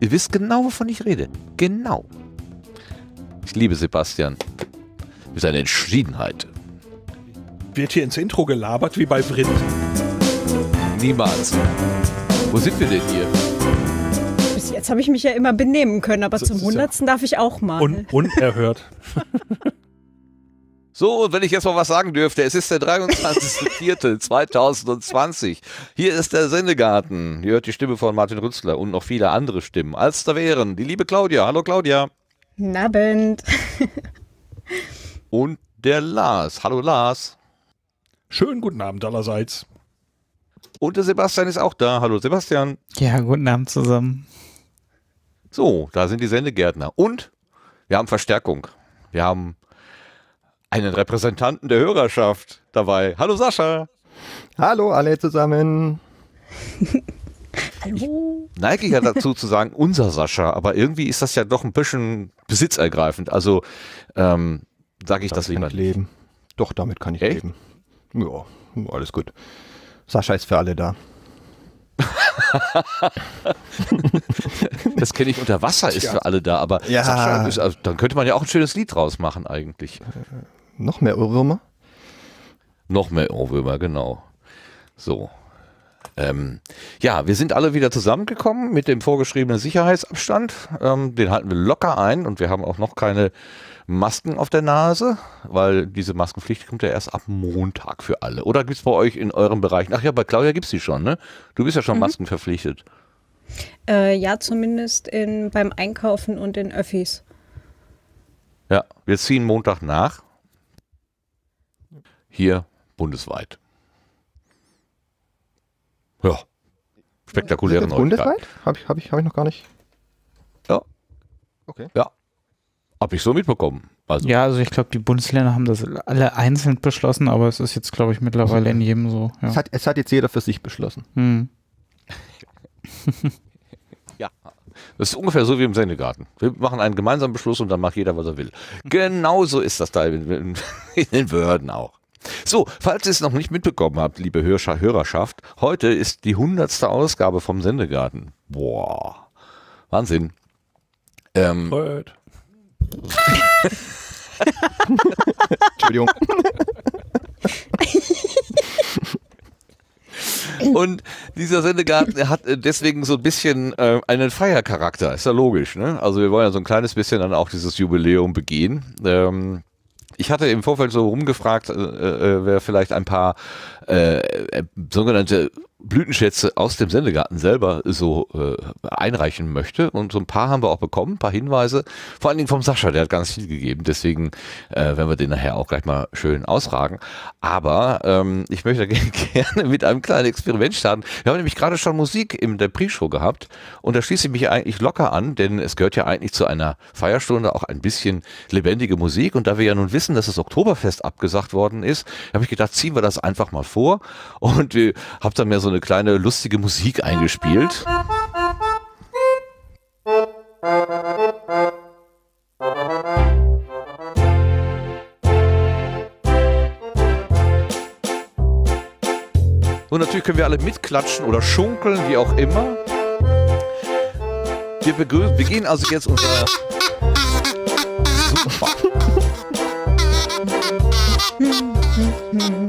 Ihr wisst genau, wovon ich rede. Genau. Ich liebe Sebastian. Mit seiner Entschiedenheit. Wird hier ins Intro gelabert wie bei Vrind. Niemals. Wo sind wir denn hier? Bis jetzt habe ich mich ja immer benehmen können, aber So, zum. Hundertsten darf ich auch mal. Un unerhört. So, und wenn ich jetzt mal was sagen dürfte, es ist der 23.04.2020. Hier ist der Sendegarten. Ihr hört die Stimme von Martin Rützler und noch viele andere Stimmen. Als da wären die liebe Claudia. Hallo Claudia. Guten Abend. Und der Lars. Hallo Lars. Schönen guten Abend allerseits. Und der Sebastian ist auch da. Hallo Sebastian. Ja, guten Abend zusammen. So, da sind die Sendegärtner. Und wir haben Verstärkung. Wir haben einen Repräsentanten der Hörerschaft dabei. Hallo Sascha. Hallo alle zusammen. Hallo. Neige ich ja dazu zu sagen, unser Sascha, aber irgendwie ist das ja doch ein bisschen besitzergreifend. Also ähm, sage ich das Damit lieber kann ich nicht. leben. Doch, damit kann ich Echt? leben. Ja, alles gut. Sascha ist für alle da. Das kenne ich unter Wasser ist für alle da, aber Ja. Sascha ist, also, dann könnte man ja auch ein schönes Lied draus machen eigentlich. Noch mehr Ohrwürmer? Noch mehr Ohrwürmer, genau. So. Ähm, ja, wir sind alle wieder zusammengekommen mit dem vorgeschriebenen Sicherheitsabstand. Ähm, den halten wir locker ein und wir haben auch noch keine Masken auf der Nase, weil diese Maskenpflicht kommt ja erst ab Montag für alle. Oder gibt es bei euch in eurem Bereich? Ach ja, bei Claudia gibt es die schon, ne? Du bist ja schon maskenverpflichtet. Äh, ja, zumindest in, beim Einkaufen und in Öffis. Ja, wir ziehen Montag nach. Hier bundesweit. Ja. Spektakuläre Jetzt Neuigkeiten. bundesweit? Habe ich, hab ich, hab ich noch gar nicht. Ja. Okay. Ja. Hab ich so mitbekommen. Also, Ja, also ich glaube, die Bundesländer haben das alle einzeln beschlossen, aber es ist jetzt, glaube ich, mittlerweile in jedem so. Ja. Es, hat, es hat jetzt jeder für sich beschlossen. Hm. ja. Das ist ungefähr so wie im Sendegarten. Wir machen einen gemeinsamen Beschluss und dann macht jeder, was er will. Genauso ist das da in, in, in den Behörden auch. So, falls ihr es noch nicht mitbekommen habt, liebe Hörscher, Hörerschaft, heute ist die hundertste Ausgabe vom Sendegarten. Boah, Wahnsinn. Ähm. Entschuldigung. Und dieser Sendegarten hat äh, deswegen so ein bisschen äh, einen Feiercharakter, ist ja logisch. Ne? Also wir wollen ja so ein kleines bisschen dann auch dieses Jubiläum begehen. Ähm, ich hatte im Vorfeld so rumgefragt, äh, äh, wer vielleicht ein paar äh, äh, sogenannte Blütenschätze aus dem Sendegarten selber so äh, einreichen möchte. Und so ein paar haben wir auch bekommen, ein paar Hinweise. Vor allen Dingen vom Sascha, der hat ganz viel gegeben. Deswegen äh, werden wir den nachher auch gleich mal schön ausragen. Aber ähm, ich möchte gerne mit einem kleinen Experiment starten. Wir haben nämlich gerade schon Musik in der Pre-Show gehabt. Und da schließe ich mich eigentlich locker an, denn es gehört ja eigentlich zu einer Feierstunde auch ein bisschen lebendige Musik. Und da wir ja nun wissen, dass das Oktoberfest abgesagt worden ist, habe ich gedacht, ziehen wir das einfach mal vor. Und wir habe dann mir so eine kleine lustige Musik eingespielt. Und natürlich können wir alle mitklatschen oder schunkeln, wie auch immer. Wir begehen also jetzt unser Super.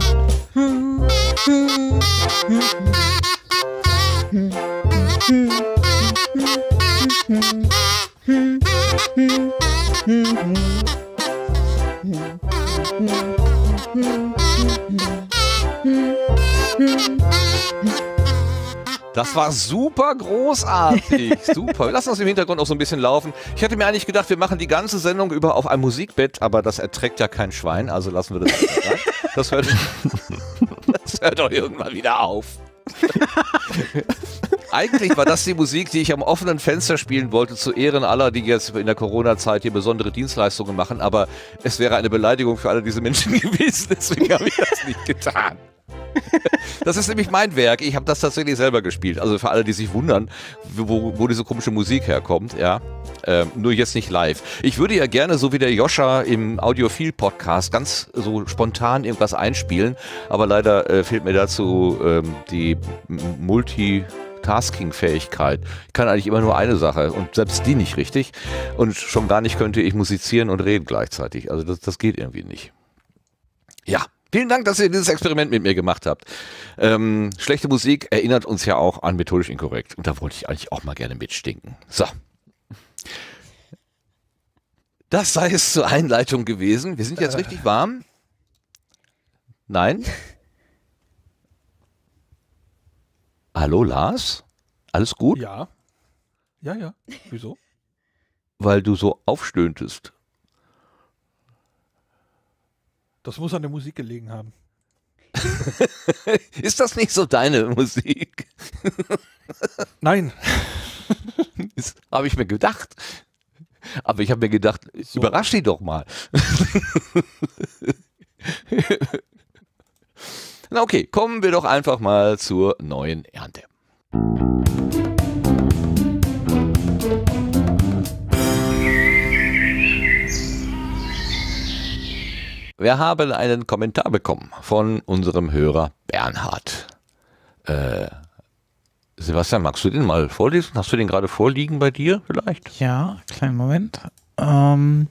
Das war super großartig. Super. Wir lassen das im Hintergrund auch so ein bisschen laufen. Ich hatte mir eigentlich gedacht, wir machen die ganze Sendung über auf ein Musikbett, aber das erträgt ja kein Schwein, also lassen wir das. Das hört, hört doch irgendwann wieder auf. Eigentlich war das die Musik, die ich am offenen Fenster spielen wollte, zu Ehren aller, die jetzt in der Corona-Zeit hier besondere Dienstleistungen machen, aber es wäre eine Beleidigung für alle diese Menschen gewesen, deswegen habe ich das nicht getan. Das ist nämlich mein Werk. Ich habe das tatsächlich selber gespielt. Also für alle, die sich wundern, wo, wo diese komische Musik herkommt, ja. Ähm, nur jetzt nicht live. Ich würde ja gerne, so wie der Joscha im Audiophil-Podcast, ganz so spontan irgendwas einspielen, aber leider äh, fehlt mir dazu ähm, die Multi- Multitasking-Fähigkeit. Ich kann eigentlich immer nur eine Sache und selbst die nicht richtig. Und schon gar nicht könnte ich musizieren und reden gleichzeitig. Also das, das geht irgendwie nicht. Ja, vielen Dank, dass ihr dieses Experiment mit mir gemacht habt. Ähm, schlechte Musik erinnert uns ja auch an methodisch inkorrekt. Und da wollte ich eigentlich auch mal gerne mitstinken. So. Das sei es zur Einleitung gewesen. Wir sind jetzt richtig warm. Nein? Hallo Lars? Alles gut? Ja. Ja, ja. Wieso? Weil du so aufstöhntest. Das muss an der Musik gelegen haben. Ist das nicht so deine Musik? Nein. Habe ich mir gedacht. Aber ich habe mir gedacht, So. überrasch die doch mal. Na okay, kommen wir doch einfach mal zur neuen Ernte. Wir haben einen Kommentar bekommen von unserem Hörer Bernhard. Äh, Sebastian, magst du den mal vorlesen? Hast du den gerade vorliegen bei dir vielleicht? Ja, kleinen Moment. Ähm,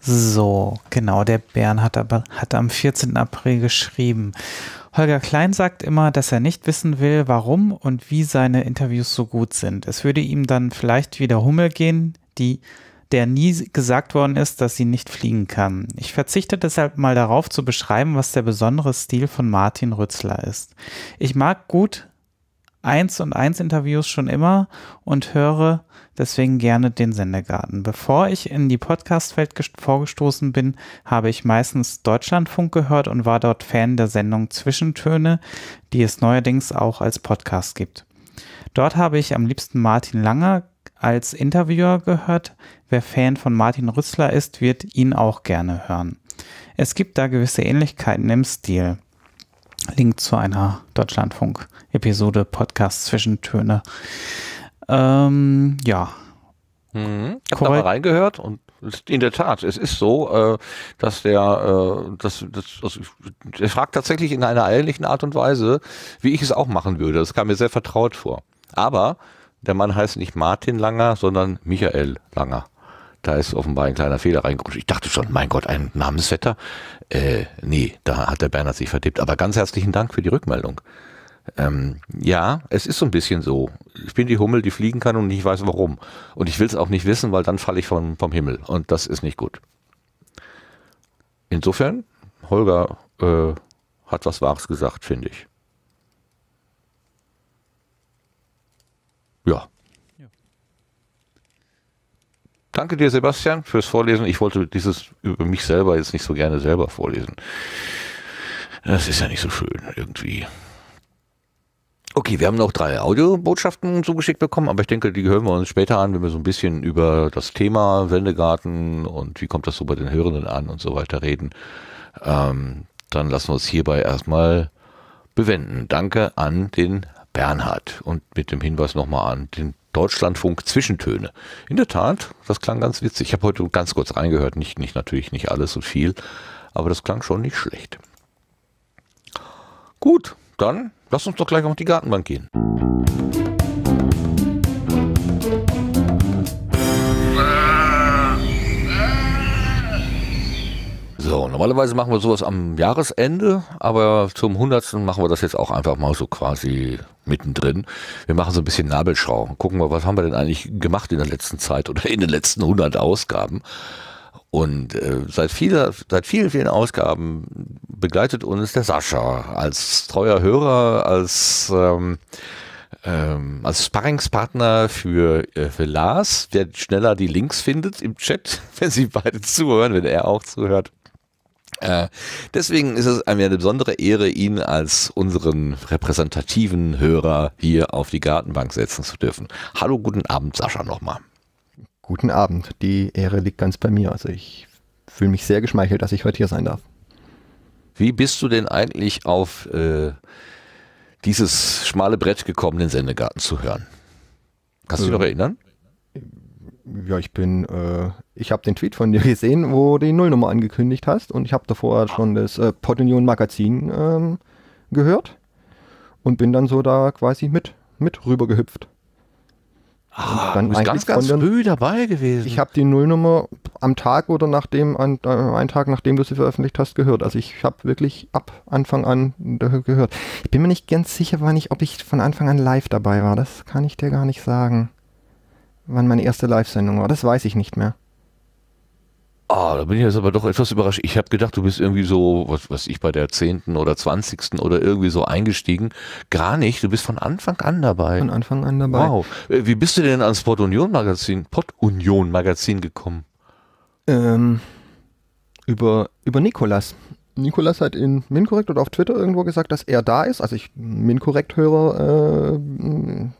so, genau, der Bern hat, hat am 14. April geschrieben. Holger Klein sagt immer, dass er nicht wissen will, warum und wie seine Interviews so gut sind. Es würde ihm dann vielleicht wie der Hummel gehen, die, der nie gesagt worden ist, dass sie nicht fliegen kann. Ich verzichte deshalb mal darauf zu beschreiben, was der besondere Stil von Martin Rützler ist. Ich mag gut 1 und 1 Interviews schon immer und höre deswegen gerne den Sendegarten. Bevor ich in die Podcast-Welt gest- vorgestoßen bin, habe ich meistens Deutschlandfunk gehört und war dort Fan der Sendung Zwischentöne, die es neuerdings auch als Podcast gibt. Dort habe ich am liebsten Martin Langer als Interviewer gehört. Wer Fan von Martin Rützler ist, wird ihn auch gerne hören. Es gibt da gewisse Ähnlichkeiten im Stil. Link zu einer Deutschlandfunk-Episode Podcast Zwischentöne. Ähm, ja, Mhm. Ich habe da mal reingehört und in der Tat, es ist so, äh, dass der, äh, das, das, also, er fragt tatsächlich in einer ähnlichen Art und Weise, wie ich es auch machen würde. Das kam mir sehr vertraut vor. Aber der Mann heißt nicht Martin Langer, sondern Michael Langer. Da ist offenbar ein kleiner Fehler reingerutscht. Ich dachte schon, mein Gott, ein Namensvetter. Äh, nee, da hat der Bernhard sich verdippt. Aber ganz herzlichen Dank für die Rückmeldung. Ähm, ja, es ist so ein bisschen so. Ich bin die Hummel, die fliegen kann und ich weiß warum. Und ich will es auch nicht wissen, weil dann falle ich vom, vom Himmel. Und das ist nicht gut. Insofern, Holger äh, hat was Wahres gesagt, finde ich. Ja. Danke dir, Sebastian, fürs Vorlesen. Ich wollte dieses über mich selber jetzt nicht so gerne selber vorlesen. Das ist ja nicht so schön irgendwie. Okay, wir haben noch drei Audiobotschaften zugeschickt bekommen, aber ich denke, die hören wir uns später an, wenn wir so ein bisschen über das Thema Sendegarten und wie kommt das so bei den Hörenden an und so weiter reden. Ähm, dann lassen wir uns hierbei erstmal bewenden. Danke an den Bernhard und mit dem Hinweis nochmal an den Deutschlandfunk Zwischentöne. In der Tat, das klang ganz witzig. Ich habe heute ganz kurz reingehört, nicht, nicht natürlich nicht alles und viel, aber das klang schon nicht schlecht. Gut, dann lass uns doch gleich auf die Gartenbank gehen. So, normalerweise machen wir sowas am Jahresende, aber zum 100. machen wir das jetzt auch einfach mal so quasi mittendrin. Wir machen so ein bisschen Nabelschau. Gucken wir, was haben wir denn eigentlich gemacht in der letzten Zeit oder in den letzten 100 Ausgaben. Und äh, seit, vieler, seit vielen, vielen Ausgaben begleitet uns der Sascha als treuer Hörer, als, ähm, ähm, als Sparringspartner für, äh, für Lars, der schneller die Links findet im Chat, wenn sie beide zuhören, wenn er auch zuhört. Äh, deswegen ist es mir eine besondere Ehre, ihn als unseren repräsentativen Hörer hier auf die Gartenbank setzen zu dürfen. Hallo, guten Abend, Sascha, nochmal. Guten Abend. Die Ehre liegt ganz bei mir. Also ich fühle mich sehr geschmeichelt, dass ich heute hier sein darf. Wie bist du denn eigentlich auf äh, dieses schmale Brett gekommen, den Sendegarten zu hören? Kannst du dich Äh, noch erinnern? Ja, ich bin, äh, ich habe den Tweet von dir gesehen, wo du die Nullnummer angekündigt hast und ich habe davor schon das äh, Portunion Magazin ähm, gehört und bin dann so da quasi mit mit rübergehüpft. Ah, dann du bist ganz, ganz der- früh dabei gewesen. Ich habe die Nullnummer am Tag oder nachdem, an, äh, einen Tag nachdem du sie veröffentlicht hast, gehört. Also ich habe wirklich ab Anfang an gehört. Ich bin mir nicht ganz sicher, wann ich, ob ich von Anfang an live dabei war. Das kann ich dir gar nicht sagen. Wann meine erste Live-Sendung war. Das weiß ich nicht mehr. Ah, da bin ich jetzt aber doch etwas überrascht. Ich habe gedacht, du bist irgendwie so, was weiß ich, bei der 10. oder 20. oder irgendwie so eingestiegen. Gar nicht, du bist von Anfang an dabei. Von Anfang an dabei. Wow. Äh, Wie bist du denn ans Pod Union Magazin, Pod Union Magazin gekommen? Ähm, über, über Nikolas. Nikolas hat in Minkorrekt oder auf Twitter irgendwo gesagt, dass er da ist. Also ich Minkorrekt-Hörer, äh,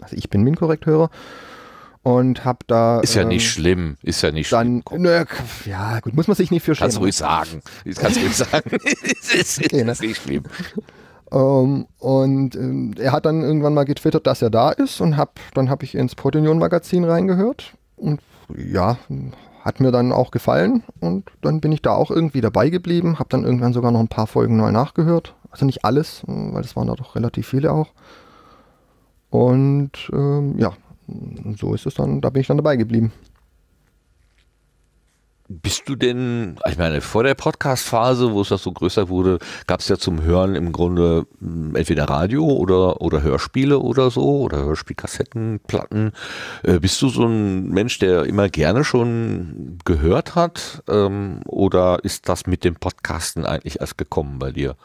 also ich bin Minkorrekt-Hörer und habe da Ist ja ähm, nicht schlimm, ist ja nicht dann, schlimm. nö, ja gut, muss man sich nicht für Kannst schämen. ruhig sagen. Kannst ruhig sagen. es ist, Okay, ne? ist nicht schlimm. Ähm, und ähm, er hat dann irgendwann mal getwittert, dass er da ist und hab, dann habe ich ins Protonion Magazin reingehört und ja, hat mir dann auch gefallen und dann bin ich da auch irgendwie dabei geblieben, habe dann irgendwann sogar noch ein paar Folgen neu nachgehört, also nicht alles, weil es waren da doch relativ viele auch. Und ähm, ja, so ist es dann, da bin ich dann dabei geblieben. Bist du denn, ich meine, vor der Podcast-Phase, wo es das so größer wurde, gab es ja zum Hören im Grunde mh, entweder Radio oder, oder Hörspiele oder so oder Hörspielkassetten, Platten. Äh, bist du so ein Mensch, der immer gerne schon gehört hat? Ähm, oder ist das mit dem Podcasten eigentlich erst gekommen bei dir?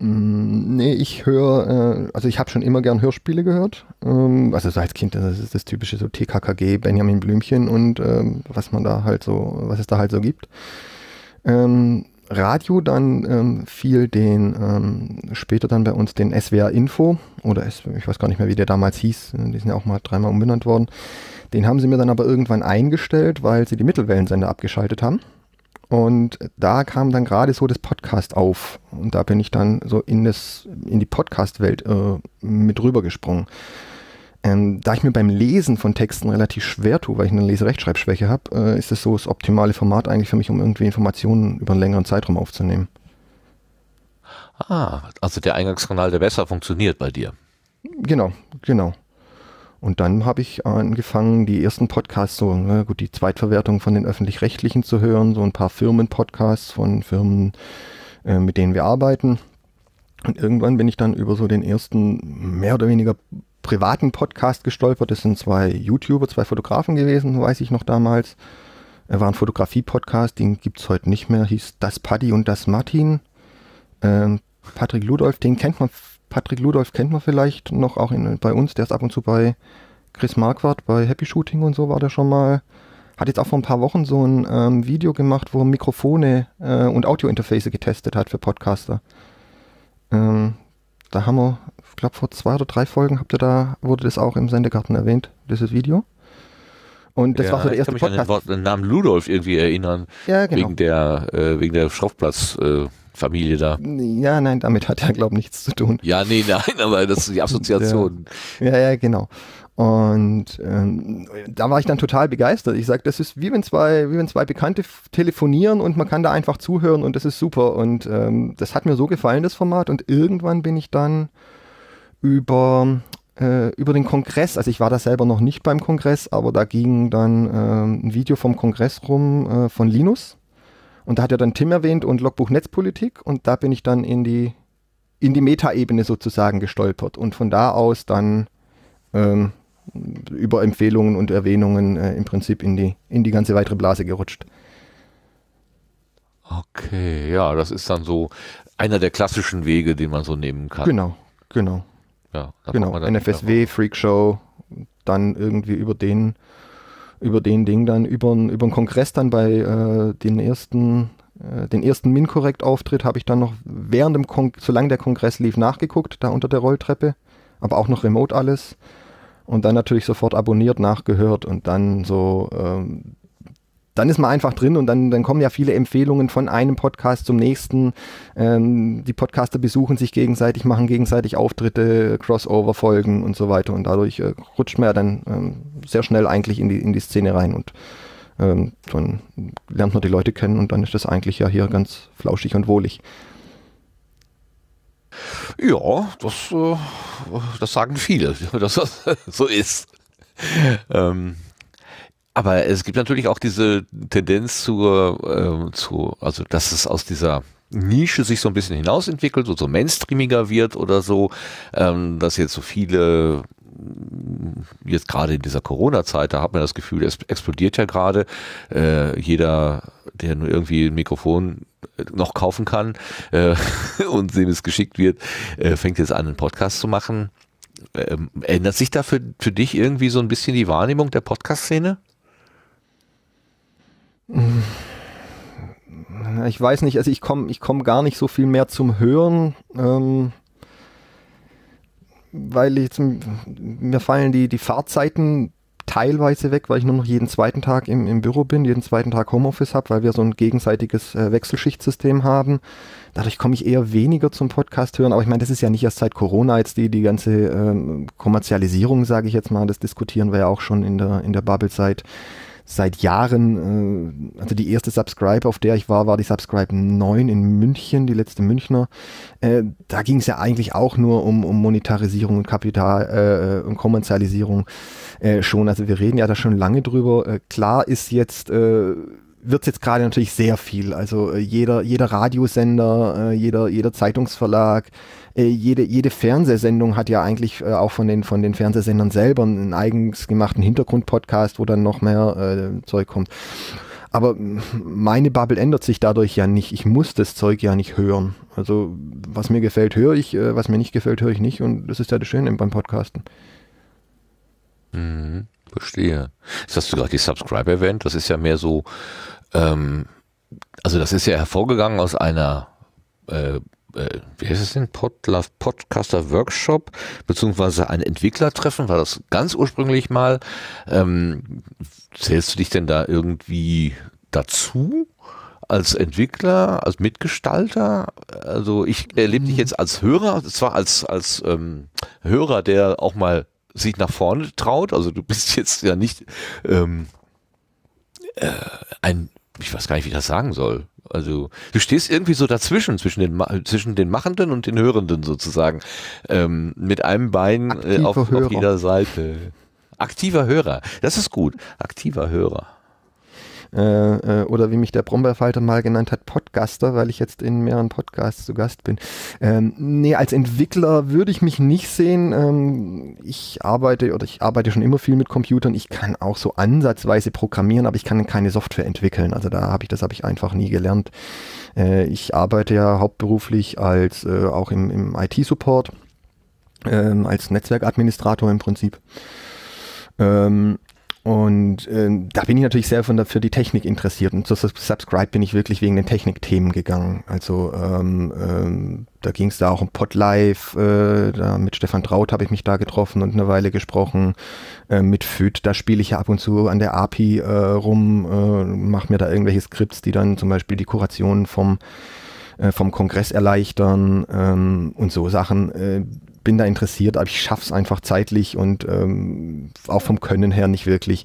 Mm, Nee, ich höre, äh, also ich habe schon immer gern Hörspiele gehört. Ähm, also so als Kind, das ist das typische so TKKG, Benjamin Blümchen und ähm, was man da halt so, was es da halt so gibt. Ähm, Radio dann ähm, viel den, ähm, später dann bei uns den SWR Info oder S, ich weiß gar nicht mehr, wie der damals hieß, äh, die sind ja auch mal dreimal umbenannt worden. Den haben sie mir dann aber irgendwann eingestellt, weil sie die Mittelwellensender abgeschaltet haben. Und da kam dann gerade so das Podcast auf. Und da bin ich dann so in, das, in die Podcast-Welt äh, mit rübergesprungen. Ähm, da ich mir beim Lesen von Texten relativ schwer tue, weil ich eine Leserechtschreibschwäche habe, äh, ist das so das optimale Format eigentlich für mich, um irgendwie Informationen über einen längeren Zeitraum aufzunehmen. Ah, also der Eingangskanal, der besser funktioniert bei dir. Genau, genau. Und dann habe ich angefangen, die ersten Podcasts, so, na gut, die Zweitverwertung von den öffentlich-rechtlichen zu hören, so ein paar Firmen-Podcasts von Firmen, äh, mit denen wir arbeiten. Und irgendwann bin ich dann über so den ersten mehr oder weniger privaten Podcast gestolpert. Das sind zwei YouTuber, zwei Fotografen gewesen, weiß ich noch damals. Er war ein Fotografie-Podcast, den gibt es heute nicht mehr, hieß Das Paddy und das Martin. Ähm, Patrick Ludolf, den kennt man, Patrick Ludolf kennt man vielleicht noch auch in, bei uns, der ist ab und zu bei Chris Marquardt bei Happy Shooting und so war der schon mal. Hat jetzt auch vor ein paar Wochen so ein ähm, Video gemacht, wo er Mikrofone äh, und Audiointerface getestet hat für Podcaster. Ähm, da haben wir, ich glaube vor zwei oder drei Folgen habt ihr da, wurde das auch im Sendegarten erwähnt, dieses Video. Und das Ja, war so der ich erste kann mich an den, Podcast. Wort, den Namen Ludolf irgendwie erinnern, ja, genau. wegen der, äh, wegen der Schroffplatz-Familie äh, Familie da. Ja, nein, damit hat er, glaube ich, nichts zu tun. Ja, nee, nein, aber das ist die Assoziation. Ja, ja, genau. Und ähm, da war ich dann total begeistert. Ich sage, das ist wie wenn zwei, wie wenn zwei Bekannte telefonieren und man kann da einfach zuhören und das ist super. Und ähm, das hat mir so gefallen, das Format. Und irgendwann bin ich dann über, äh, über den Kongress, also ich war da selber noch nicht beim Kongress, aber da ging dann ähm, ein Video vom Kongress rum äh, von Linus. Und da hat er dann Tim erwähnt und Logbuch Netzpolitik. Und da bin ich dann in die, in die Metaebene sozusagen gestolpert. Und von da aus dann ähm, über Empfehlungen und Erwähnungen äh, im Prinzip in die, in die ganze weitere Blase gerutscht. Okay, ja, das ist dann so einer der klassischen Wege, den man so nehmen kann. Genau, genau, Ja, genau. NFSW, Freakshow, dann irgendwie über den, über den Ding dann, über, über einen Kongress dann bei äh, den ersten, äh, den ersten Minkorrekt-Auftritt habe ich dann noch während dem Kon solange der Kongress lief, nachgeguckt, da unter der Rolltreppe, aber auch noch remote alles. Und dann natürlich sofort abonniert, nachgehört und dann so, ähm, dann ist man einfach drin und dann, dann kommen ja viele Empfehlungen von einem Podcast zum nächsten. Ähm, die Podcaster besuchen sich gegenseitig, machen gegenseitig Auftritte, Crossover-Folgen und so weiter. Und dadurch äh, rutscht man ja dann ähm, sehr schnell eigentlich in die, in die Szene rein und ähm, dann lernt man die Leute kennen und dann ist das eigentlich ja hier ganz flauschig und wohlig. Ja, das, äh, das sagen viele, dass das so ist. Ähm, aber es gibt natürlich auch diese Tendenz zur, äh, zu, also dass es aus dieser Nische sich so ein bisschen hinausentwickelt, so, so mainstreamiger wird oder so, ähm, dass jetzt so viele jetzt gerade in dieser Corona-Zeit, da hat man das Gefühl, es explodiert ja gerade. Äh, jeder, der nur irgendwie ein Mikrofon noch kaufen kann äh, und dem es geschickt wird, äh, fängt jetzt an, einen Podcast zu machen. Ähm, ändert sich da für, für dich irgendwie so ein bisschen die Wahrnehmung der Podcast-Szene? Ich weiß nicht, also ich komme ich komm gar nicht so viel mehr zum Hören. Ähm, weil jetzt, mir fallen die, die Fahrzeiten teilweise weg, weil ich nur noch jeden zweiten Tag im, im Büro bin, jeden zweiten Tag Homeoffice habe, weil wir so ein gegenseitiges äh, Wechselschichtsystem haben. Dadurch komme ich eher weniger zum Podcast hören, aber ich meine, das ist ja nicht erst seit Corona jetzt die, die ganze ähm, Kommerzialisierung, sage ich jetzt mal, das diskutieren wir ja auch schon in der, in der Bubble-Zeit Jahren, äh, also die erste Subscribe, auf der ich war, war die Subscribe 9 in München, die letzte Münchner. Äh, da ging es ja eigentlich auch nur um, um Monetarisierung und Kapital äh, und Kommerzialisierung äh, schon. Also wir reden ja da schon lange drüber. Äh, klar ist jetzt äh, wird es jetzt gerade natürlich sehr viel. Also äh, jeder, jeder Radiosender, äh, jeder, jeder Zeitungsverlag, äh, jede, jede Fernsehsendung hat ja eigentlich äh, auch von den, von den Fernsehsendern selber einen eigens gemachten Hintergrundpodcast, wo dann noch mehr äh, Zeug kommt. Aber meine Bubble ändert sich dadurch ja nicht. Ich muss das Zeug ja nicht hören. Also was mir gefällt, höre ich, äh, was mir nicht gefällt, höre ich nicht. Und das ist ja das Schöne beim Podcasten. Mhm, verstehe. Jetzt hast du gerade die Subscribe-Event. Das ist ja mehr so, ähm, also das ist ja hervorgegangen aus einer äh, äh, wie heißt es denn, Podlove Podcaster Workshop, beziehungsweise ein Entwicklertreffen, war das ganz ursprünglich mal. Ähm, zählst du dich denn da irgendwie dazu? Als Entwickler, als Mitgestalter, also ich erlebe dich jetzt als Hörer, zwar als, als ähm, Hörer, der auch mal sich nach vorne traut, also du bist jetzt ja nicht ähm, äh, ein, ich weiß gar nicht, wie ich das sagen soll, also du stehst irgendwie so dazwischen, zwischen den, zwischen den Machenden und den Hörenden sozusagen. Ähm, mit einem Bein äh, auf, auf jeder Seite. Aktiver Hörer, das ist gut. Aktiver Hörer. Äh, äh, oder wie mich der Brombeerfalter mal genannt hat, Podcaster, weil ich jetzt in mehreren Podcasts zu Gast bin. Ähm, nee, als Entwickler würde ich mich nicht sehen. Ähm, ich arbeite oder ich arbeite schon immer viel mit Computern. Ich kann auch so ansatzweise programmieren, aber ich kann keine Software entwickeln. Also da habe ich das habe ich einfach nie gelernt. Äh, ich arbeite ja hauptberuflich als äh, auch im, im IT-Support, ähm, als Netzwerkadministrator im Prinzip. Ähm, und äh, da bin ich natürlich sehr von der, für die Technik interessiert. Und zu Subscribe bin ich wirklich wegen den Technikthemen gegangen. Also ähm, ähm, da ging es da auch um Podlife, äh, da mit Stefan Traut habe ich mich da getroffen und eine Weile gesprochen. Äh, mit FÜD, da spiele ich ja ab und zu an der API äh, rum, äh, mache mir da irgendwelche Skripts, die dann zum Beispiel die Kuration vom äh, vom Kongress erleichtern ähm, und so Sachen. Äh, bin da interessiert, aber ich schaffe es einfach zeitlich und ähm, auch vom Können her nicht wirklich,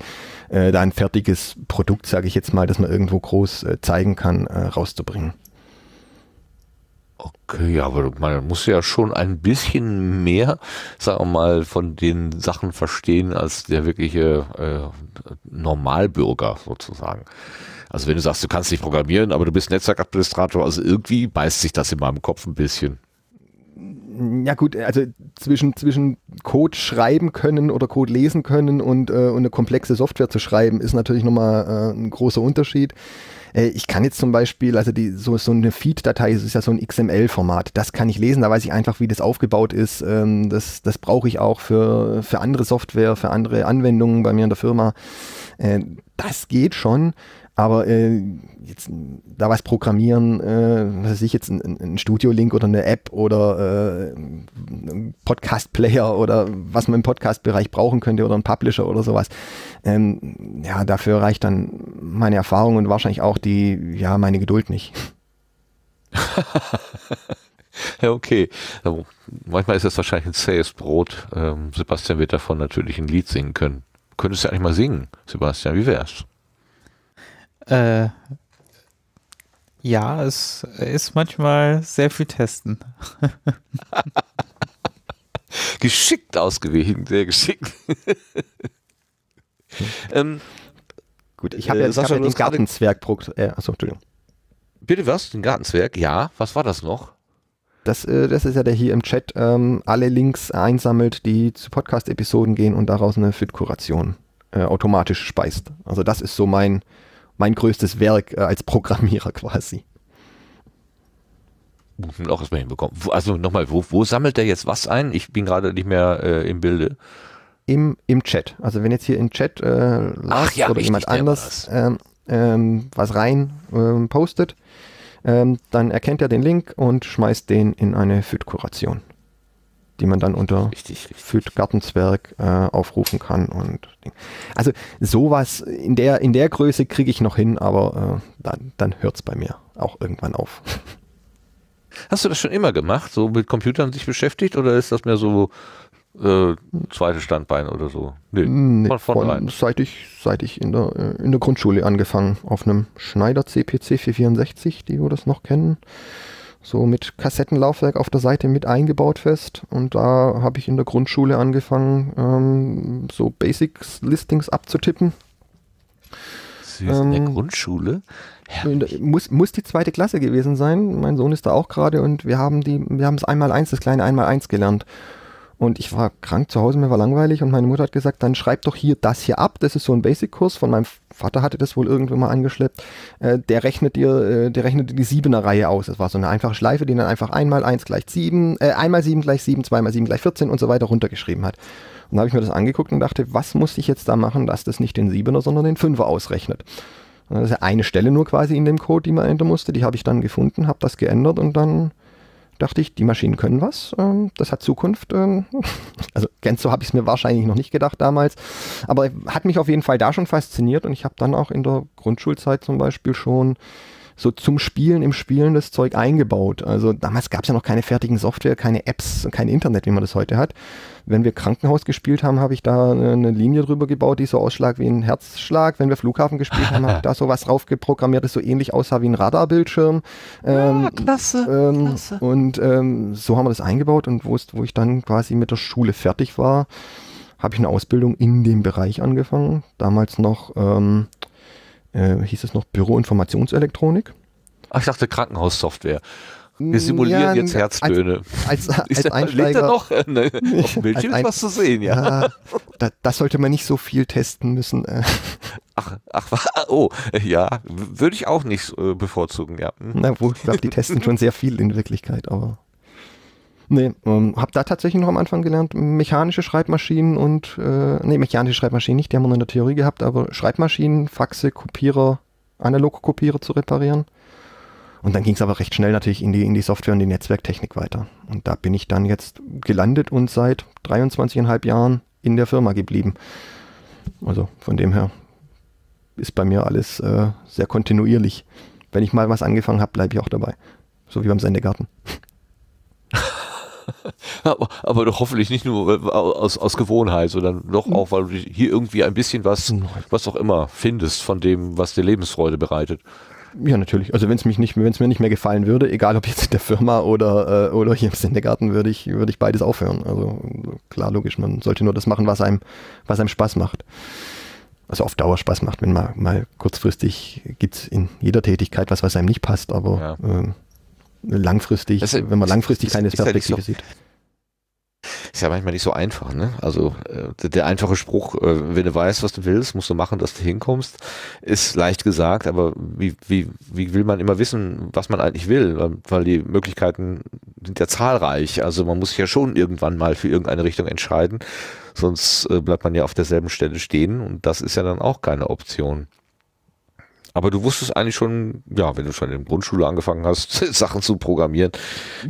äh, da ein fertiges Produkt, sage ich jetzt mal, das man irgendwo groß äh, zeigen kann, äh, rauszubringen. Okay, aber man muss ja schon ein bisschen mehr, sagen wir mal, von den Sachen verstehen als der wirkliche äh, Normalbürger sozusagen. Also wenn du sagst, du kannst nicht programmieren, aber du bist Netzwerkadministrator, also irgendwie beißt sich das in meinem Kopf ein bisschen ja gut, also zwischen, zwischen Code schreiben können oder Code lesen können und, äh, und eine komplexe Software zu schreiben, ist natürlich nochmal äh, ein großer Unterschied. Äh, ich kann jetzt zum Beispiel, also die, so, so eine Feed-Datei, ist ja so ein XML-Format, das kann ich lesen, da weiß ich einfach, wie das aufgebaut ist. Ähm, das das brauche ich auch für, für andere Software, für andere Anwendungen bei mir in der Firma. Äh, das geht schon. Aber äh, jetzt da was programmieren, äh, was weiß ich jetzt, ein, ein Studio-Link oder eine App oder äh, ein Podcast-Player oder was man im Podcast-Bereich brauchen könnte oder ein Publisher oder sowas. Ähm, ja, dafür reicht dann meine Erfahrung und wahrscheinlich auch die, ja, meine Geduld nicht. ja, okay. Also, manchmal ist das wahrscheinlich ein zähes Brot. Ähm, Sebastian wird davon natürlich ein Lied singen können. Könntest du eigentlich mal singen, Sebastian, wie wär's? Äh, ja, es ist manchmal sehr viel testen. geschickt ausgewichen, sehr geschickt. ähm, Gut, ich habe äh, ja, ich hab ja den Gartenzwerg. Äh, achso, Entschuldigung. Bitte was? Den Gartenzwerg? Ja. Was war das noch? Das, äh, das ist ja der hier im Chat ähm, alle Links einsammelt, die zu Podcast-Episoden gehen und daraus eine FIT-Kuration äh, automatisch speist. Also das ist so mein, mein größtes Werk äh, als Programmierer quasi. Muss man auch erstmal hinbekommen. Also nochmal, wo, wo sammelt der jetzt was ein? Ich bin gerade nicht mehr äh, im Bilde. Im, Im Chat. Also wenn jetzt hier im Chat äh, Ach, ja, oder jemand anders ähm, ähm, was rein ähm, postet, ähm, dann erkennt er den Link und schmeißt den in eine FIT-Kuration, die man dann unter FIT Gartenzwerg äh, aufrufen kann. Und also sowas in der, in der Größe kriege ich noch hin, aber äh, dann, dann hört es bei mir auch irgendwann auf. Hast du das schon immer gemacht, so mit Computern sich beschäftigt oder ist das mehr so äh, zweites Standbein oder so? Nee, nee von, von, von seit ich, seit ich in der, äh, in der Grundschule angefangen, auf einem Schneider CPC 464, die wir das noch kennen. So mit Kassettenlaufwerk auf der Seite mit eingebaut fest. Und da habe ich in der Grundschule angefangen, ähm, so Basics-Listings abzutippen. Süß, in der ähm, Grundschule? Muss, muss die zweite Klasse gewesen sein. Mein Sohn ist da auch gerade und wir haben die, wir haben es einmal eins, das kleine einmal eins gelernt. Und ich war krank zu Hause, mir war langweilig und meine Mutter hat gesagt, dann schreib doch hier das hier ab. Das ist so ein Basic-Kurs von meinem Vater hatte das wohl irgendwann mal angeschleppt. Äh, der rechnet dir, äh, der rechnet die siebener Reihe aus. Das war so eine einfache Schleife, die dann einfach einmal eins gleich sieben, äh, einmal sieben gleich sieben, zweimal sieben gleich 14 und so weiter runtergeschrieben hat. Und da habe ich mir das angeguckt und dachte, was muss ich jetzt da machen, dass das nicht den Siebener, sondern den Fünfer ausrechnet. Und das ist ja eine Stelle nur quasi in dem Code, die man ändern musste. Die habe ich dann gefunden, habe das geändert und dann dachte ich, die Maschinen können was, ähm, das hat Zukunft. Ähm, also ganz so habe ich es mir wahrscheinlich noch nicht gedacht damals, aber hat mich auf jeden Fall da schon fasziniert und ich habe dann auch in der Grundschulzeit zum Beispiel schon so zum Spielen im Spielen das Zeug eingebaut. Also damals gab es ja noch keine fertigen Software, keine Apps, kein Internet, wie man das heute hat. Wenn wir Krankenhaus gespielt haben, habe ich da eine Linie drüber gebaut, die so ausschlag wie ein Herzschlag. Wenn wir Flughafen gespielt haben, habe ich da so was drauf geprogrammiert, das so ähnlich aussah wie ein Radarbildschirm. Ähm, ja, klasse, ähm, klasse. Und ähm, so haben wir das eingebaut und wo, wo ich dann quasi mit der Schule fertig war, habe ich eine Ausbildung in dem Bereich angefangen. Damals noch ähm, äh, hieß es noch Büroinformationselektronik. Ach, ich dachte Krankenhaussoftware. Wir simulieren ja, jetzt Herztöne. Als, als, als Einsteiger. Noch? Ne, auf dem Bildschirm ist was zu sehen, ja. ja da, das sollte man nicht so viel testen müssen. Äh. Ach, ach, oh, ja, würde ich auch nicht äh, bevorzugen, ja. Hm. Na wohl, ich glaube, die testen schon sehr viel in Wirklichkeit, aber. Nee, ähm, habe da tatsächlich noch am Anfang gelernt, mechanische Schreibmaschinen und, äh, nee, mechanische Schreibmaschinen nicht, die haben wir in der Theorie gehabt, aber Schreibmaschinen, Faxe, Kopierer, Analogkopierer zu reparieren. Und dann ging es aber recht schnell natürlich in die, in die Software und die Netzwerktechnik weiter. Und da bin ich dann jetzt gelandet und seit 23,5 Jahren in der Firma geblieben. Also von dem her ist bei mir alles äh, sehr kontinuierlich. Wenn ich mal was angefangen habe, bleibe ich auch dabei. So wie beim Sendegarten. aber, aber, doch hoffentlich nicht nur äh, aus, aus Gewohnheit, sondern doch auch, weil du hier irgendwie ein bisschen was, was auch immer findest von dem, was dir Lebensfreude bereitet. Ja, natürlich. Also wenn es mich nicht, wenn es mir nicht mehr gefallen würde, egal ob jetzt in der Firma oder, äh, oder hier im Sendegarten, würde ich, würde ich beides aufhören. Also klar, logisch, man sollte nur das machen, was einem, was einem Spaß macht. Also auf Dauer Spaß macht, wenn mal, mal kurzfristig gibt es in jeder Tätigkeit was, was einem nicht passt, aber ja. äh, langfristig, das, wenn man langfristig keine Perspektive ja sieht. Ist ja manchmal nicht so einfach, ne? Also äh, der einfache Spruch, äh, wenn du weißt, was du willst, musst du machen, dass du hinkommst, ist leicht gesagt, aber wie, wie, wie will man immer wissen, was man eigentlich will? Weil die Möglichkeiten sind ja zahlreich. Also man muss sich ja schon irgendwann mal für irgendeine Richtung entscheiden, sonst äh, bleibt man ja auf derselben Stelle stehen und das ist ja dann auch keine Option. Aber du wusstest eigentlich schon, ja, wenn du schon in der Grundschule angefangen hast, Sachen zu programmieren,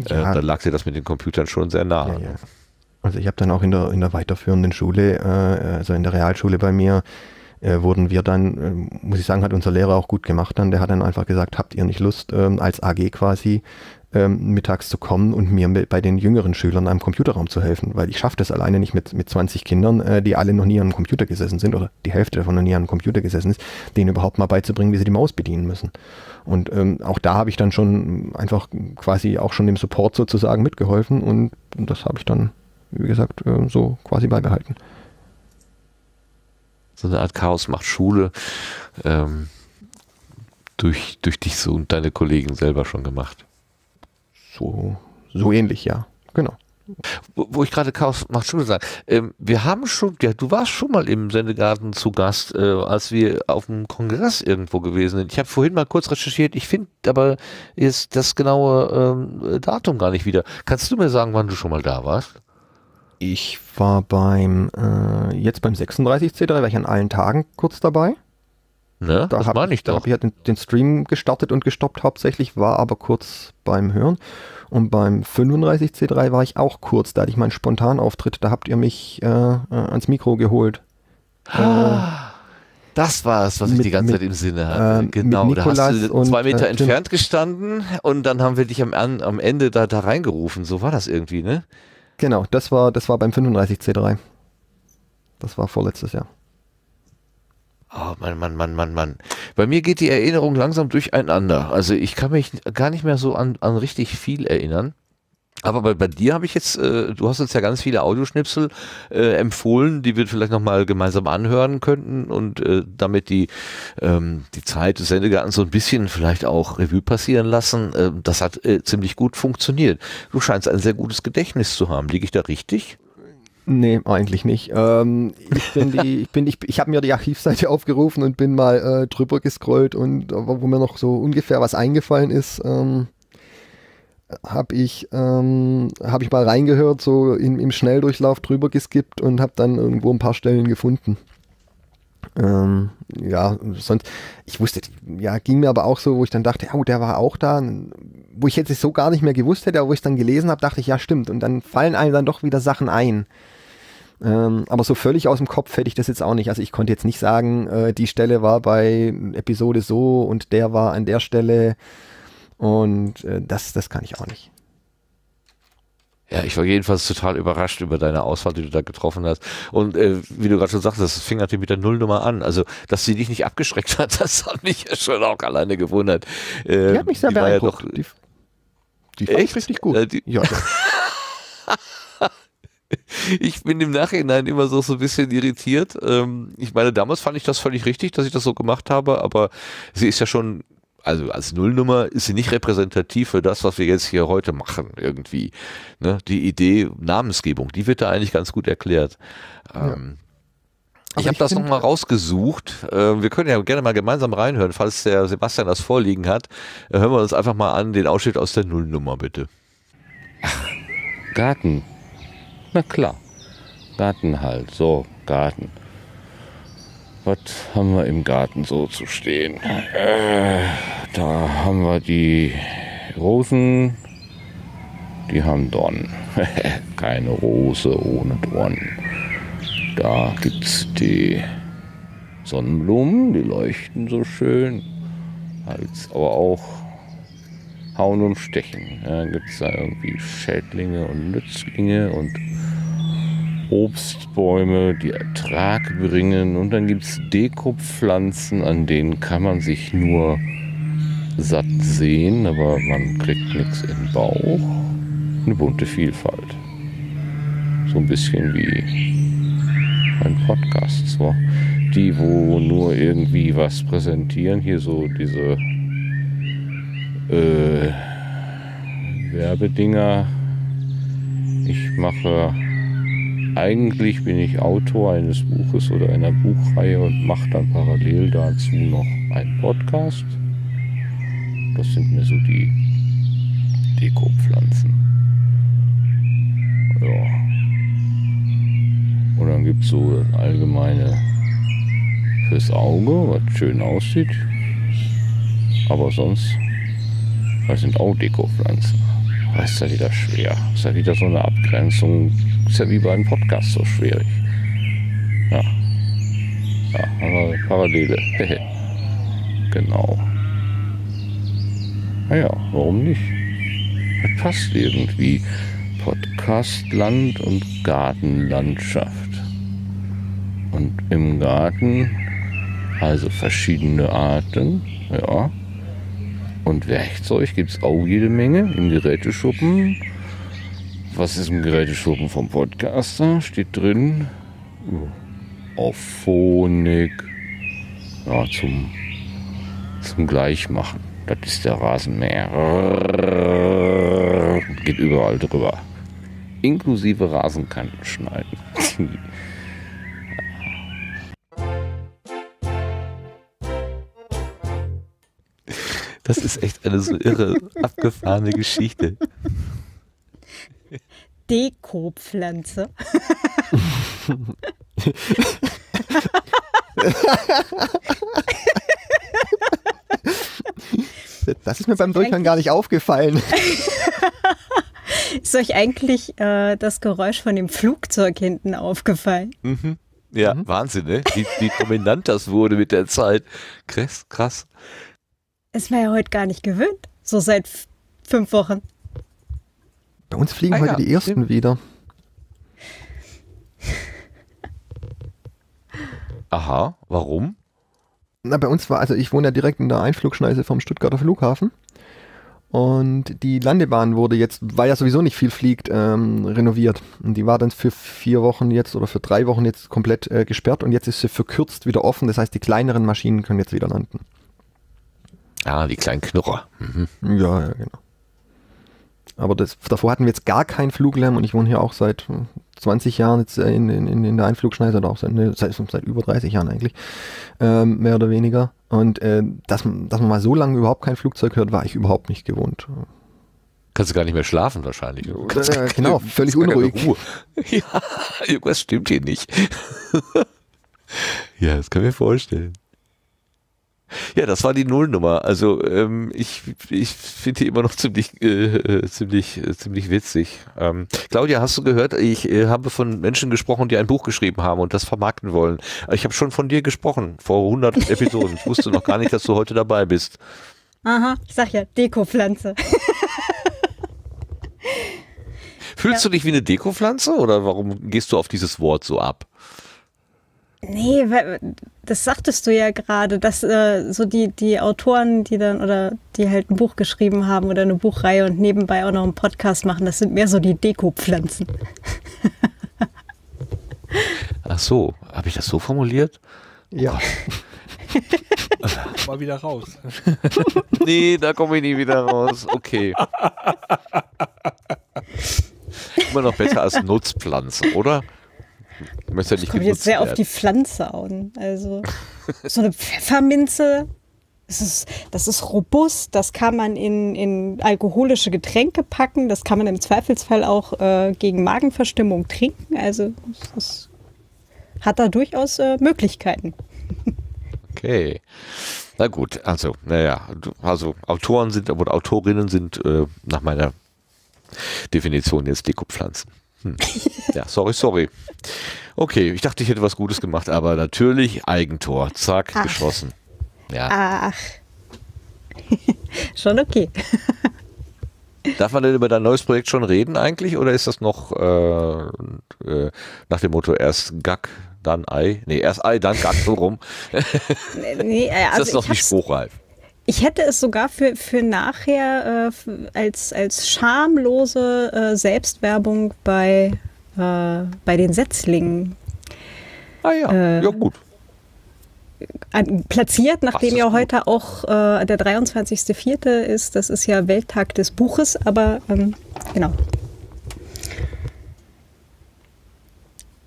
ja. äh, dann lag dir das mit den Computern schon sehr nah. Ja, ja. Also ich habe dann auch in der, in der weiterführenden Schule, äh, also in der Realschule bei mir, äh, wurden wir dann, äh, muss ich sagen, hat unser Lehrer auch gut gemacht dann. Der hat dann einfach gesagt, habt ihr nicht Lust, ähm, als AG quasi ähm, mittags zu kommen und mir bei den jüngeren Schülern am Computerraum zu helfen, weil ich schaffe das alleine nicht mit, mit 20 Kindern, äh, die alle noch nie an einem Computer gesessen sind oder die Hälfte davon noch nie an einem Computer gesessen ist, denen überhaupt mal beizubringen, wie sie die Maus bedienen müssen. Und ähm, auch da habe ich dann schon einfach quasi auch schon dem Support sozusagen mitgeholfen und das habe ich dann wie gesagt, äh, so quasi beibehalten. So eine Art Chaos macht Schule ähm, durch, durch dich so und deine Kollegen selber schon gemacht. So, so ähnlich, ja. Genau. Wo, wo ich gerade Chaos macht Schule sage, ähm, wir haben schon, ja, du warst schon mal im Sendegarten zu Gast, äh, als wir auf dem Kongress irgendwo gewesen sind. Ich habe vorhin mal kurz recherchiert, ich finde aber ist das genaue ähm, Datum gar nicht wieder. Kannst du mir sagen, wann du schon mal da warst? Ich war beim, äh, jetzt beim 36C3, war ich an allen Tagen kurz dabei. Ne? Da das habe meine ich da doch. hab ich ja den, den Stream gestartet und gestoppt hauptsächlich, war aber kurz beim Hören. Und beim 35C3 war ich auch kurz, da hatte ich meinen Spontanauftritt, da habt ihr mich äh, äh, ans Mikro geholt. Das war es, was ich Mit- die ganze mit, Zeit im Sinne hatte. ähm, genau, da hast du und, zwei Meter äh, entfernt gestanden und dann haben wir dich am, am Ende da, da reingerufen. So war das irgendwie, ne? Genau, das war, das war beim 35C3. Das war vorletztes Jahr. Oh Mann, Mann, Mann, Mann, Mann. Bei mir geht die Erinnerung langsam durcheinander. Also ich kann mich gar nicht mehr so an, an richtig viel erinnern. Aber bei, bei dir habe ich jetzt, äh, du hast uns ja ganz viele Audioschnipsel äh, empfohlen, die wir vielleicht nochmal gemeinsam anhören könnten und äh, damit die, ähm, die Zeit des Sendegartens so ein bisschen vielleicht auch Revue passieren lassen. Äh, das hat äh, ziemlich gut funktioniert. Du scheinst ein sehr gutes Gedächtnis zu haben. Liege ich da richtig? Nee, eigentlich nicht. Ähm, ich bin die, ich bin, ich, ich habe mir die Archivseite aufgerufen und bin mal äh, drüber gescrollt und wo mir noch so ungefähr was eingefallen ist, ähm, habe ich, ähm, hab ich mal reingehört, so im, im Schnelldurchlauf drüber geskippt und habe dann irgendwo ein paar Stellen gefunden. Ähm, ja, sonst, ich wusste, ja, ging mir aber auch so, wo ich dann dachte, oh, der war auch da, wo ich jetzt so gar nicht mehr gewusst hätte, aber wo ich dann gelesen habe, dachte ich, ja, stimmt. Und dann fallen einem dann doch wieder Sachen ein. Ähm, aber so völlig aus dem Kopf hätte ich das jetzt auch nicht. Also ich konnte jetzt nicht sagen, äh, die Stelle war bei Episode so und der war an der Stelle. Und äh, das, das kann ich auch nicht. Ja, ich war jedenfalls total überrascht über deine Auswahl, die du da getroffen hast. Und äh, wie du gerade schon sagst, das fing natürlich mit der Nullnummer an. Also, dass sie dich nicht abgeschreckt hat, das hat mich ja schon auch alleine gewundert. Äh, Die hat mich sehr war ja beeindruckt. doch- die, die fand ich Echt? richtig gut. Äh, die- ja. ich bin im Nachhinein immer so, so ein bisschen irritiert. Ähm, ich meine, damals fand ich das völlig richtig, dass ich das so gemacht habe, aber sie ist ja schon, also als Nullnummer ist sie nicht repräsentativ für das, was wir jetzt hier heute machen, irgendwie. Ne? Die Idee Namensgebung, die wird da eigentlich ganz gut erklärt. Ähm, ich Aber habe ich das nochmal rausgesucht. Äh, wir können ja gerne mal gemeinsam reinhören, falls der Sebastian das vorliegen hat. Äh, hören wir uns einfach mal an, den Ausschnitt aus der Nullnummer, bitte. Garten. Na klar. Garten halt. So, Garten. Was haben wir im Garten so zu stehen? Äh, da haben wir die Rosen. Die haben Dornen. Keine Rose ohne Dornen. Da gibt's die Sonnenblumen, die leuchten so schön. Als, aber auch hauen und stechen. Ja, dann gibt es da irgendwie Schädlinge und Nützlinge und Obstbäume, die Ertrag bringen. Und dann gibt es Dekopflanzen, an denen kann man sich nur satt sehen, aber man kriegt nichts in den Bauch. Eine bunte Vielfalt. So ein bisschen wie ein Podcast. So. Die, wo nur irgendwie was präsentieren, hier so diese äh, Werbedinger. Ich mache, eigentlich bin ich Autor eines Buches oder einer Buchreihe und mache dann parallel dazu noch einen Podcast. Das sind mir so die Dekopflanzen. Ja. Und dann gibt es so allgemeine fürs Auge, was schön aussieht. Aber sonst das sind auch Dekopflanzen. Das ist ja wieder schwer. Das ist ja wieder so eine Abgrenzung. Ist ja wie bei einem Podcast so schwierig. Ja. Ja, aber Parallele. genau. Naja, warum nicht? Das passt irgendwie. Podcastland und Gartenlandschaft. Und im Garten, also verschiedene Arten, ja. Und Werkzeug gibt es auch jede Menge im Geräteschuppen. Was ist im Geräteschuppen vom Podcaster? Steht drin. Auf Phonik. Ja, zum, zum Gleichmachen. Das ist der Rasenmäher. Geht überall drüber. Inklusive Rasenkanten schneiden. Das ist echt eine so irre, abgefahrene Geschichte. Dekopflanze. Das ist mir beim Durchhören gar nicht aufgefallen. Ist euch eigentlich äh, das Geräusch von dem Flugzeug hinten aufgefallen? Mhm. Ja, Wahnsinn, ne? Wie, wie dominant das wurde mit der Zeit. Krass, krass. Ist man ja heute gar nicht gewöhnt. So seit fünf Wochen. Bei uns fliegen Ah heute ja, die ersten stimmt. wieder. Aha, warum? Na, bei uns war, also ich wohne ja direkt in der Einflugschneise vom Stuttgarter Flughafen. Und die Landebahn wurde jetzt, weil ja sowieso nicht viel fliegt, ähm, renoviert. Und die war dann für vier Wochen jetzt oder für drei Wochen jetzt komplett äh, gesperrt und jetzt ist sie verkürzt wieder offen. Das heißt, die kleineren Maschinen können jetzt wieder landen. Ah, die kleinen Knurrer. Mhm. Ja, ja, genau. Aber das, davor hatten wir jetzt gar keinen Fluglärm und ich wohne hier auch seit äh, 20 Jahren jetzt äh, in, in, in der Einflugschneise oder auch seit, ne, seit, seit über 30 Jahren eigentlich, ähm, mehr oder weniger. Und äh, dass, man- dass man mal so lange überhaupt kein Flugzeug hört, war ich überhaupt nicht gewohnt. Kannst du gar nicht mehr schlafen wahrscheinlich. Äh, genau, völlig unruhig. Ja, irgendwas stimmt hier nicht. ja, das kann ich mir vorstellen. Ja, das war die Nullnummer. Also ähm, ich, ich finde die immer noch ziemlich, äh, äh, ziemlich, äh, ziemlich witzig. Ähm, Claudia, hast du gehört? Ich äh, habe von Menschen gesprochen, die ein Buch geschrieben haben und das vermarkten wollen. Ich habe schon von dir gesprochen vor 100 Episoden. Ich wusste noch gar nicht, dass du heute dabei bist. Aha, ich sag ja, Dekopflanze. Fühlst du dich wie eine Dekopflanze oder warum gehst du auf dieses Wort so ab? Nee, das sagtest du ja gerade, dass äh, so die, die Autoren, die dann oder die halt ein Buch geschrieben haben oder eine Buchreihe und nebenbei auch noch einen Podcast machen, das sind mehr so die Dekopflanzen. Ach so, habe ich das so formuliert? Ja. Mal wieder raus. Nee, da komme ich nie wieder raus. Okay. Immer noch besser als Nutzpflanze, oder? Du möchtest ja nicht Kommt jetzt sehr auf die Pflanze an. Also so eine Pfefferminze, das ist, das ist robust, das kann man in, in alkoholische Getränke packen, das kann man im Zweifelsfall auch äh, gegen Magenverstimmung trinken. Also es ist, hat da durchaus äh, Möglichkeiten. Okay. Na gut, also, naja, also Autoren sind, oder Autorinnen sind äh, nach meiner Definition jetzt Dekopflanzen. Hm. Ja, sorry, sorry. Okay, ich dachte, ich hätte was Gutes gemacht, aber natürlich Eigentor. Zack, Ach. geschossen. Ja. Ach, schon okay. Darf man denn über dein neues Projekt schon reden eigentlich? Oder ist das noch äh, äh, nach dem Motto erst Gack, dann Ei? Nee, erst Ei, dann Gack, so rum. Nee, äh, ist das also noch ich, nicht spruchreif? Ich hätte es sogar für, für nachher äh, als, als schamlose äh, Selbstwerbung bei, äh, bei den Setzlingen Ah ja, Äh, ja gut. an, platziert, nachdem ist ja gut. heute auch äh, der 23.04. ist. Das ist ja Welttag des Buches, aber ähm, genau.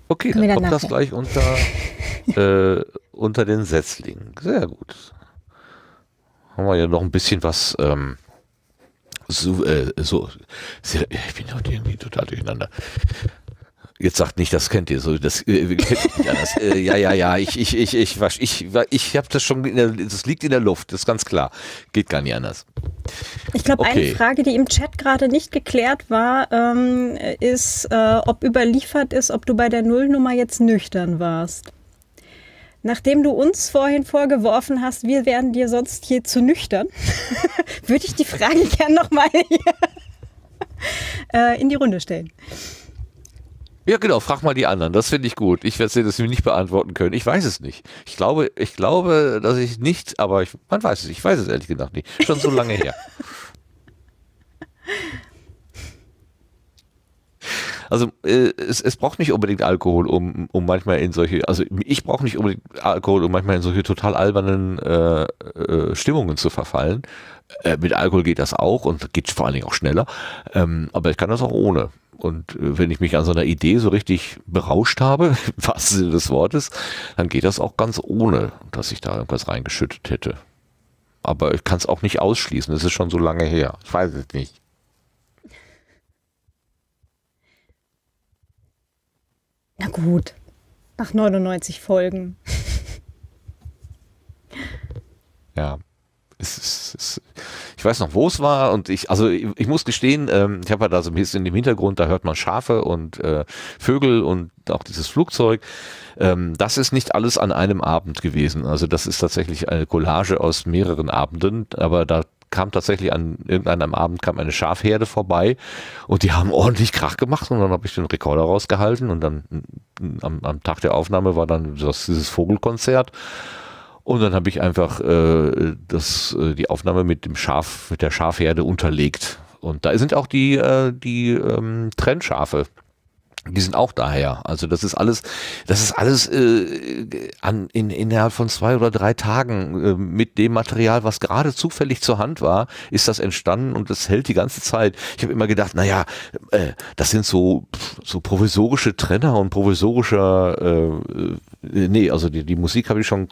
Okay, dann kommt das nachher. gleich unter, äh, unter den Setzlingen. Sehr gut. Haben wir ja noch ein bisschen was. Ähm, so, äh, so, sehr- ich bin heute irgendwie total durcheinander. Jetzt sagt nicht, das kennt ihr so, das äh, kennt ihr nicht anders. Äh, ja, ja, ja, ich, ich, ich, ich, ich, ich, ich habe das schon, in der, das liegt in der Luft, das ist ganz klar. Geht gar nicht anders. Ich glaube, Okay. eine Frage, die im Chat gerade nicht geklärt war, ähm, ist, äh, ob überliefert ist, ob du bei der Nullnummer jetzt nüchtern warst. Nachdem du uns vorhin vorgeworfen hast, wir wären dir sonst hier zu nüchtern, würde ich die Frage gern nochmal äh, in die Runde stellen. Ja, genau, frag mal die anderen, das finde ich gut. Ich werde das mir nicht beantworten können. Ich weiß es nicht. Ich glaube, ich glaube, dass ich nicht, aber ich, man weiß es, ich weiß es ehrlich gesagt nicht. Schon so lange her. Also äh, es, es braucht nicht unbedingt Alkohol, um, um manchmal in solche, also ich brauche nicht unbedingt Alkohol, um manchmal in solche total albernen äh, äh, Stimmungen zu verfallen. Äh, mit Alkohol geht das auch und geht vor allen Dingen auch schneller. Ähm, aber ich kann das auch ohne. Und äh, wenn ich mich an so einer Idee so richtig berauscht habe, wahrsten Sinne des Wortes, dann geht das auch ganz ohne, dass ich da irgendwas reingeschüttet hätte. Aber ich kann es auch nicht ausschließen. Es ist schon so lange her. Ich weiß es nicht. Na gut, nach 99 Folgen. Ja. Es ist, ich weiß noch, wo es war und ich, also ich, ich muss gestehen, ähm, ich habe ja da so ein bisschen im Hintergrund, da hört man Schafe und äh, Vögel und auch dieses Flugzeug. Ähm, das ist nicht alles an einem Abend gewesen. Also das ist tatsächlich eine Collage aus mehreren Abenden, aber da kam tatsächlich an irgendeinem Abend kam eine Schafherde vorbei und die haben ordentlich Krach gemacht und dann habe ich den Rekorder rausgehalten und dann am, am Tag der Aufnahme war dann das, dieses Vogelkonzert und dann habe ich einfach äh, das, äh, die Aufnahme mit dem Schaf, mit der Schafherde unterlegt. Und da sind auch die, äh, die ähm, Trennschafe die sind auch daher. Also das ist alles, das ist alles äh, an, in, innerhalb von zwei oder drei Tagen äh, mit dem Material, was gerade zufällig zur Hand war, ist das entstanden und das hält die ganze Zeit. Ich habe immer gedacht, naja, äh, das sind so, so provisorische Trenner und provisorischer, äh, äh nee, also die, die Musik habe ich schon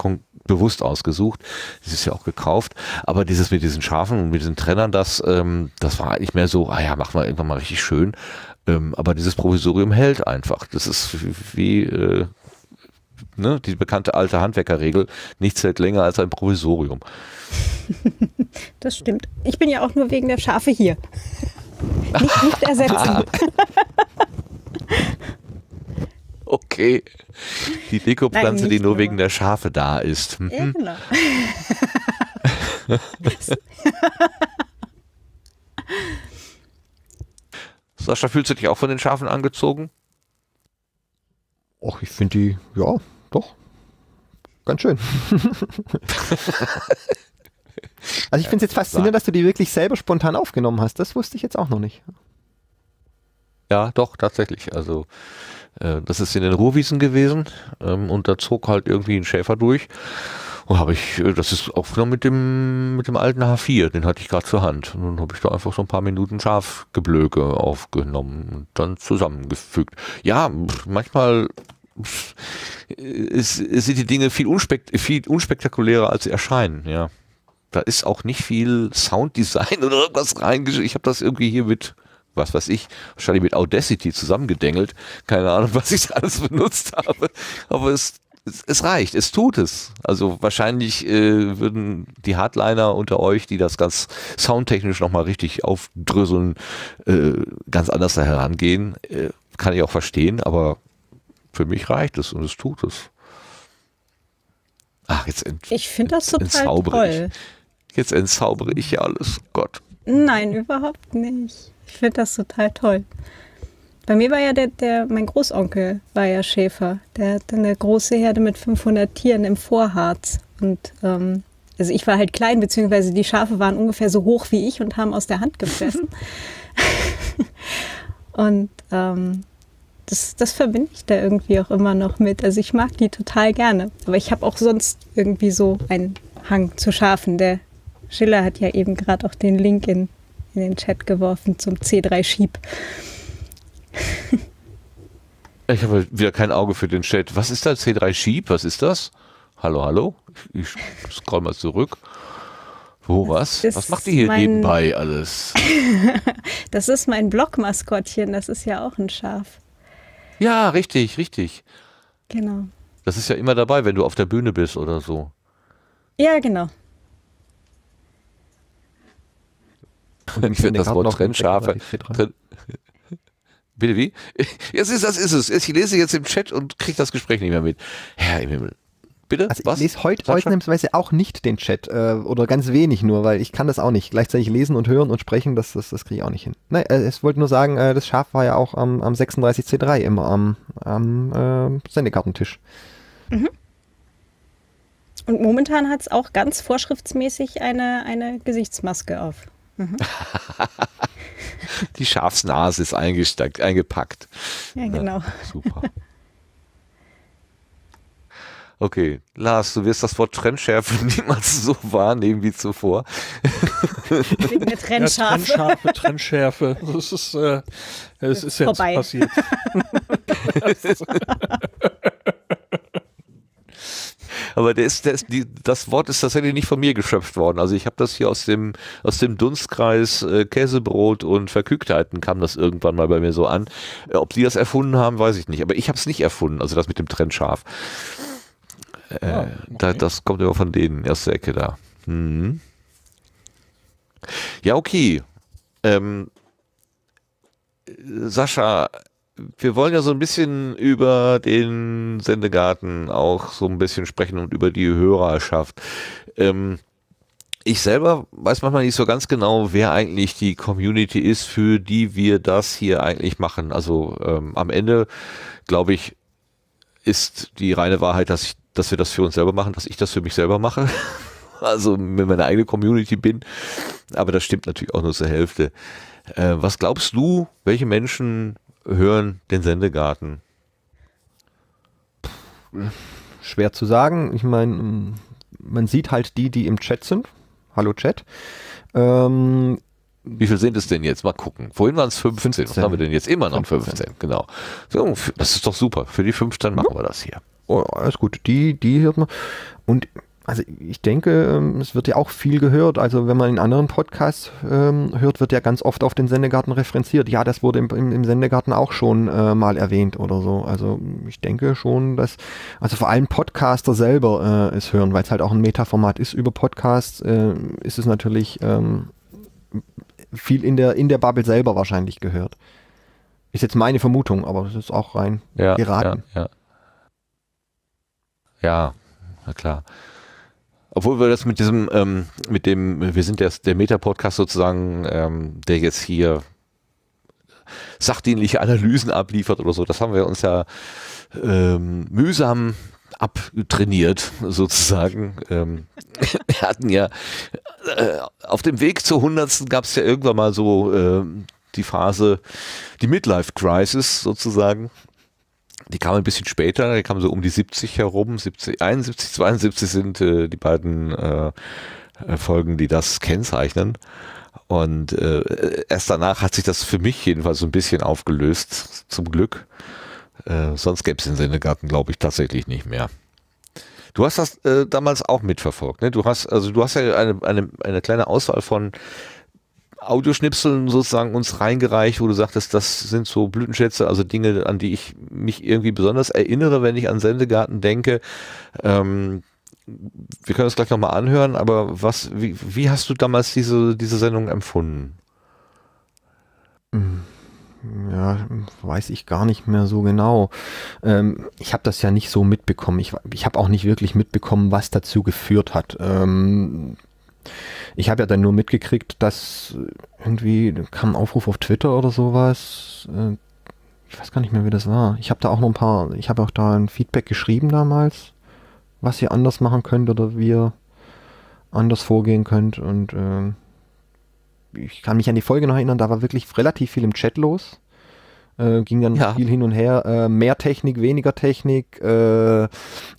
bewusst ausgesucht. Das ist ja auch gekauft. Aber dieses mit diesen Schafen und mit diesen Trennern, das, ähm, das war eigentlich mehr so, ah ja, machen wir irgendwann mal richtig schön. Ähm, aber dieses Provisorium hält einfach. Das ist wie äh, ne, die bekannte alte Handwerkerregel. Nichts hält länger als ein Provisorium. Das stimmt. Ich bin ja auch nur wegen der Schafe hier. Nicht, nicht ersetzen. okay. Die Dekopflanze, die nur, nur wegen der Schafe da ist. Mhm. Ja, genau. Sascha, fühlst du dich auch von den Schafen angezogen? Ach, ich finde die, ja, doch. Ganz schön. also ich finde es jetzt faszinierend, dass du die wirklich selber spontan aufgenommen hast. Das wusste ich jetzt auch noch nicht. Ja, doch, tatsächlich. Also äh, das ist in den Ruhrwiesen gewesen ähm, und da zog halt irgendwie ein Schäfer durch. Und habe ich, äh, das ist aufgenommen mit dem, mit dem alten H4, den hatte ich gerade zur Hand. Und dann habe ich da einfach so ein paar Minuten Schafgeblöke aufgenommen und dann zusammengefügt. Ja, manchmal ist, sind die Dinge viel, unspekt viel unspektakulärer, als sie erscheinen, ja. Da ist auch nicht viel Sounddesign oder irgendwas reingeschrieben. Ich habe das irgendwie hier mit, was weiß ich, wahrscheinlich mit Audacity zusammengedengelt. Keine Ahnung, was ich alles benutzt habe. Aber es es, es, reicht, es tut es. Also wahrscheinlich äh, würden die Hardliner unter euch, die das ganz soundtechnisch nochmal richtig aufdröseln, äh, ganz anders da herangehen. Äh, kann ich auch verstehen, aber für mich reicht es und es tut es. Ach, jetzt ent, Ich finde das total toll. Ich, jetzt entzaubere ich ja alles. Gott. Nein, überhaupt nicht. Ich finde das total toll. Bei mir war ja der, der, mein Großonkel war ja Schäfer. Der hat eine große Herde mit 500 Tieren im Vorharz. Und ähm, also ich war halt klein, beziehungsweise die Schafe waren ungefähr so hoch wie ich und haben aus der Hand gefressen. und ähm, das, das verbinde ich da irgendwie auch immer noch mit. Also ich mag die total gerne. Aber ich habe auch sonst irgendwie so einen Hang zu Schafen. Der Schiller hat ja eben gerade auch den Link in, in den Chat geworfen zum C3 Schieb. Ich habe wieder kein Auge für den Chat. Was ist da C3 Sheep? Was ist das? Hallo, hallo? Ich scroll mal zurück. Wo, was? Was macht ihr hier mein... nebenbei alles? das ist mein Blockmaskottchen. Das ist ja auch ein Schaf. Ja, richtig, richtig. Genau. Das ist ja immer dabei, wenn du auf der Bühne bist oder so. Ja, genau. ich finde das Wort Trennschafe. Bitte wie? Jetzt ist das ist es. Ich lese jetzt im Chat und kriege das Gespräch nicht mehr mit. Herr im Himmel. Bitte? Also Was? ich lese heute ausnahmsweise auch nicht den Chat äh, oder ganz wenig nur, weil ich kann das auch nicht. Gleichzeitig lesen und hören und sprechen, das, das, das kriege ich auch nicht hin. Nein, äh, ich wollte nur sagen, äh, das Schaf war ja auch am, am 36C3 immer am, am äh, Sendekartentisch. Mhm. Und momentan hat es auch ganz vorschriftsmäßig eine, eine Gesichtsmaske auf. Mhm. Die Schafsnase ist eingesteckt, eingepackt. Ja, genau. Super. Okay, Lars, du wirst das Wort Trennschärfe niemals so wahrnehmen wie zuvor. Wegen der Ja, Trennscharfe. Trennschärfe, Trennschärfe. Das ist, äh, es ist jetzt Vorbei. passiert. Aber der ist, der ist, die, das Wort ist tatsächlich nicht von mir geschöpft worden. Also ich habe das hier aus dem, aus dem Dunstkreis äh, Käsebrot und Verkügtheiten kam das irgendwann mal bei mir so an. Äh, ob die das erfunden haben, weiß ich nicht. Aber ich habe es nicht erfunden, also das mit dem Trennscharf. Äh, Ah, da, das kommt immer von denen, erste Ecke da. Mhm. Ja, okay. Ähm, Sascha, wir wollen ja so ein bisschen über den Sendegarten auch so ein bisschen sprechen und über die Hörerschaft. Ähm, ich selber weiß manchmal nicht so ganz genau, wer eigentlich die Community ist, für die wir das hier eigentlich machen. Also ähm, am Ende, glaube ich, ist die reine Wahrheit, dass, ich, dass wir das für uns selber machen, dass ich das für mich selber mache. Also mit meiner eigene Community bin. Aber das stimmt natürlich auch nur zur Hälfte. Äh, was glaubst du, welche Menschen hören den Sendegarten? Schwer zu sagen. Ich meine, man sieht halt die, die im Chat sind. Hallo Chat. Ähm, Wie viel sind es denn jetzt? Mal gucken. Vorhin waren es 15. Was 15. haben wir denn jetzt? Immer noch 15. 15, genau. So, das ist doch super. Für die 15 machen wir das hier. Oh, alles gut. Die, die hört man. Und also ich denke, ähm, es wird ja auch viel gehört. Also wenn man in anderen Podcasts ähm, hört, wird ja ganz oft auf den Sendegarten referenziert. Ja, das wurde im, im, im Sendegarten auch schon äh, mal erwähnt oder so. Also ich denke schon, dass, also vor allem Podcaster selber äh, es hören, weil es halt auch ein Metaformat ist über Podcasts, äh, ist es natürlich ähm, viel in der, in der Bubble selber wahrscheinlich gehört. Ist jetzt meine Vermutung, aber das ist auch rein Ja, geraten. Ja, ja. ja, na klar. Obwohl wir das mit diesem, ähm, mit dem, wir sind der, der Meta-Podcast sozusagen, ähm, der jetzt hier sachdienliche Analysen abliefert oder so, das haben wir uns ja ähm, mühsam abtrainiert, sozusagen. Ähm, wir hatten ja äh, auf dem Weg zur Hundertsten gab es ja irgendwann mal so ähm, die Phase, die Midlife Crisis sozusagen. Die kam ein bisschen später, die kam so um die 70 herum, 70, 71, 72 sind äh, die beiden äh, äh, Folgen, die das kennzeichnen. Und äh, erst danach hat sich das für mich jedenfalls so ein bisschen aufgelöst, zum Glück. Äh, sonst gäbe es den Sendegarten, glaube ich, tatsächlich nicht mehr. Du hast das äh, damals auch mitverfolgt, ne? Du hast, also du hast ja eine, eine, eine kleine Auswahl von Audioschnipseln sozusagen uns reingereicht, wo du sagtest, das sind so Blütenschätze, also Dinge, an die ich mich irgendwie besonders erinnere, wenn ich an Sendegarten denke. Ähm, wir können das gleich nochmal anhören, aber was, wie, wie hast du damals diese, diese Sendung empfunden? Ja, weiß ich gar nicht mehr so genau. Ähm, ich habe das ja nicht so mitbekommen. Ich, ich habe auch nicht wirklich mitbekommen, was dazu geführt hat. Ähm, ich habe ja dann nur mitgekriegt, dass irgendwie kam ein Aufruf auf Twitter oder sowas. Äh, ich weiß gar nicht mehr, wie das war. Ich habe da auch noch ein paar, ich habe auch da ein Feedback geschrieben damals, was ihr anders machen könnt oder wie ihr anders vorgehen könnt. Und ähm, ich kann mich an die Folge noch erinnern, da war wirklich relativ viel im Chat los. Äh, ging dann Ja. viel hin und her, äh, mehr Technik, weniger Technik, äh,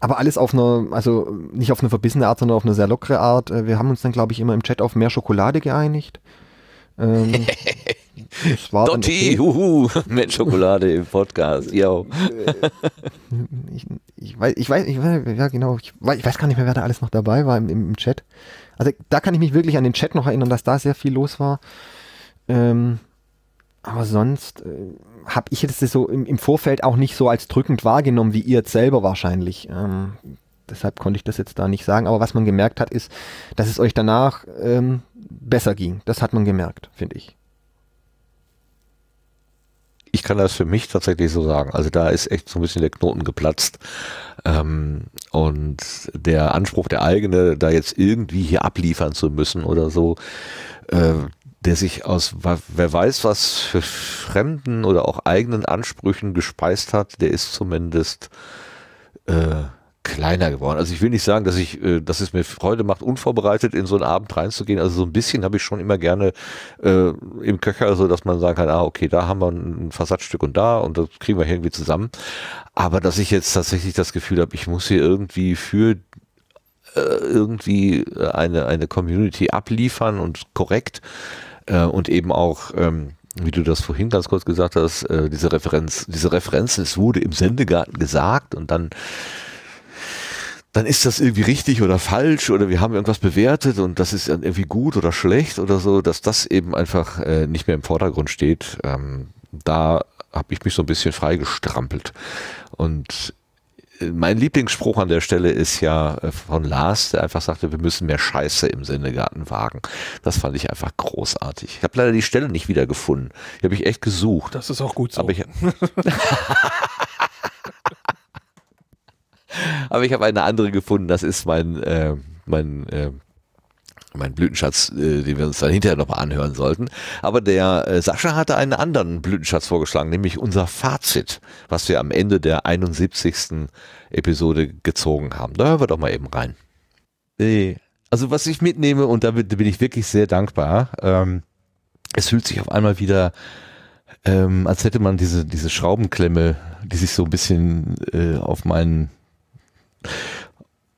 aber alles auf einer, also nicht auf eine verbissene Art, sondern auf eine sehr lockere Art. Äh, wir haben uns dann, glaube ich, immer im Chat auf mehr Schokolade geeinigt. Ähm, das war Dotti, okay. huhu, mit Schokolade im Podcast, yo. ich, ich weiß, ich weiß, ich weiß, ja genau, ich weiß, ich weiß gar nicht mehr, wer da alles noch dabei war im, im, im Chat. Also da kann ich mich wirklich an den Chat noch erinnern, dass da sehr viel los war. Ähm, aber sonst äh, habe ich jetzt so im, im Vorfeld auch nicht so als drückend wahrgenommen, wie ihr jetzt selber wahrscheinlich. Ähm, deshalb konnte ich das jetzt da nicht sagen. Aber was man gemerkt hat, ist, dass es euch danach ähm, besser ging. Das hat man gemerkt, finde ich. Ich kann das für mich tatsächlich so sagen. Also da ist echt so ein bisschen der Knoten geplatzt. Ähm, und der Anspruch, der eigene, da jetzt irgendwie hier abliefern zu müssen oder so, äh, der sich aus, wer weiß was, für fremden oder auch eigenen Ansprüchen gespeist hat, der ist zumindest äh, kleiner geworden. Also ich will nicht sagen, dass ich, äh, dass es mir Freude macht, unvorbereitet in so einen Abend reinzugehen. Also so ein bisschen habe ich schon immer gerne äh, im Köcher, so dass man sagen kann, ah, okay, da haben wir ein Versatzstück und da und das kriegen wir irgendwie zusammen. Aber dass ich jetzt tatsächlich das Gefühl habe, ich muss hier irgendwie für äh, irgendwie eine, eine Community abliefern und korrekt äh, und eben auch ähm, wie du das vorhin ganz kurz gesagt hast, äh, diese Referenz, diese Referenz, es wurde im Sendegarten gesagt und dann dann ist das irgendwie richtig oder falsch oder wir haben irgendwas bewertet und das ist irgendwie gut oder schlecht oder so, dass das eben einfach äh, nicht mehr im Vordergrund steht. Ähm, da habe ich mich so ein bisschen freigestrampelt. Und mein Lieblingsspruch an der Stelle ist ja äh, von Lars, der einfach sagte, wir müssen mehr Scheiße im Sendegarten wagen. Das fand ich einfach großartig. Ich habe leider die Stelle nicht wiedergefunden. Die habe ich echt gesucht. Das ist auch gut so. Aber ich, Aber ich habe eine andere gefunden. Das ist mein, äh, mein, äh, mein Blütenschatz, äh, den wir uns dann hinterher nochmal anhören sollten. Aber der äh, Sascha hatte einen anderen Blütenschatz vorgeschlagen, nämlich unser Fazit, was wir am Ende der 71. Episode gezogen haben. Da hören wir doch mal eben rein. Also was ich mitnehme, und da bin ich wirklich sehr dankbar, ähm, es fühlt sich auf einmal wieder ähm, als hätte man diese, diese Schraubenklemme, die sich so ein bisschen äh, auf meinen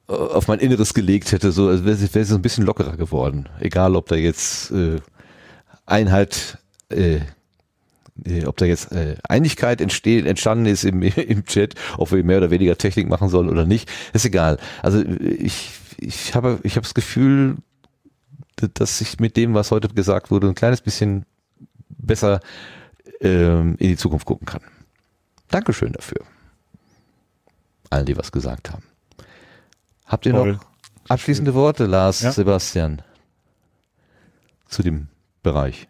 auf mein Inneres gelegt hätte, so wäre sie, wär sie so ein bisschen lockerer geworden. Egal, ob da jetzt äh, Einheit, äh, äh, ob da jetzt äh, Einigkeit entsteht, entstanden ist im, im Chat, ob wir mehr oder weniger Technik machen sollen oder nicht, ist egal. Also ich, ich habe ich habe das Gefühl, dass ich mit dem, was heute gesagt wurde, ein kleines bisschen besser ähm, in die Zukunft gucken kann. Dankeschön dafür. Allen, die was gesagt haben. Habt ihr noch abschließende Worte, Lars, ja. Sebastian, zu dem Bereich?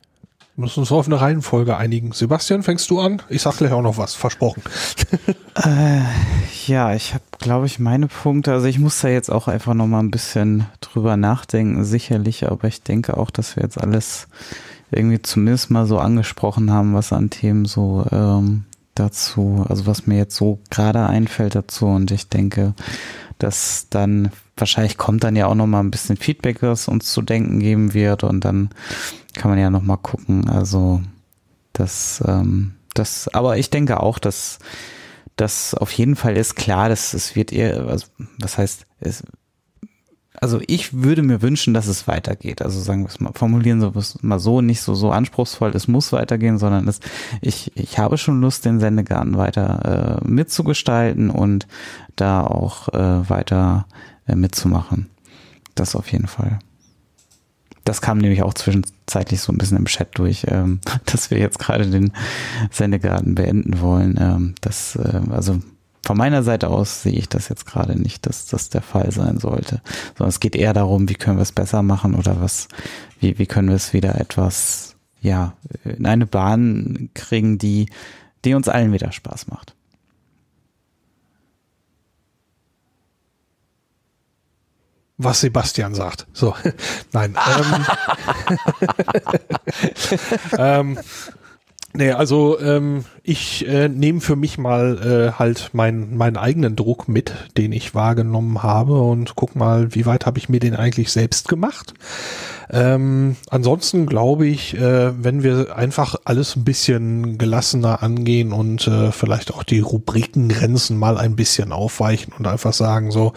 Wir müssen uns auf eine Reihenfolge einigen. Sebastian, fängst du an? Ich sag gleich auch noch was, versprochen. äh, ja, ich habe, glaube ich, meine Punkte. Also ich muss da jetzt auch einfach noch mal ein bisschen drüber nachdenken, sicherlich. Aber ich denke auch, dass wir jetzt alles irgendwie zumindest mal so angesprochen haben, was an Themen so ähm, dazu, also was mir jetzt so gerade einfällt dazu. Und ich denke, dass dann wahrscheinlich kommt dann ja auch noch mal ein bisschen Feedback, das uns zu denken geben wird und dann kann man ja noch mal gucken. Also das, ähm, das, aber ich denke auch, dass das auf jeden Fall ist klar, dass es wird eher, also, was heißt, es, also ich würde mir wünschen, dass es weitergeht. Also sagen wir es mal, formulieren wir es mal so, nicht so, so anspruchsvoll, es muss weitergehen, sondern es, ich, ich habe schon Lust, den Sendegarten weiter äh, mitzugestalten und da auch äh, weiter äh, mitzumachen. Das auf jeden Fall. Das kam nämlich auch zwischenzeitlich so ein bisschen im Chat durch, ähm, dass wir jetzt gerade den Sendegarten beenden wollen. Ähm, das, äh, also von meiner Seite aus sehe ich das jetzt gerade nicht, dass das der Fall sein sollte. Sondern es geht eher darum, wie können wir es besser machen oder was, wie, wie können wir es wieder etwas, ja, in eine Bahn kriegen, die, die uns allen wieder Spaß macht. was Sebastian sagt. So, nein. ähm, ähm, nee, also ähm, ich äh, nehme für mich mal äh, halt mein, meinen eigenen Druck mit, den ich wahrgenommen habe und guck mal, wie weit habe ich mir den eigentlich selbst gemacht. Ähm, ansonsten glaube ich, äh, wenn wir einfach alles ein bisschen gelassener angehen und äh, vielleicht auch die Rubrikengrenzen mal ein bisschen aufweichen und einfach sagen so,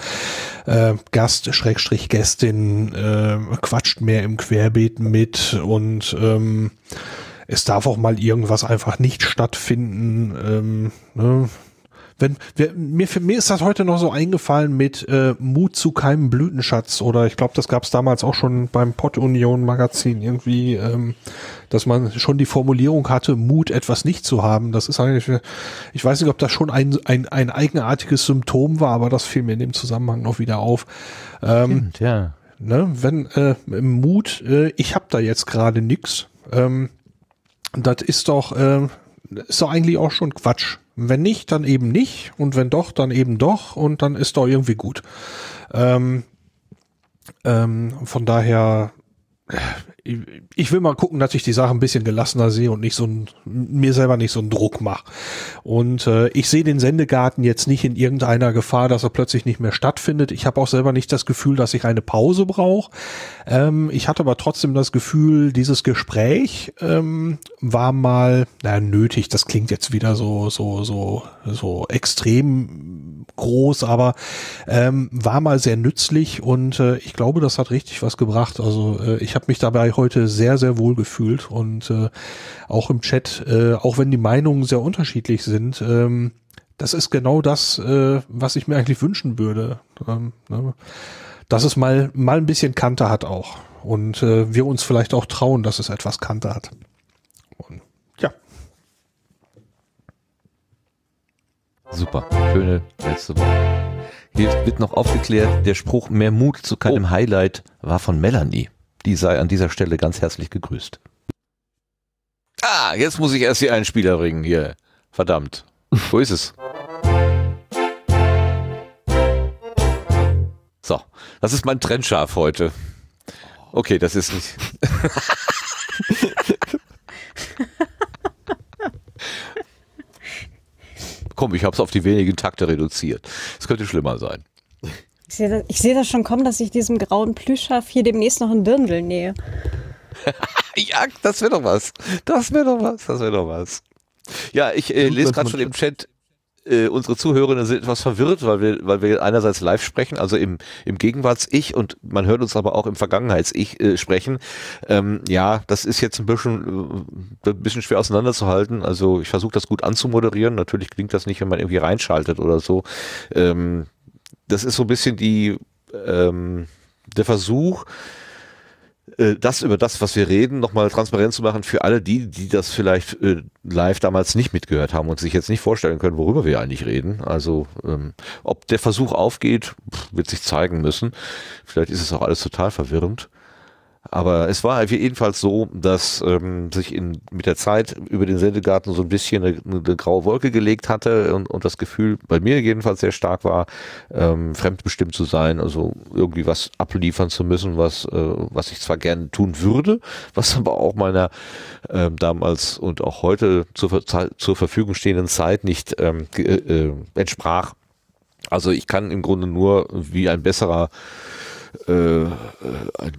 äh, Gast, Schrägstrich Gästin, äh, quatscht mehr im Querbeeten mit und ähm, es darf auch mal irgendwas einfach nicht stattfinden. Ähm, ne? wenn wir, mir, mir ist das heute noch so eingefallen mit äh, Mut zu keinem Blütenschatz oder ich glaube, das gab es damals auch schon beim Pot Union Magazin irgendwie, ähm, dass man schon die Formulierung hatte, Mut etwas nicht zu haben. Das ist eigentlich, ich weiß nicht, ob das schon ein, ein, ein eigenartiges Symptom war, aber das fiel mir in dem Zusammenhang noch wieder auf. Ähm, Stimmt, ja. Ne, wenn äh, Mut, äh, ich habe da jetzt gerade nix. Ähm, das ist doch, äh, ist doch eigentlich auch schon Quatsch. Wenn nicht, dann eben nicht. Und wenn doch, dann eben doch. Und dann ist doch irgendwie gut. Ähm, ähm, von daher, ich will mal gucken, dass ich die Sache ein bisschen gelassener sehe und nicht so ein, mir selber nicht so einen Druck mache. Und äh, ich sehe den Sendegarten jetzt nicht in irgendeiner Gefahr, dass er plötzlich nicht mehr stattfindet. Ich habe auch selber nicht das Gefühl, dass ich eine Pause brauche. Ähm, ich hatte aber trotzdem das Gefühl, dieses Gespräch ähm, war mal, naja, nötig. Das klingt jetzt wieder so, so, so, so extrem groß, aber ähm, war mal sehr nützlich und äh, ich glaube, das hat richtig was gebracht. Also äh, ich habe mich dabei heute sehr, sehr wohl gefühlt und äh, auch im Chat, äh, auch wenn die Meinungen sehr unterschiedlich sind, ähm, das ist genau das, äh, was ich mir eigentlich wünschen würde. Ähm, ne? Dass es mal, mal ein bisschen Kante hat auch. Und äh, wir uns vielleicht auch trauen, dass es etwas Kante hat. Und, ja. Super. Schöne letzte Woche. Hier wird noch aufgeklärt, der Spruch mehr Mut zu keinem oh. Highlight war von Melanie. Die sei an dieser Stelle ganz herzlich gegrüßt. Ah, jetzt muss ich erst hier einen Spieler bringen hier. Verdammt. Wo ist es? So, das ist mein Trennschaf heute. Okay, das ist nicht. Komm, ich habe es auf die wenigen Takte reduziert. Es könnte schlimmer sein. Ich sehe das, seh das, schon kommen, dass ich diesem grauen Plüschschaf hier demnächst noch ein Dirndl nähe. ja, das wäre doch was. Das wäre doch was. Das wäre doch was. Ja, ich äh, lese gerade schon im Chat, äh, unsere Zuhörerinnen sind etwas verwirrt, weil wir, weil wir einerseits live sprechen, also im, im Gegenwarts-Ich und man hört uns aber auch im Vergangenheits-Ich äh, sprechen. Ähm, ja, das ist jetzt ein bisschen, äh, ein bisschen schwer auseinanderzuhalten. Also ich versuche das gut anzumoderieren. Natürlich klingt das nicht, wenn man irgendwie reinschaltet oder so. Ähm, das ist so ein bisschen die, ähm, der Versuch, äh, das über das, was wir reden, nochmal transparent zu machen für alle die, die das vielleicht äh, live damals nicht mitgehört haben und sich jetzt nicht vorstellen können, worüber wir eigentlich reden. Also ähm, ob der Versuch aufgeht, wird sich zeigen müssen. Vielleicht ist es auch alles total verwirrend. Aber es war jedenfalls so, dass ähm, sich in, mit der Zeit über den Sendegarten so ein bisschen eine, eine graue Wolke gelegt hatte und, und, das Gefühl bei mir jedenfalls sehr stark war, ähm, fremdbestimmt zu sein, also irgendwie was abliefern zu müssen, was, äh, was ich zwar gerne tun würde, was aber auch meiner äh, damals und auch heute zur, zur Verfügung stehenden Zeit nicht ähm, äh, entsprach. Also ich kann im Grunde nur wie ein besserer äh,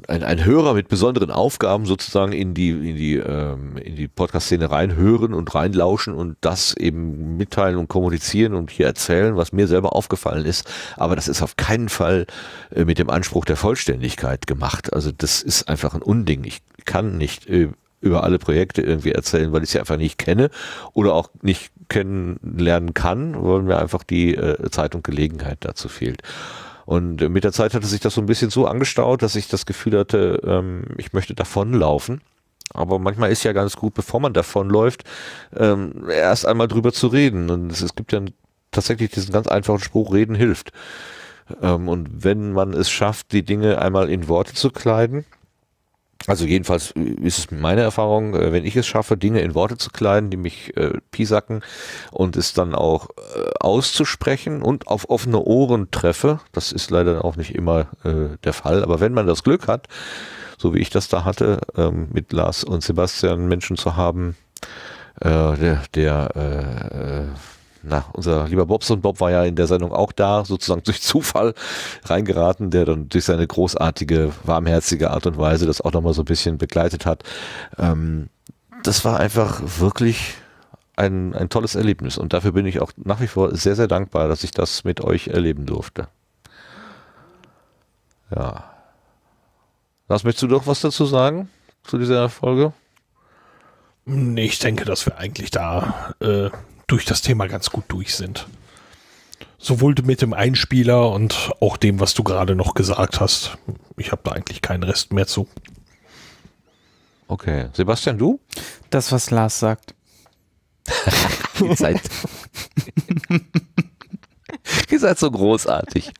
ein, ein Hörer mit besonderen Aufgaben sozusagen in die, in die, ähm, in die Podcast-Szene reinhören und reinlauschen und das eben mitteilen und kommunizieren und hier erzählen, was mir selber aufgefallen ist. Aber das ist auf keinen Fall äh, mit dem Anspruch der Vollständigkeit gemacht. Also das ist einfach ein Unding. Ich kann nicht äh, über alle Projekte irgendwie erzählen, weil ich sie einfach nicht kenne oder auch nicht kennenlernen kann, weil mir einfach die äh, Zeit und Gelegenheit dazu fehlt. Und mit der Zeit hatte sich das so ein bisschen so angestaut, dass ich das Gefühl hatte, ähm, ich möchte davonlaufen. Aber manchmal ist ja ganz gut, bevor man davonläuft, ähm, erst einmal drüber zu reden. Und es, es gibt ja tatsächlich diesen ganz einfachen Spruch, reden hilft. Ähm, und wenn man es schafft, die Dinge einmal in Worte zu kleiden, also jedenfalls ist es meine Erfahrung, äh, wenn ich es schaffe, Dinge in Worte zu kleiden, die mich äh, piesacken und es dann auch äh, auszusprechen und auf offene Ohren treffe, das ist leider auch nicht immer äh, der Fall, aber wenn man das Glück hat, so wie ich das da hatte, ähm, mit Lars und Sebastian Menschen zu haben, äh, der, der äh, na, unser lieber Bobson Bob war ja in der Sendung auch da, sozusagen durch Zufall reingeraten, der dann durch seine großartige, warmherzige Art und Weise das auch nochmal so ein bisschen begleitet hat. Ähm, das war einfach wirklich ein, ein tolles Erlebnis und dafür bin ich auch nach wie vor sehr, sehr dankbar, dass ich das mit euch erleben durfte. Ja. Was möchtest du doch was dazu sagen zu dieser Folge? Ich denke, dass wir eigentlich da äh, durch das Thema ganz gut durch sind. Sowohl mit dem Einspieler und auch dem, was du gerade noch gesagt hast. Ich habe da eigentlich keinen Rest mehr zu. Okay. Sebastian, du? Das, was Lars sagt. Ihr seid, Ihr seid so großartig.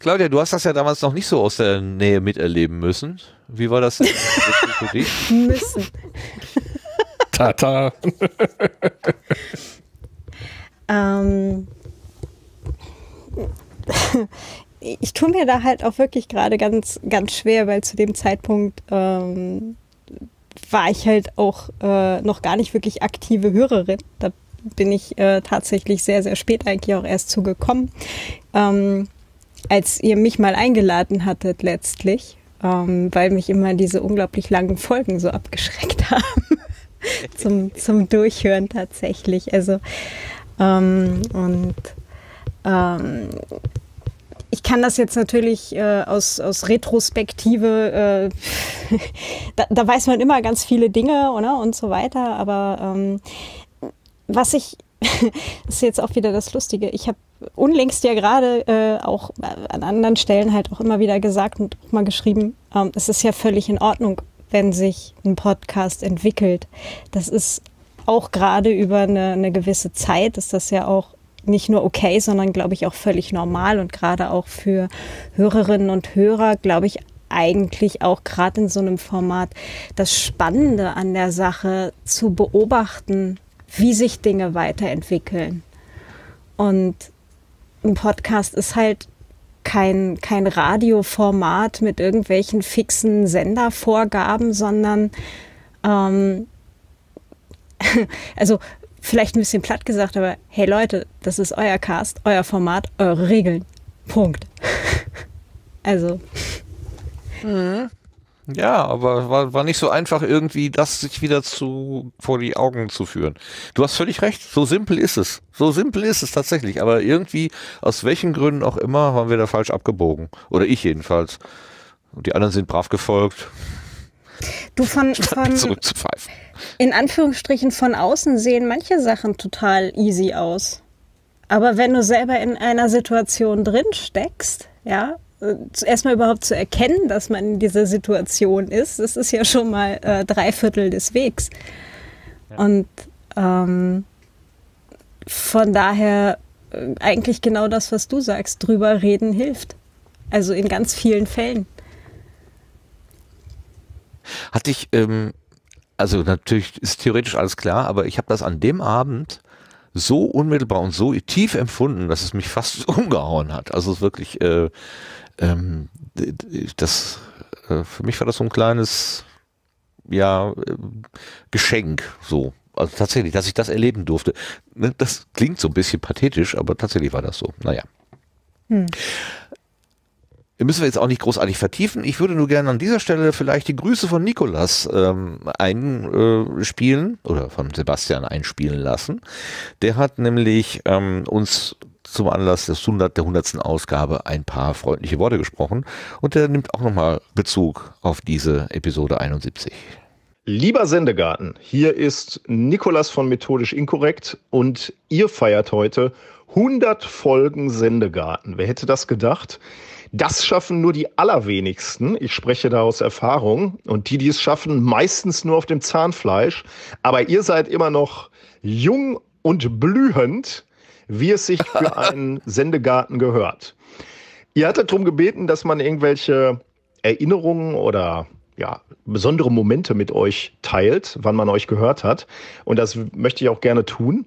Claudia, du hast das ja damals noch nicht so aus der Nähe miterleben müssen. Wie war das denn für dich? Müssen. Tata. Ähm, ich tue mir da halt auch wirklich gerade ganz, ganz schwer, weil zu dem Zeitpunkt ähm, war ich halt auch äh, noch gar nicht wirklich aktive Hörerin. Da bin ich äh, tatsächlich sehr, sehr spät eigentlich auch erst zugekommen, ähm, als ihr mich mal eingeladen hattet letztlich, ähm, weil mich immer diese unglaublich langen Folgen so abgeschreckt haben zum, zum Durchhören tatsächlich. Also ähm, und ähm, ich kann das jetzt natürlich äh, aus, aus Retrospektive, äh, da, da, weiß man immer ganz viele Dinge oder, und so weiter, aber ähm, was ich, das ist jetzt auch wieder das Lustige, ich habe unlängst ja gerade äh, auch an anderen Stellen halt auch immer wieder gesagt und auch mal geschrieben, ähm, es ist ja völlig in Ordnung, wenn sich ein Podcast entwickelt. Das ist auch gerade über eine, eine gewisse Zeit, ist das ja auch nicht nur okay, sondern glaube ich auch völlig normal und gerade auch für Hörerinnen und Hörer, glaube ich, eigentlich auch gerade in so einem Format das Spannende an der Sache zu beobachten, wie sich Dinge weiterentwickeln. Und ein Podcast ist halt kein, kein Radioformat mit irgendwelchen fixen Sendervorgaben, sondern ähm, also vielleicht ein bisschen platt gesagt, aber hey Leute, das ist euer Cast, euer Format, eure Regeln. Punkt. also. Mhm. Ja, aber war, war nicht so einfach, irgendwie das sich wieder zu vor die Augen zu führen. Du hast völlig recht, so simpel ist es. So simpel ist es tatsächlich. Aber irgendwie, aus welchen Gründen auch immer, waren wir da falsch abgebogen. Oder ich jedenfalls. Und die anderen sind brav gefolgt. Du von, von zurückzupfeifen. In Anführungsstrichen von außen sehen manche Sachen total easy aus. Aber wenn du selber in einer Situation drin steckst, ja, äh, erstmal überhaupt zu erkennen, dass man in dieser Situation ist, das ist ja schon mal äh, drei Viertel des Wegs. Ja. Und ähm, von daher äh, eigentlich genau das, was du sagst, drüber reden hilft. Also in ganz vielen Fällen. Hatte ich, ähm, also natürlich ist theoretisch alles klar, aber ich habe das an dem Abend so unmittelbar und so tief empfunden, dass es mich fast umgehauen hat. Also es ist wirklich, äh, ähm, das, äh, für mich war das so ein kleines, ja, äh, Geschenk, so. Also tatsächlich, dass ich das erleben durfte. Ne, das klingt so ein bisschen pathetisch, aber tatsächlich war das so. Naja. Hm müssen wir jetzt auch nicht großartig vertiefen. Ich würde nur gerne an dieser Stelle vielleicht die Grüße von Nikolas ähm, einspielen oder von Sebastian einspielen lassen. Der hat nämlich ähm, uns zum Anlass des 100, der 100. Ausgabe ein paar freundliche Worte gesprochen und der nimmt auch nochmal Bezug auf diese Episode 71. Lieber Sendegarten, hier ist Nikolas von Methodisch Inkorrekt und ihr feiert heute 100 Folgen Sendegarten. Wer hätte das gedacht? Das schaffen nur die allerwenigsten. Ich spreche da aus Erfahrung. Und die, die es schaffen, meistens nur auf dem Zahnfleisch. Aber ihr seid immer noch jung und blühend, wie es sich für einen Sendegarten gehört. Ihr hattet darum gebeten, dass man irgendwelche Erinnerungen oder ja, besondere Momente mit euch teilt, wann man euch gehört hat. Und das möchte ich auch gerne tun.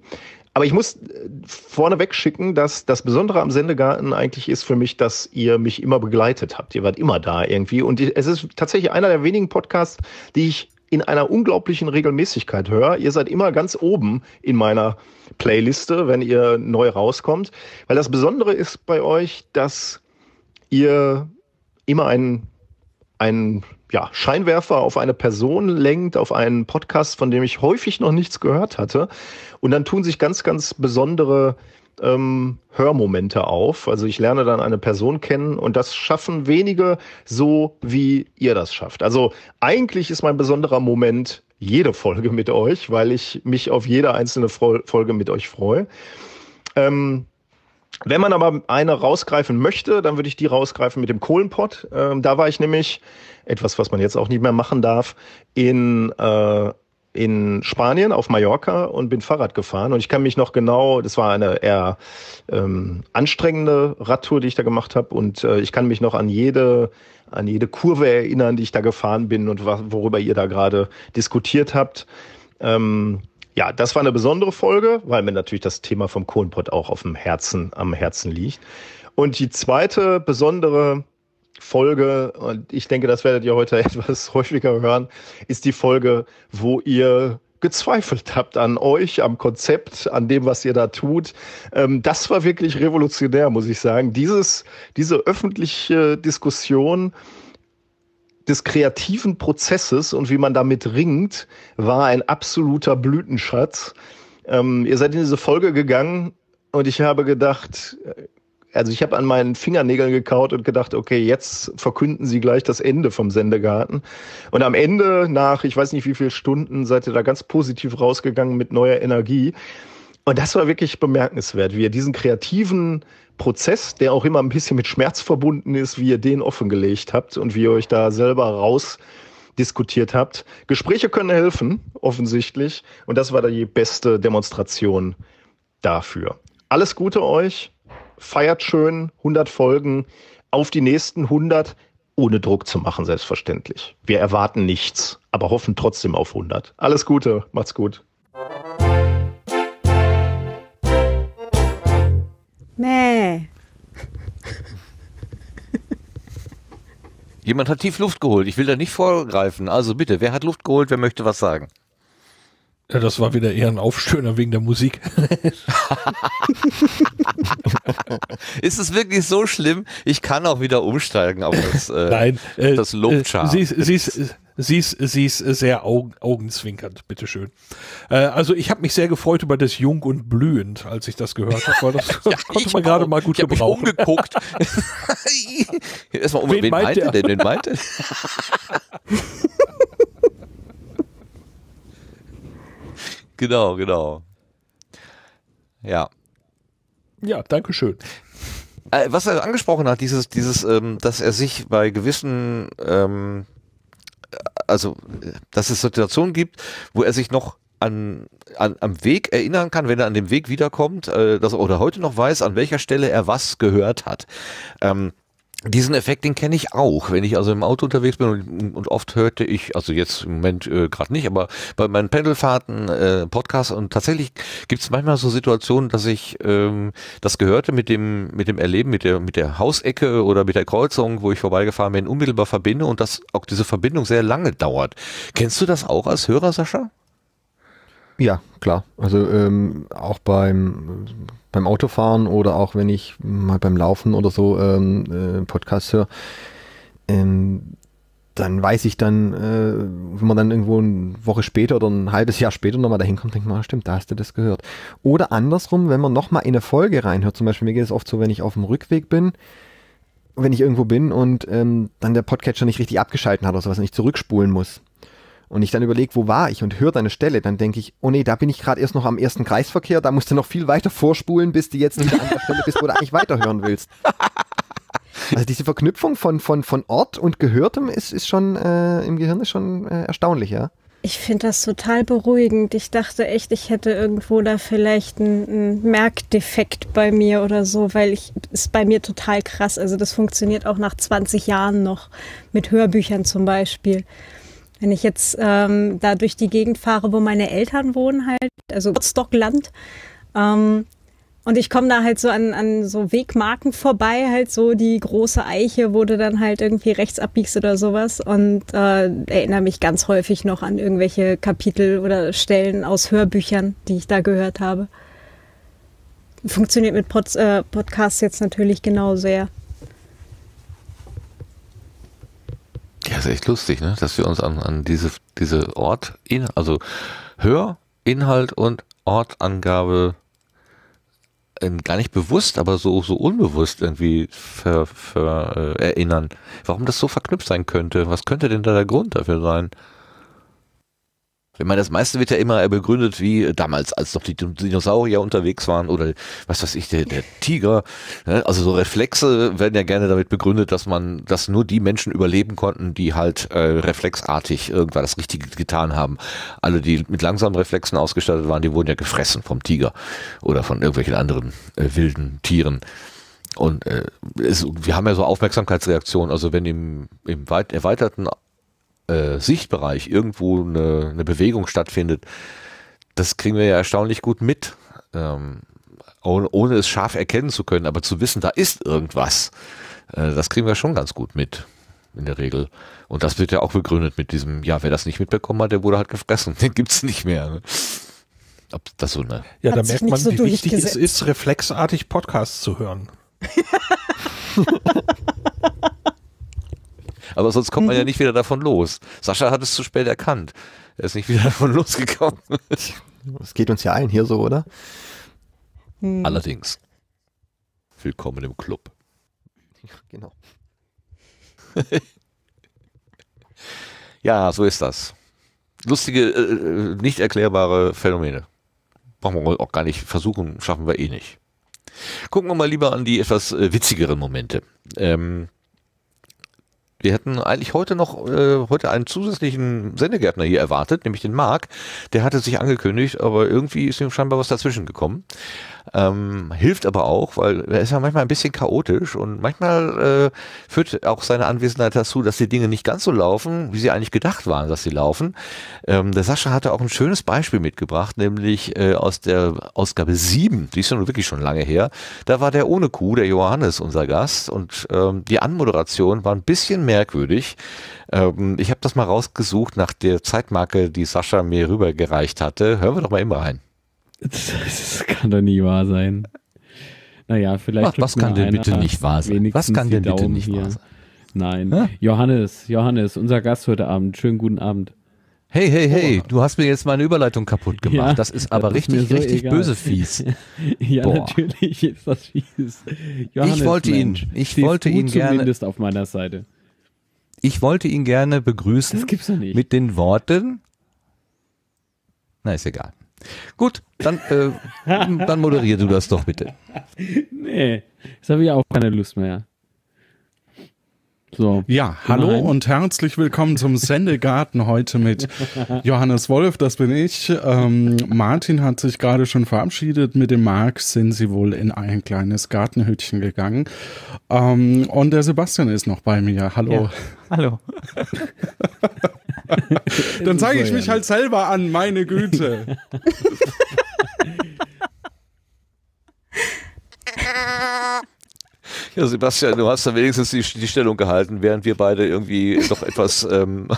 Aber ich muss äh, vorneweg schicken, dass das Besondere am Sendegarten eigentlich ist für mich, dass ihr mich immer begleitet habt. Ihr wart immer da irgendwie. Und es ist tatsächlich einer der wenigen Podcasts, die ich in einer unglaublichen Regelmäßigkeit höre. Ihr seid immer ganz oben in meiner Playliste, wenn ihr neu rauskommt. Weil das Besondere ist bei euch, dass ihr immer einen, einen ja, Scheinwerfer auf eine Person lenkt, auf einen Podcast, von dem ich häufig noch nichts gehört hatte. Und dann tun sich ganz, ganz besondere ähm, Hörmomente auf. Also ich lerne dann eine Person kennen und das schaffen wenige so, wie ihr das schafft. Also eigentlich ist mein besonderer Moment jede Folge mit euch, weil ich mich auf jede einzelne Folge mit euch freue. Ähm, wenn man aber eine rausgreifen möchte, dann würde ich die rausgreifen mit dem Kohlenpott. Ähm, da war ich nämlich, etwas, was man jetzt auch nicht mehr machen darf, in, äh, in Spanien auf Mallorca und bin Fahrrad gefahren. Und ich kann mich noch genau, das war eine eher ähm, anstrengende Radtour, die ich da gemacht habe. Und äh, ich kann mich noch an jede, an jede Kurve erinnern, die ich da gefahren bin und worüber ihr da gerade diskutiert habt. Ähm, ja, das war eine besondere Folge, weil mir natürlich das Thema vom Kohlenpott auch auf dem Herzen, am Herzen liegt. Und die zweite besondere Folge, und ich denke, das werdet ihr heute etwas häufiger hören, ist die Folge, wo ihr gezweifelt habt an euch, am Konzept, an dem, was ihr da tut. Ähm, das war wirklich revolutionär, muss ich sagen. Dieses, diese öffentliche Diskussion des kreativen Prozesses und wie man damit ringt, war ein absoluter Blütenschatz. Ähm, ihr seid in diese Folge gegangen und ich habe gedacht, also ich habe an meinen Fingernägeln gekaut und gedacht, okay, jetzt verkünden sie gleich das Ende vom Sendegarten. Und am Ende, nach ich weiß nicht wie viele Stunden, seid ihr da ganz positiv rausgegangen mit neuer Energie. Und das war wirklich bemerkenswert, wie ihr diesen kreativen Prozess, der auch immer ein bisschen mit Schmerz verbunden ist, wie ihr den offengelegt habt und wie ihr euch da selber raus diskutiert habt. Gespräche können helfen, offensichtlich. Und das war die beste Demonstration dafür. Alles Gute euch feiert schön 100 Folgen auf die nächsten 100 ohne Druck zu machen, selbstverständlich. Wir erwarten nichts, aber hoffen trotzdem auf 100. Alles Gute, macht's gut. Mäh. Jemand hat tief Luft geholt. Ich will da nicht vorgreifen. Also bitte, wer hat Luft geholt? Wer möchte was sagen? Ja, das war wieder eher ein Aufstöhner wegen der Musik. ist es wirklich so schlimm? Ich kann auch wieder umsteigen auf das, äh, Nein, äh, das Lobchart. Sie, sie, sie, sie, ist, sie ist sehr augen, augenzwinkernd, bitteschön. Äh, also ich habe mich sehr gefreut über das Jung und Blühend, als ich das gehört habe, weil das ja, konnte man gerade mal gut ich gebrauchen. Mich umgeguckt. Erstmal um, wen, wen meint er denn? Wen meint Genau, genau. Ja. Ja, danke schön. Äh, was er angesprochen hat, dieses, dieses, ähm, dass er sich bei gewissen, ähm, also, dass es Situationen gibt, wo er sich noch an, an, am Weg erinnern kann, wenn er an dem Weg wiederkommt, äh, dass, oder heute noch weiß, an welcher Stelle er was gehört hat. Ähm, diesen Effekt, den kenne ich auch, wenn ich also im Auto unterwegs bin und, und oft hörte ich, also jetzt im Moment äh, gerade nicht, aber bei meinen Pendelfahrten äh, Podcasts und tatsächlich gibt es manchmal so Situationen, dass ich ähm, das Gehörte mit dem mit dem Erleben, mit der mit der Hausecke oder mit der Kreuzung, wo ich vorbeigefahren bin, unmittelbar verbinde und dass auch diese Verbindung sehr lange dauert. Kennst du das auch als Hörer, Sascha? Ja, klar. Also ähm, auch beim, beim Autofahren oder auch wenn ich mal beim Laufen oder so ähm, äh, Podcast höre, ähm, dann weiß ich dann, äh, wenn man dann irgendwo eine Woche später oder ein halbes Jahr später nochmal dahin kommt, denkt man, ah, stimmt, da hast du das gehört. Oder andersrum, wenn man nochmal in eine Folge reinhört, zum Beispiel mir geht es oft so, wenn ich auf dem Rückweg bin, wenn ich irgendwo bin und ähm, dann der Podcatcher nicht richtig abgeschalten hat oder sowas und ich zurückspulen muss und ich dann überlege, wo war ich und höre deine Stelle, dann denke ich, oh nee, da bin ich gerade erst noch am ersten Kreisverkehr, da musst du noch viel weiter vorspulen, bis du jetzt an der Stelle bist, wo du eigentlich weiterhören willst. Also diese Verknüpfung von, von, von Ort und Gehörtem ist, ist schon äh, im Gehirn ist schon äh, erstaunlich, ja. Ich finde das total beruhigend. Ich dachte echt, ich hätte irgendwo da vielleicht einen, einen Merkdefekt bei mir oder so, weil ich ist bei mir total krass. Also das funktioniert auch nach 20 Jahren noch mit Hörbüchern zum Beispiel. Wenn ich jetzt ähm, da durch die Gegend fahre, wo meine Eltern wohnen halt, also Stockland, ähm, und ich komme da halt so an, an so Wegmarken vorbei, halt so die große Eiche, wo du dann halt irgendwie rechts abbiegst oder sowas und äh, erinnere mich ganz häufig noch an irgendwelche Kapitel oder Stellen aus Hörbüchern, die ich da gehört habe. Funktioniert mit Pod, äh, Podcasts jetzt natürlich genau sehr. Ja, ist echt lustig, ne? dass wir uns an, an diese, diese Ort, also Hörinhalt und Ortangabe gar nicht bewusst, aber so, so unbewusst irgendwie ver, ver, äh, erinnern. Warum das so verknüpft sein könnte? Was könnte denn da der Grund dafür sein? Ich meine, das meiste wird ja immer begründet, wie damals, als noch die Dinosaurier unterwegs waren oder was weiß ich, der, der Tiger. Ne? Also so Reflexe werden ja gerne damit begründet, dass man, dass nur die Menschen überleben konnten, die halt äh, reflexartig irgendwann das Richtige getan haben. Alle, die mit langsamen Reflexen ausgestattet waren, die wurden ja gefressen vom Tiger oder von irgendwelchen anderen äh, wilden Tieren. Und äh, es, wir haben ja so Aufmerksamkeitsreaktionen, also wenn im, im weit erweiterten äh, Sichtbereich irgendwo eine, eine, Bewegung stattfindet, das kriegen wir ja erstaunlich gut mit, ähm, ohne, ohne, es scharf erkennen zu können, aber zu wissen, da ist irgendwas. Äh, das kriegen wir schon ganz gut mit, in der Regel. Und das wird ja auch begründet mit diesem, ja, wer das nicht mitbekommen hat, der wurde halt gefressen. Den gibt's nicht mehr. Ne? Ob das so eine. Ja, da merkt man, so wie wichtig es ist, reflexartig Podcasts zu hören. Aber sonst kommt man ja nicht wieder davon los. Sascha hat es zu spät erkannt. Er ist nicht wieder davon losgekommen. Es geht uns ja allen hier so, oder? Hm. Allerdings. Willkommen im Club. Genau. Ja, so ist das. Lustige, äh, nicht erklärbare Phänomene. Brauchen wir auch gar nicht versuchen, schaffen wir eh nicht. Gucken wir mal lieber an die etwas äh, witzigeren Momente. Ähm, wir hätten eigentlich heute noch äh, heute einen zusätzlichen Sendegärtner hier erwartet, nämlich den Marc. Der hatte sich angekündigt, aber irgendwie ist ihm scheinbar was dazwischen gekommen. Ähm, hilft aber auch, weil er ist ja manchmal ein bisschen chaotisch und manchmal äh, führt auch seine Anwesenheit dazu, dass die Dinge nicht ganz so laufen, wie sie eigentlich gedacht waren, dass sie laufen. Ähm, der Sascha hatte auch ein schönes Beispiel mitgebracht, nämlich äh, aus der Ausgabe 7, die ist ja nun wirklich schon lange her. Da war der ohne Kuh, der Johannes, unser Gast und ähm, die Anmoderation war ein bisschen merkwürdig. Ähm, ich habe das mal rausgesucht nach der Zeitmarke, die Sascha mir rübergereicht hatte. Hören wir doch mal immer rein. Das, das kann doch nie wahr sein. Naja, vielleicht. Ach, was kann denn bitte nicht wahr sein? Was kann denn bitte nicht hier. wahr sein? Nein. Hä? Johannes, Johannes, unser Gast heute Abend. Schönen guten Abend. Hey, hey, hey, du hast mir jetzt meine Überleitung kaputt gemacht. Ja, das ist aber das ist richtig, so richtig egal. böse fies. ja, Boah. natürlich ist das fies. Johannes, wollte ihn- Mensch, ich stehst wollte ihn gerne- zumindest auf meiner Seite. Ich wollte ihn gerne begrüßen Das gibt's doch nicht. mit den Worten. Na, ist egal. Gut, dann, äh, dann moderier du das doch bitte. Nee, jetzt habe ich auch keine Lust mehr. So. Ja, hallo Nein. und herzlich willkommen zum Sendegarten heute mit Johannes Wolf, das bin ich. Ähm, Martin hat sich gerade schon verabschiedet. Mit dem Marc sind sie wohl in ein kleines Gartenhütchen gegangen. Ähm, und der Sebastian ist noch bei mir. Hallo. Ja. Hallo. Dann zeige ich mich ja. halt selber an, meine Güte. Ja, Sebastian, du hast da wenigstens die, die Stellung gehalten, während wir beide irgendwie doch etwas ähm,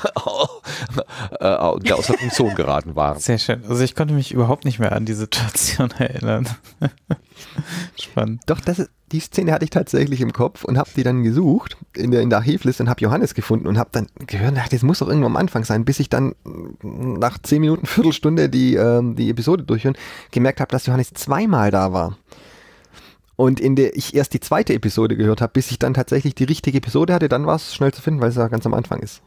äh, aus der Funktion geraten waren. Sehr schön. Also ich konnte mich überhaupt nicht mehr an die Situation erinnern. Spannend. Doch, das die Szene hatte ich tatsächlich im Kopf und habe die dann gesucht in der, in der Archivliste und habe Johannes gefunden und habe dann gehört, ach, das muss doch irgendwo am Anfang sein, bis ich dann nach 10 Minuten, Viertelstunde die, ähm, die Episode durchhören, gemerkt habe, dass Johannes zweimal da war. Und in der ich erst die zweite Episode gehört habe, bis ich dann tatsächlich die richtige Episode hatte, dann war es schnell zu finden, weil es ja ganz am Anfang ist.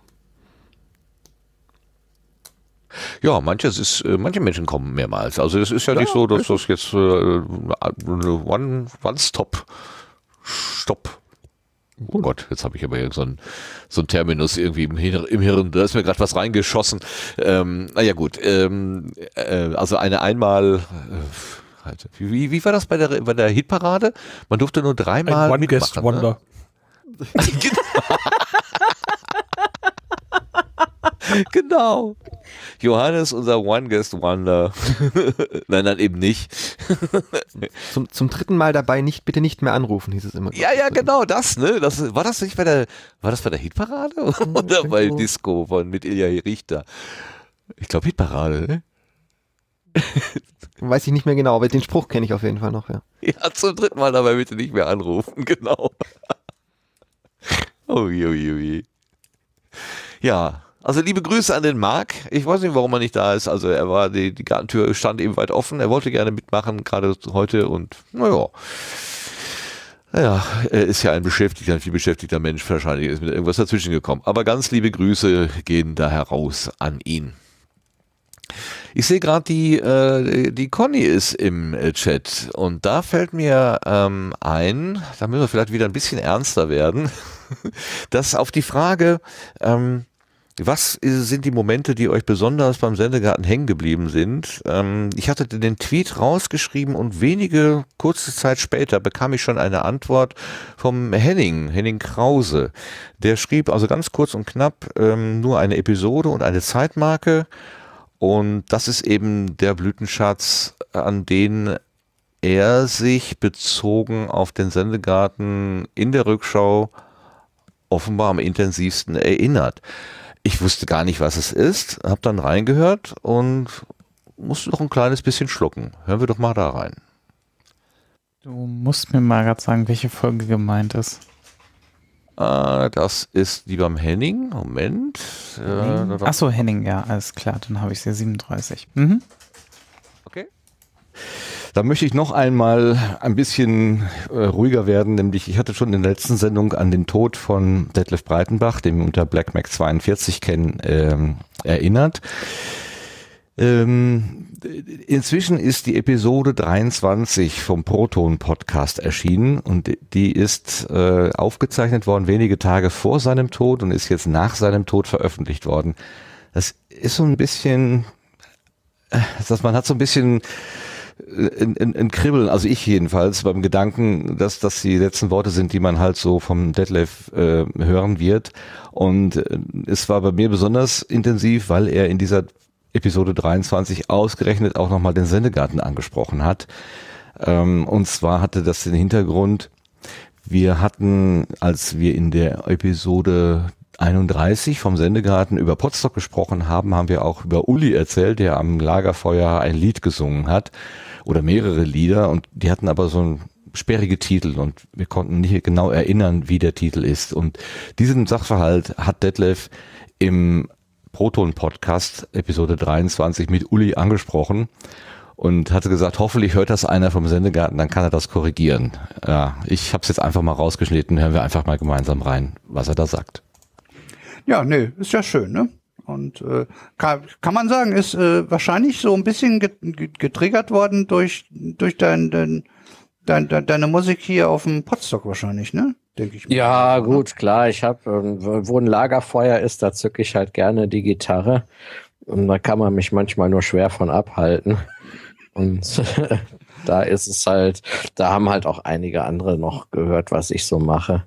Ja, manches ist, äh, manche Menschen kommen mehrmals. Also es ist ja, nicht so, dass das jetzt äh, eine One, One Stop Stopp. Oh Gott, jetzt habe ich aber so ein, so ein Terminus irgendwie im, Hin- im Hirn, da ist mir gerade was reingeschossen. Ähm, naja gut, ähm, äh, also eine einmal, äh, halt, wie, wie war das bei der, bei der Hitparade? Man durfte nur Ein dreimal One Guest. Ne? Wonder. genau. Johannes, unser One Guest Wonder. nein, nein, eben nicht. Zum, zum dritten Mal dabei nicht, bitte nicht mehr anrufen, hieß es immer. Ja, ja, genau, das, ne? Das, war das nicht bei der, war das bei der Hitparade? Oder bei irgendwo. Disco von, mit Ilja Richter? Ich glaube Hitparade, ne? Weiß ich nicht mehr genau, aber den Spruch kenne ich auf jeden Fall noch, ja. Ja, zum dritten Mal dabei bitte nicht mehr anrufen, genau. Oh, ui, ui, ui. Ja, also liebe Grüße an den Marc. Ich weiß nicht, warum er nicht da ist. Also er war, die, die Gartentür stand eben weit offen. Er wollte gerne mitmachen, gerade heute und naja. Naja, er ist ja ein beschäftigter, ein viel beschäftigter Mensch. Wahrscheinlich ist mit irgendwas dazwischen gekommen. Aber ganz liebe Grüße gehen da heraus an ihn. Ich sehe gerade, die, äh, die Conny ist im äh, Chat und da fällt mir ähm, ein, da müssen wir vielleicht wieder ein bisschen ernster werden, dass auf die Frage, ähm, was sind die Momente, die euch besonders beim Sendegarten hängen geblieben sind? Ähm, ich hatte den Tweet rausgeschrieben und wenige kurze Zeit später bekam ich schon eine Antwort vom Henning, Henning Krause. Der schrieb also ganz kurz und knapp ähm, nur eine Episode und eine Zeitmarke. Und das ist eben der Blütenschatz, an den er sich bezogen auf den Sendegarten in der Rückschau offenbar am intensivsten erinnert. Ich wusste gar nicht, was es ist, habe dann reingehört und musste noch ein kleines bisschen schlucken. Hören wir doch mal da rein. Du musst mir mal gerade sagen, welche Folge gemeint ist. Äh, das ist die beim Henning. Moment. Henning? Äh, Achso, Henning, ja, alles klar. Dann habe ich sie 37. Mhm. Okay. Da möchte ich noch einmal ein bisschen äh, ruhiger werden, nämlich ich hatte schon in der letzten Sendung an den Tod von Detlef Breitenbach, den wir unter Black Mac 42 kennen, ähm, erinnert. Ähm, inzwischen ist die Episode 23 vom Proton Podcast erschienen und die ist äh, aufgezeichnet worden wenige Tage vor seinem Tod und ist jetzt nach seinem Tod veröffentlicht worden. Das ist so ein bisschen, äh, dass man hat so ein bisschen äh, ein, ein, ein Kribbeln, also ich jedenfalls, beim Gedanken, dass das die letzten Worte sind, die man halt so vom Detlef äh, hören wird. Und äh, es war bei mir besonders intensiv, weil er in dieser Episode 23 ausgerechnet auch nochmal den Sendegarten angesprochen hat. Ähm, und zwar hatte das den Hintergrund, wir hatten, als wir in der Episode 31 vom Sendegarten über Potsdok gesprochen haben, haben wir auch über Uli erzählt, der am Lagerfeuer ein Lied gesungen hat oder mehrere Lieder und die hatten aber so ein sperrige Titel und wir konnten nicht genau erinnern, wie der Titel ist. Und diesen Sachverhalt hat Detlef im Proton-Podcast, Episode 23, mit Uli angesprochen und hatte gesagt, hoffentlich hört das einer vom Sendegarten, dann kann er das korrigieren. Ja, ich habe es jetzt einfach mal rausgeschnitten, hören wir einfach mal gemeinsam rein, was er da sagt. Ja, nee, ist ja schön, ne? Und äh, kann, kann man sagen, ist äh, wahrscheinlich so ein bisschen getriggert worden durch, durch dein, dein, dein, deine Musik hier auf dem Potstock wahrscheinlich, ne? Denke ich. Mal. Ja, gut, klar. Ich habe, ähm, wo ein Lagerfeuer ist, da zücke ich halt gerne die Gitarre. Und da kann man mich manchmal nur schwer von abhalten. Und da ist es halt, da haben halt auch einige andere noch gehört, was ich so mache.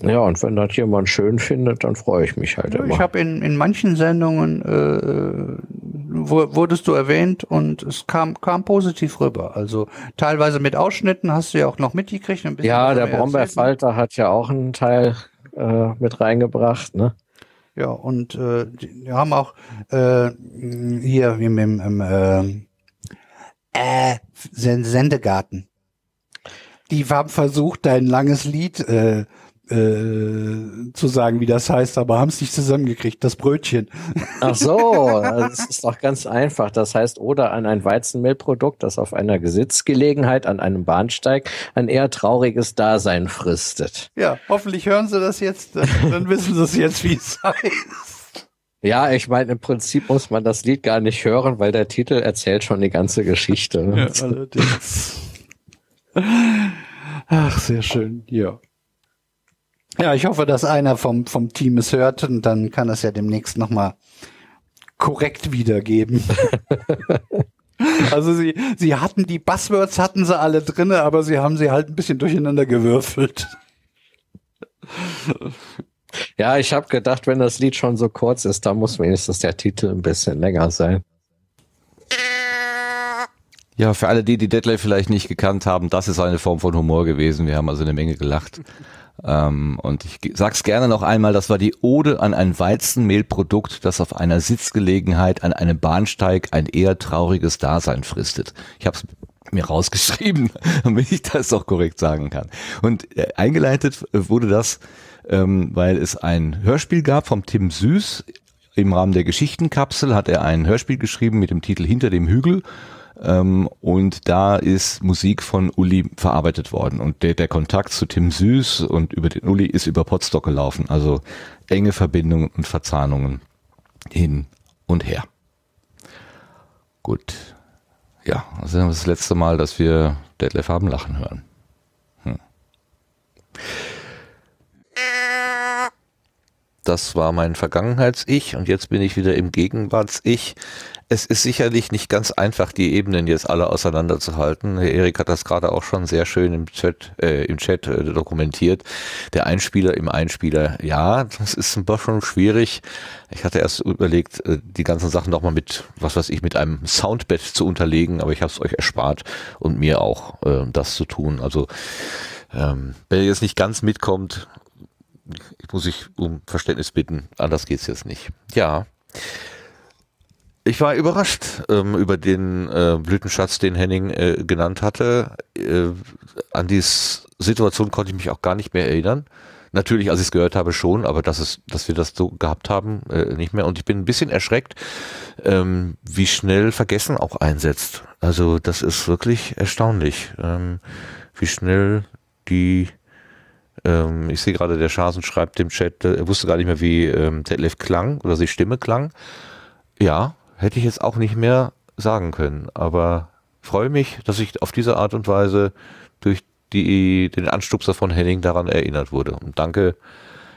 Ja, und wenn das jemand schön findet, dann freue ich mich halt ja, immer. Ich habe in, in manchen Sendungen äh, wurdest du erwähnt und es kam, kam positiv rüber. Also teilweise mit Ausschnitten hast du ja auch noch mitgekriegt. Ein ja, der Brombeerfalter hat ja auch einen Teil äh, mit reingebracht, ne? Ja, und äh, wir haben auch äh, hier im, im, im äh, äh, Sendegarten. Die haben versucht, dein langes Lied äh, äh, zu sagen, wie das heißt, aber haben es nicht zusammengekriegt, das Brötchen. Ach so, das ist doch ganz einfach. Das heißt, oder an ein Weizenmehlprodukt, das auf einer Gesitzgelegenheit an einem Bahnsteig ein eher trauriges Dasein fristet. Ja, hoffentlich hören Sie das jetzt, dann wissen Sie es jetzt, wie es heißt. Ja, ich meine, im Prinzip muss man das Lied gar nicht hören, weil der Titel erzählt schon die ganze Geschichte. Ne? Ja, allerdings. Ach, sehr schön, ja. Ja, ich hoffe, dass einer vom, vom Team es hört und dann kann es ja demnächst nochmal korrekt wiedergeben. also sie, sie hatten die Buzzwords, hatten sie alle drinne, aber sie haben sie halt ein bisschen durcheinander gewürfelt. Ja, ich habe gedacht, wenn das Lied schon so kurz ist, dann muss wenigstens der Titel ein bisschen länger sein. Ja, für alle die, die Deadlight vielleicht nicht gekannt haben, das ist eine Form von Humor gewesen. Wir haben also eine Menge gelacht. Ähm, und ich sag's gerne noch einmal, das war die Ode an ein Weizenmehlprodukt, das auf einer Sitzgelegenheit an einem Bahnsteig ein eher trauriges Dasein fristet. Ich habe es mir rausgeschrieben, damit ich das auch korrekt sagen kann. Und äh, eingeleitet wurde das, ähm, weil es ein Hörspiel gab vom Tim Süß. Im Rahmen der Geschichtenkapsel hat er ein Hörspiel geschrieben mit dem Titel Hinter dem Hügel ähm, und da ist Musik von Uli verarbeitet worden. Und der, der Kontakt zu Tim Süß und über den Uli ist über Potsdok gelaufen. Also enge Verbindungen und Verzahnungen hin und her. Gut. Ja, das ist das letzte Mal, dass wir Detlef haben lachen hören. Hm. Das war mein Vergangenheits-Ich und jetzt bin ich wieder im Gegenwarts-Ich. Es ist sicherlich nicht ganz einfach, die Ebenen jetzt alle auseinanderzuhalten. Herr Erik hat das gerade auch schon sehr schön im Chat, äh, im Chat äh, dokumentiert. Der Einspieler im Einspieler, ja, das ist ein bisschen schwierig. Ich hatte erst überlegt, äh, die ganzen Sachen nochmal mit, was weiß ich, mit einem Soundbett zu unterlegen, aber ich habe es euch erspart und mir auch äh, das zu tun. Also ähm, wenn ihr jetzt nicht ganz mitkommt, muss ich um Verständnis bitten. Anders geht's jetzt nicht. Ja. Ich war überrascht ähm, über den äh, Blütenschatz, den Henning äh, genannt hatte. Äh, an die Situation konnte ich mich auch gar nicht mehr erinnern. Natürlich, als ich es gehört habe, schon, aber dass, es, dass wir das so gehabt haben, äh, nicht mehr. Und ich bin ein bisschen erschreckt, ähm, wie schnell Vergessen auch einsetzt. Also das ist wirklich erstaunlich, ähm, wie schnell die ähm, ich sehe gerade, der Schasen schreibt im Chat, äh, er wusste gar nicht mehr, wie ähm, Detlef klang oder die Stimme klang. Ja, hätte ich jetzt auch nicht mehr sagen können, aber freue mich, dass ich auf diese Art und Weise durch die, den Anstupser von Henning daran erinnert wurde. Und danke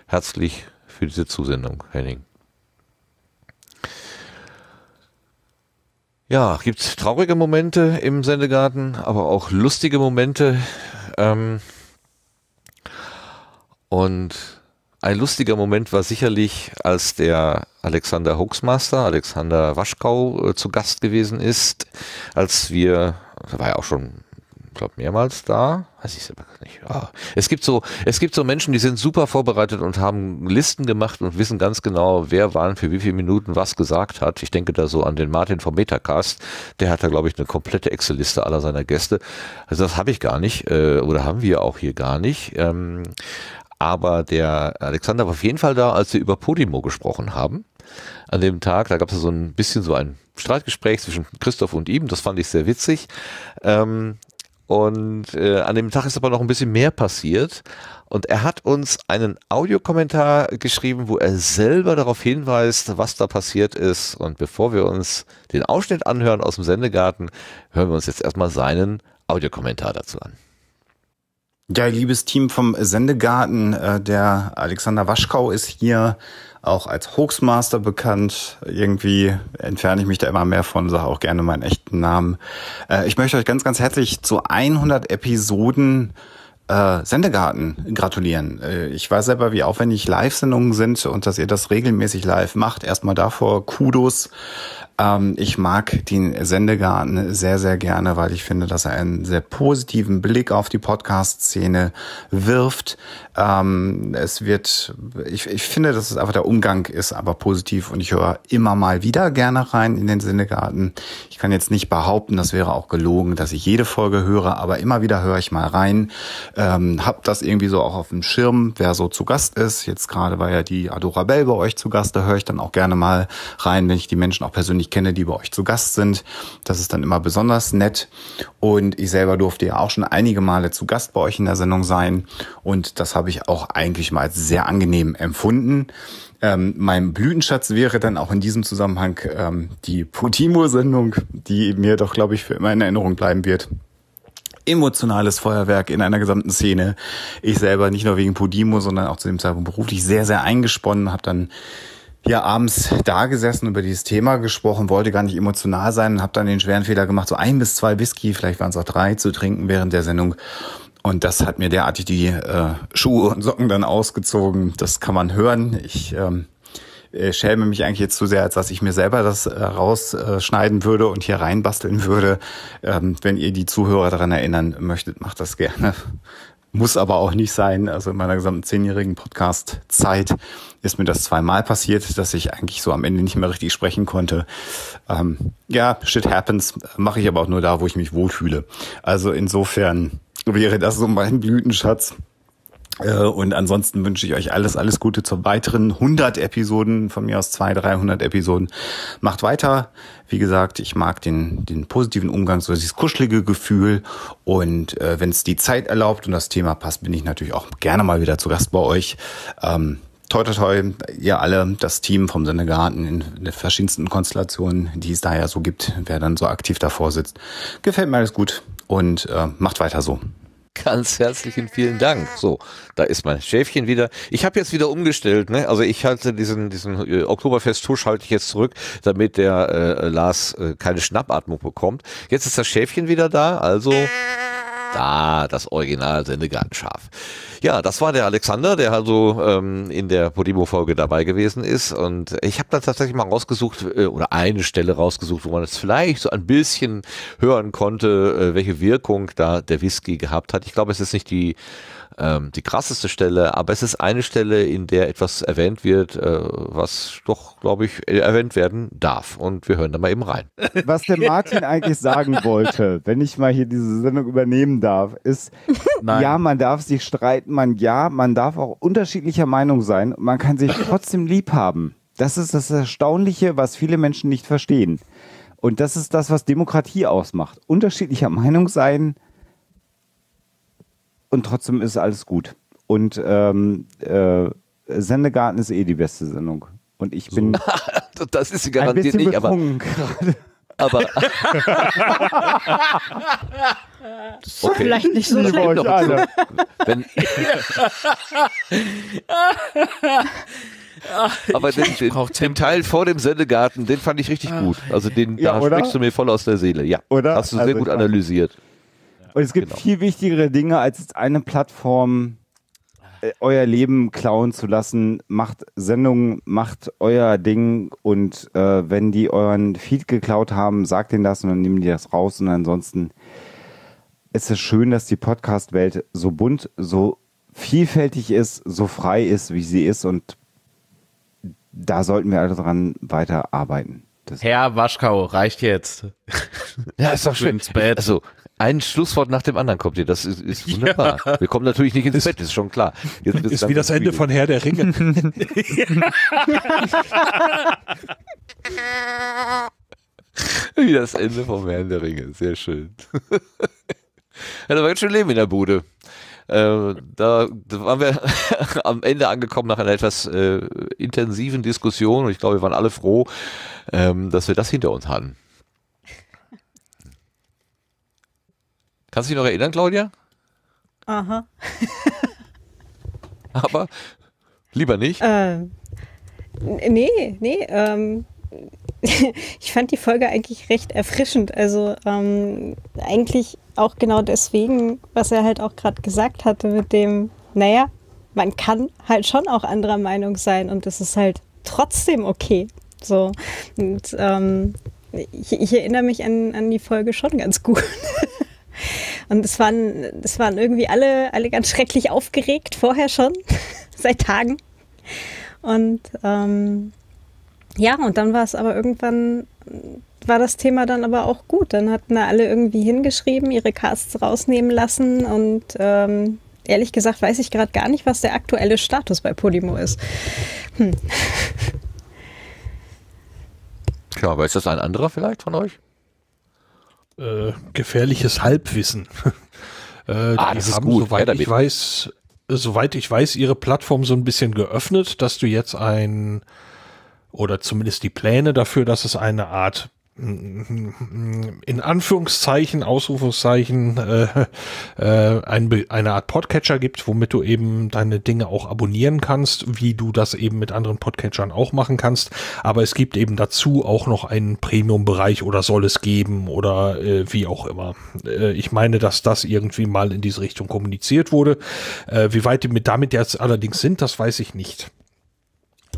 herzlich für diese Zusendung, Henning. Ja, gibt traurige Momente im Sendegarten, aber auch lustige Momente. Ähm, und ein lustiger Moment war sicherlich, als der Alexander Hoaxmaster, Alexander Waschkau, äh, zu Gast gewesen ist, als wir, er war ja auch schon, ich glaube, mehrmals da, weiß ich selber nicht. Ja. Es gibt so, es gibt so Menschen, die sind super vorbereitet und haben Listen gemacht und wissen ganz genau, wer wann für wie viele Minuten was gesagt hat. Ich denke da so an den Martin vom Metacast, der hat da, glaube ich, eine komplette Excel-Liste aller seiner Gäste. Also das habe ich gar nicht, äh, oder haben wir auch hier gar nicht. Ähm, aber der Alexander war auf jeden Fall da, als wir über Podimo gesprochen haben. An dem Tag, da gab es so ein bisschen so ein Streitgespräch zwischen Christoph und ihm, das fand ich sehr witzig. Ähm, und äh, an dem Tag ist aber noch ein bisschen mehr passiert. Und er hat uns einen Audiokommentar geschrieben, wo er selber darauf hinweist, was da passiert ist. Und bevor wir uns den Ausschnitt anhören aus dem Sendegarten, hören wir uns jetzt erstmal seinen Audiokommentar dazu an. Ja, liebes Team vom Sendegarten, äh, der Alexander Waschkau ist hier auch als Hoaxmaster bekannt. Irgendwie entferne ich mich da immer mehr von, sage auch gerne meinen echten Namen. Äh, ich möchte euch ganz, ganz herzlich zu 100 Episoden äh, Sendegarten gratulieren. Äh, ich weiß selber, wie aufwendig Live-Sendungen sind und dass ihr das regelmäßig live macht. Erstmal davor Kudos. Ähm, ich mag den Sendegarten sehr, sehr gerne, weil ich finde, dass er einen sehr positiven Blick auf die Podcast-Szene wirft. Ähm, es wird, ich, ich finde, dass es einfach der Umgang ist, aber positiv und ich höre immer mal wieder gerne rein in den Sendegarten. Ich kann jetzt nicht behaupten, das wäre auch gelogen, dass ich jede Folge höre, aber immer wieder höre ich mal rein. Ähm, hab das irgendwie so auch auf dem Schirm, wer so zu Gast ist. Jetzt gerade war ja die Adora Bell bei euch zu Gast, da höre ich dann auch gerne mal rein, wenn ich die Menschen auch persönlich kenne, die bei euch zu Gast sind. Das ist dann immer besonders nett. Und ich selber durfte ja auch schon einige Male zu Gast bei euch in der Sendung sein. Und das habe ich auch eigentlich mal als sehr angenehm empfunden. Ähm, mein Blütenschatz wäre dann auch in diesem Zusammenhang ähm, die Potimo-Sendung, die mir doch, glaube ich, für immer in Erinnerung bleiben wird emotionales Feuerwerk in einer gesamten Szene. Ich selber nicht nur wegen Podimo, sondern auch zu dem Zeitpunkt beruflich sehr, sehr eingesponnen, habe dann ja abends da gesessen, über dieses Thema gesprochen, wollte gar nicht emotional sein und habe dann den schweren Fehler gemacht, so ein bis zwei Whisky, vielleicht waren es auch drei, zu trinken während der Sendung. Und das hat mir derartig die äh, Schuhe und Socken dann ausgezogen. Das kann man hören. Ich ähm, äh, schäme mich eigentlich jetzt zu sehr, als dass ich mir selber das äh, rausschneiden würde und hier reinbasteln würde. Ähm, wenn ihr die Zuhörer daran erinnern möchtet, macht das gerne. Muss aber auch nicht sein. Also in meiner gesamten zehnjährigen Podcast-Zeit ist mir das zweimal passiert, dass ich eigentlich so am Ende nicht mehr richtig sprechen konnte. Ähm, ja, shit happens. Mache ich aber auch nur da, wo ich mich wohlfühle. Also insofern wäre das so mein Blütenschatz. Äh, und ansonsten wünsche ich euch alles, alles Gute zur weiteren 100 Episoden, von mir aus 200, 300 Episoden. Macht weiter. Wie gesagt, ich mag den, den positiven Umgang, so dieses kuschelige Gefühl. Und äh, wenn es die Zeit erlaubt und das Thema passt, bin ich natürlich auch gerne mal wieder zu Gast bei euch. Ähm, toi, toi, toi, ihr alle, das Team vom Sendegarten in den verschiedensten Konstellationen, die es da ja so gibt, wer dann so aktiv davor sitzt. Gefällt mir alles gut und äh, macht weiter so. Ganz herzlichen vielen Dank. So, da ist mein Schäfchen wieder. Ich habe jetzt wieder umgestellt, ne? Also ich halte diesen diesen äh, Oktoberfest-Tusch halte ich jetzt zurück, damit der äh, Lars äh, keine Schnappatmung bekommt. Jetzt ist das Schäfchen wieder da, also da das Original Sendegartenschaf. Ja, das war der Alexander, der also ähm, in der Podimo-Folge dabei gewesen ist. Und ich habe dann tatsächlich mal rausgesucht, äh, oder eine Stelle rausgesucht, wo man es vielleicht so ein bisschen hören konnte, äh, welche Wirkung da der Whisky gehabt hat. Ich glaube, es ist nicht die ähm, die krasseste Stelle, aber es ist eine Stelle, in der etwas erwähnt wird, äh, was doch, glaube ich, erwähnt werden darf. Und wir hören da mal eben rein. Was der Martin eigentlich sagen wollte, wenn ich mal hier diese Sendung übernehmen darf, ist, Nein. ja, man darf sich streiten, man, ja, man darf auch unterschiedlicher Meinung sein und man kann sich trotzdem lieb haben. Das ist das Erstaunliche, was viele Menschen nicht verstehen. Und das ist das, was Demokratie ausmacht. Unterschiedlicher Meinung sein, und trotzdem ist alles gut. Und ähm, äh, Sendegarten ist eh die beste Sendung. Und ich bin. das ist sie garantiert nicht, aber. Aber. Okay. Vielleicht nicht so schlecht. alle. Wenn, aber den, den, den Teil vor dem Sendegarten, den fand ich richtig gut. Also den, Ja, da oder? sprichst du mir voll aus der Seele. Ja, Oder? hast du sehr Also gut analysiert. Und es gibt Genau. viel wichtigere Dinge, als jetzt eine Plattform äh, euer Leben klauen zu lassen. Macht Sendungen, macht euer Ding und äh, wenn die euren Feed geklaut haben, sagt denen das und dann nehmen die das raus. Und ansonsten ist es schön, dass die Podcast-Welt so bunt, so vielfältig ist, so frei ist, wie sie ist und da sollten wir alle dran weiter arbeiten. Das Herr Waschkau, reicht jetzt. Ja, ist doch schön. Ins Bett. Also, ein Schlusswort nach dem anderen kommt hier. Das ist, ist wunderbar. Wir kommen natürlich nicht ins Bett, ist schon klar. Jetzt Ist wie das Ende von Herr der Ringe. Wie das Ende vom Herrn der Ringe. Sehr schön. ja, da war ganz schön Leben in der Bude. Äh, da, da waren wir am Ende angekommen nach einer etwas äh, intensiven Diskussion und ich glaube, wir waren alle froh, ähm, dass wir das hinter uns hatten. Kannst du dich noch erinnern, Claudia? Aha. Aber lieber nicht. Ähm, nee, nee. Ähm, ich fand die Folge eigentlich recht erfrischend. Also ähm, eigentlich auch genau deswegen, was er halt auch gerade gesagt hatte mit dem, naja, man kann halt schon auch anderer Meinung sein und es ist halt trotzdem okay. So. Und ähm, ich, ich erinnere mich an, an die Folge schon ganz gut. Und es waren, es waren irgendwie alle, alle ganz schrecklich aufgeregt, vorher schon, seit Tagen. Und ähm, ja, und dann war es aber irgendwann, war das Thema dann aber auch gut. Dann hatten da alle irgendwie hingeschrieben, ihre Casts rausnehmen lassen und ähm, ehrlich gesagt weiß ich gerade gar nicht, was der aktuelle Status bei Podimo ist. Hm. Aber ist das ein anderer vielleicht von euch? Äh, gefährliches Halbwissen. äh, Ah, die das ist haben, gut. Soweit ich weiß, soweit ich weiß, ihre Plattform so ein bisschen geöffnet, dass du jetzt ein oder zumindest die Pläne dafür, dass es eine Art in Anführungszeichen, Ausrufungszeichen, äh, äh, ein, eine Art Podcatcher gibt, womit du eben deine Dinge auch abonnieren kannst, wie du das eben mit anderen Podcatchern auch machen kannst. Aber es gibt eben dazu auch noch einen Premium-Bereich oder soll es geben oder äh, wie auch immer. Äh, ich meine, dass das irgendwie mal in diese Richtung kommuniziert wurde. Äh, wie weit die mit damit jetzt allerdings sind, das weiß ich nicht.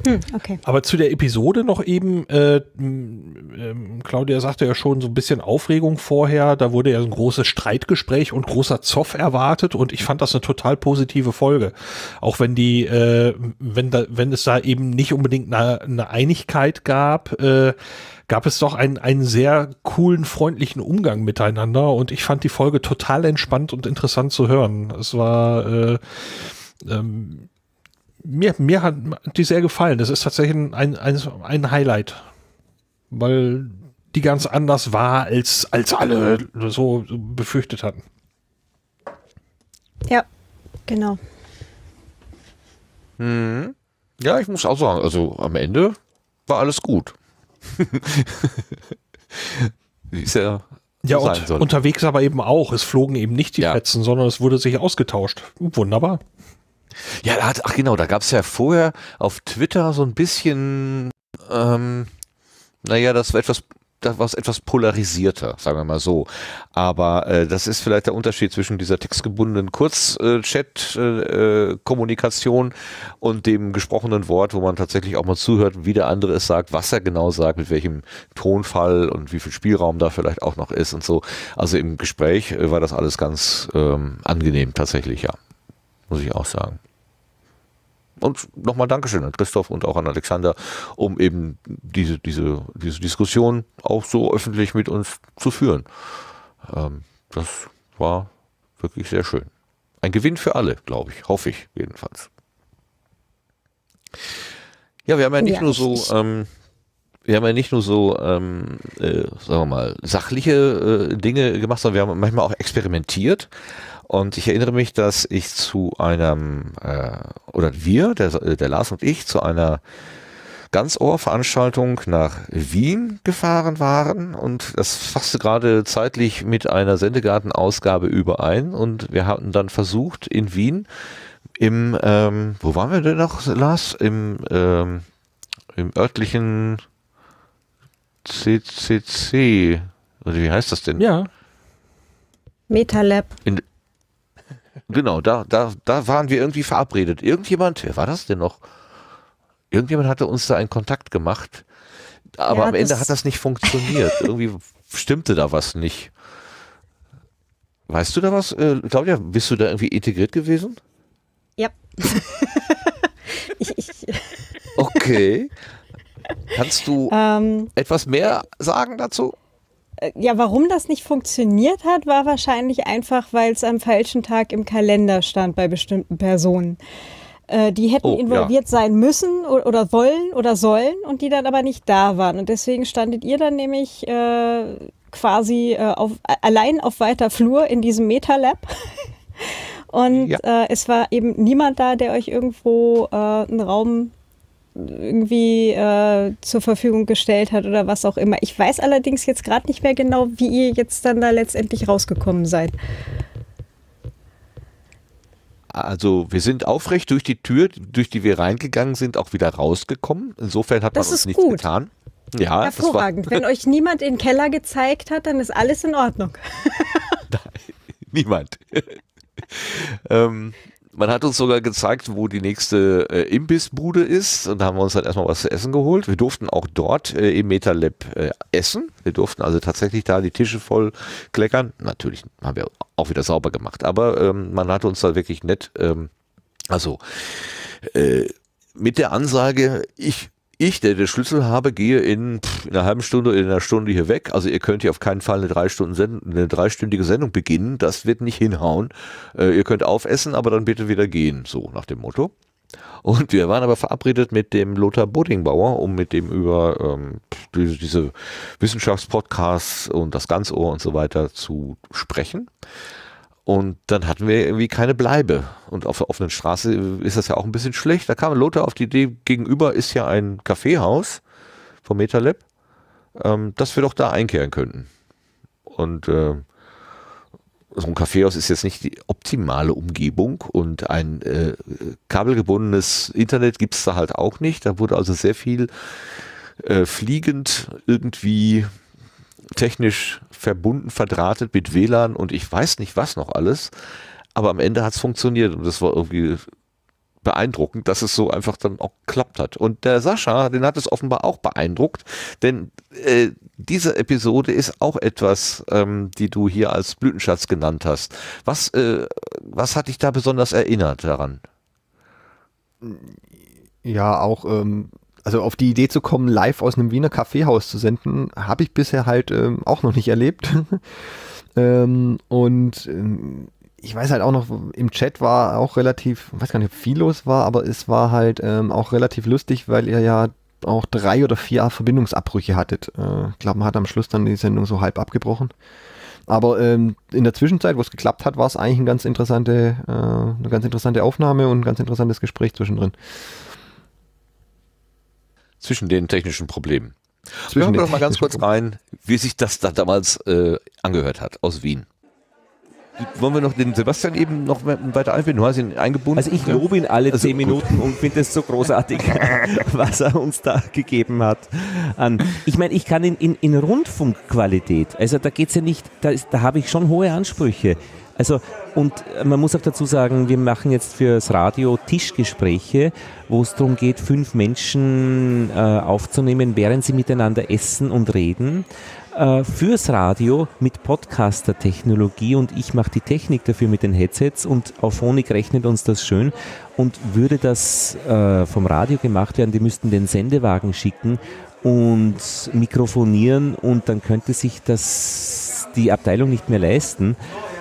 Hm, okay. Aber zu der Episode noch eben, äh, ähm, Claudia sagte ja schon so ein bisschen Aufregung vorher, da wurde ja ein großes Streitgespräch und großer Zoff erwartet und ich fand das eine total positive Folge. Auch wenn die, äh, wenn da, wenn es da eben nicht unbedingt eine, eine Einigkeit gab, äh, gab es doch einen, einen sehr coolen, freundlichen Umgang miteinander und ich fand die Folge total entspannt und interessant zu hören. Es war, äh, ähm, mir, mir hat die sehr gefallen. Das ist tatsächlich ein, ein, ein Highlight, weil die ganz anders war, als, als alle so befürchtet hatten. Ja, genau. Mhm. Ja, ich muss auch sagen, also am Ende war alles gut. ist ja Ja, sein und soll. unterwegs aber eben auch. Es flogen eben nicht die Ja. Fetzen, sondern es wurde sich ausgetauscht. Wunderbar. Ja, da hat, ach genau, da gab es ja vorher auf Twitter so ein bisschen, ähm, naja, das war etwas, das war etwas polarisierter, sagen wir mal so. Aber äh, das ist vielleicht der Unterschied zwischen dieser textgebundenen Kurz-Chat-Kommunikation und dem gesprochenen Wort, wo man tatsächlich auch mal zuhört, wie der andere es sagt, was er genau sagt, mit welchem Tonfall und wie viel Spielraum da vielleicht auch noch ist und so. Also im Gespräch äh, war das alles ganz ähm, angenehm tatsächlich, ja. Muss ich auch sagen. Und nochmal Dankeschön an Christoph und auch an Alexander, um eben diese, diese, diese Diskussion auch so öffentlich mit uns zu führen. Ähm, das war wirklich sehr schön. Ein Gewinn für alle, glaube ich. Hoffe ich jedenfalls. Ja, wir haben ja nicht Ja, nur so, ähm, wir haben ja nicht nur so, ähm, äh, sagen wir mal, sachliche äh, Dinge gemacht, sondern wir haben manchmal auch experimentiert. Und ich erinnere mich, dass ich zu einem, äh, oder wir, der, der Lars und ich, zu einer Ganzohr-Veranstaltung nach Wien gefahren waren und das fasste gerade zeitlich mit einer Sendegarten-Ausgabe überein und wir hatten dann versucht in Wien im, ähm, wo waren wir denn noch, Lars? Im, ähm, im örtlichen CCC, oder wie heißt das denn? Ja. MetaLab. In, genau, da, da, da waren wir irgendwie verabredet. Irgendjemand, wer war das denn noch? Irgendjemand hatte uns da einen Kontakt gemacht, aber Ja, am Ende hat das nicht funktioniert. irgendwie stimmte da was nicht. Weißt du da was? Äh, Claudia, bist du da irgendwie integriert gewesen? Ja. ich, ich, Okay. Kannst du ähm, etwas mehr sagen dazu? Äh, ja, warum das nicht funktioniert hat, war wahrscheinlich einfach, weil es am falschen Tag im Kalender stand bei bestimmten Personen. Äh, die hätten Oh, ja. involviert sein müssen oder wollen oder sollen und die dann aber nicht da waren. Und deswegen standet ihr dann nämlich äh, quasi äh, auf, allein auf weiter Flur in diesem MetaLab. Und Ja. äh, es war eben niemand da, der euch irgendwo einen Raum irgendwie äh, zur Verfügung gestellt hat oder was auch immer. Ich weiß allerdings jetzt gerade nicht mehr genau, wie ihr jetzt dann da letztendlich rausgekommen seid. Also wir sind aufrecht durch die Tür, durch die wir reingegangen sind, auch wieder rausgekommen. Insofern hat Das man uns nichts gut. getan. Ja, Hervorragend. Wenn euch niemand in den Keller gezeigt hat, dann ist alles in Ordnung. Niemand. ähm, man hat uns sogar gezeigt, wo die nächste äh, Imbissbude ist und da haben wir uns dann erstmal was zu essen geholt. Wir durften auch dort äh, im MetaLab äh, essen. Wir durften also tatsächlich da die Tische voll kleckern. Natürlich haben wir auch wieder sauber gemacht, aber ähm, man hat uns da wirklich nett, ähm, also äh, mit der Ansage, ich ich, der den Schlüssel habe, gehe in, in einer halben Stunde oder in einer Stunde hier weg. Also ihr könnt hier auf keinen Fall eine, drei Stunden Send eine dreistündige Sendung beginnen. Das wird nicht hinhauen. Äh, ihr könnt aufessen, aber dann bitte wieder gehen. So nach dem Motto. Und wir waren aber verabredet mit dem Lothar Bodingbauer, um mit dem über ähm, diese Wissenschaftspodcasts und das Ganzohr und so weiter zu sprechen. Und dann hatten wir irgendwie keine Bleibe. Und auf der offenen Straße ist das ja auch ein bisschen schlecht. Da kam Lothar auf die Idee, gegenüber ist ja ein Kaffeehaus vom MetaLab, ähm, dass wir doch da einkehren könnten. Und äh, so ein Kaffeehaus ist jetzt nicht die optimale Umgebung und ein äh, kabelgebundenes Internet gibt es da halt auch nicht. Da wurde also sehr viel äh, fliegend irgendwie technisch verbunden, verdrahtet mit WLAN und ich weiß nicht was noch alles. Aber am Ende hat es funktioniert und das war irgendwie beeindruckend, dass es so einfach dann auch geklappt hat. Und der Sascha, den hat es offenbar auch beeindruckt, denn äh, diese Episode ist auch etwas, ähm, die du hier als Blütenschatz genannt hast. Was, äh, was hat dich da besonders erinnert daran? Ja, auch, ähm, also auf die Idee zu kommen, live aus einem Wiener Kaffeehaus zu senden, habe ich bisher halt ähm, auch noch nicht erlebt. ähm, und ähm, ich weiß halt auch noch, im Chat war auch relativ, weiß gar nicht, ob viel los war, aber es war halt ähm, auch relativ lustig, weil ihr ja auch drei oder vier Verbindungsabbrüche hattet. Äh, ich glaube, man hat am Schluss dann die Sendung so halb abgebrochen. Aber ähm, in der Zwischenzeit, wo es geklappt hat, war es eigentlich ein ganz interessante, äh, eine ganz interessante Aufnahme und ein ganz interessantes Gespräch zwischendrin. Zwischen den technischen Problemen. Hören wir doch mal ganz kurz rein, wie sich das da damals äh, angehört hat aus Wien. Wollen wir noch den Sebastian eben noch weiter einbinden? Du hast ihn eingebunden. Also ich lobe ihn alle Also, zehn Minuten und finde es so großartig, was er uns da gegeben hat. An. Ich meine, ich kann in, in, in Rundfunkqualität, also da geht's ja nicht, da, ist- da habe ich schon hohe Ansprüche. Also, und man muss auch dazu sagen, wir machen jetzt fürs Radio Tischgespräche, wo es darum geht, fünf Menschen äh, aufzunehmen, während sie miteinander essen und reden. Äh, fürs Radio mit Podcaster-Technologie und ich mache die Technik dafür mit den Headsets und auf Phonik rechnet uns das schön und würde das äh, vom Radio gemacht werden, die müssten den Sendewagen schicken und mikrofonieren und dann könnte sich das die Abteilung nicht mehr leisten.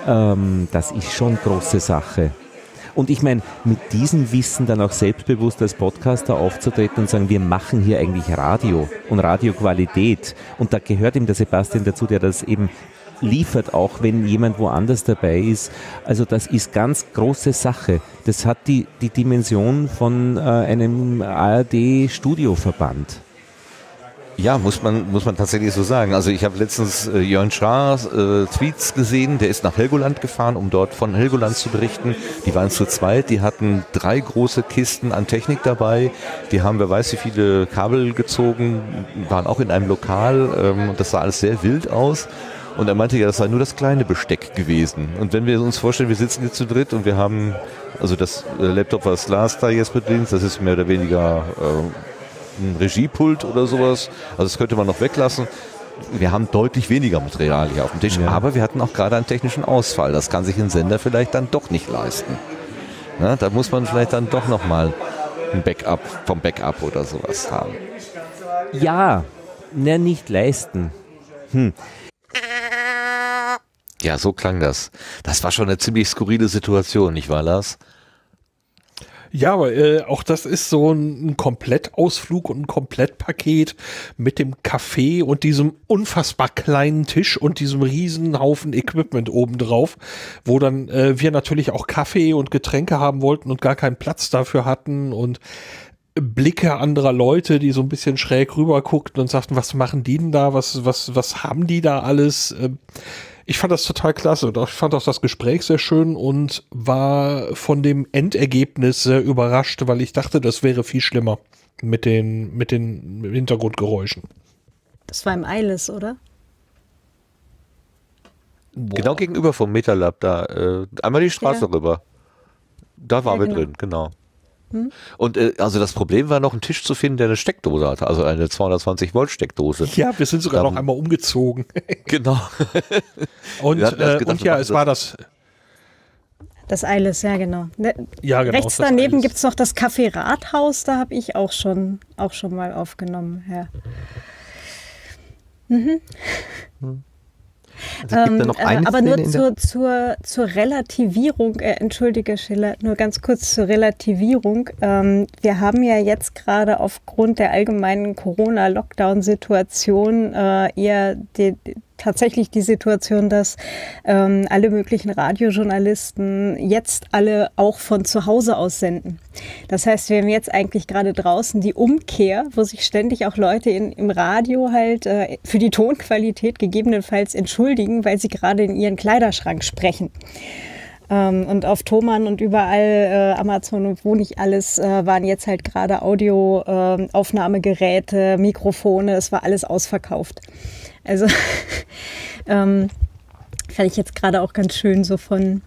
Ähm, das ist schon große Sache. Und ich meine, mit diesem Wissen dann auch selbstbewusst als Podcaster aufzutreten und sagen, wir machen hier eigentlich Radio und Radioqualität. Und da gehört ihm der Sebastian dazu, der das eben liefert, auch wenn jemand woanders dabei ist. Also das ist ganz große Sache. Das hat die, die Dimension von äh, einem ARD-Studioverband. Ja, muss man, muss man tatsächlich so sagen. Also ich habe letztens äh, Jörn Schaar äh, Tweets gesehen, der ist nach Helgoland gefahren, um dort von Helgoland zu berichten. Die waren zu zweit, die hatten drei große Kisten an Technik dabei, die haben wer weiß wie viele Kabel gezogen, waren auch in einem Lokal ähm, und das sah alles sehr wild aus. Und er meinte ja, das sei nur das kleine Besteck gewesen. Und wenn wir uns vorstellen, wir sitzen jetzt zu dritt und wir haben, also das äh, Laptop, was Lars da jetzt bedient, das ist mehr oder weniger äh, ein Regiepult oder sowas. Also das könnte man noch weglassen. Wir haben deutlich weniger Material hier auf dem Tisch, aber wir hatten auch gerade einen technischen Ausfall. Das kann sich ein Sender vielleicht dann doch nicht leisten. Na, da muss man vielleicht dann doch nochmal ein Backup vom Backup oder sowas haben. Ja, ne, nicht leisten. Hm. Ja, so klang das. Das war schon eine ziemlich skurrile Situation, nicht wahr, Lars? Ja, aber äh, auch das ist so ein, ein Komplettausflug und ein Komplettpaket mit dem Café und diesem unfassbar kleinen Tisch und diesem riesen Haufen Equipment obendrauf, wo dann äh, wir natürlich auch Kaffee und Getränke haben wollten und gar keinen Platz dafür hatten und Blicke anderer Leute, die so ein bisschen schräg rüber guckten und sagten, was machen die denn da, was, was, was haben die da alles? Ähm, Ich fand das total klasse und ich fand auch das Gespräch sehr schön und war von dem Endergebnis sehr überrascht, weil ich dachte, das wäre viel schlimmer mit den, mit den Hintergrundgeräuschen. Das war im Eiles, oder? Genau gegenüber vom Metalab da. Äh, einmal die Straße Ja. rüber. Da waren Ja, wir genau. drin, genau. Hm? Und äh, also das Problem war noch einen Tisch zu finden, der eine Steckdose hatte, also eine 220 Volt Steckdose. Ja, wir sind sogar Da- noch einmal umgezogen. Genau. Und, äh, gedacht, und ja, es war das, Das Eiles, ja genau. Ne, Ja, genau, Rechts daneben gibt es noch das Café Rathaus, da habe ich auch schon, auch schon mal aufgenommen. Ja. Mhm. Also Ähm, noch eine aber Szene nur zur, zur, zur Relativierung, äh, entschuldige Schiller, nur ganz kurz zur Relativierung. Ähm, wir haben ja jetzt gerade aufgrund der allgemeinen Corona-Lockdown-Situation äh, eher die, tatsächlich die Situation, dass ähm, alle möglichen Radiojournalisten jetzt alle auch von zu Hause aus senden. Das heißt, wir haben jetzt eigentlich gerade draußen die Umkehr, wo sich ständig auch Leute in, im Radio halt äh, für die Tonqualität gegebenenfalls entschuldigen, weil sie gerade in ihren Kleiderschrank sprechen. Ähm, und auf Thomann und überall äh, Amazon und wo nicht alles äh, waren jetzt halt gerade Audio-Aufnahmegeräte, Mikrofone, es war alles ausverkauft. Also ähm, fand ich jetzt gerade auch ganz schön so von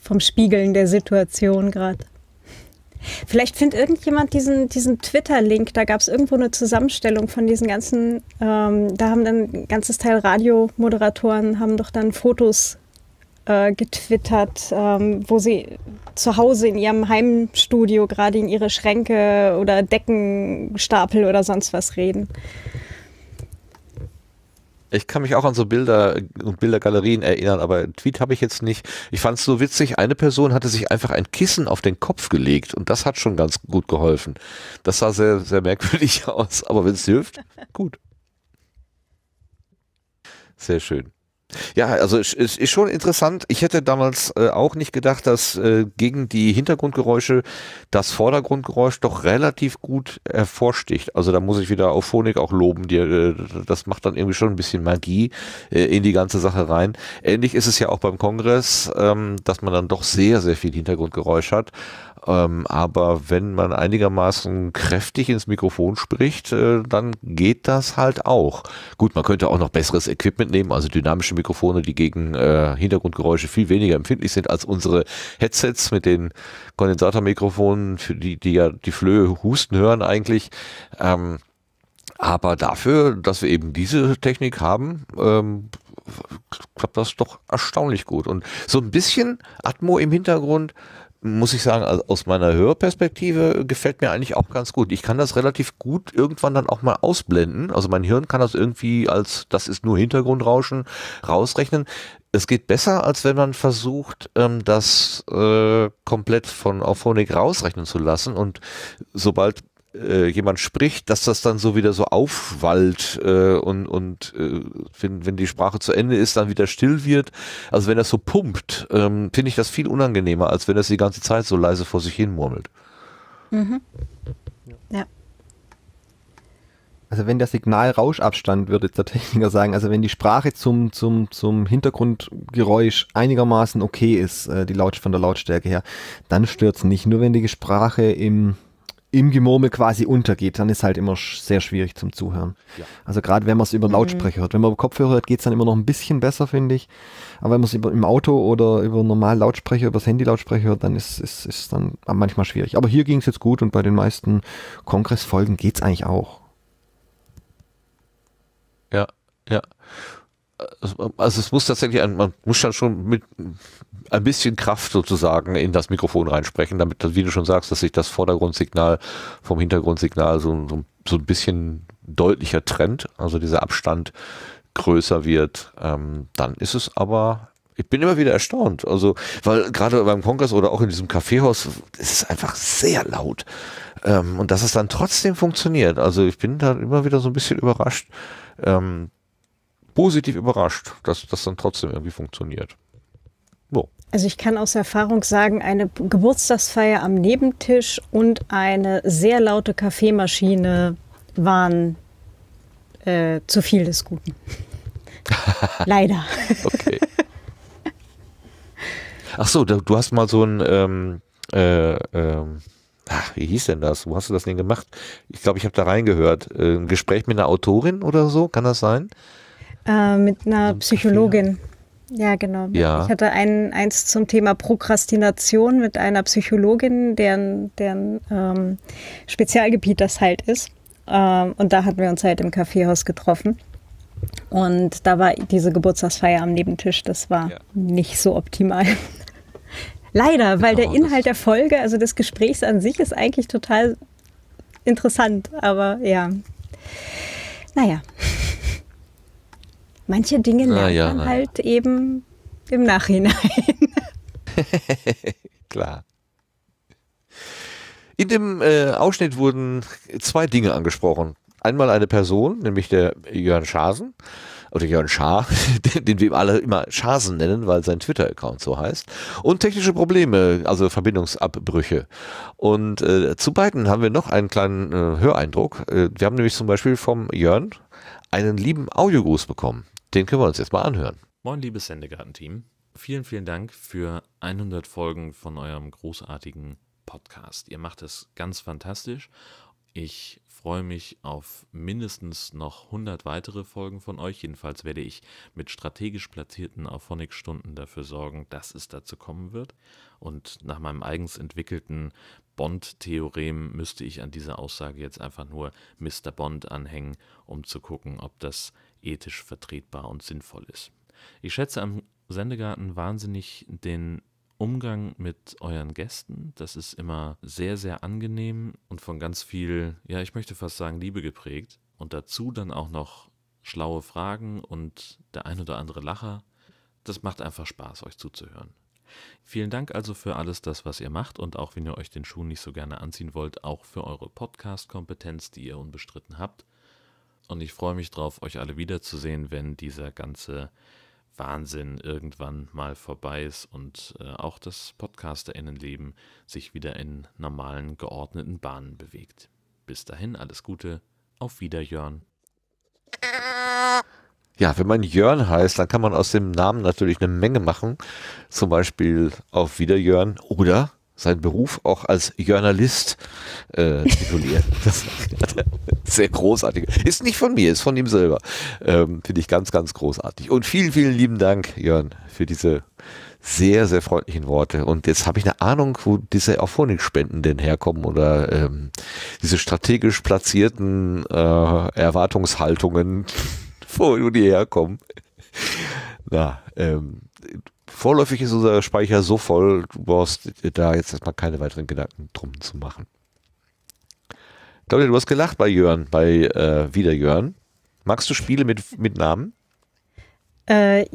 vom Spiegeln der Situation gerade. Vielleicht findet irgendjemand diesen, diesen Twitter-Link, da gab es irgendwo eine Zusammenstellung von diesen ganzen, ähm, da haben dann ein ganzes Teil Radiomoderatoren, haben doch dann Fotos äh, getwittert, ähm, wo sie zu Hause in ihrem Heimstudio gerade in ihre Schränke oder Deckenstapel oder sonst was reden. Ich kann mich auch an so Bilder und Bildergalerien erinnern, aber Tweet habe ich jetzt nicht. Ich fand es so witzig, eine Person hatte sich einfach ein Kissen auf den Kopf gelegt und das hat schon ganz gut geholfen. Das sah sehr, sehr merkwürdig aus, aber wenn es hilft, gut. Sehr schön. Ja, also es ist schon interessant. Ich hätte damals äh, auch nicht gedacht, dass äh, gegen die Hintergrundgeräusche das Vordergrundgeräusch doch relativ gut hervorsticht. Also da muss ich wieder auf Phonik auch loben. Die, äh, das macht dann irgendwie schon ein bisschen Magie äh, in die ganze Sache rein. Ähnlich ist es ja auch beim Kongress, ähm, dass man dann doch sehr, sehr viel Hintergrundgeräusch hat. Ähm, aber wenn man einigermaßen kräftig ins Mikrofon spricht, äh, dann geht das halt auch. Gut, man könnte auch noch besseres Equipment nehmen, also dynamische Mikrofone, die gegen äh, Hintergrundgeräusche viel weniger empfindlich sind als unsere Headsets mit den Kondensatormikrofonen, für die, die ja die Flöhe husten hören eigentlich. Ähm, aber dafür, dass wir eben diese Technik haben, ähm, klappt das doch erstaunlich gut. Und so ein bisschen Atmo im Hintergrund, muss ich sagen, also aus meiner Hörperspektive gefällt mir eigentlich auch ganz gut. Ich kann das relativ gut irgendwann dann auch mal ausblenden. Also mein Hirn kann das irgendwie als, das ist nur Hintergrundrauschen, rausrechnen. Es geht besser, als wenn man versucht, ähm, das äh, komplett von Auphonic rausrechnen zu lassen. Und sobald äh, jemand spricht, dass das dann so wieder so aufwallt äh, und, und äh, wenn, wenn die Sprache zu Ende ist, dann wieder still wird. Also wenn das so pumpt, ähm, finde ich das viel unangenehmer, als wenn das die ganze Zeit so leise vor sich hin murmelt. Mhm. Ja. Also wenn der Signalrauschabstand, würde jetzt der Techniker sagen, also wenn die Sprache zum, zum, zum Hintergrundgeräusch einigermaßen okay ist, äh, die Laut von der Lautstärke her, dann stört es nicht. Nur wenn die Sprache im, im Gemurmel quasi untergeht, dann ist halt immer sehr schwierig zum Zuhören. Ja. Also gerade wenn man es über Mhm. Lautsprecher hört. Wenn man über Kopfhörer hört, geht es dann immer noch ein bisschen besser, finde ich. Aber wenn man es im Auto oder über normalen Lautsprecher, über das Handy-Lautsprecher hört, dann ist es ist, ist dann manchmal schwierig. Aber hier ging es jetzt gut und bei den meisten Kongressfolgen geht es eigentlich auch. Ja, ja. Also es muss tatsächlich, ein, man muss dann schon mit ein bisschen Kraft sozusagen in das Mikrofon reinsprechen, damit, wie du schon sagst, dass sich das Vordergrundsignal vom Hintergrundsignal so, so, so ein bisschen deutlicher trennt, also dieser Abstand größer wird. Ähm, dann ist es aber, ich bin immer wieder erstaunt, also, weil gerade beim Kongress oder auch in diesem Kaffeehaus, es ist einfach sehr laut. Ähm, und dass es dann trotzdem funktioniert. Also ich bin da immer wieder so ein bisschen überrascht. Ähm, positiv überrascht, dass das dann trotzdem irgendwie funktioniert. So. Also ich kann aus Erfahrung sagen, eine Geburtstagsfeier am Nebentisch und eine sehr laute Kaffeemaschine waren äh, zu viel des Guten. Leider. Okay. Ach so, du hast mal so ein, ähm, äh, ähm, ach, wie hieß denn das? Wo hast du das denn gemacht? Ich glaube, ich habe da reingehört. Äh, ein Gespräch mit einer Autorin oder so, kann das sein? Äh, mit einer Psychologin. Ja, genau. Ja. Ich hatte ein, eins zum Thema Prokrastination mit einer Psychologin, deren, deren ähm, Spezialgebiet das halt ist. Ähm, und da hatten wir uns halt im Kaffeehaus getroffen. Und da war diese Geburtstagsfeier am Nebentisch, das war nicht so optimal. Leider, weil der Inhalt der Folge, also des Gesprächs an sich, ist eigentlich total interessant. Aber ja, naja. Manche Dinge lernt ja, man ja. halt eben im Nachhinein. Klar. In dem äh, Ausschnitt wurden zwei Dinge angesprochen. Einmal eine Person, nämlich der Jörn Schasen, oder Jörn Schaar, den, den wir alle immer Schasen nennen, weil sein Twitter-Account so heißt. Und technische Probleme, also Verbindungsabbrüche. Und äh, zu beiden haben wir noch einen kleinen äh, Höreindruck. Äh, wir haben nämlich zum Beispiel vom Jörn einen lieben Audiogruß bekommen. Den können wir uns jetzt mal anhören. Moin, liebes Sendegarten-Team. Vielen, vielen Dank für 100 Folgen von eurem großartigen Podcast. Ihr macht es ganz fantastisch. Ich freue mich auf mindestens noch 100 weitere Folgen von euch. Jedenfalls werde ich mit strategisch platzierten Auphonic-Stunden dafür sorgen, dass es dazu kommen wird. Und nach meinem eigens entwickelten Bond-Theorem müsste ich an dieser Aussage jetzt einfach nur Mr. Bond anhängen, um zu gucken, ob das ethisch vertretbar und sinnvoll ist. Ich schätze am Sendegarten wahnsinnig den Umgang mit euren Gästen. Das ist immer sehr, sehr angenehm und von ganz viel, ja, ich möchte fast sagen, Liebe geprägt. Und dazu dann auch noch schlaue Fragen und der ein oder andere Lacher. Das macht einfach Spaß, euch zuzuhören. Vielen Dank also für alles das, was ihr macht und auch wenn ihr euch den Schuh nicht so gerne anziehen wollt, auch für eure Podcast-Kompetenz, die ihr unbestritten habt. Und ich freue mich drauf, euch alle wiederzusehen, wenn dieser ganze Wahnsinn irgendwann mal vorbei ist und äh, auch das Podcasterinnenleben sich wieder in normalen, geordneten Bahnen bewegt. Bis dahin alles Gute, auf Wiederjörn. Ja, wenn man Jörn heißt, dann kann man aus dem Namen natürlich eine Menge machen. Zum Beispiel auf Wiederjörn oder seinen Beruf auch als Journalist äh, titulieren. das ist sehr großartig. Ist nicht von mir, ist von ihm selber. Ähm, Finde ich ganz, ganz großartig. Und vielen, vielen lieben Dank, Jörn, für diese sehr, sehr freundlichen Worte. Und jetzt habe ich eine Ahnung, wo diese Auphonic-Spenden denn herkommen oder ähm, diese strategisch platzierten äh, Erwartungshaltungen, wo die herkommen. Na, ähm, vorläufig ist unser Speicher so voll, du brauchst da jetzt erstmal keine weiteren Gedanken drum zu machen. Claudia, du hast gelacht bei Jörn, bei äh, Wieder Jörn. Magst du Spiele mit, mit Namen? Äh,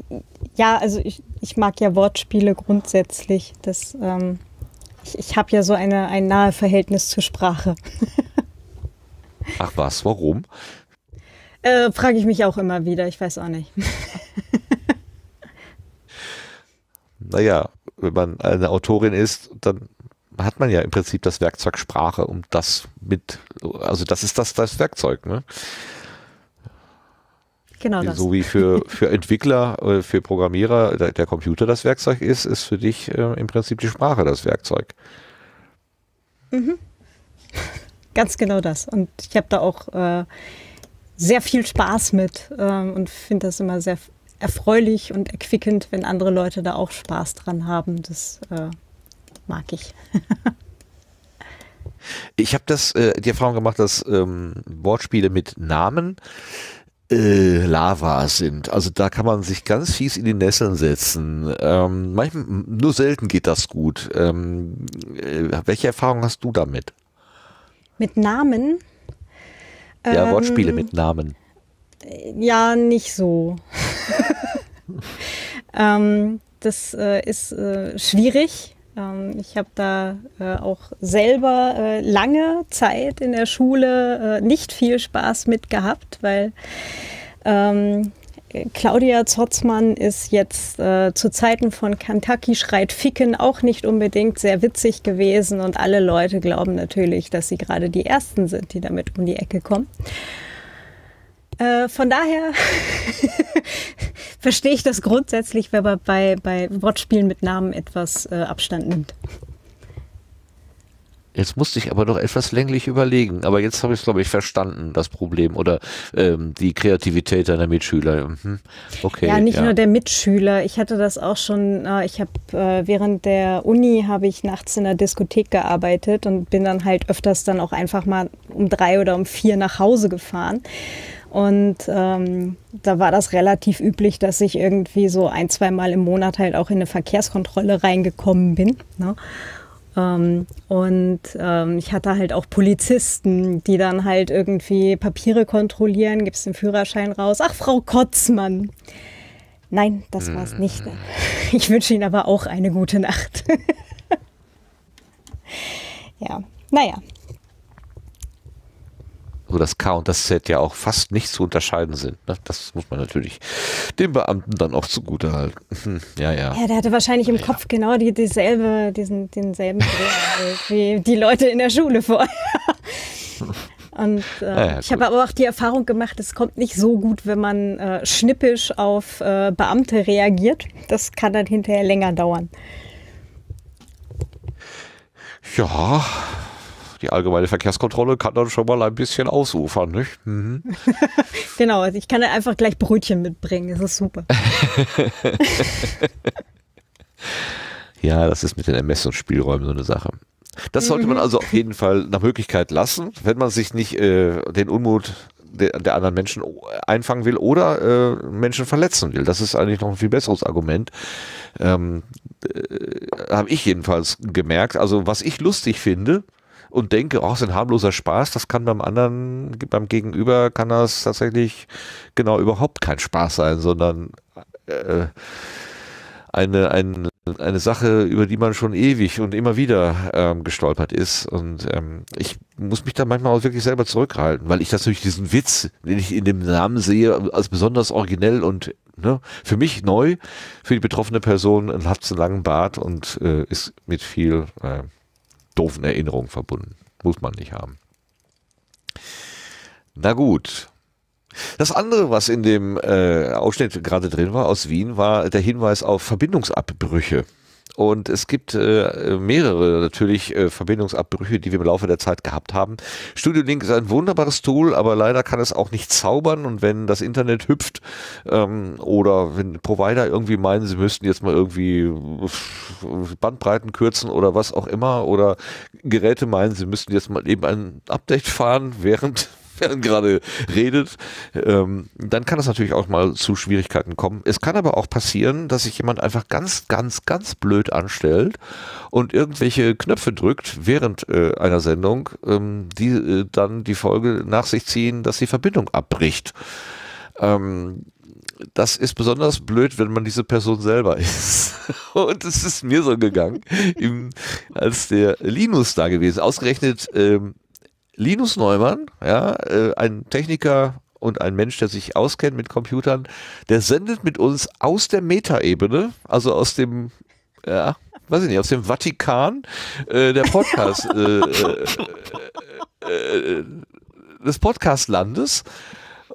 ja, also ich, ich mag ja Wortspiele grundsätzlich. Das, ähm, ich ich habe ja so eine, ein nahe Verhältnis zur Sprache. Ach was, warum? Äh, Frage ich mich auch immer wieder, ich weiß auch nicht. naja, wenn man eine Autorin ist, dann hat man ja im Prinzip das Werkzeug Sprache, um das mit, also das ist das, das Werkzeug, ne? Genau das. So wie für, für Entwickler, äh, für Programmierer der, der Computer das Werkzeug ist, ist für dich äh, im Prinzip die Sprache das Werkzeug. Mhm. Ganz genau das. Und ich habe da auch äh, sehr viel Spaß mit ähm, und finde das immer sehr erfreulich und erquickend, wenn andere Leute da auch Spaß dran haben. Das äh, mag ich. ich habe das äh, die Erfahrung gemacht, dass ähm, Wortspiele mit Namen äh, Lava sind. Also da kann man sich ganz fies in die Nesseln setzen. Ähm, manchmal, nur selten geht das gut. Ähm, äh, welche Erfahrung hast du damit? Mit Namen? Ja, Ähm, Wortspiele mit Namen. Ja, nicht so. ähm, das äh, ist äh, schwierig. Ähm, ich habe da äh, auch selber äh, lange Zeit in der Schule äh, nicht viel Spaß mit gehabt, weil ähm, Claudia Zotzmann ist jetzt äh, zu Zeiten von Kentucky schreit Ficken auch nicht unbedingt sehr witzig gewesen und alle Leute glauben natürlich, dass sie gerade die Ersten sind, die damit um die Ecke kommen. Äh, von daher verstehe ich das grundsätzlich, wenn man bei, bei Wortspielen mit Namen etwas äh, Abstand nimmt. Jetzt musste ich aber noch etwas länglich überlegen, aber jetzt habe ich es, glaube ich, verstanden, das Problem oder ähm, die Kreativität deiner Mitschüler. Mhm. Okay. ja, nicht nur der Mitschüler. Ich hatte das auch schon, äh, ich habe äh, während der Uni habe ich nachts in der Diskothek gearbeitet und bin dann halt öfters dann auch einfach mal um drei oder um vier nach Hause gefahren. Und ähm, da war das relativ üblich, dass ich irgendwie so ein, zwei Mal im Monat halt auch in eine Verkehrskontrolle reingekommen bin. Ne? Ähm, und ähm, ich hatte halt auch Polizisten, die dann halt irgendwie Papiere kontrollieren, gibst den Führerschein raus. Ach, Frau Kotzmann. Nein, das war es nicht. Ich wünsche Ihnen aber auch eine gute Nacht. ja, naja. So das K und das Z ja auch fast nicht zu unterscheiden sind. Ne? Das muss man natürlich dem Beamten dann auch zugute halten. Hm, Ja, ja. Ja, der hatte wahrscheinlich im Kopf genau die, dieselbe, diesen, denselben Dreh halt wie die Leute in der Schule vorher. Und äh, Ja, ja, ich habe aber auch die Erfahrung gemacht, es kommt nicht so gut, wenn man äh, schnippisch auf äh, Beamte reagiert. Das kann dann hinterher länger dauern. Ja, die allgemeine Verkehrskontrolle kann dann schon mal ein bisschen ausufern, nicht? Mhm. Genau, also ich kann dann einfach gleich Brötchen mitbringen. Das ist super. Ja, das ist mit den Ermessungsspielräumen so eine Sache. Das sollte man Mhm. also auf jeden Fall nach Möglichkeit lassen, wenn man sich nicht äh, den Unmut der, der anderen Menschen einfangen will oder äh, Menschen verletzen will. Das ist eigentlich noch ein viel besseres Argument. Ähm, äh, Habe ich jedenfalls gemerkt. Also was ich lustig finde und denke, oh, ist ein harmloser Spaß, das kann beim anderen, beim Gegenüber kann das tatsächlich genau überhaupt kein Spaß sein, sondern äh, eine, ein, eine Sache, über die man schon ewig und immer wieder ähm, gestolpert ist. Und ähm, ich muss mich da manchmal auch wirklich selber zurückhalten, weil ich natürlich diesen Witz, den ich in dem Namen sehe, als besonders originell und ne, für mich neu, für die betroffene Person hat einen langen Bart und äh, ist mit viel äh, doofen Erinnerungen verbunden. Muss man nicht haben. Na gut. Das andere, was in dem äh, Ausschnitt gerade drin war aus Wien, war der Hinweis auf Verbindungsabbrüche. Und es gibt äh, mehrere natürlich äh, Verbindungsabbrüche, die wir im Laufe der Zeit gehabt haben. Studio Link ist ein wunderbares Tool, aber leider kann es auch nicht zaubern. Und wenn das Internet hüpft ähm, oder wenn Provider irgendwie meinen, sie müssten jetzt mal irgendwie Bandbreiten kürzen oder was auch immer oder Geräte meinen, sie müssten jetzt mal eben ein Update fahren, während während gerade redet, ähm, dann kann es natürlich auch mal zu Schwierigkeiten kommen. Es kann aber auch passieren, dass sich jemand einfach ganz, ganz, ganz blöd anstellt und irgendwelche Knöpfe drückt während äh, einer Sendung, ähm, die äh, dann die Folge nach sich ziehen, dass die Verbindung abbricht. Ähm, das ist besonders blöd, wenn man diese Person selber ist. Und es ist mir so gegangen, im, als der Linus da gewesen. Ausgerechnet ähm, Linus Neumann, ja, äh, ein Techniker und ein Mensch, der sich auskennt mit Computern, der sendet mit uns aus der Metaebene, also aus dem, ja, weiß ich nicht, aus dem Vatikan, äh, der Podcast, äh, äh, äh, des Podcastlandes.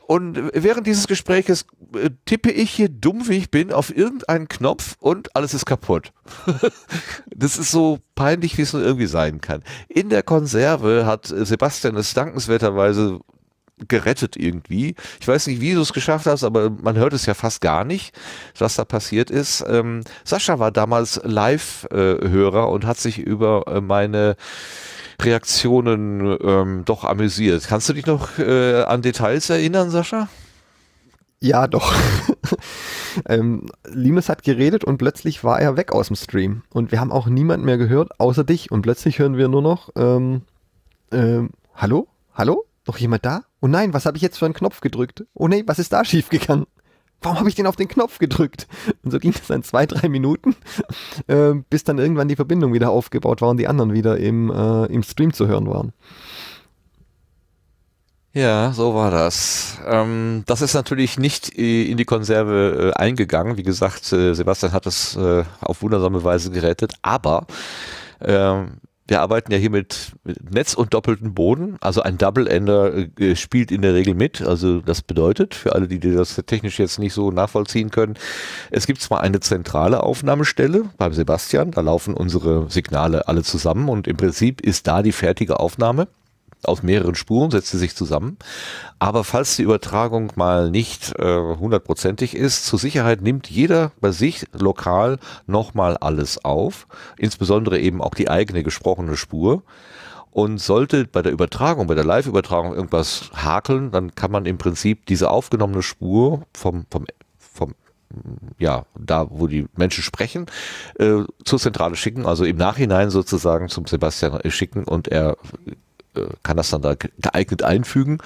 Und während dieses Gespräches äh, tippe ich hier dumm wie ich bin auf irgendeinen Knopf und alles ist kaputt. das ist so peinlich, wie es nur irgendwie sein kann. In der Konserve hat Sebastian es dankenswerterweise gerettet irgendwie. Ich weiß nicht, wie du es geschafft hast, aber man hört es ja fast gar nicht, was da passiert ist. Ähm, Sascha war damals Live-Hörer und hat sich über äh, meine Reaktionen ähm, doch amüsiert. Kannst du dich noch äh, an Details erinnern, Sascha? Ja, doch. ähm, Limes hat geredet und plötzlich war er weg aus dem Stream. Und wir haben auch niemand mehr gehört, außer dich. Und plötzlich hören wir nur noch, ähm, ähm, hallo? Hallo? Noch jemand da? Oh nein, was habe ich jetzt für einen Knopf gedrückt? Oh nee, was ist da schiefgegangen? Warum habe ich den auf den Knopf gedrückt? Und so ging es dann zwei, drei Minuten, äh, bis dann irgendwann die Verbindung wieder aufgebaut war und die anderen wieder im, äh, im Stream zu hören waren. Ja, so war das. Ähm, das ist natürlich nicht in die Konserve äh, eingegangen. Wie gesagt, äh, Sebastian hat es äh, auf wundersame Weise gerettet, aber ähm, wir arbeiten ja hier mit, Netz und doppelten Boden. Also ein Double-Ender äh, spielt in der Regel mit. Also das bedeutet, für alle, die das technisch jetzt nicht so nachvollziehen können, es gibt zwar eine zentrale Aufnahmestelle beim Sebastian, da laufen unsere Signale alle zusammen und im Prinzip ist da die fertige Aufnahme aus mehreren Spuren, setzt sie sich zusammen. Aber falls die Übertragung mal nicht äh, hundertprozentig ist, zur Sicherheit nimmt jeder bei sich lokal nochmal alles auf, insbesondere eben auch die eigene gesprochene Spur. Und sollte bei der Übertragung, bei der Live-Übertragung irgendwas hakeln, dann kann man im Prinzip diese aufgenommene Spur vom, vom, vom ja, da, wo die Menschen sprechen, äh, zur Zentrale schicken, also im Nachhinein sozusagen zum Sebastian schicken und er äh, kann das dann da geeignet einfügen,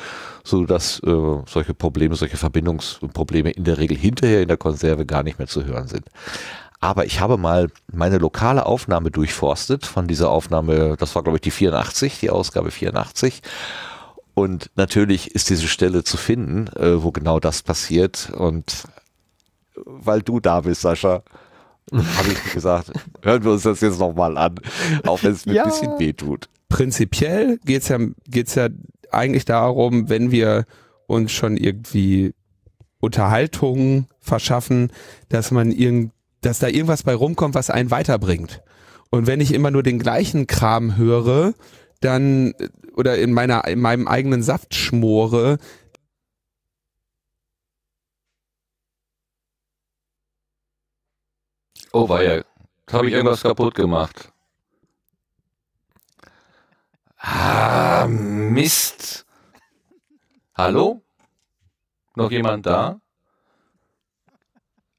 so dass äh, solche Probleme, solche Verbindungsprobleme in der Regel hinterher in der Konserve gar nicht mehr zu hören sind. Aber ich habe mal meine lokale Aufnahme durchforstet von dieser Aufnahme, das war glaube ich die 84, die Ausgabe 84. Und natürlich ist diese Stelle zu finden, äh, wo genau das passiert. Und weil du da bist, Sascha, habe ich gesagt, hören wir uns das jetzt nochmal an, auch wenn es mir ja. ein bisschen weh tut prinzipiell geht's ja, geht's ja eigentlich darum, wenn wir uns schon irgendwie Unterhaltung verschaffen, dass man irgend, dass da irgendwas bei rumkommt, was einen weiterbringt. Und wenn ich immer nur den gleichen Kram höre, dann oder in meiner in meinem eigenen Saft schmore, Oh, war ja. Habe ich irgendwas kaputt gemacht? Ah, Mist. Hallo? Noch jemand da?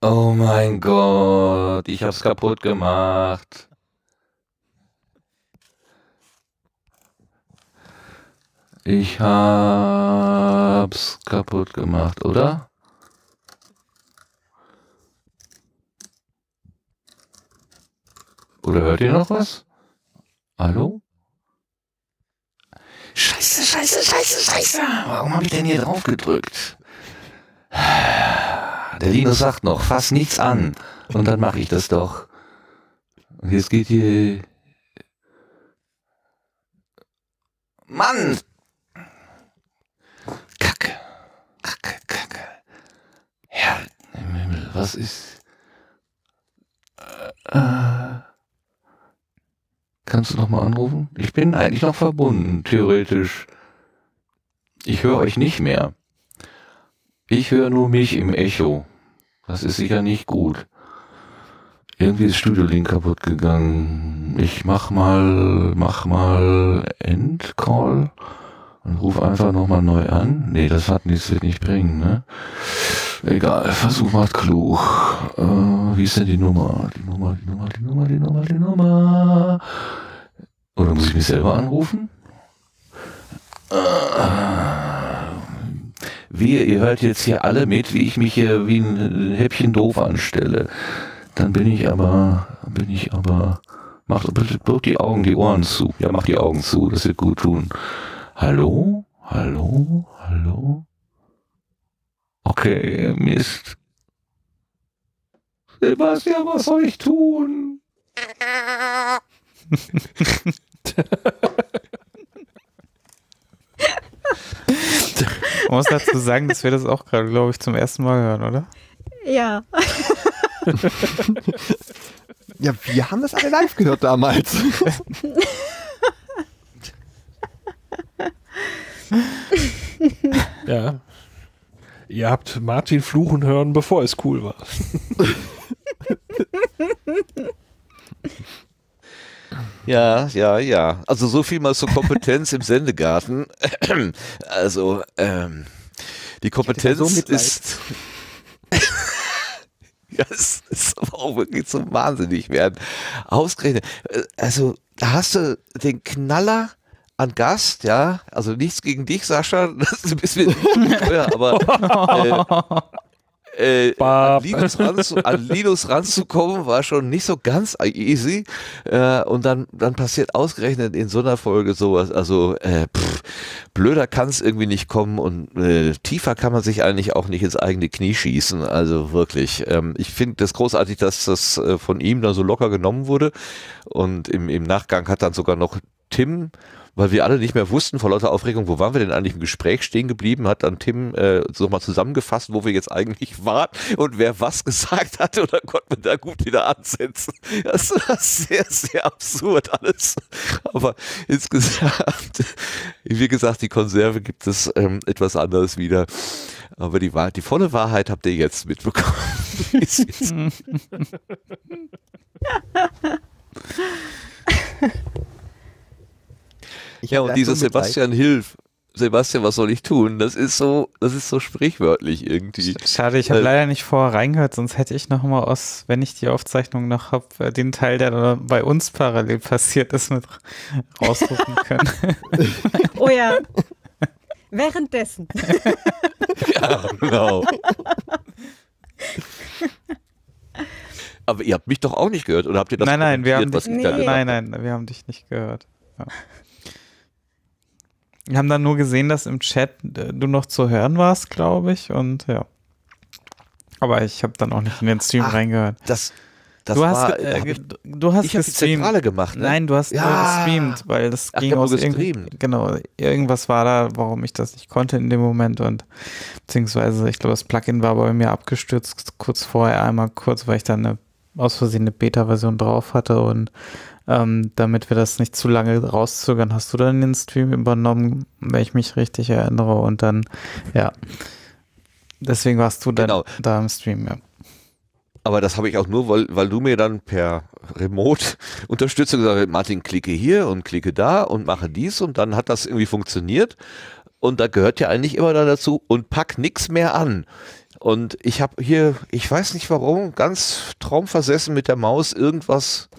Oh mein Gott, ich hab's kaputt gemacht. Ich hab's kaputt gemacht, oder? Oder hört ihr noch was? Hallo? Scheiße, scheiße, scheiße. Warum habe ich denn hier drauf gedrückt? der Linus sagt noch, fass nichts an. Und dann mache ich das doch. Und jetzt geht hier. Mann! Kacke. Kacke, Kacke. Herr im Himmel, was ist. Äh, kannst du noch mal anrufen? Ich bin eigentlich noch verbunden, theoretisch. Ich höre euch nicht mehr. Ich höre nur mich im Echo. Das ist sicher nicht gut. Irgendwie ist Studio Link kaputt gegangen. Ich mach mal, mach mal Endcall und ruf einfach nochmal neu an. Nee, das hat nichts, wird nicht bringen, ne? Egal, Versuch macht klug. Äh, wie ist denn die Nummer? Die Nummer, die Nummer, die Nummer, die Nummer, die Nummer. Oder muss ich mich selber anrufen? Wehe, ihr hört jetzt hier alle mit, wie ich mich hier wie ein Häppchen doof anstelle. Dann bin ich aber, bin ich aber, macht bitte bitte die Augen, die Ohren zu. Ja, macht die Augen zu, das wird gut tun. Hallo? Hallo? Hallo? Okay, Mist. Sebastian, was soll ich tun? Man muss dazu sagen, dass wir das auch gerade, glaube ich, zum ersten Mal hören, oder? Ja. Ja, wir haben das alle live gehört damals. Ja. Ihr habt Martin fluchen hören, bevor es cool war. Ja, ja, ja. Also so viel mal zur Kompetenz im Sendegarten. Also, ähm, die Kompetenz so ist. ja, es ist aber auch wirklich zum Wahnsinnig werden. Ausgerechnet. äh, Also, da hast du den Knaller an Gast, ja. Also nichts gegen dich, Sascha. Das ist ein bisschen teuer, aber. Äh, äh, an, Linus ranzu, an Linus ranzukommen war schon nicht so ganz easy. Äh, und dann dann passiert ausgerechnet in so einer Folge sowas also äh, pff, blöder kann es irgendwie nicht kommen und äh, tiefer kann man sich eigentlich auch nicht ins eigene Knie schießen. Also wirklich ähm, ich finde das großartig dass das äh, von ihm dann so locker genommen wurde. Und im, im Nachgang hat dann sogar noch Tim weil wir alle nicht mehr wussten vor lauter Aufregung, wo waren wir denn eigentlich im Gespräch stehen geblieben, hat dann Tim äh, so zusammengefasst, wo wir jetzt eigentlich waren und wer was gesagt hatte und dann konnten wir da gut wieder ansetzen. Das war sehr, sehr absurd alles. Aber insgesamt, wie gesagt, die Konserve gibt es ähm, etwas anderes wieder. Aber die, die volle Wahrheit habt ihr jetzt mitbekommen. Jetzt- ja, und Mitleid. Sebastian Hilf. Sebastian, was soll ich tun? Das ist so, das ist so sprichwörtlich irgendwie. Schade, ich habe Äh, leider nicht vorher reingehört, sonst hätte ich noch mal aus, wenn ich die Aufzeichnung noch habe, den Teil, der da bei uns parallel passiert ist, mit rausrufen können. Oh ja. Währenddessen. Ja, genau. Aber ihr habt mich doch auch nicht gehört, oder habt ihr das nein, nein, wir haben dich, ich gesagt nein, nein, wir haben dich nicht gehört. Ja. Wir haben dann nur gesehen, dass im Chat äh, du noch zu hören warst, glaube ich, und ja. Aber ich habe dann auch nicht in den Stream Ach, reingehört. Das, das du hast, war, da äh, ge- ich- du hast ich gestreamt. Zentrale gemacht, ne? Nein, du hast Ja. nur gestreamt, weil das Ach, ging aus gestreamt. genau, irgendwas war da, warum ich das nicht konnte in dem Moment und beziehungsweise ich glaube, das Plugin war bei mir abgestürzt kurz vorher einmal kurz, weil ich dann eine aus Versehen eine Beta-Version drauf hatte und ähm, damit wir das nicht zu lange rauszögern, hast du dann den Stream übernommen, wenn ich mich richtig erinnere und dann, ja, deswegen warst du dann Genau. da im Stream, ja. Aber das habe ich auch nur, weil, weil du mir dann per Remote Unterstützung gesagt hast, Martin, klicke hier und klicke da und mache dies und dann hat das irgendwie funktioniert. Und da gehört ja eigentlich immer dann dazu und pack nix mehr an. Und ich habe hier, ich weiß nicht warum, ganz traumversessen mit der Maus irgendwas.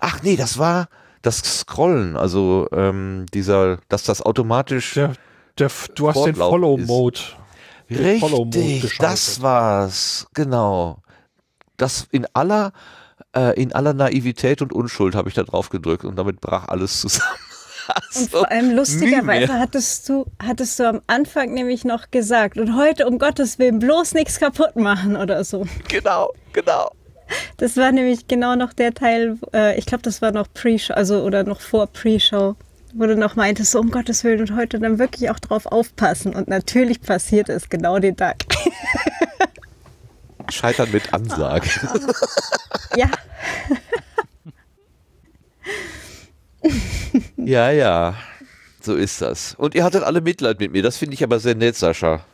Ach nee, das war das Scrollen, also ähm, dieser, dass das automatisch. Der, der, du hast den Follow-Mode. Richtig, geschaltet. das war's, genau. Das in aller, äh, in aller Naivität und Unschuld habe ich da drauf gedrückt und damit brach alles zusammen. Und vor allem lustigerweise hattest du, hattest du am Anfang nämlich noch gesagt, und heute um Gottes Willen bloß nichts kaputt machen oder so. Genau, genau. Das war nämlich genau noch der Teil, äh, ich glaube, das war noch Pre-Show, also oder noch vor Pre-Show, wo du noch meintest, so um Gottes Willen und heute dann wirklich auch drauf aufpassen. Und natürlich passiert es genau den Tag. Scheitern mit Ansage. ja. ja, ja. So ist das. Und ihr hattet alle Mitleid mit mir. Das finde ich aber sehr nett, Sascha.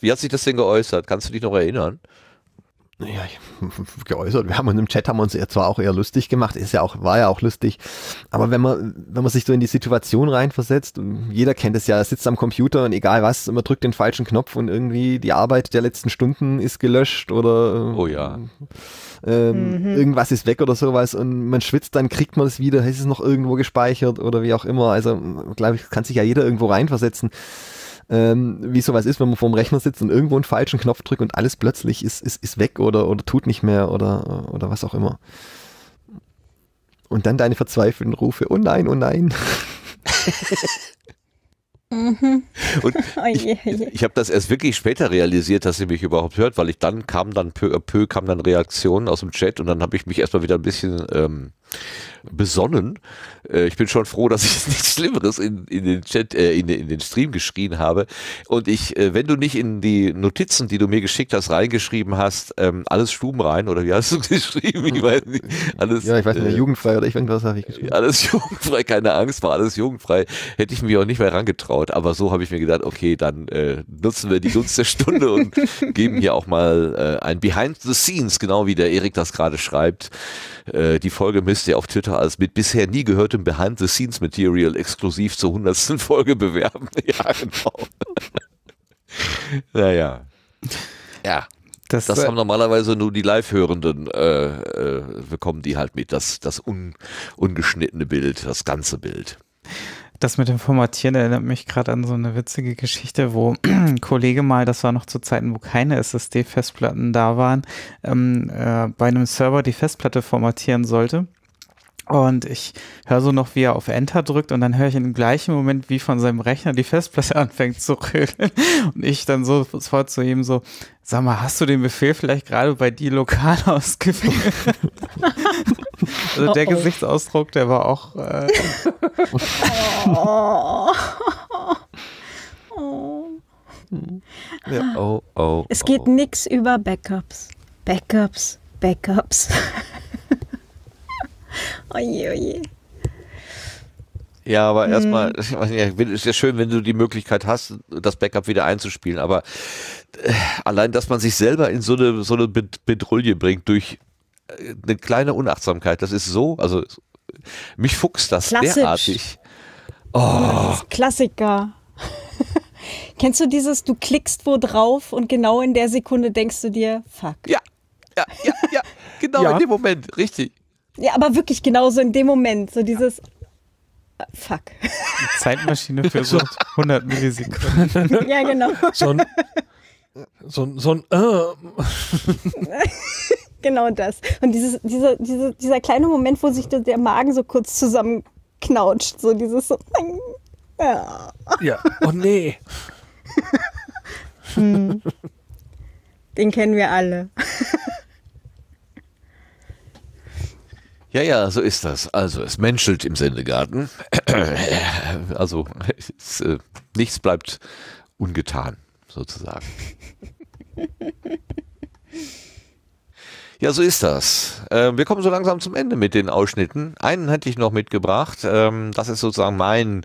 Wie hat sich das denn geäußert? Kannst du dich noch erinnern? Naja, ich- geäußert. Wir haben uns im Chat haben wir uns eher zwar auch eher lustig gemacht, ist ja auch, war ja auch lustig. Aber wenn man, wenn man sich so in die Situation reinversetzt, und jeder kennt es ja, er sitzt am Computer und egal was, man drückt den falschen Knopf und irgendwie die Arbeit der letzten Stunden ist gelöscht oder oh ja. ähm, Mhm. irgendwas ist weg oder sowas und man schwitzt, dann kriegt man es wieder, ist es noch irgendwo gespeichert oder wie auch immer. Also, glaube ich, kann sich ja jeder irgendwo reinversetzen. Ähm, wie sowas ist, wenn man vorm Rechner sitzt und irgendwo einen falschen Knopf drückt und alles plötzlich ist, ist, ist weg oder, oder tut nicht mehr oder, oder was auch immer. Und dann deine verzweifelten Rufe, oh nein, oh nein. Mhm. Und Oh je, oh. Ich habe das erst wirklich später realisiert, dass sie mich überhaupt hört, weil ich dann kam dann peu à peu kam dann Reaktionen aus dem Chat und dann habe ich mich erstmal wieder ein bisschen ähm, besonnen. Äh, ich bin schon froh, dass ich nichts Schlimmeres in, in den Chat, äh, in, den- in den Stream geschrien habe. Und ich, äh, wenn du nicht in die Notizen, die du mir geschickt hast, reingeschrieben hast, ähm, alles stubenrein oder wie hast du geschrieben? Ich weiß nicht. Alles, Ja, ich weiß nicht, äh, jugendfrei oder ich irgendwas habe ich geschrieben. alles jugendfrei, keine Angst, war alles jugendfrei. Hätte ich mich auch nicht mehr rangetraut. Aber so habe ich mir gedacht, okay, dann äh, nutzen wir die Gunst der Stunde und geben hier auch mal äh, ein Behind the Scenes, genau wie der Erik das gerade schreibt. Die Folge ihr auf Twitter als mit bisher nie gehörtem Behind the Scenes Material exklusiv zur 100. Folge bewerben. ja, genau. naja. Ja. Das, Das, äh, haben normalerweise nur die Live-Hörenden äh, äh, bekommen die halt mit, das, das un, ungeschnittene Bild, das ganze Bild. Das mit dem Formatieren erinnert mich gerade an so eine witzige Geschichte, wo ein Kollege mal, das war noch zu Zeiten, wo keine SSD-Festplatten da waren, ähm, äh, bei einem Server die Festplatte formatieren sollte. Und ich höre so noch, wie er auf Enter drückt und dann höre ich im gleichen Moment, wie von seinem Rechner die Festplatte anfängt zu rödeln. Und ich dann so sofort zu ihm so, sag mal, hast du den Befehl vielleicht gerade bei dir lokal ausgewählt? also der Oh, oh. Gesichtsausdruck, der war auch äh, Oh. Oh. Ja. Oh, oh. Es geht nix über Backups. Backups, Backups. Oje, oje. Ja, aber Hm. erstmal, meine, ja, ist ja schön, wenn du die Möglichkeit hast, das Backup wieder einzuspielen, aber äh, allein, dass man sich selber in so eine, so eine Bedrulle bringt durch äh, eine kleine Unachtsamkeit, das ist so, also mich fuchst das Klassisch. derartig. Oh, Klassiker. Kennst du dieses, du klickst wo drauf und genau in der Sekunde denkst du dir, fuck. Ja, ja, ja, ja, genau Ja. in dem Moment, richtig. Ja, aber wirklich genauso in dem Moment, so dieses äh, fuck. die Zeitmaschine für so 100 Millisekunden. ja, genau. So ein, so ein, so ein äh, genau das. Und dieses, dieser, diese, dieser kleine Moment, wo sich der, der Magen so kurz zusammenknautscht, so dieses so. Ja. ja, oh nee. Hm. Den kennen wir alle. Ja, ja, so ist das. Also, es menschelt im Sendegarten. Also, es, äh, nichts bleibt ungetan, sozusagen. Ja, so ist das. Ähm, wir kommen so langsam zum Ende mit den Ausschnitten. Einen hätte ich noch mitgebracht. Ähm, das ist sozusagen mein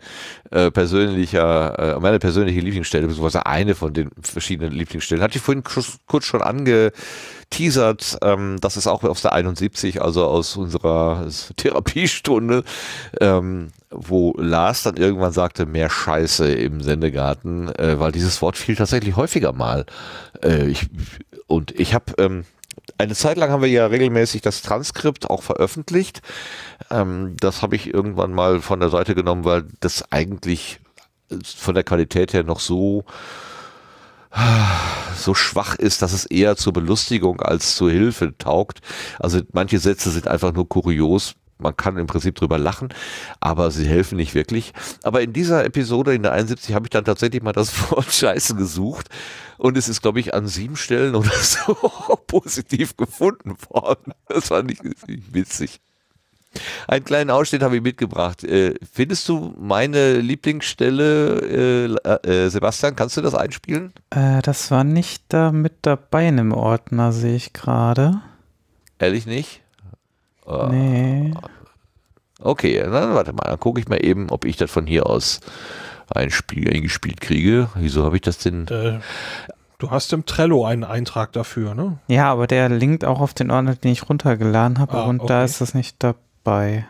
äh, persönlicher, äh, meine persönliche Lieblingsstelle, beziehungsweise eine von den verschiedenen Lieblingsstellen. Hatte ich vorhin kurz, kurz schon angeteasert. Ähm, das ist auch aus der 71, also aus unserer Therapiestunde, ähm, wo Lars dann irgendwann sagte, mehr Scheiße im Sendegarten, äh, weil dieses Wort fiel tatsächlich häufiger mal. Äh, ich, und ich habe ähm, eine Zeit lang haben wir ja regelmäßig das Transkript auch veröffentlicht. Ähm, das habe ich irgendwann mal von der Seite genommen, weil das eigentlich äh, von der Qualität her noch so so schwach ist, dass es eher zur Belustigung als zur Hilfe taugt. Also manche Sätze sind einfach nur kurios man kann im Prinzip drüber lachen, aber sie helfen nicht wirklich. Aber in dieser Episode, in der 71, habe ich dann tatsächlich mal das Wort Scheiße gesucht und es ist, glaube ich, an sieben Stellen oder so positiv gefunden worden. Das war nicht, witzig. Einen kleinen Ausschnitt habe ich mitgebracht. Äh, findest du meine Lieblingsstelle, äh, äh, Sebastian, kannst du das einspielen? Äh, das war nicht da mit dabei in dem Ordner, sehe ich gerade. Ehrlich nicht? Äh, Nee. Okay, dann warte mal, dann gucke ich mal eben, ob ich das von hier aus eingespielt kriege. Wieso habe ich das denn? Äh, du hast im Trello einen Eintrag dafür, ne? Ja, aber der linkt auch auf den Ordner, den ich runtergeladen habe Ah, und da okay. ist das nicht dabei.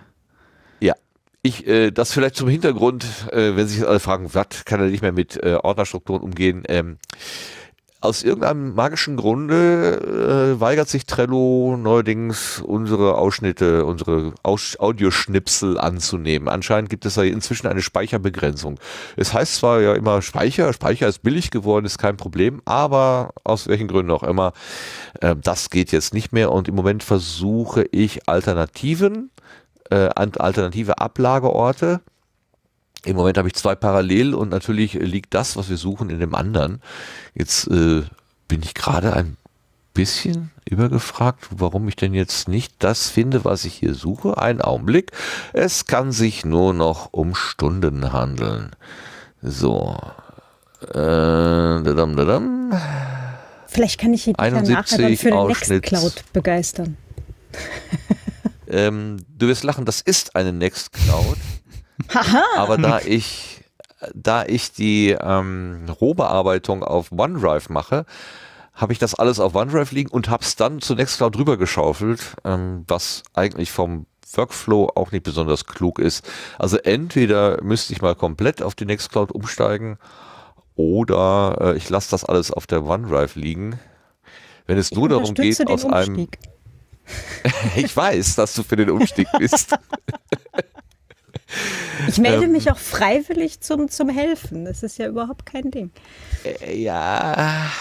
Ja, ich, äh, das vielleicht zum Hintergrund, äh, wenn sich alle fragen, was kann er nicht mehr mit äh, Ordnerstrukturen umgehen. Ähm, aus irgendeinem magischen Grunde äh, weigert sich Trello neuerdings unsere Ausschnitte, unsere Aus Audioschnipsel anzunehmen. Anscheinend gibt es da inzwischen eine Speicherbegrenzung. Es heißt zwar ja immer Speicher, Speicher ist billig geworden, ist kein Problem, aber aus welchen Gründen auch immer, äh, das geht jetzt nicht mehr und im Moment versuche ich Alternativen, äh, alternative Ablageorte. Im Moment habe ich zwei parallel und natürlich liegt das, was wir suchen, in dem anderen. Jetzt äh, bin ich gerade ein bisschen übergefragt, warum ich denn jetzt nicht das finde, was ich hier suche. Einen Augenblick. Es kann sich nur noch um Stunden handeln. So. Äh, dadam, dadam. Vielleicht kann ich ihn nachher dann 71 für den. Nextcloud begeistern. Ähm, du wirst lachen, das ist eine Nextcloud. Aber da ich, da ich die ähm, Rohbearbeitung auf OneDrive mache, habe ich das alles auf OneDrive liegen und habe es dann zu Nextcloud rüber geschaufelt, ähm, was eigentlich vom Workflow auch nicht besonders klug ist. Also entweder müsste ich mal komplett auf die Nextcloud umsteigen oder äh, ich lasse das alles auf der OneDrive liegen. Wenn es nur darum geht, aus einem Umstieg. ich weiß, dass du für den Umstieg bist. Ich melde Ähm, mich auch freiwillig zum, zum Helfen. Das ist ja überhaupt kein Ding. Äh, Ja,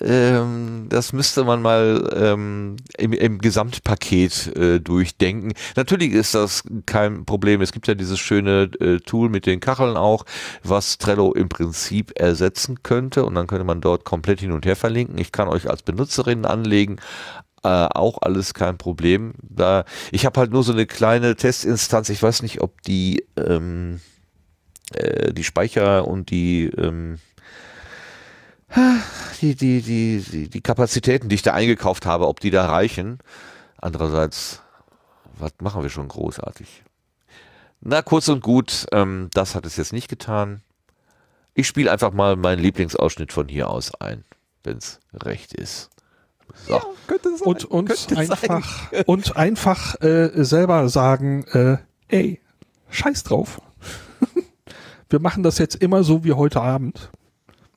ähm, das müsste man mal ähm, im, im Gesamtpaket äh, durchdenken. Natürlich ist das kein Problem. Es gibt ja dieses schöne äh, Tool mit den Kacheln auch, was Trello im Prinzip ersetzen könnte und dann könnte man dort komplett hin und her verlinken. Ich kann euch als Benutzerin anlegen. Äh, auch alles kein Problem. Da ich habe halt nur so eine kleine Testinstanz. Ich weiß nicht, ob die ähm, äh, die Speicher und die ähm, die, die, die, die, Kapazitäten, die ich da eingekauft habe, ob die da reichen. Andererseits, was machen wir schon großartig? Na, kurz und gut, ähm, das hat es jetzt nicht getan. Ich spiele einfach mal meinen Lieblingsausschnitt von hier aus ein, wenn es recht ist. So. Und, und einfach, und einfach äh, selber sagen, äh, ey, scheiß drauf. Wir machen das jetzt immer so wie heute Abend.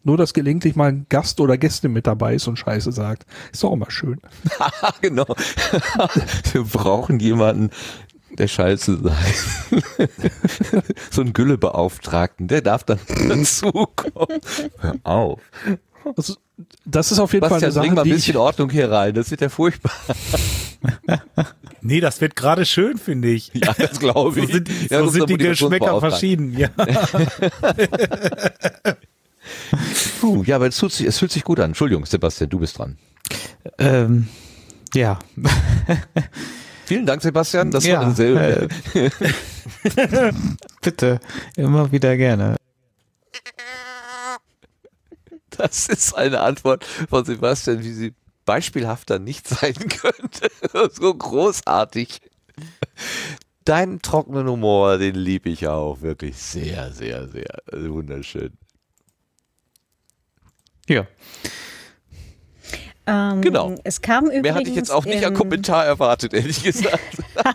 Nur, dass gelegentlich mal ein Gast oder Gäste mit dabei ist und Scheiße sagt. Ist doch immer schön. genau. Wir brauchen jemanden, der Scheiße sagt. so einen Güllebeauftragten, der darf dann dazukommen. Hör auf. Also, das ist auf jeden Fall eine Bastian, Sache, bring mal ein bisschen Ordnung hier rein. Das wird ja furchtbar. Nee, das wird gerade schön, finde ich. Ja, das glaube ich. So sind, Ja, so sind die Geschmäcker verschieden, ja. Puh, ja, aber es fühlt, sich, es fühlt sich gut an. Entschuldigung, Sebastian, du bist dran. Ähm, ja. Vielen Dank, Sebastian. Das Ja, war eine sehr, äh, Bitte, immer wieder gerne. Das ist eine Antwort von Sebastian, wie sie beispielhafter nicht sein könnte. so großartig. Deinen trockenen Humor, den liebe ich auch wirklich sehr, sehr, sehr wunderschön. Ja. Ähm, Genau. Es kam übrigens. Mehr hatte ich jetzt auch nicht an Kommentar erwartet, ehrlich gesagt.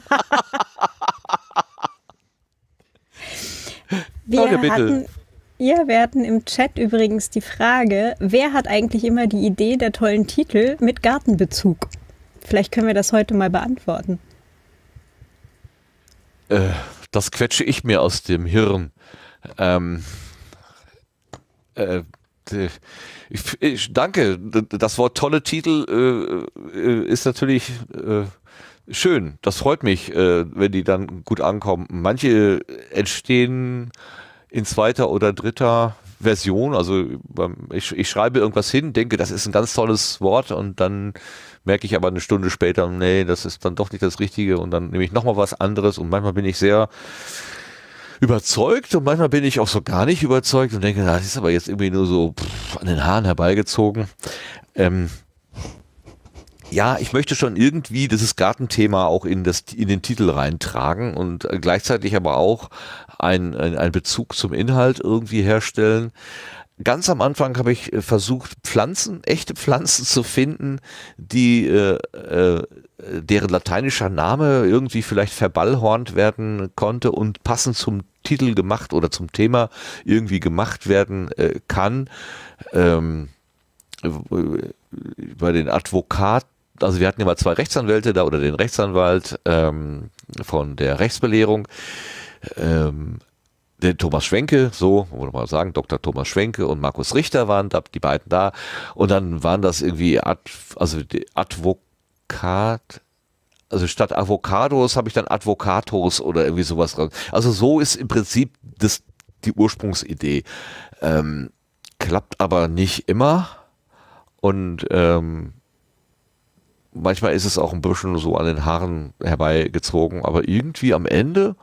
Wir Claudia, bitte. hatten, wir hatten im Chat übrigens die Frage, wer hat eigentlich immer die Idee der tollen Titel mit Gartenbezug? Vielleicht können wir das heute mal beantworten. Äh, das quetsche ich mir aus dem Hirn. Ähm, äh, ich, ich, danke. Das Wort tolle Titel äh, äh, ist natürlich äh, schön. Das freut mich, äh, wenn die dann gut ankommen. Manche entstehen in zweiter oder dritter Version. Also beim- ich, ich schreibe irgendwas hin, denke, das ist ein ganz tolles Wort und dann merke ich aber eine Stunde später, nee, das ist dann doch nicht das Richtige und dann nehme ich nochmal was anderes und manchmal bin ich sehr überzeugt und manchmal bin ich auch so gar nicht überzeugt und denke, das ist aber jetzt irgendwie nur so pff, an den Haaren herbeigezogen. Ähm, ja, ich möchte schon irgendwie dieses Gartenthema auch in, das, in den Titel reintragen und gleichzeitig aber auch ein, ein, Bezug zum Inhalt irgendwie herstellen. Ganz am Anfang habe ich äh, versucht, Pflanzen, echte Pflanzen zu finden, die äh, äh, deren lateinischer Name irgendwie vielleicht verballhornt werden konnte und passend zum Titel gemacht oder zum Thema irgendwie gemacht werden äh, kann. Ähm, bei den Advokaten, also wir hatten ja mal zwei Rechtsanwälte da oder den Rechtsanwalt ähm, von der Rechtsbelehrung, ähm, den Thomas Schwenke, so, wir mal sagen, Dr. Thomas Schwenke und Markus Richter waren da, die beiden da. Und dann waren das irgendwie, Ad, also Advokat, also statt Avocados habe ich dann Advocatos oder irgendwie sowas. Also so ist im Prinzip das, die Ursprungsidee. Ähm, klappt aber nicht immer. Und ähm, manchmal ist es auch ein bisschen so an den Haaren herbeigezogen, aber irgendwie am Ende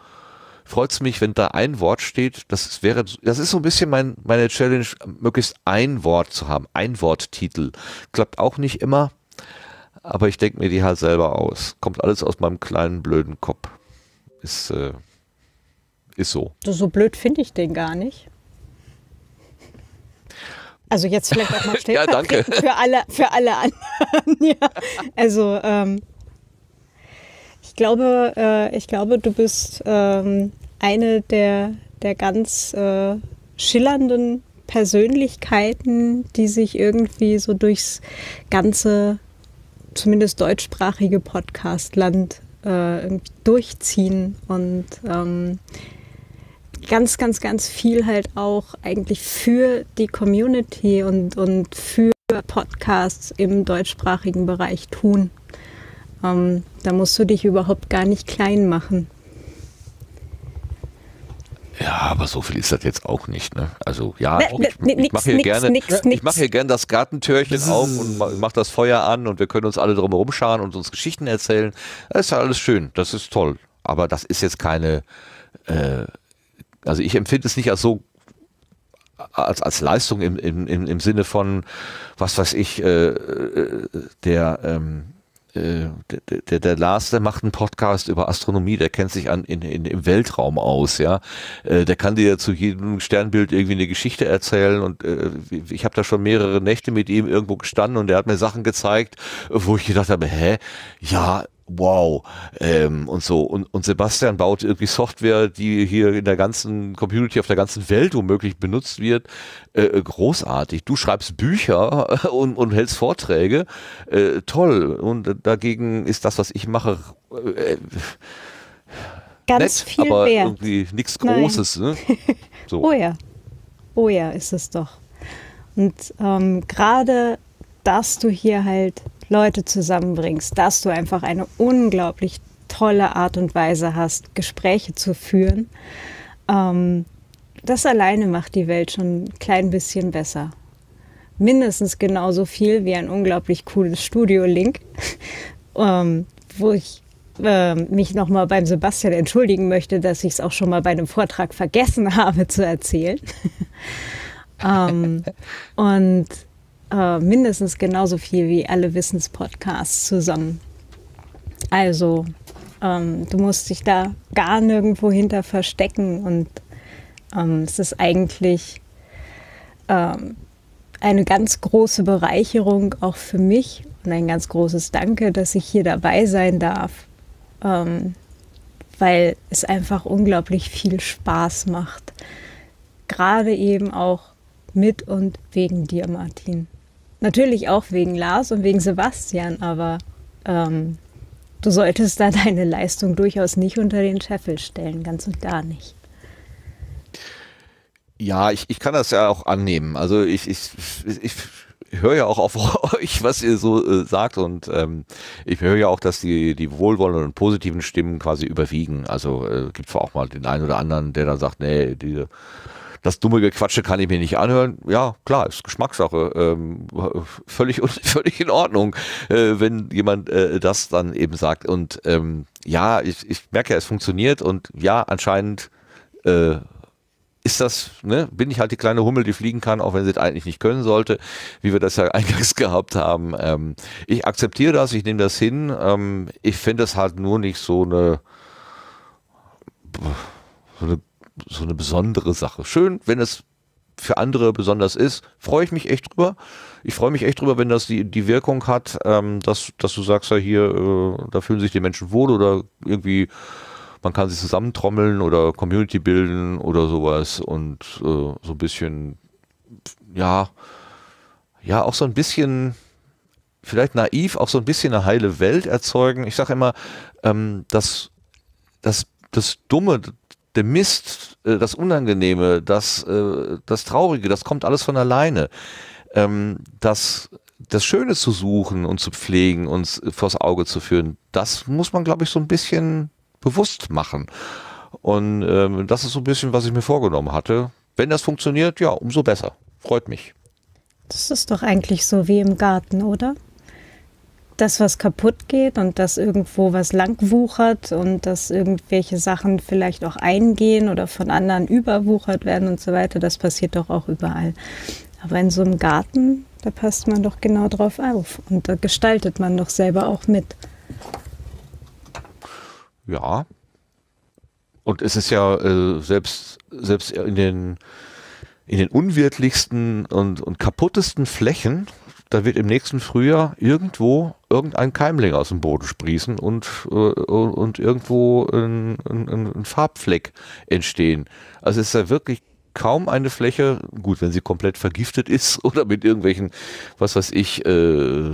freut es mich, wenn da ein Wort steht. Das wäre, das ist so ein bisschen mein, meine Challenge, möglichst ein Wort zu haben, ein Worttitel. Klappt auch nicht immer, aber ich denke mir die halt selber aus. Kommt alles aus meinem kleinen blöden Kopf. Ist, äh, ist so. So, so blöd finde ich den gar nicht. Also jetzt vielleicht auch mal Ja, danke. für alle, für alle anderen. ja. Also ähm, ich glaube, äh, ich glaube, du bist ähm, eine der, der ganz äh, schillernden Persönlichkeiten, die sich irgendwie so durchs ganze, zumindest deutschsprachige Podcastland äh, durchziehen und ähm, ganz, ganz, ganz viel halt auch eigentlich für die Community und, und für Podcasts im deutschsprachigen Bereich tun. Ähm, da musst du dich überhaupt gar nicht klein machen. Ja, aber so viel ist das jetzt auch nicht, ne? Also ja, Ne, auch, ne, ich, ich mache hier nix, gerne, nix, ich nix. mache hier gerne das Gartentürchen auf und ma- mach das Feuer an und wir können uns alle drum herum scharen und uns Geschichten erzählen. Das ist ja alles schön, das ist toll. Aber das ist jetzt keine, äh, also ich empfinde es nicht als so als, als Leistung im, im, im, Sinne von, was weiß ich, äh, äh, der, ähm, äh, der, der, der Lars, der macht einen Podcast über Astronomie, der kennt sich an, in, in, im Weltraum aus, ja. Äh, der kann dir zu jedem Sternbild irgendwie eine Geschichte erzählen und äh, ich habe da schon mehrere Nächte mit ihm irgendwo gestanden und der hat mir Sachen gezeigt, wo ich gedacht habe, hä, ja, wow ähm, und so und, und Sebastian baut irgendwie Software, die hier in der ganzen Community auf der ganzen Welt womöglich benutzt wird, äh, äh, großartig. Du schreibst Bücher und, und hältst Vorträge, äh, toll und dagegen ist das, was ich mache, äh, Ganz nett, viel aber wert. irgendwie nichts. Großes. Ne? So. Oh ja. Oh ja, ist es doch. Und ähm, gerade, dass du hier halt Leute zusammenbringst, dass du einfach eine unglaublich tolle Art und Weise hast, Gespräche zu führen, ähm, das alleine macht die Welt schon ein klein bisschen besser. Mindestens genauso viel wie ein unglaublich cooles Studio-Link, ähm, wo ich ähm, mich nochmal beim Sebastian entschuldigen möchte, dass ich es auch schon mal bei einem Vortrag vergessen habe zu erzählen. ähm, und äh, mindestens genauso viel wie alle Wissenspodcasts zusammen. Also, ähm, du musst dich da gar nirgendwo hinter verstecken und ähm, es ist eigentlich ähm, eine ganz große Bereicherung auch für mich und ein ganz großes Danke, dass ich hier dabei sein darf, ähm, weil es einfach unglaublich viel Spaß macht. Gerade eben auch mit und wegen dir, Martin. Natürlich auch wegen Lars und wegen Sebastian, aber ähm, du solltest da deine Leistung durchaus nicht unter den Scheffel stellen, ganz und gar nicht. Ja, ich, ich kann das ja auch annehmen. Also ich, ich, ich höre ja auch auf euch, was ihr so äh, sagt und ähm, ich höre ja auch, dass die, die wohlwollenden und positiven Stimmen quasi überwiegen. Also äh, gibt zwar auch mal den einen oder anderen, der dann sagt, nee, diese das dumme Gequatsche kann ich mir nicht anhören. Ja, klar, ist Geschmackssache. Ähm, völlig, völlig in Ordnung, äh, wenn jemand äh, das dann eben sagt. Und ähm, ja, ich, ich merke ja, es funktioniert und ja, anscheinend äh, ist das, ne, bin ich halt die kleine Hummel, die fliegen kann, auch wenn sie es eigentlich nicht können sollte, wie wir das ja eingangs gehabt haben. Ähm, ich akzeptiere das, ich nehme das hin. Ähm, ich finde es halt nur nicht so eine, so eine, so eine besondere Sache. Schön, wenn es für andere besonders ist, freue ich mich echt drüber. Ich freue mich echt drüber, wenn das die, die Wirkung hat, ähm, dass, dass du sagst ja hier, äh, da fühlen sich die Menschen wohl oder irgendwie man kann sich zusammentrommeln oder Community bilden oder sowas und äh, so ein bisschen, ja, ja, auch so ein bisschen, vielleicht naiv, auch so ein bisschen eine heile Welt erzeugen. Ich sage immer, ähm, dass das, das Dumme, der Mist, äh, das Unangenehme, das, äh, das Traurige, das kommt alles von alleine. Ähm, das, das Schöne zu suchen und zu pflegen und vors Auge zu führen, das muss man, glaube ich, so ein bisschen bewusst machen. Und ähm, das ist so ein bisschen, was ich mir vorgenommen hatte. Wenn das funktioniert, ja, umso besser. Freut mich. Das ist doch eigentlich so wie im Garten, oder? Das, was kaputt geht und dass irgendwo was langwuchert und dass irgendwelche Sachen vielleicht auch eingehen oder von anderen überwuchert werden und so weiter, das passiert doch auch überall. Aber in so einem Garten, da passt man doch genau drauf auf und da gestaltet man doch selber auch mit. Ja. Und es ist ja äh, selbst, selbst in den, in den unwirtlichsten und, und kaputtesten Flächen, da wird im nächsten Frühjahr irgendwo irgendein Keimling aus dem Boden sprießen und, äh, und irgendwo ein, ein, ein Farbfleck entstehen. Also ist ja wirklich kaum eine Fläche, gut, wenn sie komplett vergiftet ist oder mit irgendwelchen, was weiß ich, äh, äh,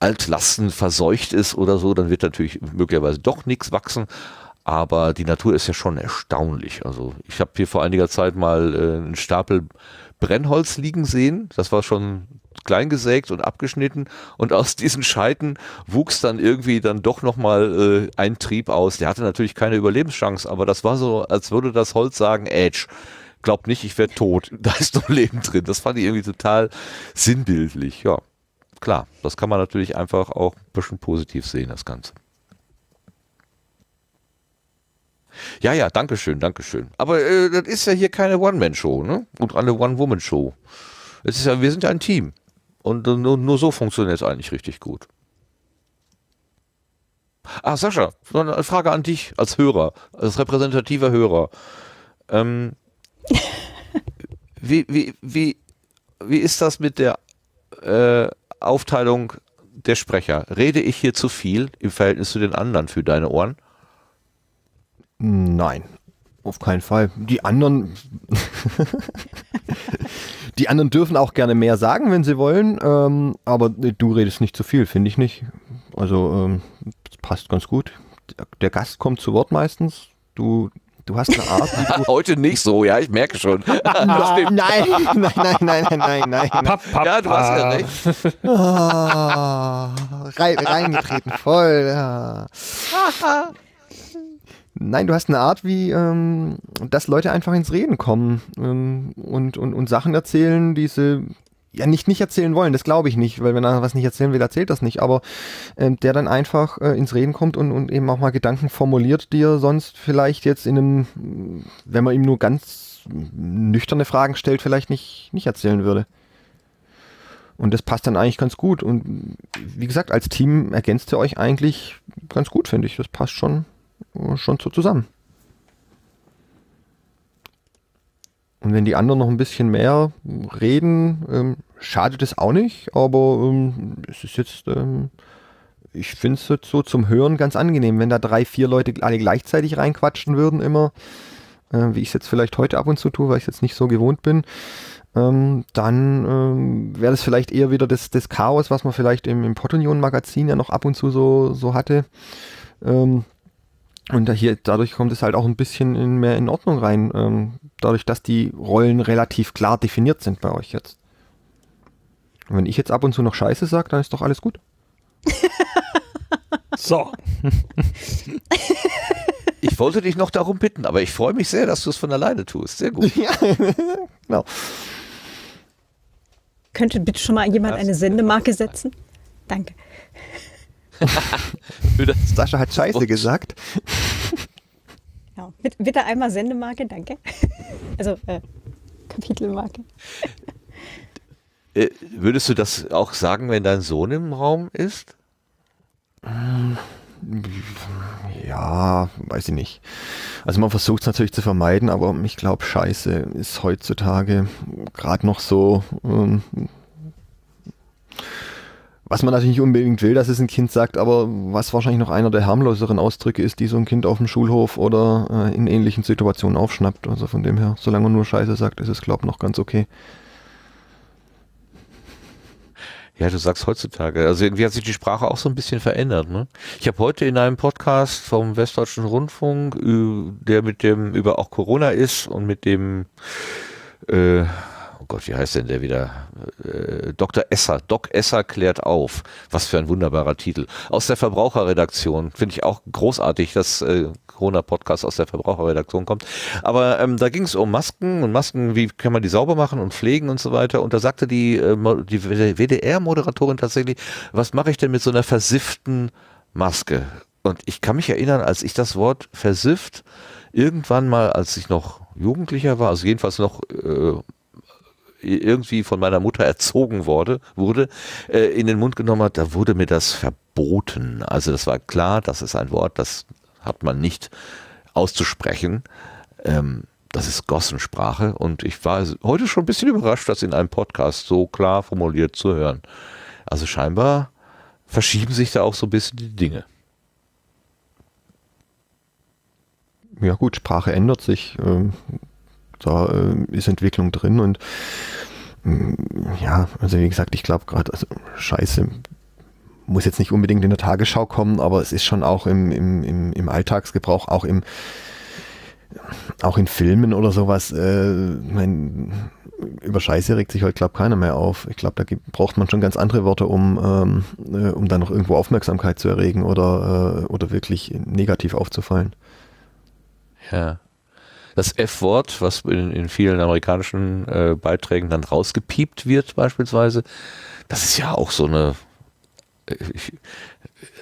Altlasten verseucht ist oder so, dann wird natürlich möglicherweise doch nichts wachsen. Aber die Natur ist ja schon erstaunlich. Also ich habe hier vor einiger Zeit mal äh, einen Stapel Brennholz liegen sehen. Das war schon klein gesägt und abgeschnitten. Und aus diesen Scheiten wuchs dann irgendwie dann doch nochmal äh, ein Trieb aus. Der hatte natürlich keine Überlebenschance, aber das war so, als würde das Holz sagen, Edge glaubt nicht, ich werde tot. Da ist noch Leben drin. Das fand ich irgendwie total sinnbildlich. Ja klar, das kann man natürlich einfach auch ein bisschen positiv sehen, das Ganze. Ja, ja, Dankeschön, Dankeschön. Aber äh, das ist ja hier keine One-Man-Show, ne? Und eine One-Woman-Show. Es ist ja, wir sind ja ein Team. Und nur, nur so funktioniert es eigentlich richtig gut. Ah, Sascha, eine Frage an dich als Hörer, als repräsentativer Hörer. Ähm, wie, wie, wie, wie ist das mit der äh, Aufteilung der Sprecher. Rede ich hier zu viel im Verhältnis zu den anderen für deine Ohren? Nein, auf keinen Fall. Die anderen, die anderen dürfen auch gerne mehr sagen, wenn sie wollen, ähm, aber du redest nicht zu viel, finde ich nicht. Also ähm, das passt ganz gut. Der Gast kommt zu Wort meistens. Du Du hast eine Art. Heute nicht so, ja, ich merke schon. nein, nein, nein, nein, nein, nein, nein, nein. Papp, papp, ja, du hast ja recht. Oh, rein, reingetreten, voll. Ja. Nein, du hast eine Art, wie ähm, dass Leute einfach ins Reden kommen ähm, und, und, und Sachen erzählen, die sie ja nicht nicht erzählen wollen, das glaube ich nicht, weil wenn er was nicht erzählen will, erzählt das nicht, aber äh, der dann einfach äh, ins Reden kommt und, und eben auch mal Gedanken formuliert, die er sonst vielleicht jetzt in einem, wenn man ihm nur ganz nüchterne Fragen stellt, vielleicht nicht, nicht erzählen würde. Und das passt dann eigentlich ganz gut. Und wie gesagt, als Team ergänzt ihr euch eigentlich ganz gut, finde ich. Das passt schon, schon so zusammen. Und wenn die anderen noch ein bisschen mehr reden, ähm, schadet es auch nicht, aber ähm, es ist jetzt, ähm, ich finde es jetzt so zum Hören ganz angenehm, wenn da drei, vier Leute alle gleichzeitig reinquatschen würden immer, äh, wie ich es jetzt vielleicht heute ab und zu tue, weil ich es jetzt nicht so gewohnt bin, ähm, dann ähm, wäre das vielleicht eher wieder das, das Chaos, was man vielleicht im, im Potunion-Magazin ja noch ab und zu so, so hatte. Ähm, Und da hier, dadurch kommt es halt auch ein bisschen in, mehr in Ordnung rein, ähm, dadurch, dass die Rollen relativ klar definiert sind bei euch jetzt. Und wenn ich jetzt ab und zu noch Scheiße sage, dann ist doch alles gut. So. Ich wollte dich noch darum bitten, aber ich freue mich sehr, dass du es von alleine tust. Sehr gut. Ja, genau. Könnte bitte schon mal jemand eine Sendemarke setzen? Danke. Sascha hat Scheiße gesagt. Bitte, bitte einmal Sendemarke, danke. Also äh, Kapitelmarke. Äh, würdest du das auch sagen, wenn dein Sohn im Raum ist? Ja, weiß ich nicht. Also man versucht es natürlich zu vermeiden, aber ich glaube, Scheiße ist heutzutage gerade noch so. Ähm, was man natürlich nicht unbedingt will, dass es ein Kind sagt, aber was wahrscheinlich noch einer der harmloseren Ausdrücke ist, die so ein Kind auf dem Schulhof oder äh, in ähnlichen Situationen aufschnappt. Also von dem her, solange man nur Scheiße sagt, ist es, glaube ich, noch ganz okay. Ja, du sagst heutzutage. Also irgendwie hat sich die Sprache auch so ein bisschen verändert. Ne? Ich habe heute in einem Podcast vom Westdeutschen Rundfunk, ü- der mit dem über auch Corona ist und mit dem äh, oh Gott, wie heißt denn der wieder? Äh, Dr. Esser. Doc Esser klärt auf. Was für ein wunderbarer Titel. Aus der Verbraucherredaktion. Finde ich auch großartig, dass äh, Corona-Podcast aus der Verbraucherredaktion kommt. Aber ähm, da ging es um Masken und Masken, wie kann man die sauber machen und pflegen und so weiter. Und da sagte die, äh, die WDR-Moderatorin tatsächlich, was mache ich denn mit so einer versifften Maske? Und ich kann mich erinnern, als ich das Wort versifft irgendwann mal, als ich noch Jugendlicher war, also jedenfalls noch äh, irgendwie von meiner Mutter erzogen wurde, wurde, äh, in den Mund genommen hat, da wurde mir das verboten. Also das war klar, das ist ein Wort, das hat man nicht auszusprechen. Ähm, das ist Gossensprache und ich war heute schon ein bisschen überrascht, das in einem Podcast so klar formuliert zu hören. Also scheinbar verschieben sich da auch so ein bisschen die Dinge. ja gut, Sprache ändert sich. Da äh, ist Entwicklung drin und mm, ja, also wie gesagt, ich glaube gerade, also Scheiße muss jetzt nicht unbedingt in der Tagesschau kommen, aber es ist schon auch im, im, im, im Alltagsgebrauch, auch im auch in Filmen oder sowas, äh, mein, über Scheiße regt sich heute, glaube keiner mehr auf. Ich glaube, da gibt, braucht man schon ganz andere Worte, um, ähm, äh, um dann noch irgendwo Aufmerksamkeit zu erregen oder, äh, oder wirklich negativ aufzufallen. Ja. Das F-Wort, was in, in vielen amerikanischen äh, Beiträgen dann rausgepiept wird, beispielsweise, das ist ja auch so eine. äh, Ich,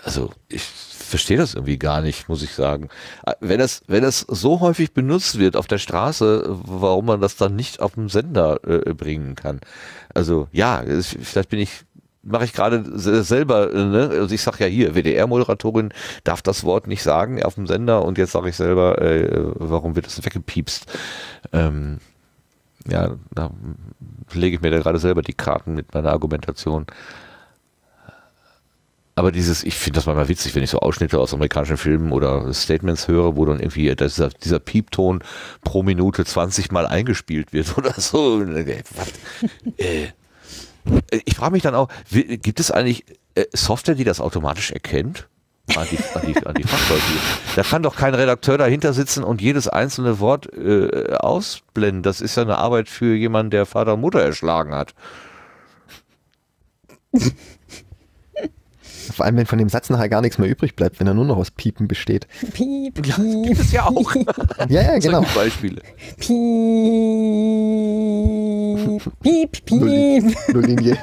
also, ich verstehe das irgendwie gar nicht, muss ich sagen. Äh, Wenn es, wenn es so häufig benutzt wird auf der Straße, warum man das dann nicht auf dem Sender äh, bringen kann. Also, ja, vielleicht bin ich mache ich gerade se- selber, äh, ne? also ich sage ja hier, WDR-Moderatorin darf das Wort nicht sagen auf dem Sender und jetzt sage ich selber, äh, warum wird das weggepiepst? Ähm, ja, da lege ich mir da gerade selber die Karten mit meiner Argumentation. Aber dieses, ich finde das manchmal witzig, wenn ich so Ausschnitte aus amerikanischen Filmen oder Statements höre, wo dann irgendwie dieser, dieser Piepton pro Minute 20 Mal eingespielt wird oder so. Was? Äh, ich frage mich dann auch, gibt es eigentlich äh, Software, die das automatisch erkennt? An die, an, die, an die Fachleute. Da kann doch kein Redakteur dahinter sitzen und jedes einzelne Wort äh, ausblenden. Das ist ja eine Arbeit für jemanden, der Vater und Mutter erschlagen hat. Vor allem, wenn von dem Satz nachher gar nichts mehr übrig bleibt, wenn er nur noch aus Piepen besteht. Piep, piep. Ja, gibt es ja auch. Ja, ja, Das sind genau. gute Beispiele. Piep, piep, piep. nur Linie.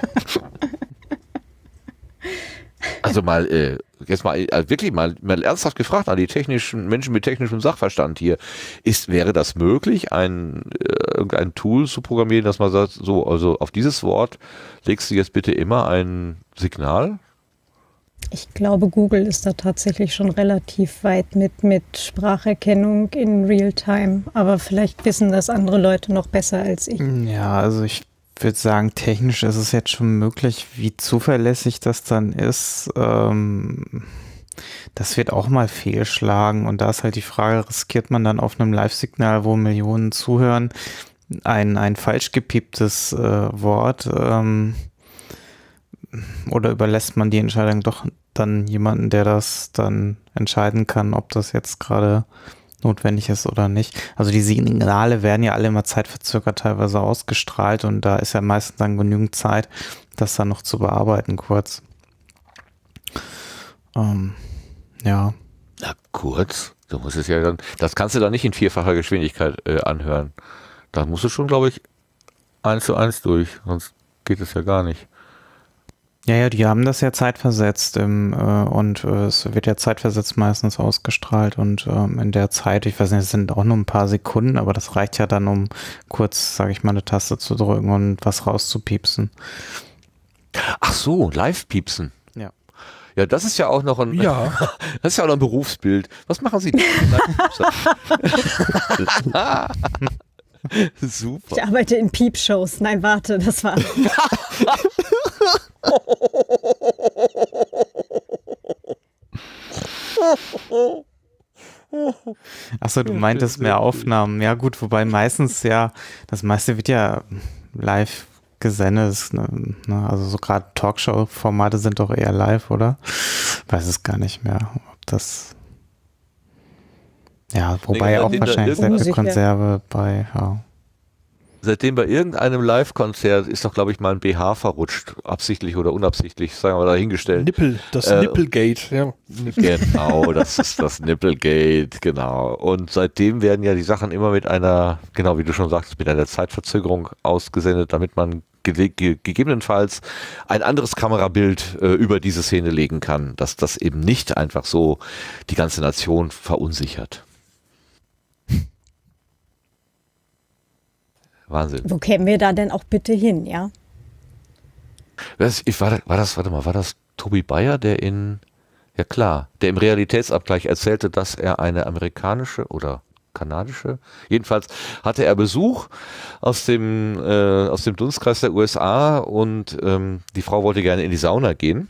Also mal, äh, jetzt mal äh, wirklich mal, mal ernsthaft gefragt an die technischen Menschen mit technischem Sachverstand hier. Ist, wäre das möglich, ein, äh, irgendein Tool zu programmieren, dass man sagt, so, also auf dieses Wort legst du jetzt bitte immer ein Signal? Ich glaube, Google ist da tatsächlich schon relativ weit mit, mit Spracherkennung in Realtime. Aber vielleicht wissen das andere Leute noch besser als ich. Ja, also ich würde sagen, technisch ist es jetzt schon möglich, wie zuverlässig das dann ist. Ähm, das wird auch mal fehlschlagen und da ist halt die Frage, riskiert man dann auf einem Live-Signal, wo Millionen zuhören, ein, ein falsch gepieptes äh, Wort ähm, oder überlässt man die Entscheidung doch dann jemanden, der das dann entscheiden kann, ob das jetzt gerade notwendig ist oder nicht. Also die Signale werden ja alle immer zeitverzögert teilweise ausgestrahlt und da ist ja meistens dann genügend Zeit, das dann noch zu bearbeiten kurz. Ähm, ja. Na, kurz. Du musst es ja dann, das kannst du dann nicht in vierfacher Geschwindigkeit äh, anhören. Da musst du schon, glaube ich, eins zu eins durch, sonst geht es ja gar nicht. Ja, ja, die haben das ja zeitversetzt im, äh, und äh, es wird ja zeitversetzt meistens ausgestrahlt und ähm, in der Zeit, ich weiß nicht, es sind auch nur ein paar Sekunden, aber das reicht ja dann, um kurz, sage ich mal, eine Taste zu drücken und was rauszupiepsen. Ach so, Live-Piepsen. Ja. Ja, das ist ja auch noch ein, Ja. das ist ja auch noch ein Berufsbild. Was machen Sie? Super. Ich arbeite in Piepshows. Nein, warte, das war. Achso, du meintest mehr Aufnahmen. Ja gut, wobei meistens ja, das meiste wird ja live gesendet. Ne, ne, also so gerade Talkshow-Formate sind doch eher live, oder? Weiß es gar nicht mehr, ob das ja, wobei auch wahrscheinlich sehr viel Konserve bei, ja. Seitdem bei irgendeinem Live-Konzert ist doch, glaube ich, mal ein BH verrutscht, absichtlich oder unabsichtlich, sagen wir mal dahingestellt. Nippel, das Äh, Nippelgate, ja. Genau, das ist das Nippelgate, genau. Und seitdem werden ja die Sachen immer mit einer, genau wie du schon sagst, mit einer Zeitverzögerung ausgesendet, damit man ge ge gegebenenfalls ein anderes Kamerabild äh, über diese Szene legen kann, dass das eben nicht einfach so die ganze Nation verunsichert. Wahnsinn. Wo kämen wir da denn auch bitte hin, ja? Das, ich, war, war das, warte mal, war das Tobi Bayer, der in, ja klar, der im Realitätsabgleich erzählte, dass er eine amerikanische oder kanadische, jedenfalls hatte er Besuch aus dem, äh, aus dem Dunstkreis der USA und ähm, die Frau wollte gerne in die Sauna gehen.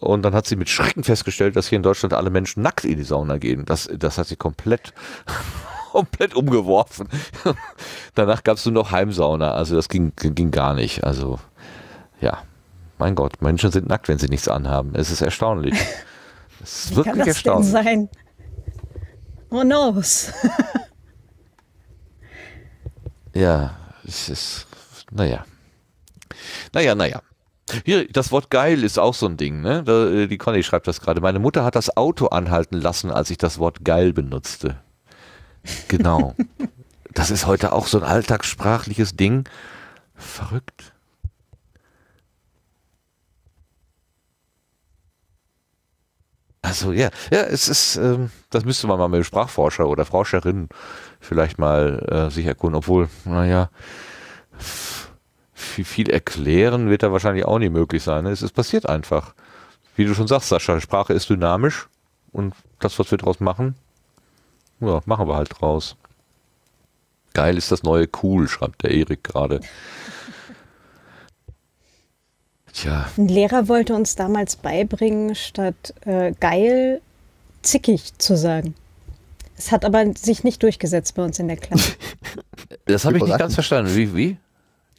Und dann hat sie mit Schrecken festgestellt, dass hier in Deutschland alle Menschen nackt in die Sauna gehen. Das, das hat sie komplett, komplett umgeworfen. Danach gab es nur noch Heimsauna. Also das ging, ging gar nicht. Also ja, mein Gott, Menschen sind nackt, wenn sie nichts anhaben. Es ist erstaunlich. Es ist Wie kann wirklich das denn erstaunlich. sein? Oh noes. Ja, es ist, naja. Naja, naja. Hier, das Wort geil ist auch so ein Ding, ne? Da, äh, die Conny schreibt das gerade. Meine Mutter hat das Auto anhalten lassen, als ich das Wort geil benutzte. Genau. das ist heute auch so ein alltagssprachliches Ding. Verrückt. Also ja, ja, es ist, ähm, das müsste man mal mit Sprachforscher oder Forscherin vielleicht mal äh, sich erkunden, obwohl, naja, viel, viel erklären wird da wahrscheinlich auch nicht möglich sein. Ne? Es ist passiert einfach. Wie du schon sagst, Sascha, Sprache ist dynamisch und das, was wir draus machen, ja, machen wir halt draus. Geil ist das neue cool, schreibt der Erik gerade. Tja, Ein Lehrer wollte uns damals beibringen, statt äh, geil zickig zu sagen. Es hat aber sich nicht durchgesetzt bei uns in der Klasse. das habe ich nicht ganz verstanden. Wie, wie?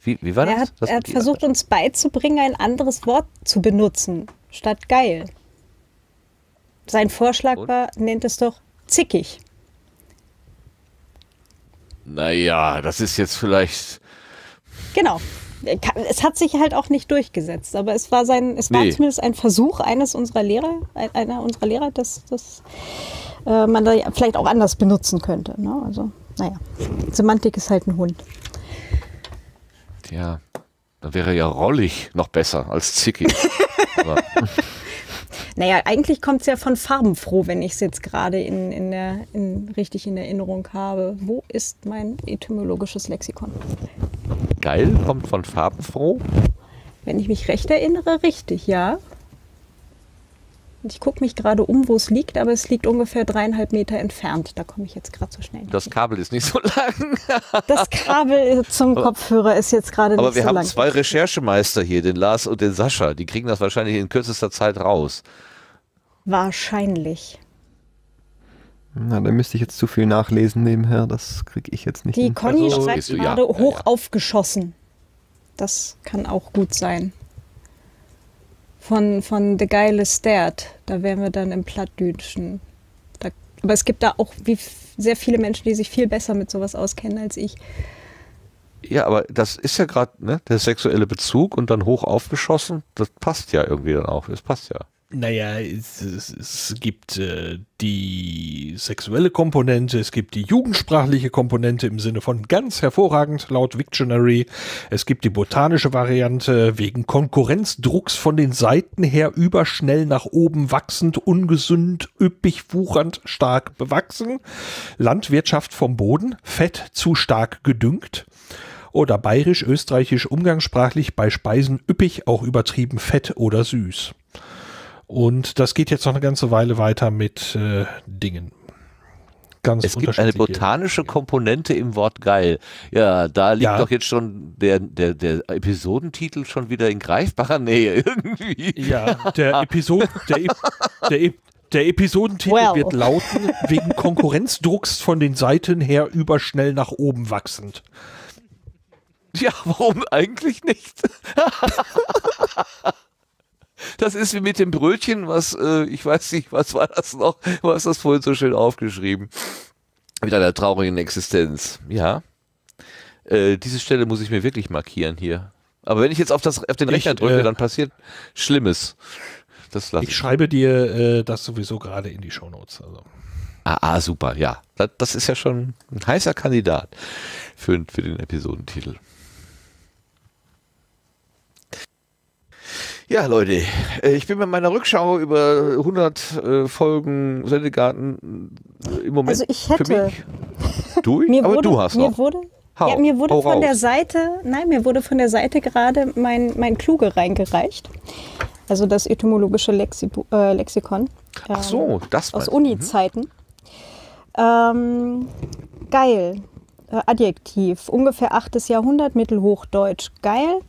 Wie, wie war das? er hat, das er hat versucht, uns beizubringen, ein anderes Wort zu benutzen, statt geil. Sein Vorschlag war, nennt es doch zickig. Naja, das ist jetzt vielleicht. Genau. Kann- Es hat sich halt auch nicht durchgesetzt, aber es war sein, es war Nee. zumindest ein Versuch eines unserer Lehrer, ein- einer unserer Lehrer, dass, dass äh, man da vielleicht auch anders benutzen könnte. Ne? Also, naja, Semantik ist halt ein Hund. Ja, dann wäre ja rollig noch besser als zickig. Naja, eigentlich kommt es ja von farbenfroh, wenn ich es jetzt gerade in, in der, in, richtig in Erinnerung habe. Wo ist mein etymologisches Lexikon? geil kommt von farbenfroh. Wenn ich mich recht erinnere, richtig, ja. Und ich gucke mich gerade um, wo es liegt, aber es liegt ungefähr dreieinhalb Meter entfernt. Da komme ich jetzt gerade so schnell. Das Kabel ist nicht so lang. Das Kabel zum Kopfhörer ist jetzt gerade Aber nicht wir so haben lang. zwei Recherchemeister hier, den Lars und den Sascha. Die kriegen das wahrscheinlich in kürzester Zeit raus. Wahrscheinlich. Na, da müsste ich jetzt zu viel nachlesen nebenher. Das kriege ich jetzt nicht. Die hin. Conny Also, schreibt du, ja, gerade ja, hoch aufgeschossen. Das kann auch gut sein. Von, von The Guy Lestat. Da wären wir dann im Plattdütschen. Da, aber es gibt da auch wie sehr viele Menschen, die sich viel besser mit sowas auskennen als ich. Ja, aber das ist ja gerade ne, der sexuelle Bezug und dann hoch aufgeschossen. Das passt ja irgendwie dann auch. Das passt ja. Naja, es, es, es gibt äh, die sexuelle Komponente, es gibt die jugendsprachliche Komponente im Sinne von ganz hervorragend laut Wiktionary. Es gibt die botanische Variante wegen Konkurrenzdrucks von den Seiten her überschnell nach oben wachsend, ungesund, üppig, wuchernd, stark bewachsen. Landwirtschaft vom Boden, fett zu stark gedüngt. Oder bayerisch, österreichisch, umgangssprachlich bei Speisen üppig, auch übertrieben fett oder süß. Und das geht jetzt noch eine ganze Weile weiter mit äh, Dingen. Ganz Es gibt eine botanische Komponente im Wort geil. Ja, da liegt Ja. doch jetzt schon der, der, der Episodentitel schon wieder in greifbarer Nähe irgendwie. Ja, der Episode, der, Ep- der, Ep- der Episodentitel Well. wird lauten, wegen Konkurrenzdrucks von den Seiten her überschnell nach oben wachsend. Ja, warum eigentlich nicht? Das ist wie mit dem Brötchen, was, äh, ich weiß nicht, was war das noch? Du hast das vorhin so schön aufgeschrieben. Mit einer traurigen Existenz. Ja. Äh, diese Stelle muss ich mir wirklich markieren hier. Aber wenn ich jetzt auf, das, auf den Ich, Rechner drücke, äh, dann passiert Schlimmes. Das lasse Ich schreibe dir äh, das sowieso gerade in die Shownotes. Also. Ah, ah, super, ja. Das, das ist ja schon ein heißer Kandidat für, für den Episodentitel. Ja, Leute, äh, ich bin bei meiner Rückschau über 100 äh, Folgen Sendegarten äh, im Moment Also ich für hätte. mich durch, Mir aber wurde, du hast mir noch. Wurde, Hau, ja, mir wurde von der raus. Seite, nein, mir wurde von der Seite gerade mein, mein Kluge reingereicht. Also das etymologische Lexi äh, Lexikon. Ach so, das Aus du. Uni-Zeiten. Ähm, geil. Äh, Adjektiv. Ungefähr 8. Jahrhundert, Mittelhochdeutsch. Geil.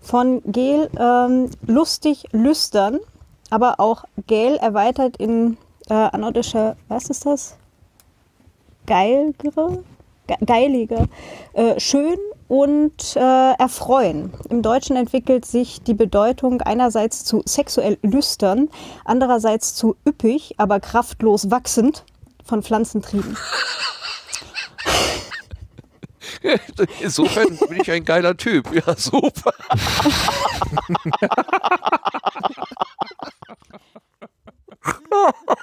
Von Gel ähm, lustig, lüstern. Aber auch Gel erweitert in äh, anordischer, was ist das? Geilgere? Ge geilige. Äh, schön und äh, erfreuen. Im Deutschen entwickelt sich die Bedeutung einerseits zu sexuell lüstern, andererseits zu üppig, aber kraftlos wachsend von Pflanzentrieben. Insofern bin ich ein geiler Typ. Ja, super.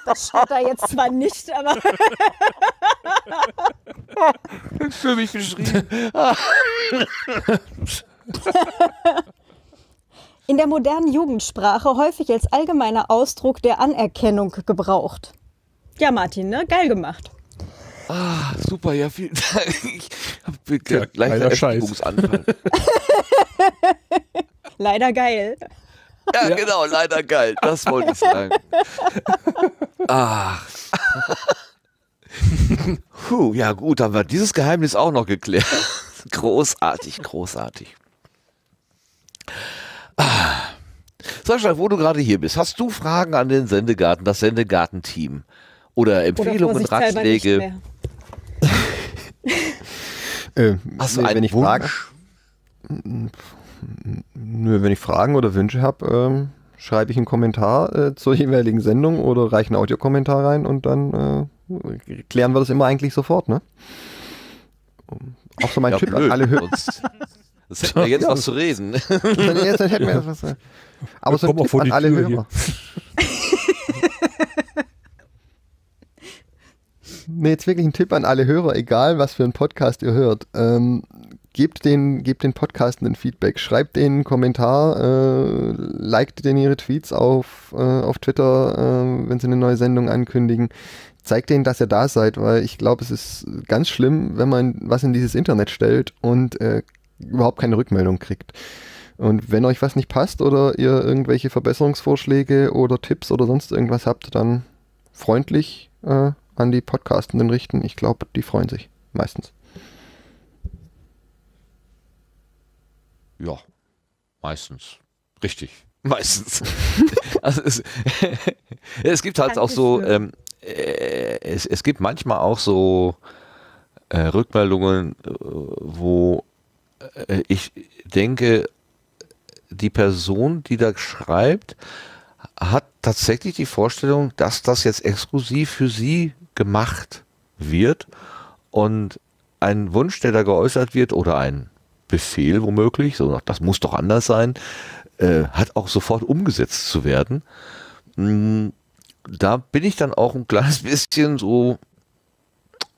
Das steht da jetzt zwar nicht, aber Für mich beschrieben. in der modernen Jugendsprache häufig als allgemeiner Ausdruck der Anerkennung gebraucht. Ja, Martin, ne? Geil gemacht. Ah, super, ja, vielen Dank. Ich habe Ja, leichter geiler Scheiß. Erstickungsanfall. Leider geil. Ja, genau, leider geil. Das wollte ich sagen. Ach. Puh, ja gut, dann war dieses Geheimnis auch noch geklärt. Großartig, großartig. Ah. Sascha, wo du gerade hier bist, hast du Fragen an den Sendegarten, das Sendegarten-Team? Oder Empfehlungen, Oder Ratschläge? Äh, Hast du nee, einen wenn ich Wunsch? Fragen, Nö, wenn ich Fragen oder Wünsche habe, ähm, schreibe ich einen Kommentar äh, zur jeweiligen Sendung oder reiche einen Audiokommentar rein und dann äh, klären wir das immer eigentlich sofort, ne? Auch so mein Ja, Tipp blöd, an alle Hörer. Das hätten wir jetzt was zu reden. Dann, jetzt, dann hätten wir jetzt was, äh, aber so ein Tipp an alle. Hörer. Nee, jetzt wirklich ein Tipp an alle Hörer, egal was für einen Podcast ihr hört. Ähm, gebt, den, gebt den Podcastenden Feedback, schreibt denen einen Kommentar, äh, liked denen ihre Tweets auf, äh, auf Twitter, äh, wenn sie eine neue Sendung ankündigen. Zeigt denen, dass ihr da seid, weil ich glaube, es ist ganz schlimm, wenn man was in dieses Internet stellt und äh, überhaupt keine Rückmeldung kriegt. Und wenn euch was nicht passt oder ihr irgendwelche Verbesserungsvorschläge oder Tipps oder sonst irgendwas habt, dann freundlich äh, an die Podcastenden richten. Ich glaube, die freuen sich meistens. Ja, meistens. Richtig. Meistens. also es, es gibt halt auch so, ähm, äh, es, es gibt manchmal auch so äh, Rückmeldungen, äh, wo äh, ich denke, die Person, die da schreibt, hat tatsächlich die Vorstellung, dass das jetzt exklusiv für sie gemacht wird und ein Wunsch, der da geäußert wird oder ein Befehl womöglich, so das muss doch anders sein, äh, hat auch sofort umgesetzt zu werden. Mm, Da bin ich dann auch ein kleines bisschen so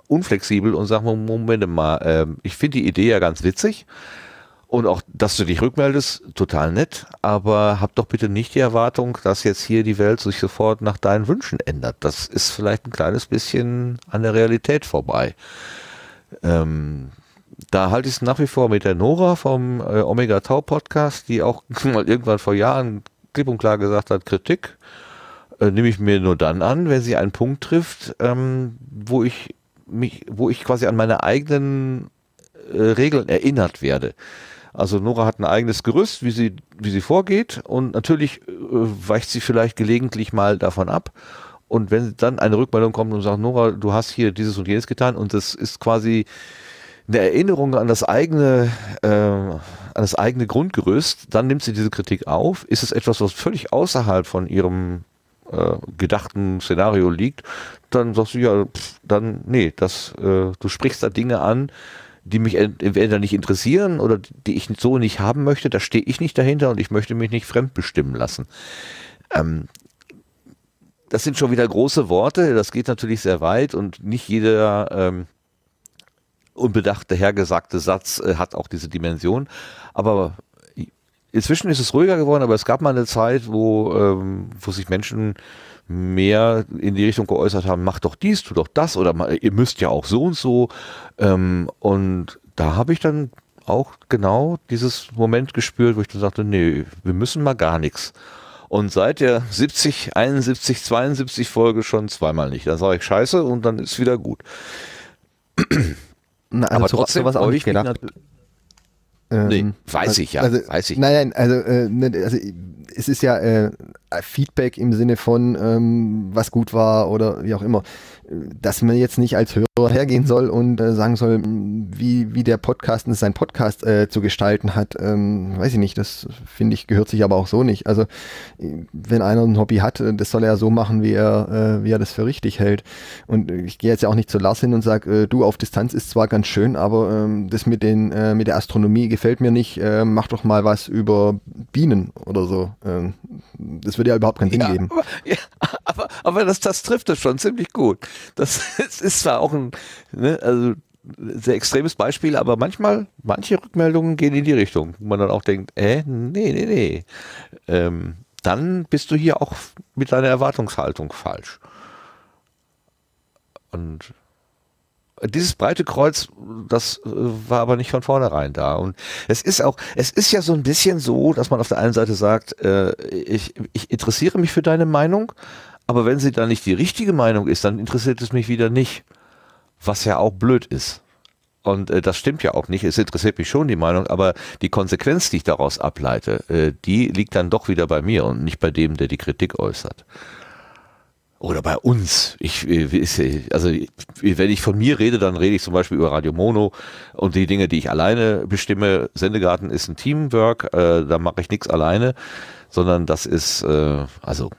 unflexibel und sage, Moment mal, ähm, ich finde die Idee ja ganz witzig und auch, dass du dich rückmeldest, total nett, aber hab doch bitte nicht die Erwartung, dass jetzt hier die Welt sich sofort nach deinen Wünschen ändert. Das ist vielleicht ein kleines bisschen an der Realität vorbei. Ähm, da halte ich es nach wie vor mit der Nora vom äh, Omega Tau Podcast, die auch mal irgendwann vor Jahren klipp und klar gesagt hat, Kritik äh, nehme ich mir nur dann an, wenn sie einen Punkt trifft, ähm, wo ich mich, wo ich quasi an meine eigenen äh, Regeln erinnert werde. Also Nora hat ein eigenes Gerüst, wie sie, wie sie vorgeht und natürlich äh, weicht sie vielleicht gelegentlich mal davon ab. Und wenn dann eine Rückmeldung kommt und sagt, Nora, du hast hier dieses und jenes getan und das ist quasi eine Erinnerung an das eigene, äh, an das eigene Grundgerüst, dann nimmt sie diese Kritik auf. Ist es etwas, was völlig außerhalb von ihrem äh, gedachten Szenario liegt, dann sagst du ja, pff, dann nee, das, äh, du sprichst da Dinge an, die mich ent- entweder nicht interessieren oder die ich so nicht haben möchte, da stehe ich nicht dahinter und ich möchte mich nicht fremdbestimmen lassen. Ähm, das sind schon wieder große Worte, das geht natürlich sehr weit und nicht jeder ähm, unbedacht dahergesagte Satz äh, hat auch diese Dimension. Aber inzwischen ist es ruhiger geworden, aber es gab mal eine Zeit, wo, ähm, wo sich Menschen mehr in die Richtung geäußert haben, mach doch dies, tu doch das oder mal, ihr müsst ja auch so und so. Ähm, und da habe ich dann auch genau dieses Moment gespürt, wo ich dann sagte, nee, wir müssen mal gar nichts. Und seit der 70, 71, 72 Folge schon zweimal nicht. Dann sage ich Scheiße und dann ist wieder gut. Na, also Aber trotzdem sowas auch nicht gedacht. Nat- Nee, weiß ich ja, Also, weiß ich. Nein, nein, also, äh, ne, also es ist ja äh, Feedback im Sinne von, ähm, was gut war oder wie auch immer. Dass man jetzt nicht als Hörer hergehen soll und äh, sagen soll, wie, wie der Podcast sein Podcast äh, zu gestalten hat, ähm, weiß ich nicht, das finde ich gehört sich aber auch so nicht. Also äh, wenn einer ein Hobby hat, äh, das soll er so machen, wie er, äh, wie er das für richtig hält. Und äh, ich gehe jetzt ja auch nicht zu Lars hin und sage, du auf Distanz ist zwar ganz schön, aber ähm, das mit den mit der Astronomie gefällt mir nicht. Mach doch mal was über Bienen oder so. Ähm, das würde ja überhaupt keinen Sinn Ja, geben. aber, ja, aber, aber das, das trifft es schon ziemlich gut. Das ist, zwar auch ein ne, also sehr extremes Beispiel, aber manchmal, manche Rückmeldungen gehen in die Richtung, wo man dann auch denkt, äh, nee, nee, nee. Ähm, dann bist du hier auch mit deiner Erwartungshaltung falsch. Und dieses breite Kreuz, das äh, war aber nicht von vornherein da. Und es ist auch, es ist ja so ein bisschen so, dass man auf der einen Seite sagt, äh, ich, ich interessiere mich für deine Meinung, aber wenn sie dann nicht die richtige Meinung ist, dann interessiert es mich wieder nicht. Was ja auch blöd ist. Und äh, das stimmt ja auch nicht. Es interessiert mich schon die Meinung, aber die Konsequenz, die ich daraus ableite, äh, die liegt dann doch wieder bei mir und nicht bei dem, der die Kritik äußert. Oder bei uns. Ich, äh, äh, also wenn ich von mir rede, dann rede ich zum Beispiel über Radio Mono und die Dinge, die ich alleine bestimme. Sendegarten ist ein Teamwork, äh, da mache ich nichts alleine, sondern das ist äh, also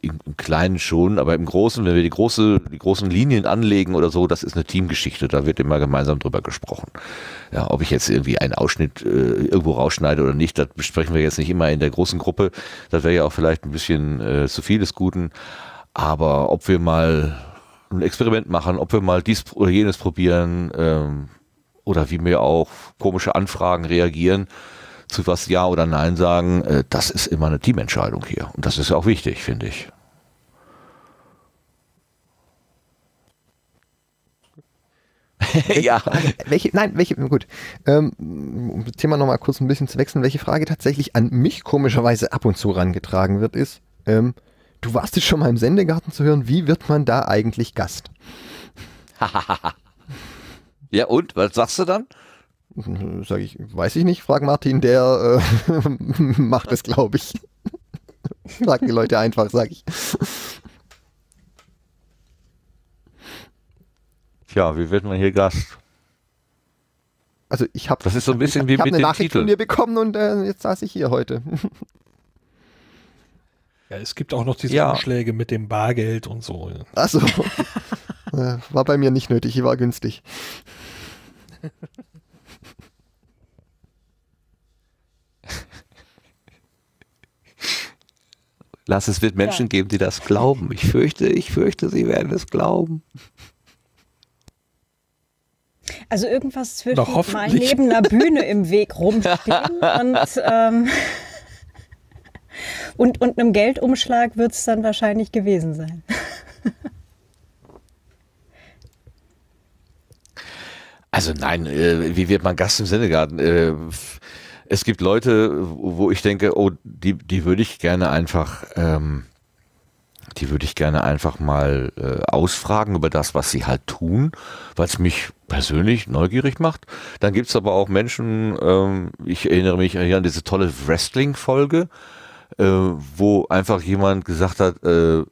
im, im Kleinen schon, aber im Großen, wenn wir die große, die großen Linien anlegen oder so, das ist eine Teamgeschichte. Da wird immer gemeinsam drüber gesprochen. Ja, ob ich jetzt irgendwie einen Ausschnitt äh, irgendwo rausschneide oder nicht, das besprechen wir jetzt nicht immer in der großen Gruppe. Das wäre ja auch vielleicht ein bisschen äh, zu viel des Guten. Aber ob wir mal ein Experiment machen, ob wir mal dies oder jenes probieren ähm, oder wie wir auch komische Anfragen reagieren, zu was Ja oder Nein sagen, äh, das ist immer eine Teamentscheidung hier. Und das ist auch wichtig, finde ich. ja. Welche, nein, welche, gut. Ähm, um das Thema nochmal kurz ein bisschen zu wechseln, welche Frage tatsächlich an mich komischerweise ab und zu rangetragen wird, ist, ähm, du warst jetzt schon mal im Sendegarten zu hören, wie wird man da eigentlich Gast? ja, und? Was sagst du dann? Sag ich, weiß ich nicht, frag Martin, der äh, macht es, glaube ich. Frag die Leute einfach, sag ich. Tja, wie wird man hier Gast? Also ich habe Das ist so ein bisschen wie ich hab mit eine dem Nachricht Titel. von dir bekommen und äh, jetzt saß ich hier heute. Ja, es gibt auch noch diese Ja. Umschläge mit dem Bargeld und so. Achso. Äh, war bei mir nicht nötig, ich war günstig. Lass es wird Menschen geben, die das glauben. Ich fürchte, ich fürchte, sie werden es glauben. Also irgendwas zwischen mal neben einer Bühne im Weg rumstehen und, ähm, und, und einem Geldumschlag wird es dann wahrscheinlich gewesen sein. Also nein, äh, wie wird man Gast im Sendegarten? Äh, es gibt Leute, wo ich denke, oh, die, die würde ich gerne einfach, ähm, die würde ich gerne einfach mal äh, ausfragen über das, was sie halt tun, weil es mich persönlich neugierig macht. Dann gibt es aber auch Menschen, ähm, ich erinnere mich an diese tolle Wrestling-Folge, äh, wo einfach jemand gesagt hat, äh,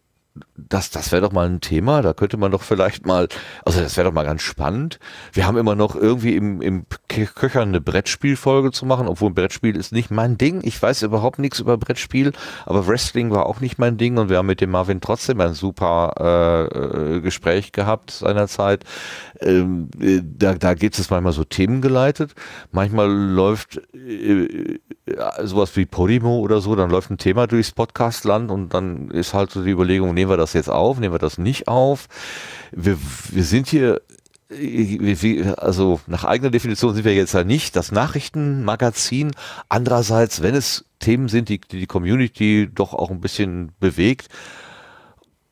das, das wäre doch mal ein Thema, da könnte man doch vielleicht mal, also das wäre doch mal ganz spannend. Wir haben immer noch irgendwie im, im Köchern eine Brettspielfolge zu machen, obwohl ein Brettspiel ist nicht mein Ding. Ich weiß überhaupt nichts über Brettspiel, aber Wrestling war auch nicht mein Ding und wir haben mit dem Marvin trotzdem ein super äh, äh, Gespräch gehabt seinerzeit. Ähm, äh, da, da geht es manchmal so themengeleitet. Manchmal läuft äh, äh, sowas wie Podimo oder so, dann läuft ein Thema durchs Podcastland und dann ist halt so die Überlegung, nehmen wir das jetzt auf, nehmen wir das nicht auf. Wir, wir sind hier, also nach eigener Definition sind wir jetzt ja nicht das Nachrichtenmagazin. Andererseits, wenn es Themen sind, die die, Community doch auch ein bisschen bewegt,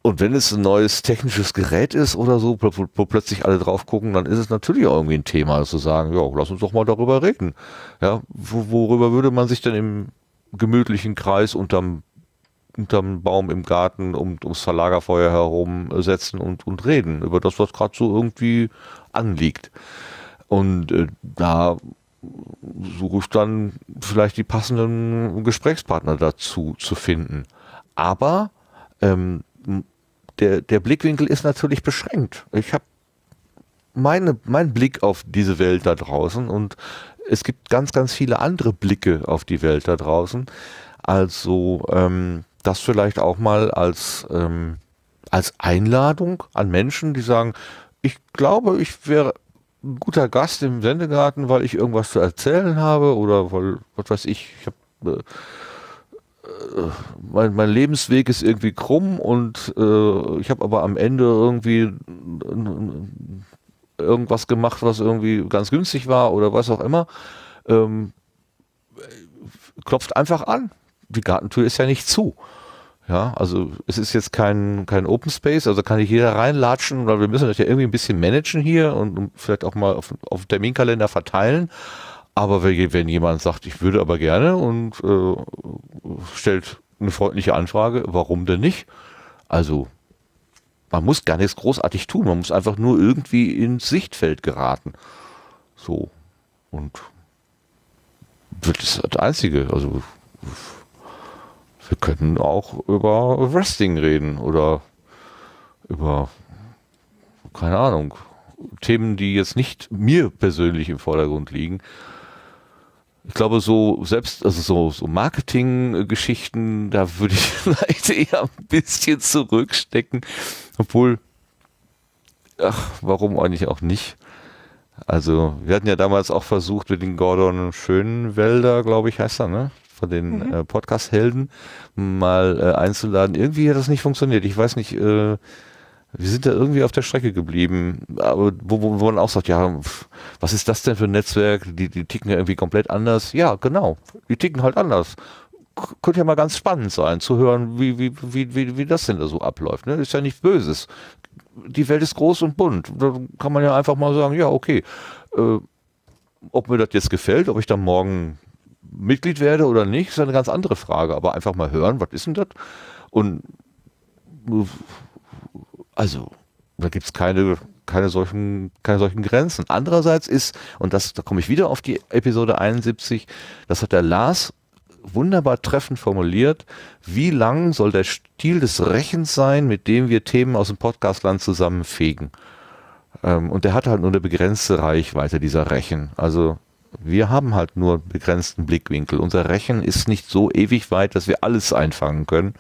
und wenn es ein neues technisches Gerät ist oder so, wo, plötzlich alle drauf gucken, dann ist es natürlich auch irgendwie ein Thema, zu sagen, ja, lass uns doch mal darüber reden. Ja, wo, worüber würde man sich denn im gemütlichen Kreis unterm, unterm Baum im Garten um, ums Verlagerfeuer herum setzen und, und reden? Über das, was gerade so irgendwie anliegt. Und äh, da suche ich dann vielleicht die passenden Gesprächspartner dazu zu finden. Aber ähm, der, der Blickwinkel ist natürlich beschränkt. Ich habe meine, mein Blick auf diese Welt da draußen und es gibt ganz, ganz viele andere Blicke auf die Welt da draußen. Also ähm, das vielleicht auch mal als, ähm, als Einladung an Menschen, die sagen, ich glaube, ich wäre ein guter Gast im Sendegarten, weil ich irgendwas zu erzählen habe oder weil, was weiß ich, ich habe äh, äh, mein, mein Lebensweg ist irgendwie krumm und äh, ich habe aber am Ende irgendwie irgendwas gemacht, was irgendwie ganz günstig war oder was auch immer. Ähm, klopft einfach an. Die Gartentür ist ja nicht zu. Ja, also es ist jetzt kein, kein Open Space, also kann nicht jeder reinlatschen, weil wir müssen das ja irgendwie ein bisschen managen hier und, vielleicht auch mal auf, auf Terminkalender verteilen. Aber wenn, wenn jemand sagt, ich würde aber gerne und äh, stellt eine freundliche Anfrage, warum denn nicht? Also man muss gar nichts großartig tun, man muss einfach nur irgendwie ins Sichtfeld geraten. So. Und das ist das Einzige. Also wir können auch über Wrestling reden oder über, keine Ahnung, Themen, die jetzt nicht mir persönlich im Vordergrund liegen. Ich glaube, so selbst, also so, so Marketing-Geschichten, da würde ich vielleicht eher ein bisschen zurückstecken. Obwohl, ach, warum eigentlich auch nicht? Also, wir hatten ja damals auch versucht, mit den Gordon Schönwälder, glaube ich, heißt er, ne? Von den Mhm. äh, Podcast-Helden mal äh, einzuladen. Irgendwie hat das nicht funktioniert. Ich weiß nicht, äh, wir sind da irgendwie auf der Strecke geblieben, aber wo, wo, wo man auch sagt, ja, pf, was ist das denn für ein Netzwerk? Die, die ticken ja irgendwie komplett anders. Ja, genau, die ticken halt anders. Könnte ja mal ganz spannend sein, zu hören, wie, wie, wie, wie, wie das denn da so abläuft. Ne? Ist ja nichts Böses. Die Welt ist groß und bunt. Da kann man ja einfach mal sagen, ja, okay, äh, ob mir das jetzt gefällt, ob ich dann morgen Mitglied werde oder nicht, ist eine ganz andere Frage. Aber einfach mal hören, was ist denn das? Und also, da gibt es keine, keine, solchen, keine solchen Grenzen. Andererseits ist, und das, da komme ich wieder auf die Episode 71, das hat der Lars wunderbar treffend formuliert, wie lang soll der Stil des Rechens sein, mit dem wir Themen aus dem Podcastland zusammenfegen. Ähm, und der hat halt nur eine begrenzte Reichweite, dieser Rechen. Also wir haben halt nur einen begrenzten Blickwinkel. Unser Rechen ist nicht so ewig weit, dass wir alles einfangen können.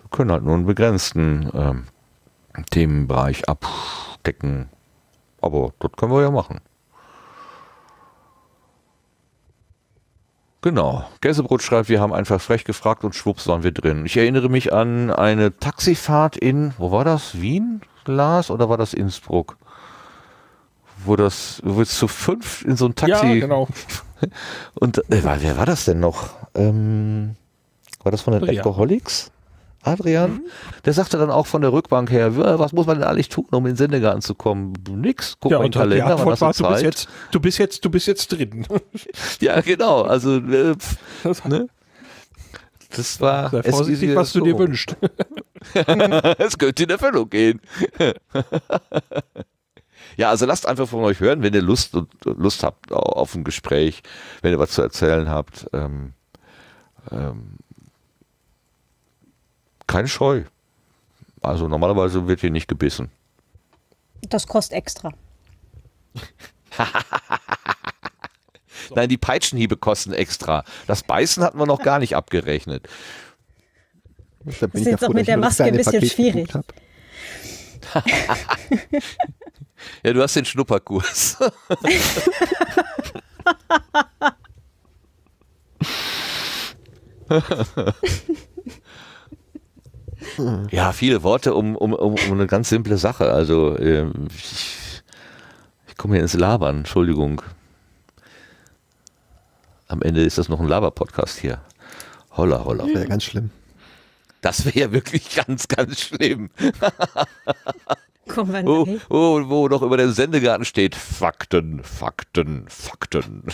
Wir können halt nur einen begrenzten ähm, Themenbereich abdecken. Aber das können wir ja machen. Genau. Gäsebrot schreibt, wir haben einfach frech gefragt und schwupps waren wir drin. Ich erinnere mich an eine Taxifahrt in, wo war das? Wien, Lars, oder war das Innsbruck? Wo das, wo wir zu fünf in so ein Taxi. Ja, genau. Und äh, wer war das denn noch? Ähm, war das von den Adrian. Alcoholics? Adrian? Der sagte dann auch von der Rückbank her, "Ja, was muss man denn eigentlich tun, um in Sendegarten zu kommen? Nix. Guck ja, mal in den Kalender, wann hast du war, du bist, jetzt, du bist jetzt, du bist jetzt drin. Ja, genau. Also, äh, pf, ne? Das war. Sei es vorsichtig, was du dir wünschst. es könnte in Erfüllung gehen. Ja, also lasst einfach von euch hören, wenn ihr Lust und Lust habt auf ein Gespräch, wenn ihr was zu erzählen habt. Ähm, ähm, keine Scheu. Also normalerweise wird hier nicht gebissen. Das kostet extra. Nein, die Peitschenhiebe kosten extra. Das Beißen hatten wir noch gar nicht abgerechnet. Da Das ist jetzt auch mit der Maske ein bisschen schwierig. Ja, du hast den Schnupperkurs. ja, viele Worte um, um, um, um eine ganz simple Sache. Also ähm, ich, ich komme hier ins Labern, Entschuldigung. Am Ende ist das noch ein Laber-Podcast hier. Holla, holla. Wäre ganz schlimm. Das wäre ja wirklich ganz, ganz schlimm. Kommen Wo, dahin? wo, noch über den Sendegarten steht, Fakten, Fakten, Fakten.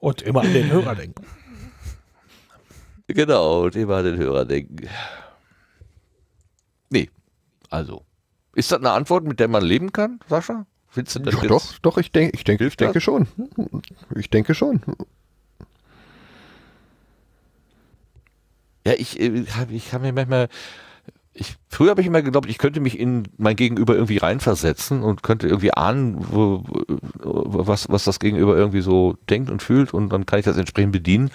Und immer an den Hörer denken. genau, und immer an den Hörer denken. Nee, also. Ist das eine Antwort, mit der man leben kann, Sascha? Findest du das Ja, doch, doch, ich denke, ich denke, ich denke das? schon. Ich denke schon. Ja, ich, äh, ich kann mir manchmal. Ich, früher habe ich immer geglaubt, ich könnte mich in mein Gegenüber irgendwie reinversetzen und könnte irgendwie ahnen, wo, was, was das Gegenüber irgendwie so denkt und fühlt und dann kann ich das entsprechend bedienen.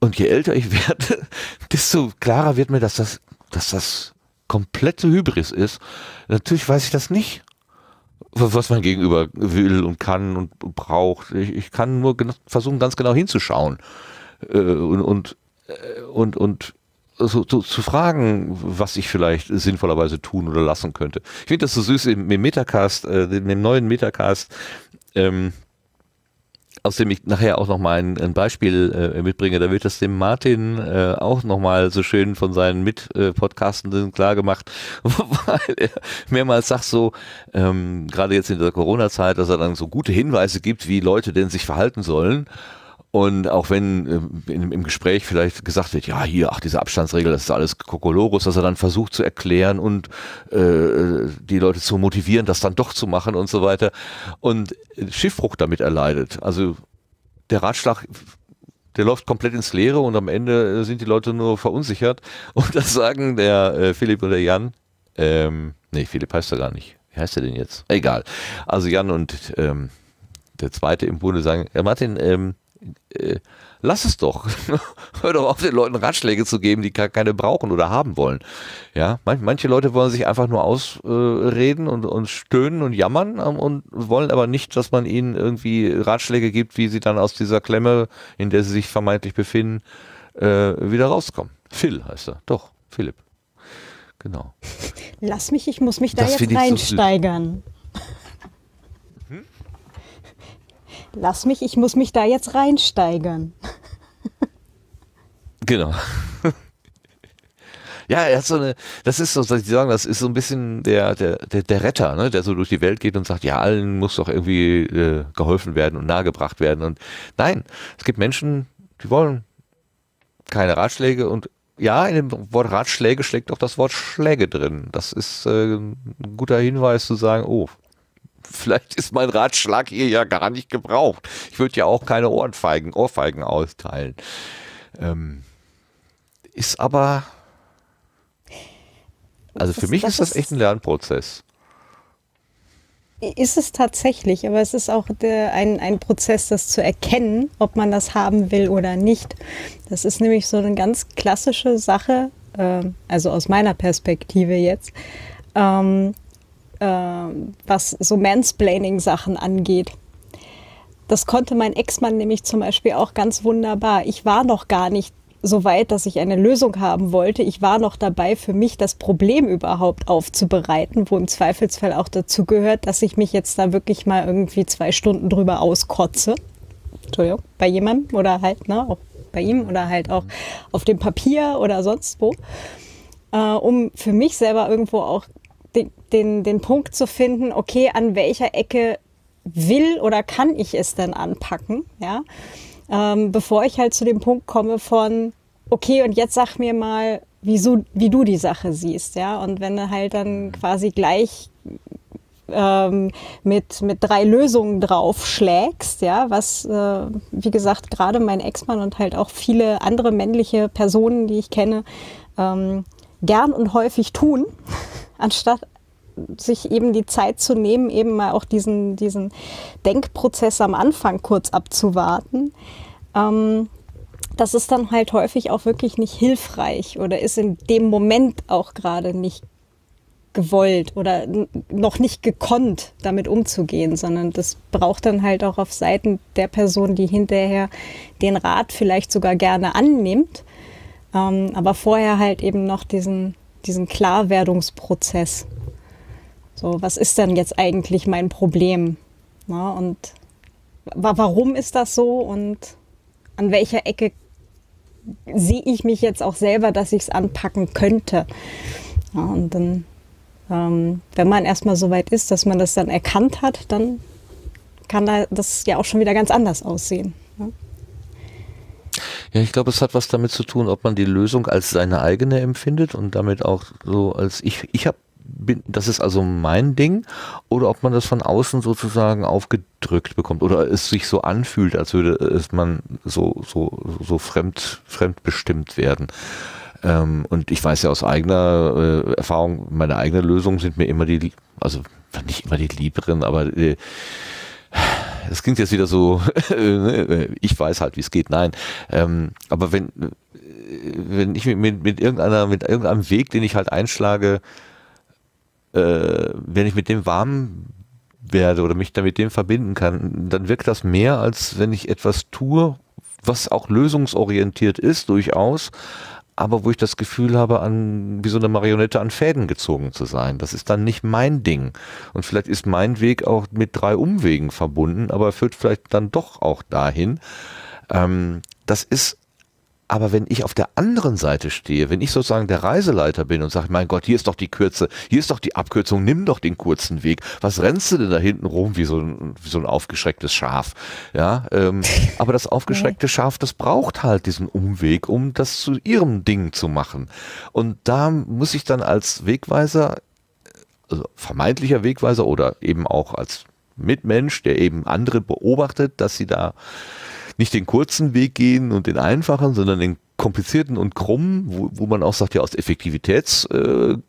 Und je älter ich werde, desto klarer wird mir, dass das, dass das komplette Hybris ist. Natürlich weiß ich das nicht, was mein Gegenüber will und kann und braucht. Ich, ich kann nur versuchen, ganz genau hinzuschauen äh, und, und, äh, und, und so, so, zu fragen, was ich vielleicht sinnvollerweise tun oder lassen könnte. Ich finde das so süß im, im Metacast, äh, dem neuen Metacast, ähm, aus dem ich nachher auch nochmal ein, ein Beispiel äh, mitbringe. Da wird das dem Martin äh, auch nochmal so schön von seinen Mit-Podcastenden klar gemacht, weil er mehrmals sagt so, ähm, gerade jetzt in der Corona-Zeit, dass er dann so gute Hinweise gibt, wie Leute denn sich verhalten sollen. Und auch wenn äh, in, im Gespräch vielleicht gesagt wird, ja, hier, ach, diese Abstandsregel, das ist alles Kokolores, dass er dann versucht zu erklären und äh, die Leute zu motivieren, das dann doch zu machen und so weiter. Und Schiffbruch damit erleidet. Also der Ratschlag, der läuft komplett ins Leere und am Ende äh, sind die Leute nur verunsichert. Und das sagen der äh, Philipp und der Jan. Ähm, nee, Philipp heißt er gar nicht. Wie heißt er denn jetzt? Egal. Also Jan und ähm, der zweite im Bunde sagen, ja Martin, ähm, äh, lass es doch. Hör doch auf, den Leuten Ratschläge zu geben, die keine brauchen oder haben wollen. Ja, man, manche Leute wollen sich einfach nur ausreden und, und stöhnen und jammern ähm, und wollen aber nicht, dass man ihnen irgendwie Ratschläge gibt, wie sie dann aus dieser Klemme, in der sie sich vermeintlich befinden, äh, wieder rauskommen. Phil heißt er. Doch, Philipp. Genau. Lass mich, ich muss mich da Das jetzt ich so süß. reinsteigern. Lass mich, ich muss mich da jetzt reinsteigern. Genau. Ja, er hat so eine, das ist so, soll ich sagen, das ist so ein bisschen der, der, der, der Retter, ne, der so durch die Welt geht und sagt, ja, allen muss doch irgendwie äh, geholfen werden und nahegebracht werden. Und nein, es gibt Menschen, die wollen keine Ratschläge und ja, in dem Wort Ratschläge steckt auch das Wort Schläge drin. Das ist äh, ein guter Hinweis zu sagen, oh, vielleicht ist mein Ratschlag hier ja gar nicht gebraucht. Ich würde ja auch keine Ohrfeigen, Ohrfeigen austeilen. Ähm, ist aber, also für Das- mich das ist das echt ein Lernprozess. ist es tatsächlich, aber es ist auch der, ein, ein Prozess, das zu erkennen, ob man das haben will oder nicht. Das ist nämlich so eine ganz klassische Sache, äh, also aus meiner Perspektive jetzt, ähm, äh, was so Mansplaining-Sachen angeht. Das konnte mein Ex-Mann nämlich zum Beispiel auch ganz wunderbar. Ich war noch gar nicht so weit, dass ich eine Lösung haben wollte. Ich war noch dabei, für mich das Problem überhaupt aufzubereiten, wo im Zweifelsfall auch dazu gehört, dass ich mich jetzt da wirklich mal irgendwie zwei Stunden drüber auskotze. Entschuldigung, bei jemandem oder halt, ne, auch bei ihm oder halt auch auf dem Papier oder sonst wo, äh, um für mich selber irgendwo auch den, den, Punkt zu finden, okay, an welcher Ecke will oder kann ich es denn anpacken, ja, ähm, bevor ich halt zu dem Punkt komme von, okay, und jetzt sag mir mal, wieso, wie du die Sache siehst, ja, und wenn du halt dann quasi gleich ähm, mit, mit drei Lösungen draufschlägst, ja, was, äh, wie gesagt, gerade mein Ex-Mann und halt auch viele andere männliche Personen, die ich kenne, ähm, gern und häufig tun, anstatt sich eben die Zeit zu nehmen, eben mal auch diesen, diesen Denkprozess am Anfang kurz abzuwarten. Ähm, das ist dann halt häufig auch wirklich nicht hilfreich oder ist in dem Moment auch gerade nicht gewollt oder noch nicht gekonnt, damit umzugehen, sondern das braucht dann halt auch auf Seiten der Person, die hinterher den Rat vielleicht sogar gerne annimmt, ähm, aber vorher halt eben noch diesen, diesen Klarwerdungsprozess. So, was ist denn jetzt eigentlich mein Problem? Na, und warum ist das so und an welcher Ecke sehe ich mich jetzt auch selber, dass ich es anpacken könnte? Ja, und dann, ähm, wenn man erstmal so weit ist, dass man das dann erkannt hat, dann kann da das ja auch schon wieder ganz anders aussehen. Ja? Ich glaube, es hat was damit zu tun, ob man die Lösung als seine eigene empfindet und damit auch so als ich, ich habe bin, das ist also mein Ding, oder ob man das von außen sozusagen aufgedrückt bekommt oder es sich so anfühlt, als würde es man so, so, so fremd, fremdbestimmt werden. Ähm, und ich weiß ja aus eigener äh, Erfahrung, meine eigenen Lösungen sind mir immer die, also nicht immer die lieberen, aber äh, das klingt jetzt wieder so, ne, ich weiß halt, wie es geht. Nein, ähm, aber wenn wenn ich mit, mit irgendeiner mit irgendeinem Weg, den ich halt einschlage, äh, wenn ich mit dem warm werde oder mich damit dem verbinden kann, dann wirkt das mehr, als wenn ich etwas tue, was auch lösungsorientiert ist, durchaus, aber wo ich das Gefühl habe, an wie so eine Marionette an Fäden gezogen zu sein. Das ist dann nicht mein Ding. Und vielleicht ist mein Weg auch mit drei Umwegen verbunden, aber führt vielleicht dann doch auch dahin. Ähm, das ist aber wenn ich auf der anderen Seite stehe, wenn ich sozusagen der Reiseleiter bin und sage, mein Gott, hier ist doch die Kürze, hier ist doch die Abkürzung, nimm doch den kurzen Weg. Was rennst du denn da hinten rum wie so ein, wie so ein aufgeschrecktes Schaf? Ja, ähm, aber das aufgeschreckte Schaf, das braucht halt diesen Umweg, um das zu ihrem Ding zu machen. Und da muss ich dann als Wegweiser, also vermeintlicher Wegweiser oder eben auch als Mitmensch, der eben andere beobachtet, dass sie da nicht den kurzen Weg gehen und den einfachen, sondern den komplizierten und krummen, wo, wo man auch sagt, ja, aus Effektivitätsgründen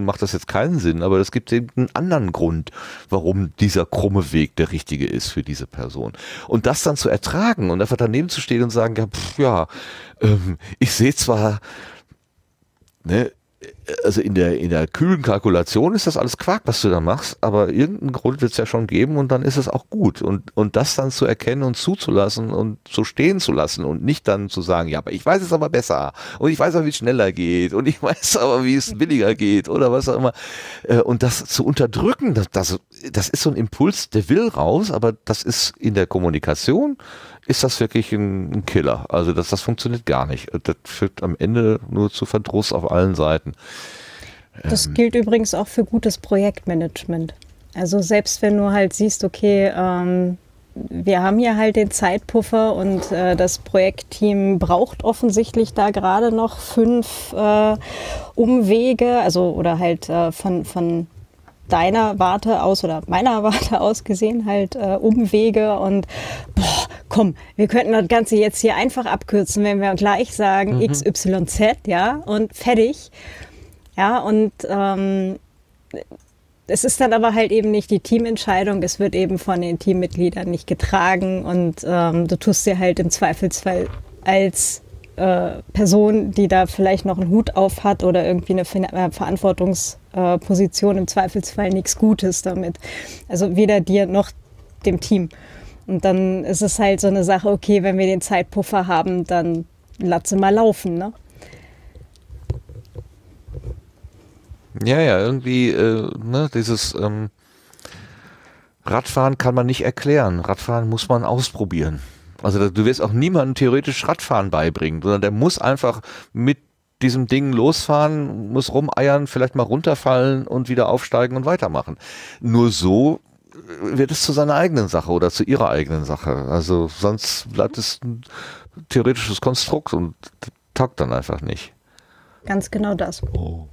äh, macht das jetzt keinen Sinn, aber es gibt eben einen anderen Grund, warum dieser krumme Weg der richtige ist für diese Person. Und das dann zu ertragen und einfach daneben zu stehen und sagen, ja, pff, ja, ähm, ich sehe zwar, ne, also in der, in der kühlen Kalkulation ist das alles Quark, was du da machst, aber irgendeinen Grund wird es ja schon geben und dann ist es auch gut. Und, und das dann zu erkennen und zuzulassen und so stehen zu lassen und nicht dann zu sagen, ja, aber ich weiß es aber besser und ich weiß aber, wie es schneller geht und ich weiß aber, wie es billiger geht oder was auch immer. Äh, und das zu unterdrücken, das, das, das ist so ein Impuls, der will raus, aber das ist in der Kommunikation ist das wirklich ein, ein Killer. Also das, das funktioniert gar nicht. Das führt am Ende nur zu Verdruss auf allen Seiten. Das ähm. gilt übrigens auch für gutes Projektmanagement. Also selbst wenn du halt siehst, okay, ähm, wir haben hier halt den Zeitpuffer und äh, das Projektteam braucht offensichtlich da gerade noch fünf äh, Umwege, also oder halt äh, von, von deiner Warte aus oder meiner Warte aus gesehen halt äh, Umwege und boah, komm, wir könnten das Ganze jetzt hier einfach abkürzen, wenn wir gleich sagen mhm. XYZ, ja, und fertig. Ja, und ähm, es ist dann aber halt eben nicht die Teamentscheidung, es wird eben von den Teammitgliedern nicht getragen und ähm, du tust dir halt im Zweifelsfall als äh, Person, die da vielleicht noch einen Hut auf hat oder irgendwie eine Fin äh, Verantwortungsposition, im Zweifelsfall nichts Gutes damit. Also weder dir noch dem Team. Und dann ist es halt so eine Sache, okay, wenn wir den Zeitpuffer haben, dann lass sie mal laufen, ne? Ja, ja, irgendwie, äh, ne, dieses ähm, Radfahren kann man nicht erklären. Radfahren muss man ausprobieren. Also du wirst auch niemandem theoretisch Radfahren beibringen, sondern der muss einfach mit diesem Ding losfahren, muss rumeiern, vielleicht mal runterfallen und wieder aufsteigen und weitermachen. Nur so wird es zu seiner eigenen Sache oder zu ihrer eigenen Sache. Also sonst bleibt es ein theoretisches Konstrukt und taugt dann einfach nicht. Ganz genau das. Oh.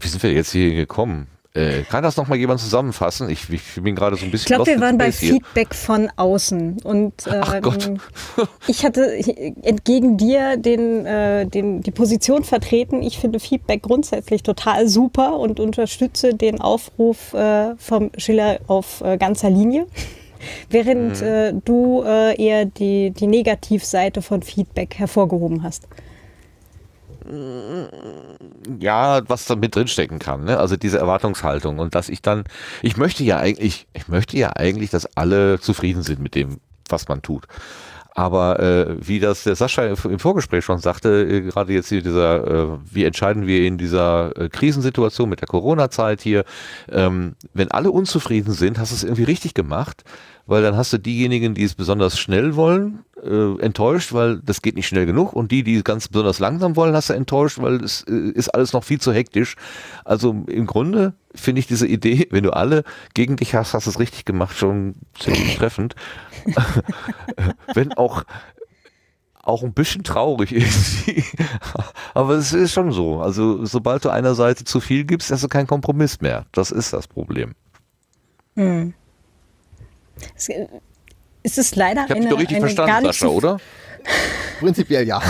Wie sind wir jetzt hier gekommen? Äh, kann das nochmal jemand zusammenfassen? Ich, ich bin gerade so ein bisschen. Ich glaube, wir waren bei hier. Feedback von außen. Und ähm, ich hatte entgegen dir den, äh, den, die Position vertreten. Ich finde Feedback grundsätzlich total super und unterstütze den Aufruf äh, vom Schiller auf äh, ganzer Linie. Während Mhm. äh, du äh, eher die, die Negativseite von Feedback hervorgehoben hast. Ja, was da mit drinstecken kann, ne? Also diese Erwartungshaltung und dass ich dann, ich möchte ja eigentlich, ich möchte ja eigentlich, dass alle zufrieden sind mit dem, was man tut. Aber äh, wie das der Sascha im Vorgespräch schon sagte, äh, gerade jetzt hier dieser, äh, wie entscheiden wir in dieser äh, Krisensituation mit der Corona-Zeit hier, ähm, wenn alle unzufrieden sind, hast du es irgendwie richtig gemacht, weil dann hast du diejenigen, die es besonders schnell wollen, äh, enttäuscht, weil das geht nicht schnell genug und die, die es ganz besonders langsam wollen, hast du enttäuscht, weil es äh, ist alles noch viel zu hektisch. Also im Grunde finde ich diese Idee, wenn du alle gegen dich hast, hast du es richtig gemacht, schon ziemlich treffend. wenn auch auch ein bisschen traurig irgendwie. Aber es ist schon so. Also sobald du einer Seite zu viel gibst, hast du keinen Kompromiss mehr. Das ist das Problem. Hm. Es, äh, es ist leider Ich habe dich eine, doch richtig eine verstanden, Sascha, so oder? Prinzipiell ja.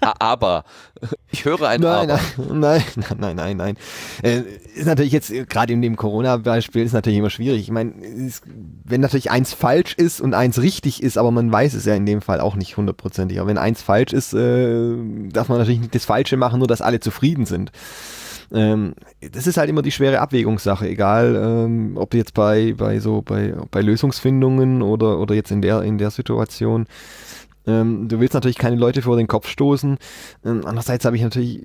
Aber ich höre ein nein, Aber. Nein, nein, nein, nein, nein. Äh, ist natürlich jetzt, äh, gerade in dem Corona-Beispiel, ist natürlich immer schwierig. Ich meine, wenn natürlich eins falsch ist und eins richtig ist, aber man weiß es ja in dem Fall auch nicht hundertprozentig. Aber wenn eins falsch ist, äh, darf man natürlich nicht das Falsche machen, nur dass alle zufrieden sind. Ähm, das ist halt immer die schwere Abwägungssache, egal ähm, ob jetzt bei, bei so bei, bei Lösungsfindungen oder, oder jetzt in der, in der Situation. Ähm, du willst natürlich keine Leute vor den Kopf stoßen. Ähm, andererseits habe ich natürlich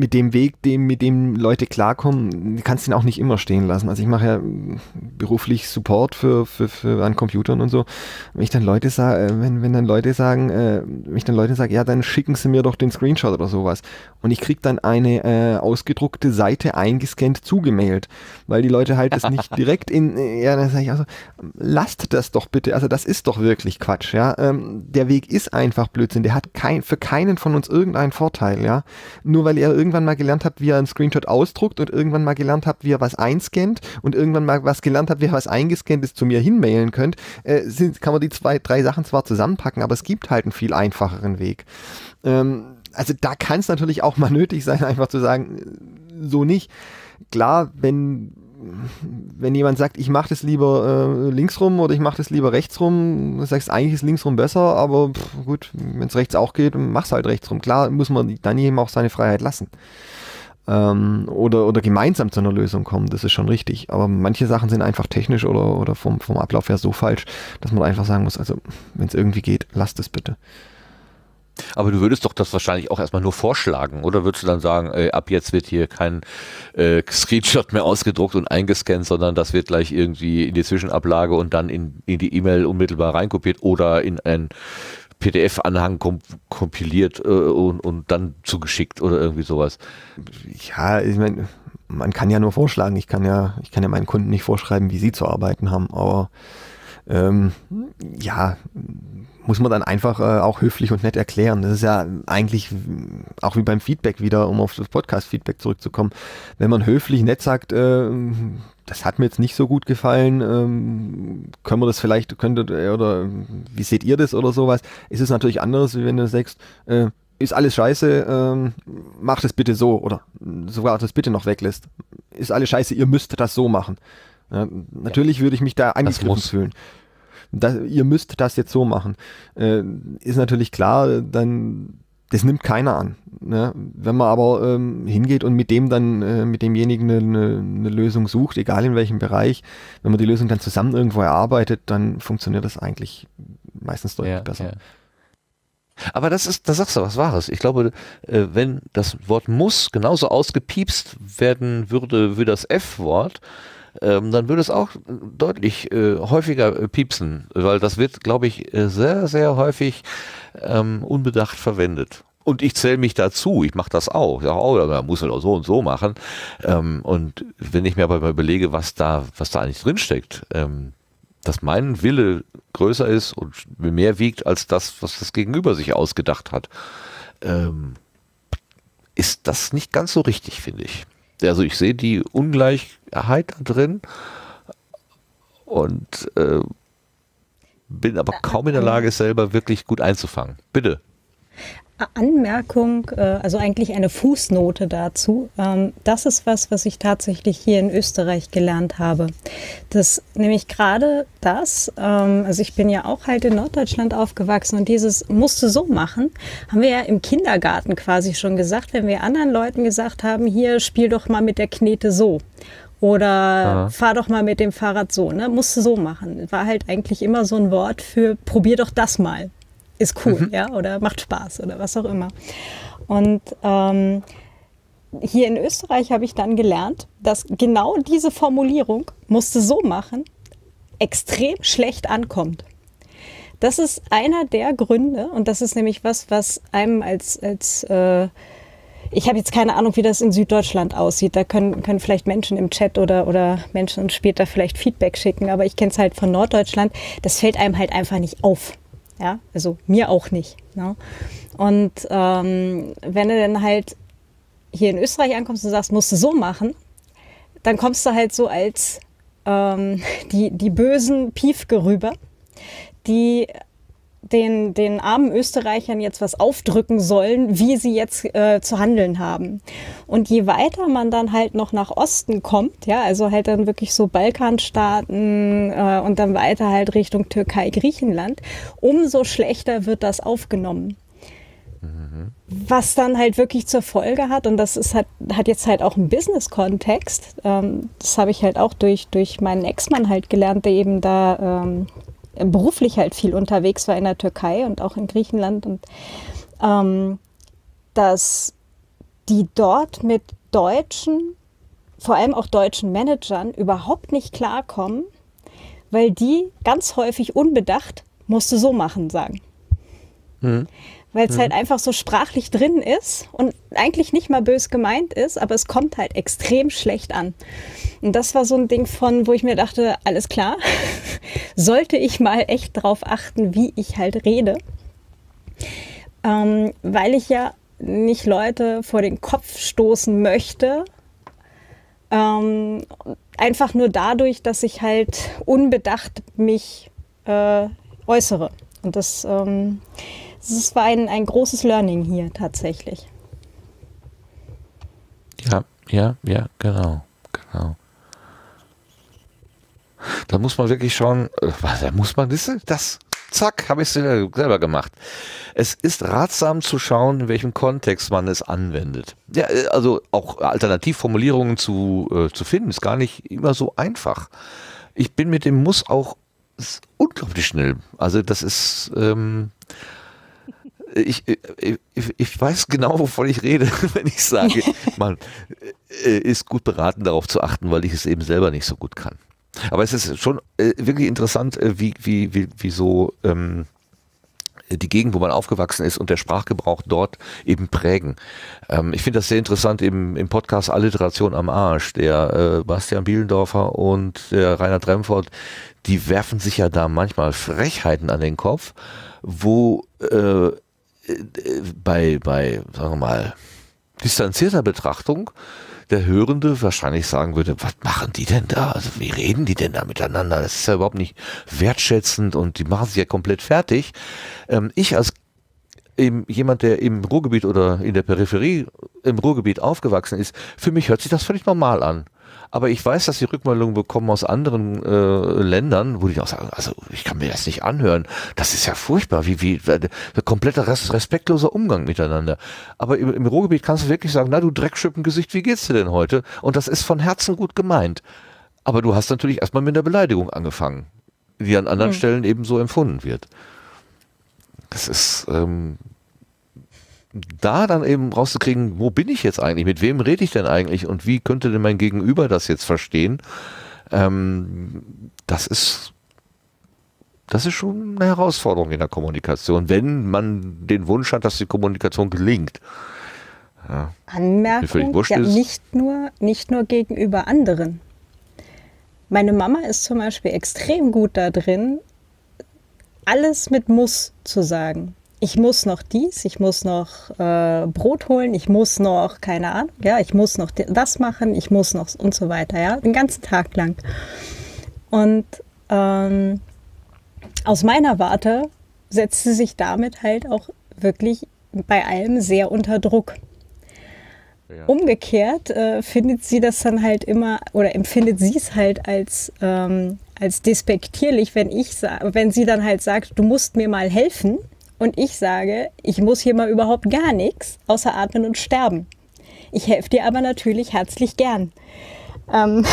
mit dem Weg, dem, mit dem Leute klarkommen, du kannst ihn auch nicht immer stehen lassen. Also ich mache ja mm, beruflich Support für, für, für an Computern und so. Wenn ich dann Leute sage, wenn, wenn dann Leute sagen, äh, wenn ich dann Leute sage, ja, dann schicken sie mir doch den Screenshot oder sowas. Und ich krieg dann eine äh, ausgedruckte Seite eingescannt zugemailt, weil die Leute halt das nicht direkt in, äh, ja, dann sage ich also, lasst das doch bitte. Also das ist doch wirklich Quatsch, ja. Ähm, der Weg ist einfach Blödsinn. Der hat kein, für keinen von uns irgendeinen Vorteil, ja. Nur weil ihr irgendwann mal gelernt habt, wie ihr einen Screenshot ausdruckt und irgendwann mal gelernt habt, wie ihr was einscannt und irgendwann mal was gelernt habt, wie ihr was eingescanntes zu mir hinmailen könnt, äh, sind, kann man die zwei, drei Sachen zwar zusammenpacken, aber es gibt halt einen viel einfacheren Weg. Ähm, also da kann es natürlich auch mal nötig sein, einfach zu sagen, äh, so nicht. Klar, wenn wenn jemand sagt, ich mache das lieber äh, links rum oder ich mache das lieber rechts rum, du sagst eigentlich ist links rum besser, aber pff, gut, wenn es rechts auch geht, mach's halt rechts rum. Klar muss man dann jedem auch seine Freiheit lassen. Ähm, oder, oder gemeinsam zu einer Lösung kommen, das ist schon richtig. Aber manche Sachen sind einfach technisch oder, oder vom, vom Ablauf her so falsch, dass man einfach sagen muss, also wenn es irgendwie geht, lasst es bitte. Aber du würdest doch das wahrscheinlich auch erstmal nur vorschlagen, oder würdest du dann sagen, äh, ab jetzt wird hier kein äh, Screenshot mehr ausgedruckt und eingescannt, sondern das wird gleich irgendwie in die Zwischenablage und dann in, in die E-Mail unmittelbar reinkopiert oder in ein PDF-Anhang kom kompiliert äh, und, und dann zugeschickt oder irgendwie sowas. Ja, ich meine, man kann ja nur vorschlagen. Ich kann ja, ich kann ja meinen Kunden nicht vorschreiben, wie sie zu arbeiten haben, aber ähm, ja, muss man dann einfach äh, auch höflich und nett erklären. Das ist ja eigentlich auch wie beim Feedback wieder, um auf das Podcast-Feedback zurückzukommen. Wenn man höflich nett sagt, äh, das hat mir jetzt nicht so gut gefallen, ähm, können wir das vielleicht, könntet, äh, oder wie seht ihr das oder sowas, ist es natürlich anderes, wie wenn du sagst, äh, ist alles scheiße, ähm, macht es bitte so oder sogar das bitte noch weglässt. Ist alles scheiße, ihr müsst das so machen. Ja, natürlich würde ich mich da angegriffen fühlen. Da, ihr müsst das jetzt so machen. Äh, ist natürlich klar, dann das nimmt keiner an. Ne? Wenn man aber ähm, hingeht und mit dem dann, äh, mit demjenigen eine, eine, Lösung sucht, egal in welchem Bereich, wenn man die Lösung dann zusammen irgendwo erarbeitet, dann funktioniert das eigentlich meistens deutlich besser. Aber das ist, da sagst du was Wahres. Ich glaube, äh, wenn das Wort muss genauso ausgepiepst werden würde wie das F-Wort, ähm, dann würde es auch deutlich äh, häufiger äh, piepsen, weil das wird, glaube ich, äh, sehr, sehr häufig ähm, unbedacht verwendet. Und ich zähle mich dazu, ich mache das auch. Ja, oh, man muss halt auch so und so machen. Ähm, und wenn ich mir aber mal überlege, was da, was da eigentlich drinsteckt, ähm, dass mein Wille größer ist und mehr wiegt als das, was das Gegenüber sich ausgedacht hat, ähm, ist das nicht ganz so richtig, finde ich. Also ich sehe die Ungleichheit da drin und äh, bin aber kaum in der Lage, es selber wirklich gut einzufangen. Bitte. Anmerkung, äh, also eigentlich eine Fußnote dazu. Ähm, Das ist was, was ich tatsächlich hier in Österreich gelernt habe. Das nämlich gerade das, ähm, also ich bin ja auch halt in Norddeutschland aufgewachsen und dieses musste so machen, haben wir ja im Kindergarten quasi schon gesagt, wenn wir anderen Leuten gesagt haben, hier spiel doch mal mit der Knete so. Oder Aha. fahr doch mal mit dem Fahrrad so, ne? Musste so machen. War halt eigentlich immer so ein Wort für probier doch das mal ist cool, ja, oder macht Spaß oder was auch immer. Und ähm, hier in Österreich habe ich dann gelernt, dass genau diese Formulierung musste so machen, extrem schlecht ankommt. Das ist einer der Gründe und das ist nämlich was, was einem als, als äh, ich habe jetzt keine Ahnung, wie das in Süddeutschland aussieht. Da können, können vielleicht Menschen im Chat oder, oder Menschen uns später vielleicht Feedback schicken, aber ich kenne es halt von Norddeutschland. Das fällt einem halt einfach nicht auf. Ja, also mir auch nicht. Ne? Und ähm, wenn du dann halt hier in Österreich ankommst und sagst, musst du so machen, dann kommst du halt so als ähm, die, die bösen Piefke rüber, die den, den armen Österreichern jetzt was aufdrücken sollen, wie sie jetzt äh, zu handeln haben. Und je weiter man dann halt noch nach Osten kommt, ja, also halt dann wirklich so Balkanstaaten äh, und dann weiter halt Richtung Türkei, Griechenland, umso schlechter wird das aufgenommen. Was dann halt wirklich zur Folge hat, und das ist, hat, hat jetzt halt auch einen Business-Kontext, ähm, das habe ich halt auch durch, durch meinen Ex-Mann halt gelernt, der eben da ähm, beruflich halt viel unterwegs war in der Türkei und auch in Griechenland und ähm, dass die dort mit deutschen, vor allem auch deutschen Managern überhaupt nicht klarkommen, weil die ganz häufig unbedacht musste so machen sagen. Hm. Weil es Mhm. halt einfach so sprachlich drin ist und eigentlich nicht mal bös gemeint ist, aber es kommt halt extrem schlecht an. Und das war so ein Ding von, wo ich mir dachte, alles klar, sollte ich mal echt drauf achten, wie ich halt rede. Ähm, weil ich ja nicht Leute vor den Kopf stoßen möchte. Ähm, einfach nur dadurch, dass ich halt unbedacht mich äh, äußere. Und das, ähm, das war ein, ein großes Learning hier tatsächlich. Ja, ja, ja, genau, genau. Da muss man wirklich schauen, äh, da muss man, das, das zack, habe ich es selber gemacht. Es ist ratsam zu schauen, in welchem Kontext man es anwendet. Ja, äh, also auch Alternativformulierungen zu, äh, zu finden, ist gar nicht immer so einfach. Ich bin mit dem Muss auch unglaublich schnell. Also das ist, ähm, ich, ich, ich, ich weiß genau, wovon ich rede, wenn ich sage, man äh, ist gut beraten, darauf zu achten, weil ich es eben selber nicht so gut kann. Aber es ist schon äh, wirklich interessant, äh, wie, wie, wie, wie so ähm, die Gegend, wo man aufgewachsen ist und der Sprachgebrauch dort eben prägen. Ähm, ich finde das sehr interessant im, im Podcast Alliteration am Arsch. Der äh, Bastian Bielendorfer und der Rainer Dremford, die werfen sich ja da manchmal Frechheiten an den Kopf, wo äh, äh, bei, bei, sagen wir mal, distanzierter Betrachtung der Hörende wahrscheinlich sagen würde, was machen die denn da? Also wie reden die denn da miteinander? Das ist ja überhaupt nicht wertschätzend und die machen sich ja komplett fertig. Ähm, ich als eben jemand, der im Ruhrgebiet oder in der Peripherie im Ruhrgebiet aufgewachsen ist, für mich hört sich das völlig normal an. Aber ich weiß, dass sie Rückmeldungen bekommen aus anderen äh, Ländern, wo die auch sagen, also ich kann mir das nicht anhören. Das ist ja furchtbar, wie, wie der kompletter res- respektloser Umgang miteinander. Aber im, im Ruhrgebiet kannst du wirklich sagen, na du Dreckschippengesicht, wie geht's dir denn heute? Und das ist von Herzen gut gemeint. Aber du hast natürlich erstmal mit der Beleidigung angefangen, die an anderen Hm. Stellen eben so empfunden wird. Das ist ähm, da dann eben rauszukriegen, wo bin ich jetzt eigentlich, mit wem rede ich denn eigentlich und wie könnte denn mein Gegenüber das jetzt verstehen, ähm, das ist das ist schon eine Herausforderung in der Kommunikation, wenn man den Wunsch hat, dass die Kommunikation gelingt. Ja. Anmerkung, ja, nicht, nur, nicht nur gegenüber anderen. Meine Mama ist zum Beispiel extrem gut da drin, alles mit muss zu sagen. Ich muss noch dies, ich muss noch äh, Brot holen, ich muss noch, keine Ahnung, ja, ich muss noch das machen, ich muss noch und so weiter, ja, den ganzen Tag lang. Und ähm, aus meiner Warte setzt sie sich damit halt auch wirklich bei allem sehr unter Druck. Umgekehrt äh, findet sie das dann halt immer oder empfindet sie es halt als, ähm, als despektierlich, wenn ich wenn sie dann halt sagt, du musst mir mal helfen und ich sage, ich muss hier mal überhaupt gar nichts außer atmen und sterben. Ich helfe dir aber natürlich herzlich gern. Ähm,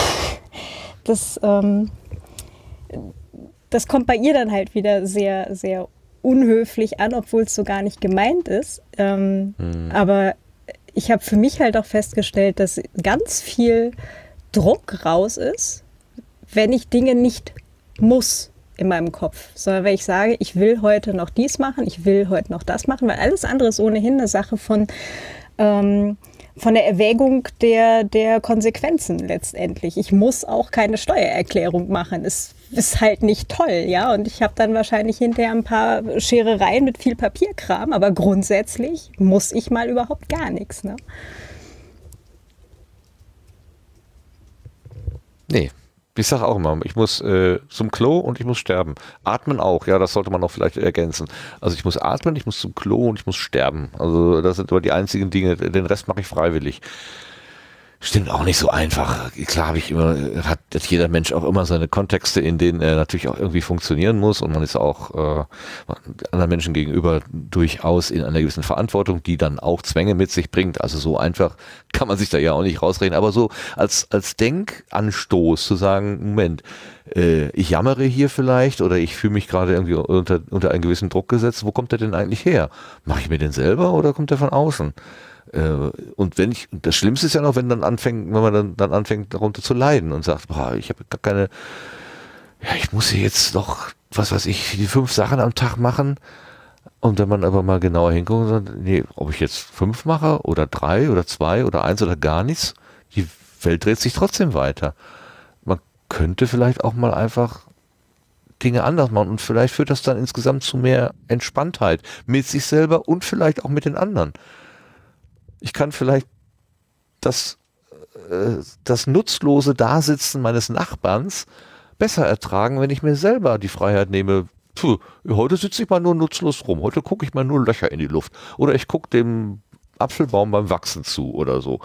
das, ähm, das kommt bei ihr dann halt wieder sehr, sehr unhöflich an, obwohl es so gar nicht gemeint ist. Ähm, Hm. Aber ich habe für mich halt auch festgestellt, dass ganz viel Druck raus ist, wenn ich Dinge nicht muss in meinem Kopf, sondern wenn ich sage, ich will heute noch dies machen, ich will heute noch das machen, weil alles andere ist ohnehin eine Sache von, ähm, von der Erwägung der, der Konsequenzen letztendlich. Ich muss auch keine Steuererklärung machen. Es ist halt nicht toll, ja. Und ich habe dann wahrscheinlich hinterher ein paar Scherereien mit viel Papierkram, aber grundsätzlich muss ich mal überhaupt gar nichts. Ne? Nee. Ich sage auch immer, ich muss äh, zum Klo und ich muss sterben. Atmen auch, ja, das sollte man noch vielleicht ergänzen. Also ich muss atmen, ich muss zum Klo und ich muss sterben. Also das sind aber die einzigen Dinge, den Rest mache ich freiwillig. Stimmt auch nicht so einfach. Klar habe ich immer, hat jeder Mensch auch immer seine Kontexte, in denen er natürlich auch irgendwie funktionieren muss und man ist auch äh, anderen Menschen gegenüber durchaus in einer gewissen Verantwortung, die dann auch Zwänge mit sich bringt. Also so einfach kann man sich da ja auch nicht rausreden. Aber so als, als Denkanstoß zu sagen, Moment, äh, ich jammere hier vielleicht oder ich fühle mich gerade irgendwie unter, unter einen gewissen Druck gesetzt. Wo kommt der denn eigentlich her? Mache ich mir den selber oder kommt der von außen? Äh, und wenn ich, das Schlimmste ist ja noch, wenn dann anfängt, wenn man dann, dann anfängt, darunter zu leiden und sagt, boah, ich habe gar keine, ja, ich muss jetzt noch, was weiß ich, die fünf Sachen am Tag machen. Und wenn man aber mal genauer hinguckt und sagt, nee, ob ich jetzt fünf mache oder drei oder zwei oder eins oder gar nichts, die Welt dreht sich trotzdem weiter. Man könnte vielleicht auch mal einfach Dinge anders machen und vielleicht führt das dann insgesamt zu mehr Entspanntheit mit sich selber und vielleicht auch mit den anderen. Ich kann vielleicht das, äh, das nutzlose Dasitzen meines Nachbarns besser ertragen, wenn ich mir selber die Freiheit nehme, puh, heute sitze ich mal nur nutzlos rum, heute gucke ich mal nur Löcher in die Luft oder ich gucke dem Apfelbaum beim Wachsen zu oder so.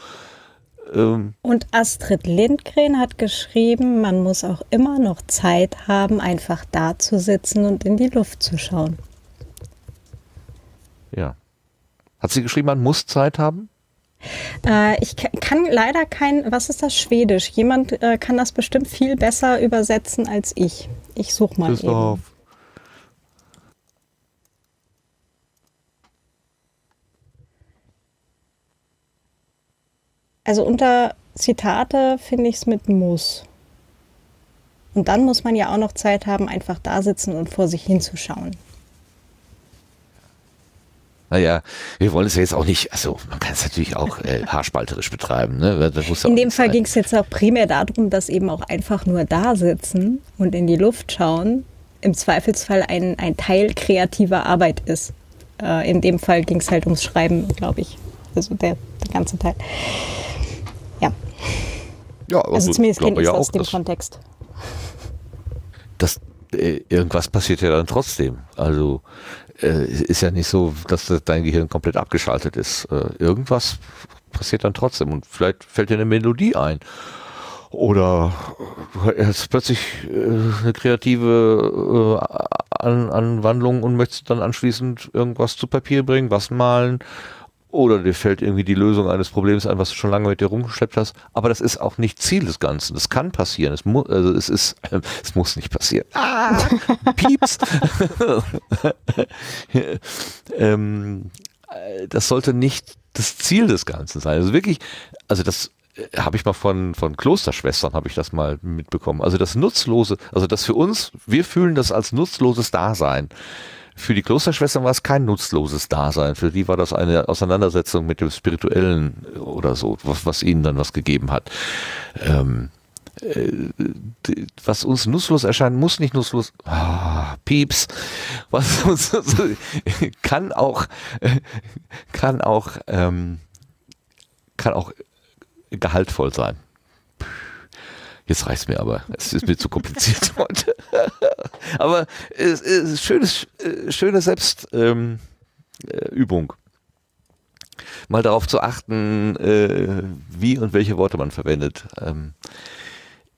Ähm, Und Astrid Lindgren hat geschrieben, man muss auch immer noch Zeit haben, einfach da zu sitzen und in die Luft zu schauen. ja. Hat sie geschrieben, man muss Zeit haben? Äh, ich ka- kann leider kein, was ist das Schwedisch? Jemand äh, kann das bestimmt viel besser übersetzen als ich. Ich suche mal Christoph. eben. Also unter Zitate finde ich es mit muss. Und dann muss man ja auch noch Zeit haben, einfach da sitzen und vor sich hinzuschauen. Naja, wir wollen es ja jetzt auch nicht, also man kann es natürlich auch äh, haarspalterisch betreiben. Ne? In dem Fall ging es jetzt auch primär darum, dass eben auch einfach nur da sitzen und in die Luft schauen im Zweifelsfall ein, ein Teil kreativer Arbeit ist. Äh, in dem Fall ging es halt ums Schreiben, glaube ich. Also der, der ganze Teil. Ja. Ja, aber Also zumindest kenne ich ja es aus dem Kontext. das, äh, irgendwas passiert ja dann trotzdem. Also äh, ist ja nicht so, dass das dein Gehirn komplett abgeschaltet ist. Äh, irgendwas passiert dann trotzdem und vielleicht fällt dir eine Melodie ein. Oder er ist plötzlich äh, eine kreative äh, An Anwandlung und möchtest dann anschließend irgendwas zu Papier bringen, was malen. Oder dir fällt irgendwie die Lösung eines Problems ein, was du schon lange mit dir rumgeschleppt hast. Aber das ist auch nicht Ziel des Ganzen. Das kann passieren. Es, mu also es, ist, äh, es muss nicht passieren. Ah, Pieps. ähm, äh, das sollte nicht das Ziel des Ganzen sein. Also wirklich, also das äh, habe ich mal von, von Klosterschwestern habe ich das mal mitbekommen. Also das Nutzlose, also das für uns, wir fühlen das als nutzloses Dasein. Für die Klosterschwestern war es kein nutzloses Dasein. Für die war das eine Auseinandersetzung mit dem Spirituellen oder so, was, was ihnen dann was gegeben hat. Ähm, äh, was uns nutzlos erscheint, muss nicht nutzlos, ah, Pieps, was uns kann auch, kann auch, ähm, kann auch gehaltvoll sein. Jetzt reicht mir aber. Es ist mir zu kompliziert heute. aber es ist schönes, schöne Selbstübung. Ähm, Mal darauf zu achten, äh, wie und welche Worte man verwendet. Ähm, äh,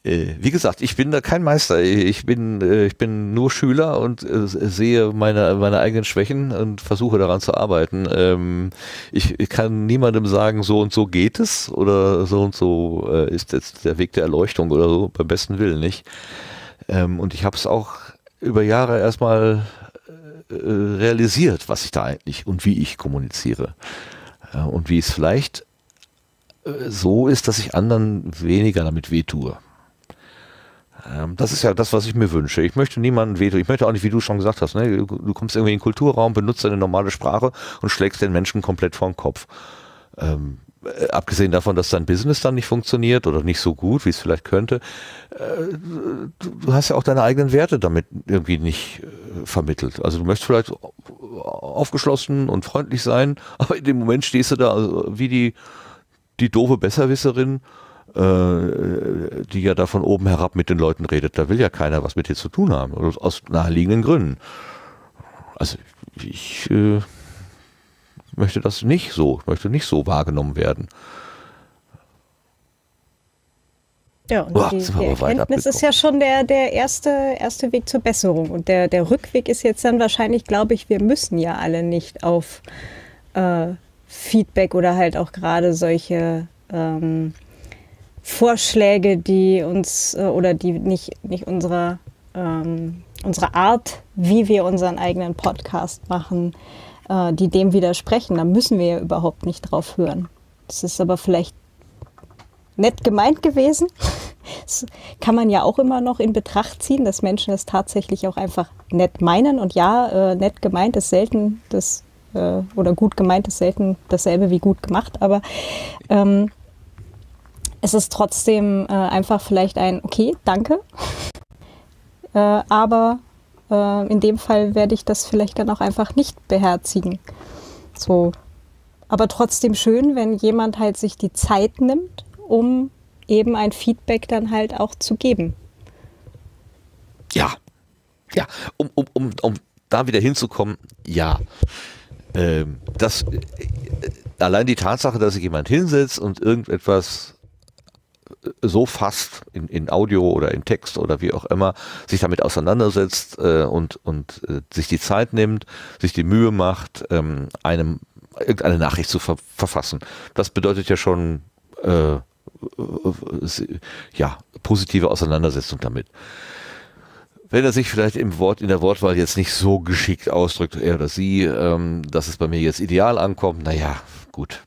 wie gesagt, ich bin da kein Meister. Ich bin, äh, ich bin nur Schüler und äh, sehe meine, meine eigenen Schwächen und versuche daran zu arbeiten. Ähm, ich, ich kann niemandem sagen, so und so geht es oder so und so ist jetzt der Weg der Erleuchtung oder so, beim besten Willen nicht. Ähm, und ich habe es auch über Jahre erstmal realisiert, was ich da eigentlich und wie ich kommuniziere. Und wie es vielleicht so ist, dass ich anderen weniger damit wehtue. Ähm, das ist ja das, was ich mir wünsche. Ich möchte niemanden veto. Ich möchte auch nicht, wie du schon gesagt hast, ne? du kommst irgendwie in den Kulturraum, benutzt eine normale Sprache und schlägst den Menschen komplett vor den Kopf. Ähm, äh, abgesehen davon, dass dein Business dann nicht funktioniert oder nicht so gut, wie es vielleicht könnte, äh, du, hast ja auch deine eigenen Werte damit irgendwie nicht äh, vermittelt. Also du möchtest vielleicht aufgeschlossen und freundlich sein, aber in dem Moment stehst du da also wie die, die doofe Besserwisserin äh, die ja da von oben herab mit den Leuten redet. Da will ja keiner was mit dir zu tun haben, aus naheliegenden Gründen. Also ich äh, möchte das nicht so, möchte nicht so wahrgenommen werden. Ja, und Boah, die, die Erkenntnis ist ja schon der, der erste, erste Weg zur Besserung. Und der, der Rückweg ist jetzt dann wahrscheinlich, glaube ich, wir müssen ja alle nicht auf äh, Feedback oder halt auch gerade solche ähm, Vorschläge, die uns äh, oder die nicht, nicht unsere, ähm, unsere Art, wie wir unseren eigenen Podcast machen, äh, die dem widersprechen. Da müssen wir ja überhaupt nicht drauf hören. Das ist aber vielleicht nett gemeint gewesen. Das kann man ja auch immer noch in Betracht ziehen, dass Menschen es tatsächlich auch einfach nett meinen. Und ja, äh, nett gemeint ist selten das, äh, oder gut gemeint ist selten dasselbe wie gut gemacht. Aber ähm, es ist trotzdem äh, einfach vielleicht ein, okay, danke. äh, aber äh, in dem Fall werde ich das vielleicht dann auch einfach nicht beherzigen. So. Aber trotzdem schön, wenn jemand halt sich die Zeit nimmt, um eben ein Feedback dann halt auch zu geben. Ja, ja, um, um, um, um da wieder hinzukommen, ja. Ähm, das, äh, allein die Tatsache, dass sich jemand hinsetzt und irgendetwas so fasst, in, in Audio oder in Text oder wie auch immer, sich damit auseinandersetzt äh, und, und äh, sich die Zeit nimmt, sich die Mühe macht, ähm, einem irgendeine Nachricht zu ver verfassen. Das bedeutet ja schon äh, ja, positive Auseinandersetzung damit. Wenn er sich vielleicht im Wort, in der Wortwahl jetzt nicht so geschickt ausdrückt, er oder sie, ähm, dass es bei mir jetzt ideal ankommt, naja, gut.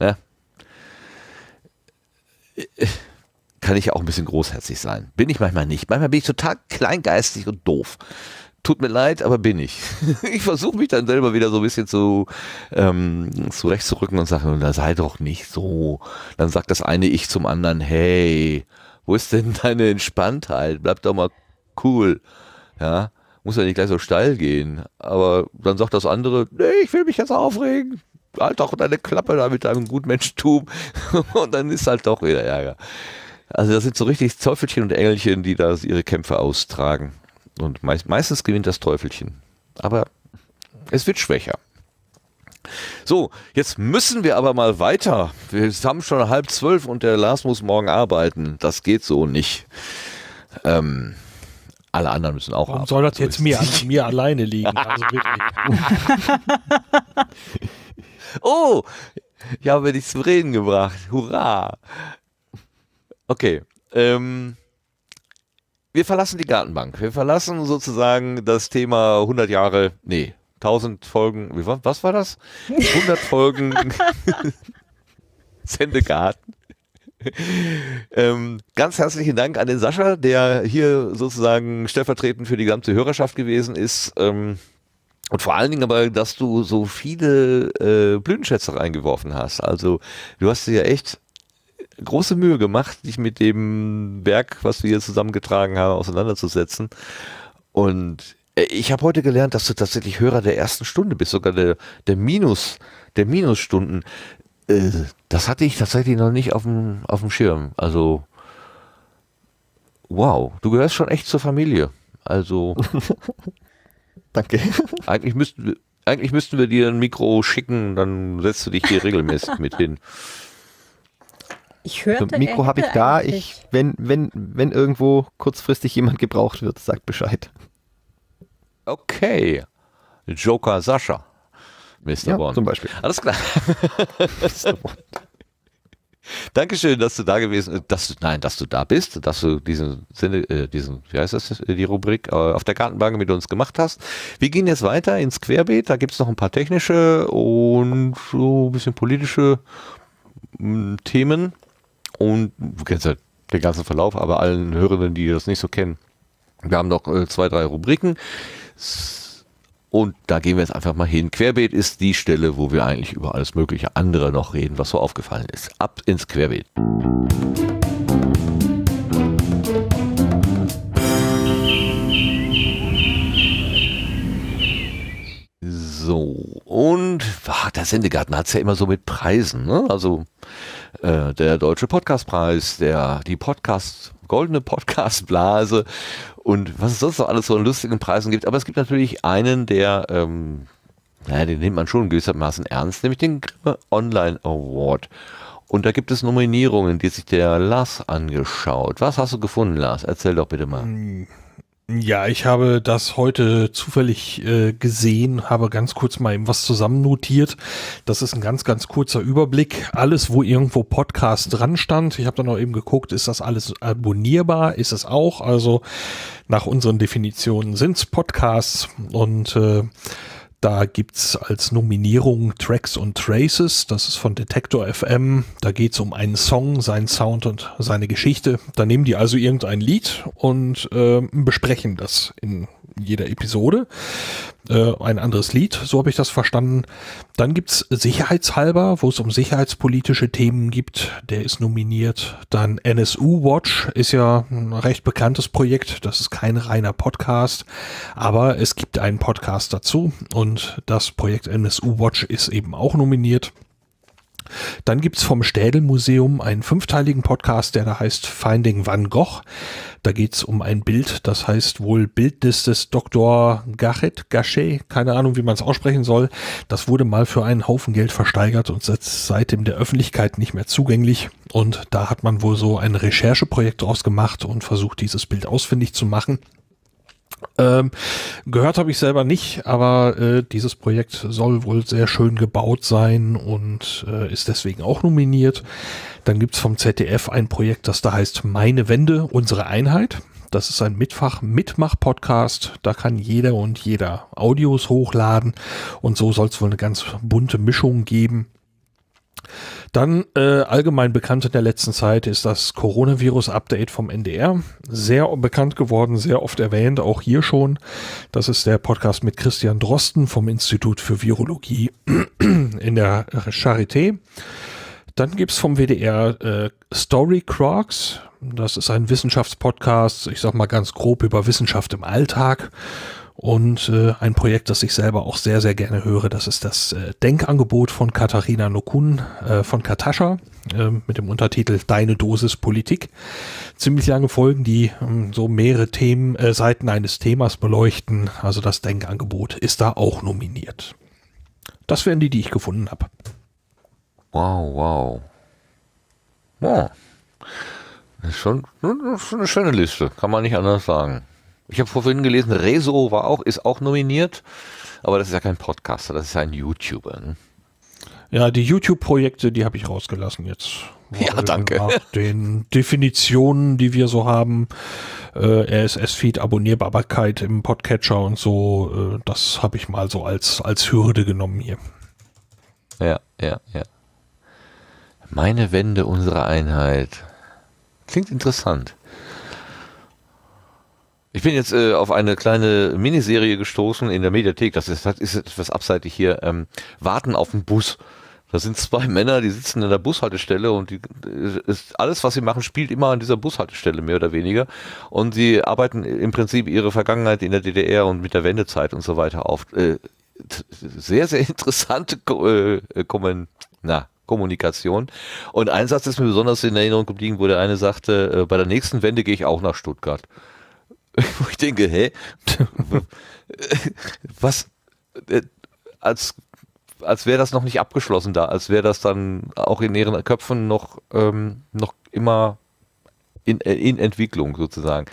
Ja, kann ich auch ein bisschen großherzig sein. Bin ich manchmal nicht. Manchmal bin ich total kleingeistig und doof. Tut mir leid, aber bin ich. Ich versuche mich dann selber wieder so ein bisschen zu ähm, zurechtzurücken und sage, da sei doch nicht so. Dann sagt das eine Ich zum anderen, hey, wo ist denn deine Entspanntheit? Bleib doch mal cool. Ja, muss ja nicht gleich so steil gehen. Aber dann sagt das andere, nee, ich will mich jetzt aufregen halt doch deine Klappe da mit deinem Gutmenschtum. und dann ist halt doch wieder Ärger. Also das sind so richtig Teufelchen und Engelchen, die da ihre Kämpfe austragen. Und meist, meistens gewinnt das Teufelchen. Aber es wird schwächer. So, jetzt müssen wir aber mal weiter. Wir haben schon halb zwölf und der Lars muss morgen arbeiten. Das geht so nicht. Ähm, alle anderen müssen auch Warum soll das jetzt mir, an mir alleine liegen? Also wirklich. oh, ich habe dich zum Reden gebracht. Hurra. Okay. Ähm, wir verlassen die Gartenbank. Wir verlassen sozusagen das Thema 100 Jahre, nee, 1000 Folgen, was war das? 100 Folgen Sendegarten. ähm, ganz herzlichen Dank an den Sascha, der hier sozusagen stellvertretend für die ganze Hörerschaft gewesen ist. Ähm, und vor allen Dingen aber, dass du so viele äh, Blütenschätze reingeworfen hast. Also du hast dir ja echt große Mühe gemacht, dich mit dem Werk, was wir hier zusammengetragen haben, auseinanderzusetzen. Und äh, ich habe heute gelernt, dass du tatsächlich Hörer der ersten Stunde bist, sogar der, der Minus, der Minusstunden. Äh, das hatte ich tatsächlich noch nicht auf dem, auf dem Schirm. Also, wow, du gehörst schon echt zur Familie. Also. Danke. Eigentlich müssten eigentlich müssten wir dir ein Mikro schicken, dann setzt du dich hier regelmäßig mit hin. Ich hörte, Mikro er habe ich da. eigentlich- Ich, wenn, wenn, wenn irgendwo kurzfristig jemand gebraucht wird, sagt Bescheid. Okay. Joker Sascha. Mr. Ja, Bond. zum Beispiel. Alles klar. Dankeschön, dass du da gewesen bist. Dass du, nein, dass du da bist, dass du diesen, äh, diesen wie heißt das, äh, die Rubrik äh, auf der Gartenbank mit uns gemacht hast. Wir gehen jetzt weiter ins Querbeet. Da gibt es noch ein paar technische und so ein bisschen politische mh, Themen. Und du kennst ja den ganzen Verlauf, aber allen Hörenden, die das nicht so kennen, wir haben noch äh, zwei, drei Rubriken. Und da gehen wir jetzt einfach mal hin. Querbeet ist die Stelle, wo wir eigentlich über alles mögliche andere noch reden, was so aufgefallen ist. Ab ins Querbeet. So, und ah, der Sendegarten hat es ja immer so mit Preisen. Ne? Also äh, der Deutsche Podcastpreis, der, die Podcast, goldene Podcastblase und was es sonst noch alles so an lustigen Preisen gibt. Aber es gibt natürlich einen, der, ähm, naja, den nimmt man schon gewissermaßen ernst, nämlich den Grimme Online Award. Und da gibt es Nominierungen, die sich der Lars angeschaut. Was hast du gefunden, Lars? Erzähl doch bitte mal. Ja, ich habe das heute zufällig äh, gesehen, habe ganz kurz mal eben was zusammennotiert. Das ist ein ganz, ganz kurzer Überblick. Alles, wo irgendwo Podcast dran stand. Ich habe dann noch eben geguckt, ist das alles abonnierbar? Ist es auch? Also nach unseren Definitionen sind's Podcasts und äh, da gibt's als Nominierung Tracks und Traces. Das ist von Detektor FM. Da geht's um einen Song, seinen Sound und seine Geschichte. Da nehmen die also irgendein Lied und äh, besprechen das in jeder Episode. Äh, ein anderes Lied, so habe ich das verstanden. Dann gibt's Sicherheitshalber, wo es um sicherheitspolitische Themen gibt. Der ist nominiert. Dann NSU Watch ist ja ein recht bekanntes Projekt. Das ist kein reiner Podcast, aber es gibt einen Podcast dazu und das Projekt NSU Watch ist eben auch nominiert. Dann gibt's vom Städel-Museum einen fünfteiligen Podcast, der da heißt Finding Van Gogh. Da geht's um ein Bild, das heißt wohl Bildnis des Dr. Gachet, Gachet, keine Ahnung, wie man es aussprechen soll. Das wurde mal für einen Haufen Geld versteigert und ist seitdem der Öffentlichkeit nicht mehr zugänglich. Und da hat man wohl so ein Rechercheprojekt draus gemacht und versucht, dieses Bild ausfindig zu machen. Ähm, gehört habe ich selber nicht, aber äh, dieses Projekt soll wohl sehr schön gebaut sein und äh, ist deswegen auch nominiert. Dann gibt's vom ZDF ein Projekt, das da heißt Meine Wende, unsere Einheit. Das ist ein Mitfach Mitmach-Podcast. Da kann jeder und jeder Audios hochladen und so soll es wohl eine ganz bunte Mischung geben. Dann äh, allgemein bekannt in der letzten Zeit ist das Coronavirus-Update vom NDR. Sehr bekannt geworden, sehr oft erwähnt, auch hier schon. Das ist der Podcast mit Christian Drosten vom Institut für Virologie in der Charité. Dann gibt's vom WDR äh, Story Crocs. Das ist ein Wissenschaftspodcast, ich sag mal ganz grob über Wissenschaft im Alltag. Und äh, ein Projekt, das ich selber auch sehr, sehr gerne höre, das ist das äh, Denkangebot von Katharina Nokun äh, von Katascha äh, mit dem Untertitel Deine Dosis Politik. Ziemlich lange Folgen, die ähm, so mehrere Themen, äh, Seiten eines Themas beleuchten. Also das Denkangebot ist da auch nominiert. Das wären die, die ich gefunden habe. Wow, wow. Das ist schon, schon eine schöne Liste, kann man nicht anders sagen. Ich habe vorhin gelesen, Rezo war auch, ist auch nominiert, aber das ist ja kein Podcaster, das ist ja ein YouTuber. Ne? Ja, die YouTube-Projekte, die habe ich rausgelassen jetzt. Ja, danke. Nach den Definitionen, die wir so haben, äh, RSS-Feed, Abonnierbarkeit im Podcatcher und so, äh, das habe ich mal so als, als Hürde genommen hier. Ja, ja, ja. Meine Wende, unsere Einheit. Klingt interessant. Ich bin jetzt äh, auf eine kleine Miniserie gestoßen in der Mediathek. Das ist, das ist etwas abseitig hier. Ähm, Warten auf den Bus. Da sind zwei Männer, die sitzen in der Bushaltestelle und die, ist, alles, was sie machen, spielt immer an dieser Bushaltestelle, mehr oder weniger. Und sie arbeiten im Prinzip ihre Vergangenheit in der DDR und mit der Wendezeit und so weiter auf. Äh, sehr, sehr interessante äh, Kommen, na, Kommunikation. Und ein Satz ist mir besonders in Erinnerung geblieben, wo der eine sagte, äh, bei der nächsten Wende gehe ich auch nach Stuttgart. Wo ich denke, hä? Was? Äh, als als wäre das noch nicht abgeschlossen da, als wäre das dann auch in ihren Köpfen noch, ähm, noch immer in, äh, in Entwicklung sozusagen.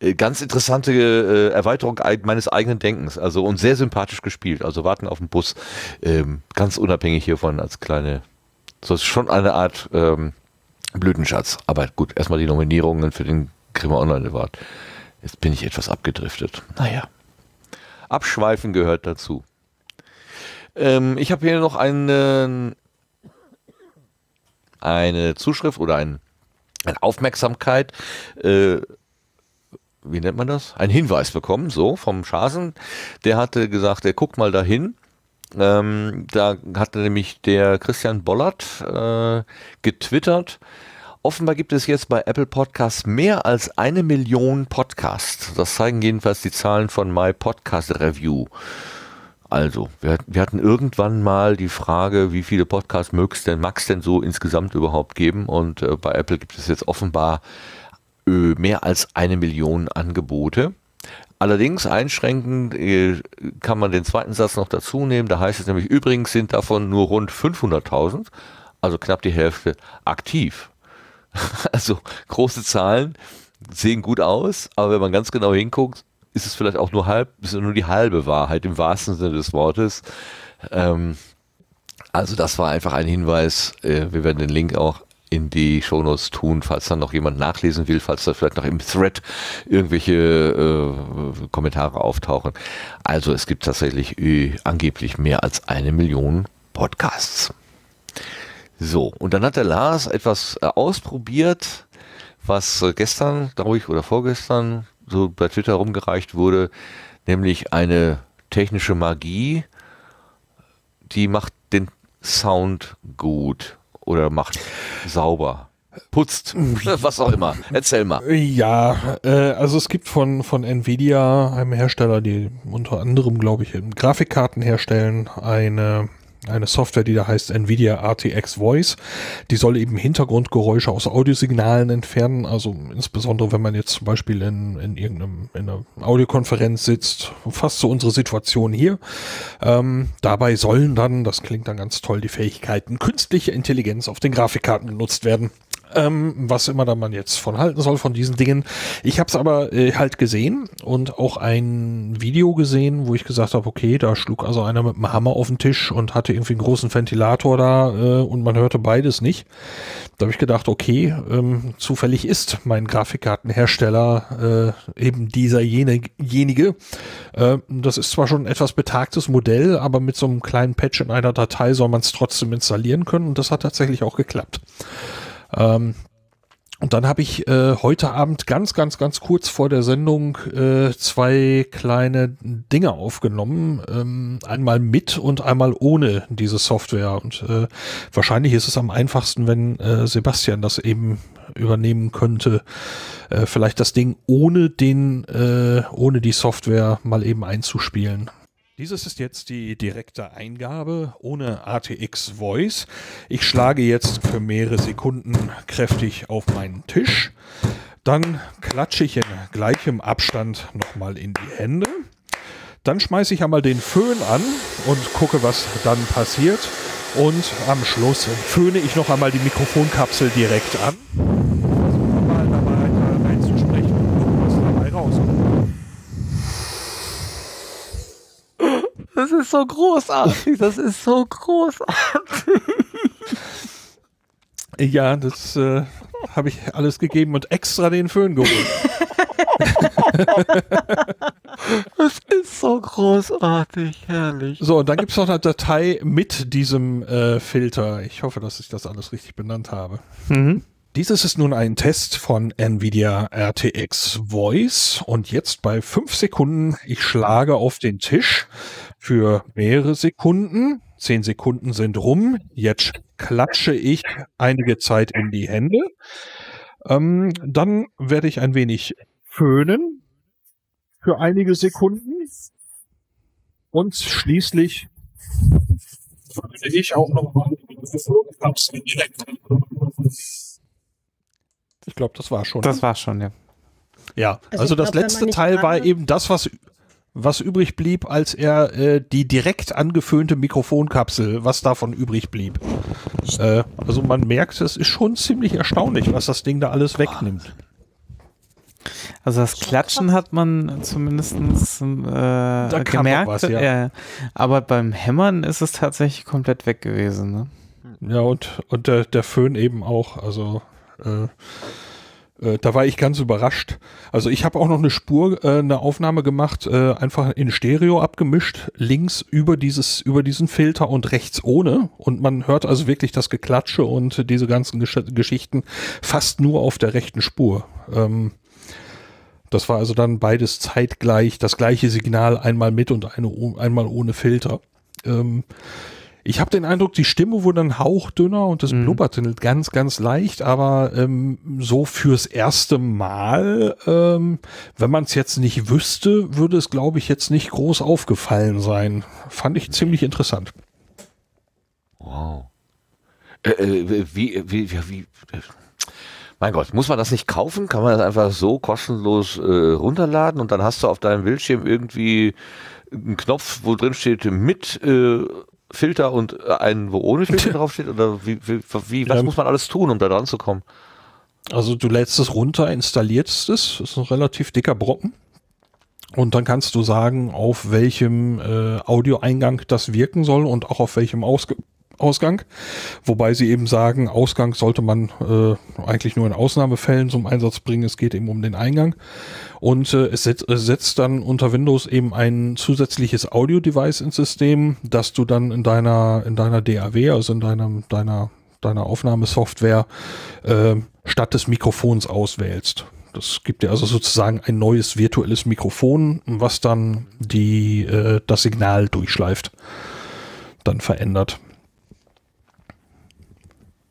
Äh, ganz interessante äh, Erweiterung meines eigenen Denkens, also und sehr sympathisch gespielt. Also warten auf den Bus, ähm, ganz unabhängig hiervon als kleine, so ist schon eine Art ähm, Blütenschatz. Aber gut, erstmal die Nominierungen für den Grimme Online Award. Jetzt bin ich etwas abgedriftet. Naja. Abschweifen gehört dazu. Ähm, ich habe hier noch eine, eine Zuschrift oder ein, eine Aufmerksamkeit. Äh, wie nennt man das? Ein Hinweis bekommen, so vom Schasen. Der hatte gesagt, er guckt mal dahin. Ähm, da hatte nämlich der Christian Bollert äh, getwittert, Offenbar gibt es jetzt bei Apple Podcasts mehr als eine Million Podcasts. Das zeigen jedenfalls die Zahlen von My Podcast Review. Also, wir, wir hatten irgendwann mal die Frage, wie viele Podcasts mögst denn, Max denn so insgesamt überhaupt geben? Und äh, bei Apple gibt es jetzt offenbar äh, mehr als eine Million Angebote. Allerdings einschränkend äh, kann man den zweiten Satz noch dazu nehmen. Da heißt es nämlich, übrigens sind davon nur rund 500.000, also knapp die Hälfte, aktiv. Also große Zahlen sehen gut aus, aber wenn man ganz genau hinguckt, ist es vielleicht auch nur halb, ist nur die halbe Wahrheit im wahrsten Sinne des Wortes. Ähm, also das war einfach ein Hinweis. Äh, wir werden den Link auch in die Shownotes tun, falls dann noch jemand nachlesen will, falls da vielleicht noch im Thread irgendwelche äh, Kommentare auftauchen. Also es gibt tatsächlich äh, angeblich mehr als eine Million Podcasts. So, und dann hat der Lars etwas äh, ausprobiert, was äh, gestern, glaube ich, oder vorgestern so bei Twitter rumgereicht wurde, nämlich eine technische Magie, die macht den Sound gut oder macht sauber putzt, was auch immer. Erzähl mal. Ja, äh, also es gibt von, von Nvidia, einem Hersteller, die unter anderem, glaube ich, Grafikkarten herstellen, eine eine Software, die da heißt Nvidia RTX Voice. Die soll eben Hintergrundgeräusche aus Audiosignalen entfernen. Also insbesondere, wenn man jetzt zum Beispiel in, in irgendeinem in einer Audiokonferenz sitzt, fast so unsere Situation hier. Ähm, dabei sollen dann, das klingt dann ganz toll, die Fähigkeiten künstliche Intelligenz auf den Grafikkarten genutzt werden ähm, was immer da man jetzt von halten soll von diesen Dingen. Ich habe es aber äh, halt gesehen und auch ein Video gesehen, wo ich gesagt habe, okay, da schlug also einer mit einem Hammer auf den Tisch und hatte irgendwie einen großen Ventilator da äh, und man hörte beides nicht. Da habe ich gedacht, okay, ähm, zufällig ist mein Grafikkartenhersteller äh, eben dieser jene, jenige. Äh, das ist zwar schon ein etwas betagtes Modell, aber mit so einem kleinen Patch in einer Datei soll man es trotzdem installieren können und das hat tatsächlich auch geklappt. Ähm, Und dann habe ich äh, heute Abend ganz, ganz, ganz kurz vor der Sendung äh, zwei kleine Dinge aufgenommen. Ähm, einmal mit und einmal ohne diese Software. Und äh, wahrscheinlich ist es am einfachsten, wenn äh, Sebastian das eben übernehmen könnte. Äh, vielleicht das Ding ohne den, äh, ohne die Software mal eben einzuspielen. Dieses ist jetzt die direkte Eingabe ohne ATX Voice. Ich schlage jetzt für mehrere Sekunden kräftig auf meinen Tisch. Dann klatsche ich in gleichem Abstand nochmal in die Hände. Dann schmeiße ich einmal den Föhn an und gucke, was dann passiert. Und am Schluss föhne ich noch einmal die Mikrofonkapsel direkt an. Versuche mal dabei reinzusprechen und gucken, was dabei rauskommt. Das ist so großartig. Das ist so großartig. Ja, das äh, habe ich alles gegeben und extra den Föhn geholt. Das ist so großartig, herrlich. So, und dann gibt es noch eine Datei mit diesem äh, Filter. Ich hoffe, dass ich das alles richtig benannt habe. Mhm. Dieses ist nun ein Test von NVIDIA RTX Voice und jetzt bei fünf Sekunden, ich schlage auf den Tisch für mehrere Sekunden. Zehn Sekunden sind rum. Jetzt klatsche ich einige Zeit in die Hände. Ähm, dann werde ich ein wenig föhnen für einige Sekunden und schließlich würde ich auch noch mal ich glaube, das war schon. Das war schon, ja. Ja, Also also, das glaub, wenn letzte Teil war eben das, was, was übrig blieb, als er äh, die direkt angeföhnte Mikrofonkapsel, was davon übrig blieb. Äh, also man merkt, es ist schon ziemlich erstaunlich, was das Ding da alles wegnimmt. Also das Klatschen hat man zumindest äh, kam gemerkt. was, ja. äh, aber beim Hämmern ist es tatsächlich komplett weg gewesen. Ne? Ja, und, und der, der Föhn eben auch. Also äh, da war ich ganz überrascht. Also ich habe auch noch eine Spur, äh, eine Aufnahme gemacht, äh, einfach in Stereo abgemischt, links über dieses, über diesen Filter und rechts ohne. Und man hört also wirklich das Geklatsche und diese ganzen Gesch Geschichten fast nur auf der rechten Spur. Ähm, das war also dann beides zeitgleich, das gleiche Signal, einmal mit und eine, einmal ohne Filter. Ähm, ich habe den Eindruck, die Stimme wurde ein Hauch dünner und das blubberte ganz, ganz leicht, aber ähm, so fürs erste Mal, ähm, wenn man es jetzt nicht wüsste, würde es, glaube ich, jetzt nicht groß aufgefallen sein. Fand ich ziemlich interessant. Wow. Äh, äh, wie, wie, wie, wie, äh, mein Gott, muss man das nicht kaufen? Kann man das einfach so kostenlos äh, runterladen und dann hast du auf deinem Bildschirm irgendwie einen Knopf, wo drin steht mit äh, Filter und äh, einen, wo ohne Filter draufsteht? Oder wie, wie, wie was Ähm. muss man alles tun, um da dran zu kommen? Also du lädst es runter, installierst es, ist ein relativ dicker Brocken. Und dann kannst du sagen, auf welchem äh, Audioeingang das wirken soll und auch auf welchem Ausg Ausgang. Wobei sie eben sagen, Ausgang sollte man äh, eigentlich nur in Ausnahmefällen zum Einsatz bringen. Es geht eben um den Eingang. Und äh, es setzt, es setzt dann unter Windows eben ein zusätzliches Audio-Device ins System, das du dann in deiner, in deiner DAW, also in deinem, deiner, deiner Aufnahmesoftware, äh, statt des Mikrofons auswählst. Das gibt dir also sozusagen ein neues virtuelles Mikrofon, was dann die, äh, das Signal durchschleift, dann verändert.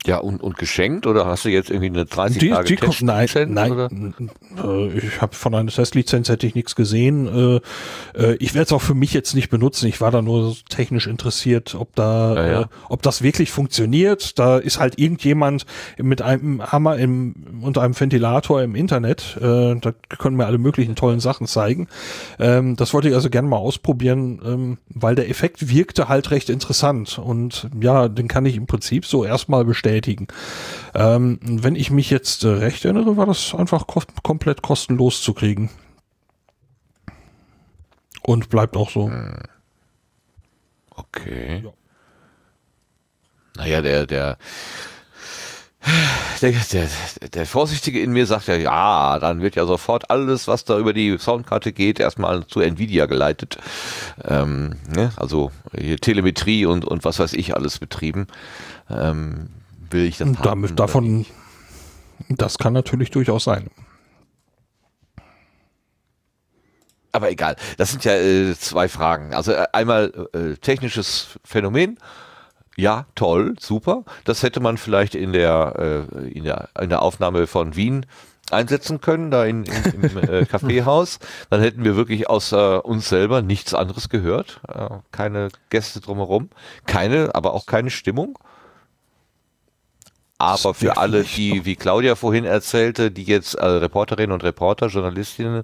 Ja, und, und geschenkt oder hast du jetzt irgendwie eine 30 Die, Tage die kommt, nein, nein, oder? äh, ich habe von einer Testlizenz hätte ich nichts gesehen. Äh, äh, ich werde es auch für mich jetzt nicht benutzen. Ich war da nur technisch interessiert, ob da, Ja, ja. Ob das wirklich funktioniert. Da ist halt irgendjemand mit einem Hammer im, und einem Ventilator im Internet. Da können mir alle möglichen tollen Sachen zeigen. Ähm, das wollte ich also gerne mal ausprobieren, ähm, weil der Effekt wirkte halt recht interessant und ja, den kann ich im Prinzip so erstmal bestätigen. Ähm, wenn ich mich jetzt äh, recht erinnere, war das einfach kost komplett kostenlos zu kriegen. Und bleibt auch so. Okay. Naja, der, der, der, der, der Vorsichtige in mir sagt ja, ja, dann wird ja sofort alles, was da über die Soundkarte geht, erstmal zu Nvidia geleitet. Ähm, ne? Also Telemetrie und, und was weiß ich alles betrieben. Ähm, will ich das haben damit, davon? Das kann natürlich durchaus sein. Aber egal, das sind ja äh, zwei Fragen. Also äh, einmal äh, technisches Phänomen. Ja, toll, super. Das hätte man vielleicht in der, äh, in der, in der Aufnahme von Wien einsetzen können, da in, in, im äh, Kaffeehaus. Dann hätten wir wirklich außer uns selber nichts anderes gehört. Äh, keine Gäste drumherum. Keine, aber auch keine Stimmung. Aber für alle, die, wie Claudia vorhin erzählte, die jetzt äh, Reporterinnen und Reporter, Journalistinnen,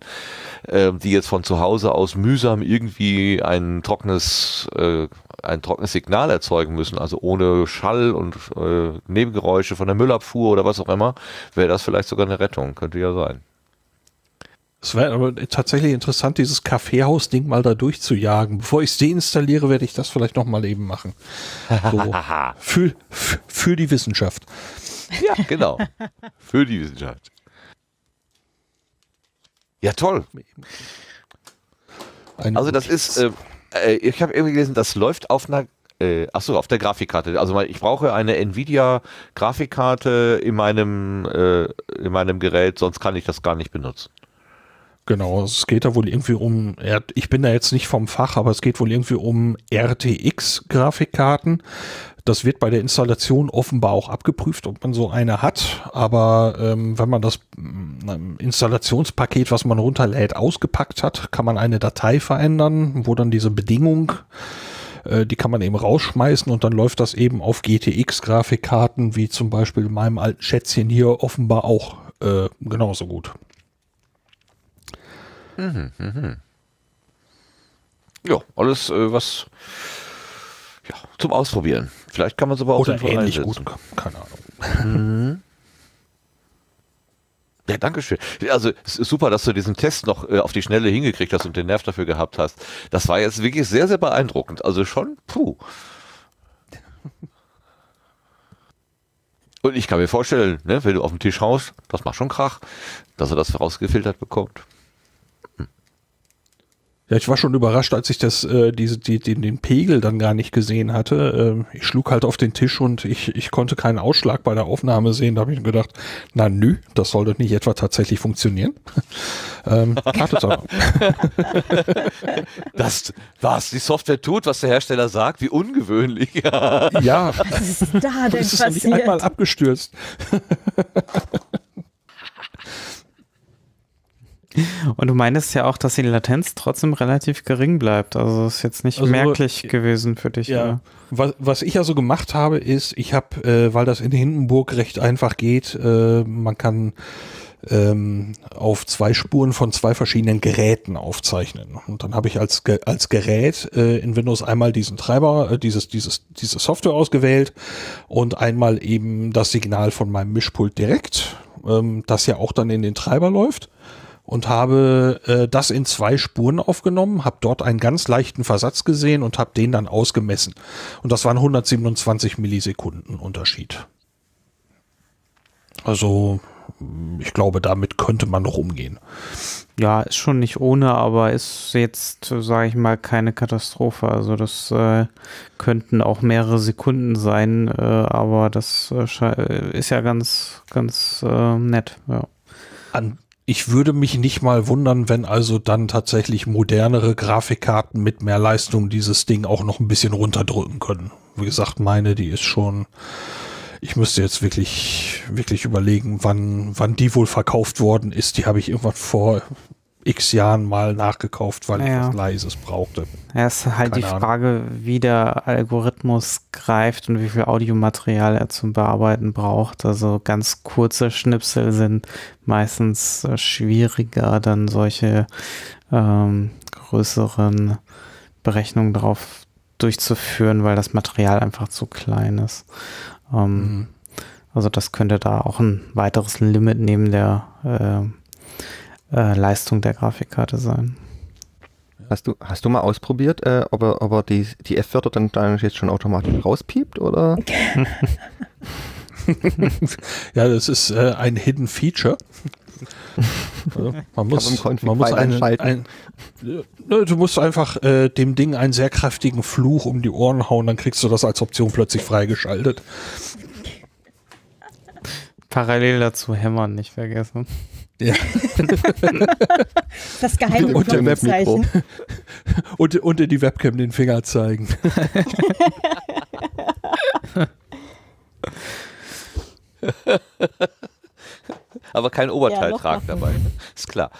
äh, die jetzt von zu Hause aus mühsam irgendwie ein trockenes, äh, ein trockenes Signal erzeugen müssen, also ohne Schall und äh, Nebengeräusche von der Müllabfuhr oder was auch immer, wäre das vielleicht sogar eine Rettung, könnte ja sein. Es wäre aber tatsächlich interessant, dieses Kaffeehaus-Ding mal da durchzujagen. Bevor ich es deinstalliere, werde ich das vielleicht noch mal eben machen. So, für, für, die Wissenschaft. Ja, genau. Für die Wissenschaft. Ja, toll. Also das ist, äh, äh, ich habe irgendwie gelesen, das läuft auf einer, äh, ach so, auf der Grafikkarte. Also ich brauche eine Nvidia Grafikkarte in meinem, äh, in meinem Gerät, sonst kann ich das gar nicht benutzen. Genau, es geht da wohl irgendwie um, ich bin da jetzt nicht vom Fach, aber es geht wohl irgendwie um RTX-Grafikkarten. Das wird bei der Installation offenbar auch abgeprüft, ob man so eine hat. Aber ähm, wenn man das ähm, Installationspaket, was man runterlädt, ausgepackt hat, kann man eine Datei verändern, wo dann diese Bedingung, äh, die kann man eben rausschmeißen und dann läuft das eben auf GTX-Grafikkarten, wie zum Beispiel in meinem alten Schätzchen hier offenbar auch äh, genauso gut. Mhm, mhm. Ja, alles äh, was ja, zum Ausprobieren. Vielleicht kann man es aber auch Oder ähnlich einsetzen. gut, keine Ahnung. Mhm. Ja, danke schön. Also es ist super, dass du diesen Test noch äh, auf die Schnelle hingekriegt hast und den Nerv dafür gehabt hast. Das war jetzt wirklich sehr, sehr beeindruckend. Also schon, puh. Und ich kann mir vorstellen, ne, wenn du auf den Tisch haust, das macht schon Krach, dass er das rausgefiltert bekommt. Ja, ich war schon überrascht, als ich das, äh, diese, die, den, den Pegel dann gar nicht gesehen hatte. Ähm, ich schlug halt auf den Tisch und ich, ich konnte keinen Ausschlag bei der Aufnahme sehen. Da habe ich mir gedacht, na nü, das soll doch nicht etwa tatsächlich funktionieren. ähm, hat es aber. Das, was die Software tut, was der Hersteller sagt, wie ungewöhnlich. ja. Was ist da denn ist es noch nicht passiert? einmal abgestürzt. Und du meinst ja auch, dass die Latenz trotzdem relativ gering bleibt. Also ist jetzt nicht Also, merklich gewesen für dich. Ja. Was, was ich also gemacht habe, ist, ich habe, äh, weil das in Hindenburg recht einfach geht, äh, man kann ähm, auf zwei Spuren von zwei verschiedenen Geräten aufzeichnen. Und dann habe ich als, als Gerät äh, in Windows einmal diesen Treiber, äh, dieses, dieses, diese Software ausgewählt und einmal eben das Signal von meinem Mischpult direkt, ähm, das ja auch dann in den Treiber läuft und habe äh, das in zwei Spuren aufgenommen, habe dort einen ganz leichten Versatz gesehen und habe den dann ausgemessen. Und das waren 127 Millisekunden Unterschied. Also ich glaube, damit könnte man noch umgehen. Ja, ist schon nicht ohne, aber ist jetzt, sage ich mal, keine Katastrophe. Also das äh, könnten auch mehrere Sekunden sein, äh, aber das äh, ist ja ganz, ganz äh, nett. Ja. An, ich würde mich nicht mal wundern, wenn also dann tatsächlich modernere Grafikkarten mit mehr Leistung dieses Ding auch noch ein bisschen runterdrücken können. Wie gesagt, meine, die ist schon. Ich müsste jetzt wirklich, wirklich überlegen, wann, wann die wohl verkauft worden ist. Die habe ich irgendwann vor x Jahren mal nachgekauft, weil ich Ja. was Leises brauchte. Ja, ist halt die Keine Ahnung. Frage, wie der Algorithmus greift und wie viel Audiomaterial er zum Bearbeiten braucht. Also ganz kurze Schnipsel sind meistens äh, schwieriger, dann solche ähm, größeren Berechnungen darauf durchzuführen, weil das Material einfach zu klein ist. Ähm, Also das könnte da auch ein weiteres Limit neben der äh, äh, Leistung der Grafikkarte sein. Hast du, hast du mal ausprobiert, äh, ob er, ob er die, die F-Wörter dann, dann jetzt schon automatisch rauspiept oder? ja, das ist äh, ein Hidden Feature. Also, man muss, man muss Config ein, ne, du musst einfach äh, dem Ding einen sehr kräftigen Fluch um die Ohren hauen, dann kriegst du das als Option plötzlich freigeschaltet. Parallel dazu hämmern, nicht vergessen. Ja. Das geheime. Knopfzeichen. und, und in die Webcam den Finger zeigen. Aber kein Oberteil Ja, tragen machen. dabei. Ist klar.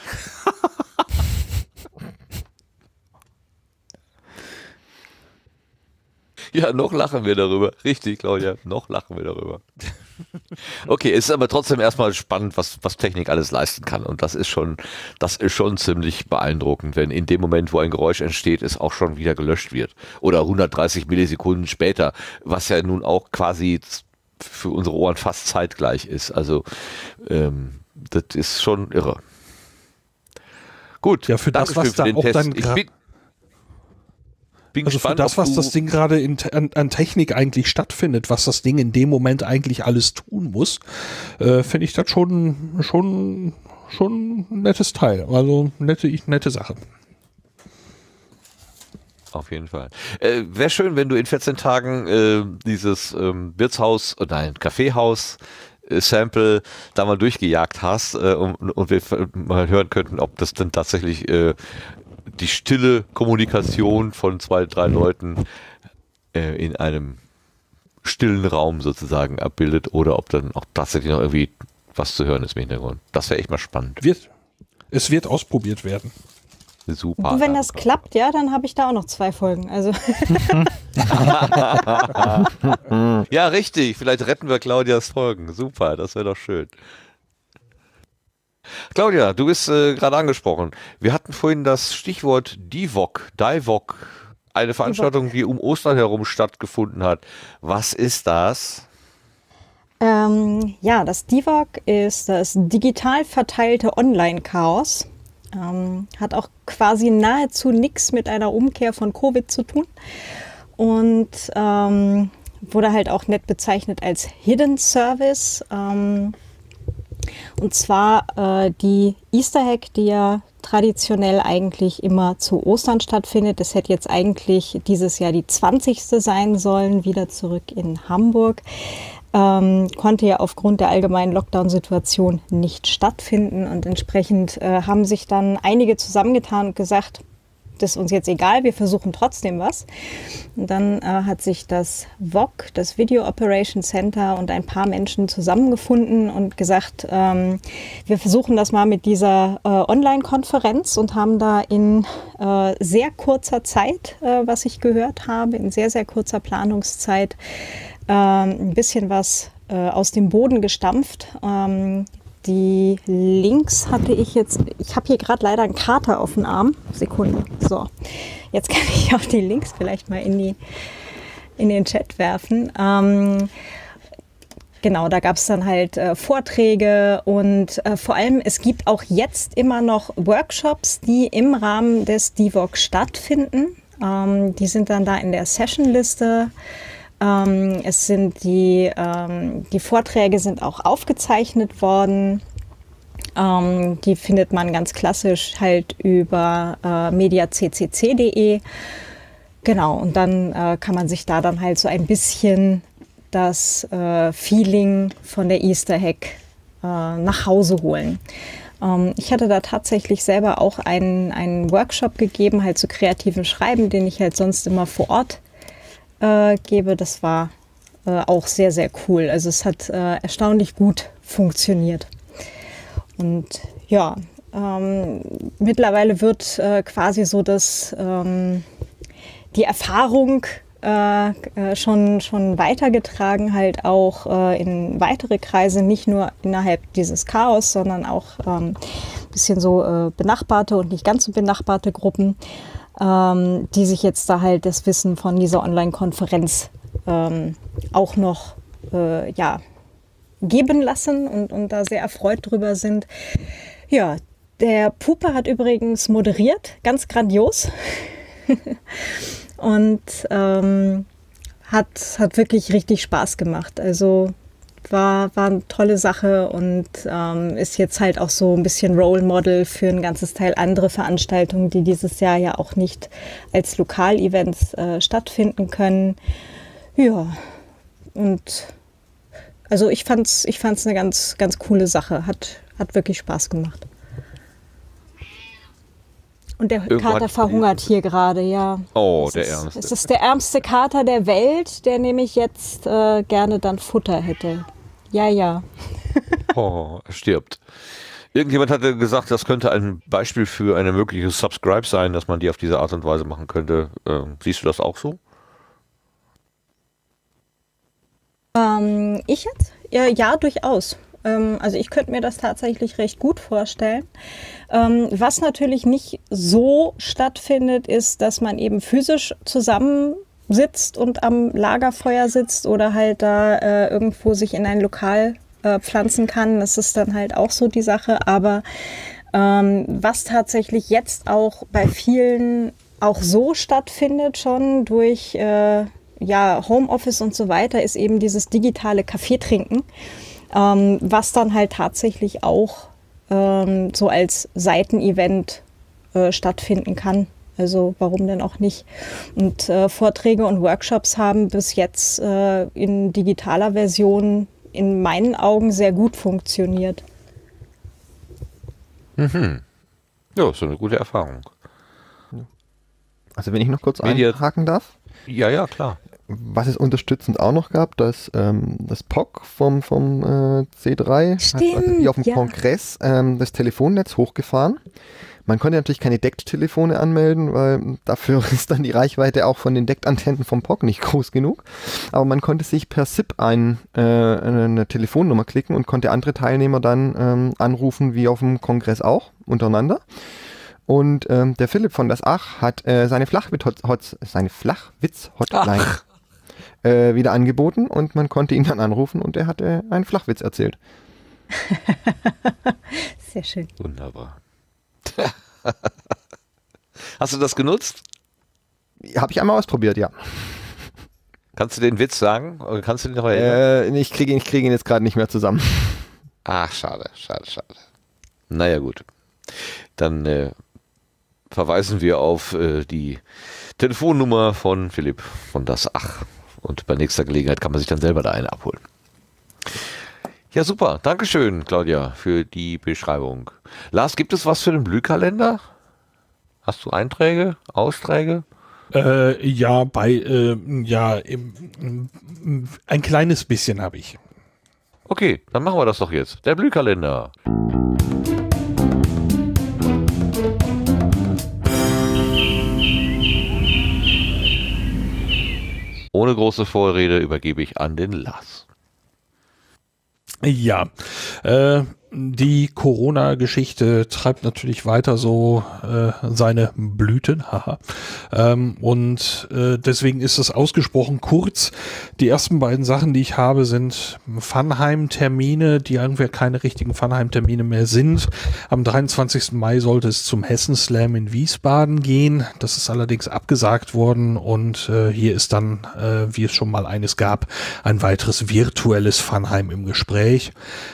Ja, noch lachen wir darüber. Richtig, Claudia, noch lachen wir darüber. Okay, es ist aber trotzdem erstmal spannend, was, was Technik alles leisten kann. Und das ist schon, das ist schon ziemlich beeindruckend, wenn in dem Moment, wo ein Geräusch entsteht, es auch schon wieder gelöscht wird. Oder 130 Millisekunden später, was ja nun auch quasi für unsere Ohren fast zeitgleich ist. Also, ähm, das ist schon irre. Gut, Ja, für das, was da auch dann Ich bin, bin Also für gespannt, das, ob was das Ding gerade in, an, an Technik eigentlich stattfindet, was das Ding in dem Moment eigentlich alles tun muss, äh, finde ich das schon, schon, schon ein nettes Teil. Also nette, nette Sache. Auf jeden Fall. Äh, Wäre schön, wenn du in 14 Tagen äh, dieses ähm, Wirtshaus, äh, nein, Kaffeehaus äh, Sample da mal durchgejagt hast äh, und, und wir mal hören könnten, ob das denn tatsächlich äh, die stille Kommunikation von zwei, drei Leuten äh, in einem stillen Raum sozusagen abbildet oder ob dann auch tatsächlich noch irgendwie was zu hören ist im Hintergrund. Das wäre echt mal spannend. Wird, es wird ausprobiert werden. Super. Und wenn das klappt, ja, dann habe ich da auch noch zwei Folgen. Also ja, richtig. Vielleicht retten wir Claudias Folgen. Super, das wäre doch schön. Claudia, du bist äh, gerade angesprochen. Wir hatten vorhin das Stichwort DIVOC, DIVOC, eine Veranstaltung, die um Ostern herum stattgefunden hat. Was ist das? Ähm, ja, das DIVOG ist das digital verteilte Online-Chaos. Ähm, hat auch quasi nahezu nichts mit einer Umkehr von Covid zu tun. Und ähm, wurde halt auch nett bezeichnet als Hidden Service. Ähm, und zwar äh, die Easter Egg, die ja traditionell eigentlich immer zu Ostern stattfindet. Das hätte jetzt eigentlich dieses Jahr die 20. sein sollen, wieder zurück in Hamburg. Ähm, konnte ja aufgrund der allgemeinen Lockdown-Situation nicht stattfinden und entsprechend äh, haben sich dann einige zusammengetan und gesagt, das ist uns jetzt egal, wir versuchen trotzdem was. Und dann äh, hat sich das VOC, das Video Operation Center und ein paar Menschen zusammengefunden und gesagt, ähm, wir versuchen das mal mit dieser äh, Online-Konferenz und haben da in äh, sehr kurzer Zeit, äh, was ich gehört habe, in sehr, sehr kurzer Planungszeit, ähm, ein bisschen was äh, aus dem Boden gestampft. Ähm, die Links hatte ich jetzt, ich habe hier gerade leider einen Kater auf dem Arm. Sekunde. So, jetzt kann ich auch die Links vielleicht mal in, die, in den Chat werfen. Ähm, Genau, da gab es dann halt äh, Vorträge und äh, vor allem, es gibt auch jetzt immer noch Workshops, die im Rahmen des DIVOC stattfinden. Ähm, die sind dann da in der Sessionliste. Ähm, es sind die, ähm, die Vorträge sind auch aufgezeichnet worden. Ähm, die findet man ganz klassisch halt über äh, mediaccc.de. Genau, und dann äh, kann man sich da dann halt so ein bisschen das äh, Feeling von der Easter Hack äh, nach Hause holen. Ähm, ich hatte da tatsächlich selber auch einen, einen Workshop gegeben, halt zu kreativen Schreiben, den ich halt sonst immer vor Ort äh, gebe. Das war äh, auch sehr, sehr cool. Also es hat äh, erstaunlich gut funktioniert. Und ja, ähm, mittlerweile wird äh, quasi so, dass ähm, die Erfahrung äh, äh, schon, schon weitergetragen, halt auch äh, in weitere Kreise, nicht nur innerhalb dieses Chaos, sondern auch ein ähm, bisschen so äh, benachbarte und nicht ganz so benachbarte Gruppen, ähm, die sich jetzt da halt das Wissen von dieser Online-Konferenz ähm, auch noch äh, ja, geben lassen und, und da sehr erfreut drüber sind. Ja, der Puper hat übrigens moderiert, ganz grandios. und ähm, hat, hat wirklich richtig Spaß gemacht. Also war, war eine tolle Sache und ähm, ist jetzt halt auch so ein bisschen Role Model für ein ganzes Teil andere Veranstaltungen, die dieses Jahr ja auch nicht als Lokalevents äh, stattfinden können. Ja, und Also ich fand's, ich fand's eine ganz, ganz coole Sache. Hat, hat wirklich Spaß gemacht. Und der Irgendwo Kater verhungert hier gerade, ja. Oh, Es der ist, Ernste. Es ist der ärmste Kater der Welt, der nämlich jetzt äh, gerne dann Futter hätte. Ja, ja. Oh, er stirbt. Irgendjemand hatte gesagt, das könnte ein Beispiel für eine mögliche Subscribe sein, dass man die auf diese Art und Weise machen könnte. Ähm, siehst du das auch so? Ähm, ich jetzt? Ja, ja durchaus. Ähm, also ich könnte mir das tatsächlich recht gut vorstellen. Ähm, was natürlich nicht so stattfindet, ist, dass man eben physisch zusammensitzt und am Lagerfeuer sitzt oder halt da äh, irgendwo sich in ein Lokal äh, pflanzen kann. Das ist dann halt auch so die Sache. Aber ähm, was tatsächlich jetzt auch bei vielen auch so stattfindet schon durch äh, ja, Homeoffice und so weiter, ist eben dieses digitale Kaffee trinken, ähm, was dann halt tatsächlich auch ähm, so als Seitenevent äh, stattfinden kann. Also warum denn auch nicht? Und äh, Vorträge und Workshops haben bis jetzt äh, in digitaler Version in meinen Augen sehr gut funktioniert. Mhm. Ja, ist so eine gute Erfahrung. Also wenn ich noch kurz Media- einhaken darf. Ja, ja, klar. Was es unterstützend auch noch gab, dass ähm, das POC vom, vom äh, C3 hat also Stimmt, hier auf dem ja. Kongress ähm, das Telefonnetz hochgefahren. Man konnte natürlich keine Deckt-Telefone anmelden, weil dafür ist dann die Reichweite auch von den Deckt-Antennen vom POC nicht groß genug. Aber man konnte sich per SIP ein, äh, eine Telefonnummer klicken und konnte andere Teilnehmer dann ähm, anrufen, wie auf dem Kongress auch, untereinander. Und ähm, der Philipp von das Ach hat äh, seine Flachwitz-Hotline seine Flachwitz-Hotline äh, wieder angeboten und man konnte ihn dann anrufen und er hatte einen Flachwitz erzählt. Sehr schön. Wunderbar. Hast du das genutzt? Habe ich einmal ausprobiert, ja. Kannst du den Witz sagen? Oder kannst du den noch erinnern? Äh, ich kriege ihn, ich kriege ihn jetzt gerade nicht mehr zusammen. Ach, schade, schade, schade. Naja, gut. Dann äh, verweisen wir auf äh, die Telefonnummer von Philipp von das Ach. Und bei nächster Gelegenheit kann man sich dann selber da eine abholen. Ja, super. Dankeschön, Claudia, für die Beschreibung. Lars, gibt es was für den Blühkalender? Hast du Einträge, Austräge? Äh, ja, bei, äh, ja, im, im, ein kleines bisschen habe ich. Okay, dann machen wir das doch jetzt. Der Blühkalender. Ohne große Vorrede übergebe ich an den Lars. Ja, äh, die Corona-Geschichte treibt natürlich weiter so äh, seine Blüten, haha. Ähm, und äh, deswegen ist es ausgesprochen kurz. Die ersten beiden Sachen, die ich habe, sind Funheim-Termine, die irgendwie keine richtigen Funheim-Termine mehr sind. Am 23. Mai sollte es zum Hessen Slam in Wiesbaden gehen. Das ist allerdings abgesagt worden und äh, hier ist dann, äh, wie es schon mal eines gab, ein weiteres virtuelles Funheim im Gespräch.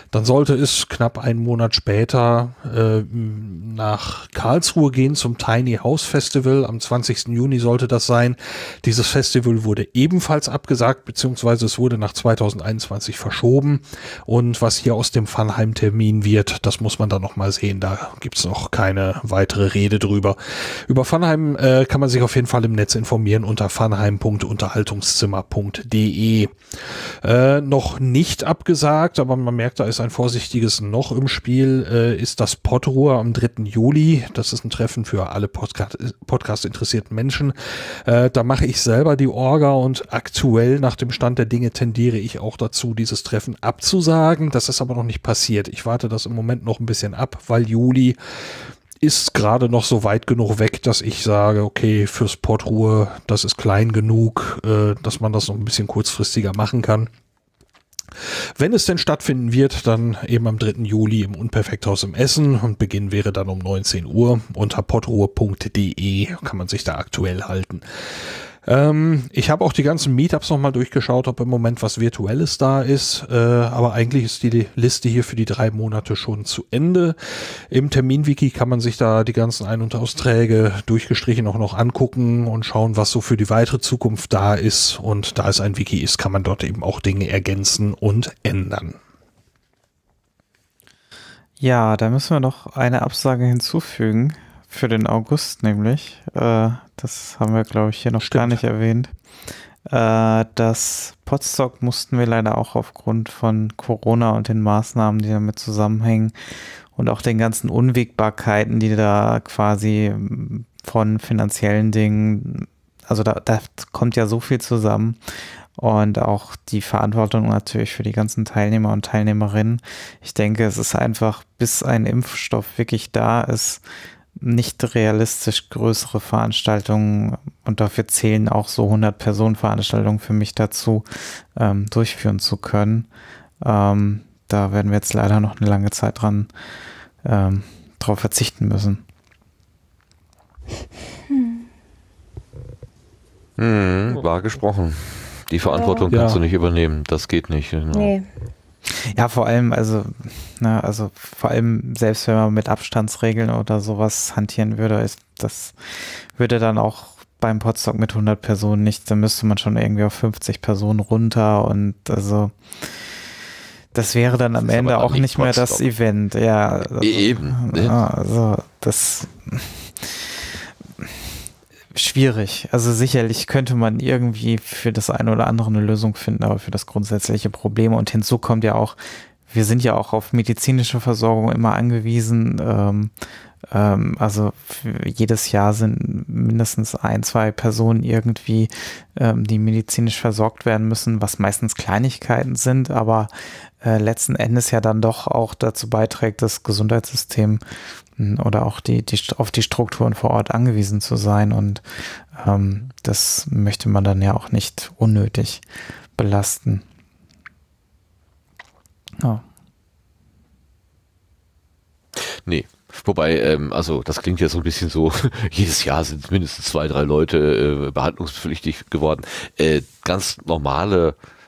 Dann sollte es knapp einen Monat später äh, nach Karlsruhe gehen zum Tiny House Festival. Am 20. Juni sollte das sein. Dieses Festival wurde ebenfalls abgesagt, beziehungsweise es wurde nach 2021 verschoben. Und was hier aus dem Funheim-Termin wird, das muss man dann noch mal sehen. Da gibt's noch keine weitere Rede drüber. Über Funheim äh, kann man sich auf jeden Fall im Netz informieren unter funheim.unterhaltungszimmer.de. Äh, noch nicht abgesagt, aber man merkt, da ist ein vorsichtiges Noch im Spiel, äh, ist das Podruhr am 3. Juli. Das ist ein Treffen für alle Podcast, Podcast interessierten Menschen. Äh, da mache ich selber die Orga und aktuell nach dem Stand der Dinge tendiere ich auch dazu, dieses Treffen abzusagen. Das ist aber noch nicht passiert. Ich warte das im Moment noch ein bisschen ab, weil Juli ist gerade noch so weit genug weg, dass ich sage, okay, fürs Portruhe, das ist klein genug, äh, dass man das noch ein bisschen kurzfristiger machen kann. Wenn es denn stattfinden wird, dann eben am 3. Juli im Unperfekthaus im Essen und Beginn wäre dann um 19 Uhr. Unter potruhe.de kann man sich da aktuell halten. Ähm, ich habe auch die ganzen Meetups nochmal durchgeschaut, ob im Moment was Virtuelles da ist. Äh, aber eigentlich ist die Liste hier für die drei Monate schon zu Ende. Im Terminwiki kann man sich da die ganzen Ein- und Austräge durchgestrichen auch noch angucken und schauen, was so für die weitere Zukunft da ist. Und da es ein Wiki ist, kann man dort eben auch Dinge ergänzen und ändern. Ja, da müssen wir noch eine Absage hinzufügen. Für den August nämlich. Äh, das haben wir, glaube ich, hier noch gar nicht erwähnt. Äh, das Podstock mussten wir leider auch aufgrund von Corona und den Maßnahmen, die damit zusammenhängen und auch den ganzen Unwägbarkeiten, die da quasi von finanziellen Dingen, also da, da kommt ja so viel zusammen und auch die Verantwortung natürlich für die ganzen Teilnehmer und Teilnehmerinnen. Ich denke, es ist einfach, bis ein Impfstoff wirklich da ist, nicht realistisch größere Veranstaltungen und dafür zählen auch so 100 Personen Veranstaltungen für mich dazu ähm, durchführen zu können. Ähm, da werden wir jetzt leider noch eine lange Zeit dran ähm, drauf verzichten müssen. Hm, war gesprochen. Die Verantwortung Ja. kannst du nicht übernehmen. Das geht nicht. Genau. Nee. Ja, vor allem, also, na, also vor allem, selbst wenn man mit Abstandsregeln oder sowas hantieren würde, ist das würde dann auch beim Podstock mit 100 Personen nicht, dann müsste man schon irgendwie auf 50 Personen runter und also das wäre dann am Ende aber auch dann nicht nicht mehr das. Event, ja. Also, Eben, ne? Also, das schwierig. Also sicherlich könnte man irgendwie für das eine oder andere eine Lösung finden, aber für das grundsätzliche Problem und hinzu kommt ja auch, wir sind ja auch auf medizinische Versorgung immer angewiesen. Ähm, ähm, also jedes Jahr sind mindestens ein, zwei Personen irgendwie, ähm, die medizinisch versorgt werden müssen, was meistens Kleinigkeiten sind, aber äh, letzten Endes ja dann doch auch dazu beiträgt, das Gesundheitssystem mh, oder auch die, die auf die Strukturen vor Ort angewiesen zu sein und ähm, das möchte man dann ja auch nicht unnötig belasten. Ja. Nee. Wobei, ähm, also das klingt ja so ein bisschen so, jedes Jahr sind mindestens zwei, drei Leute äh, behandlungspflichtig geworden. Äh, ganz normale äh,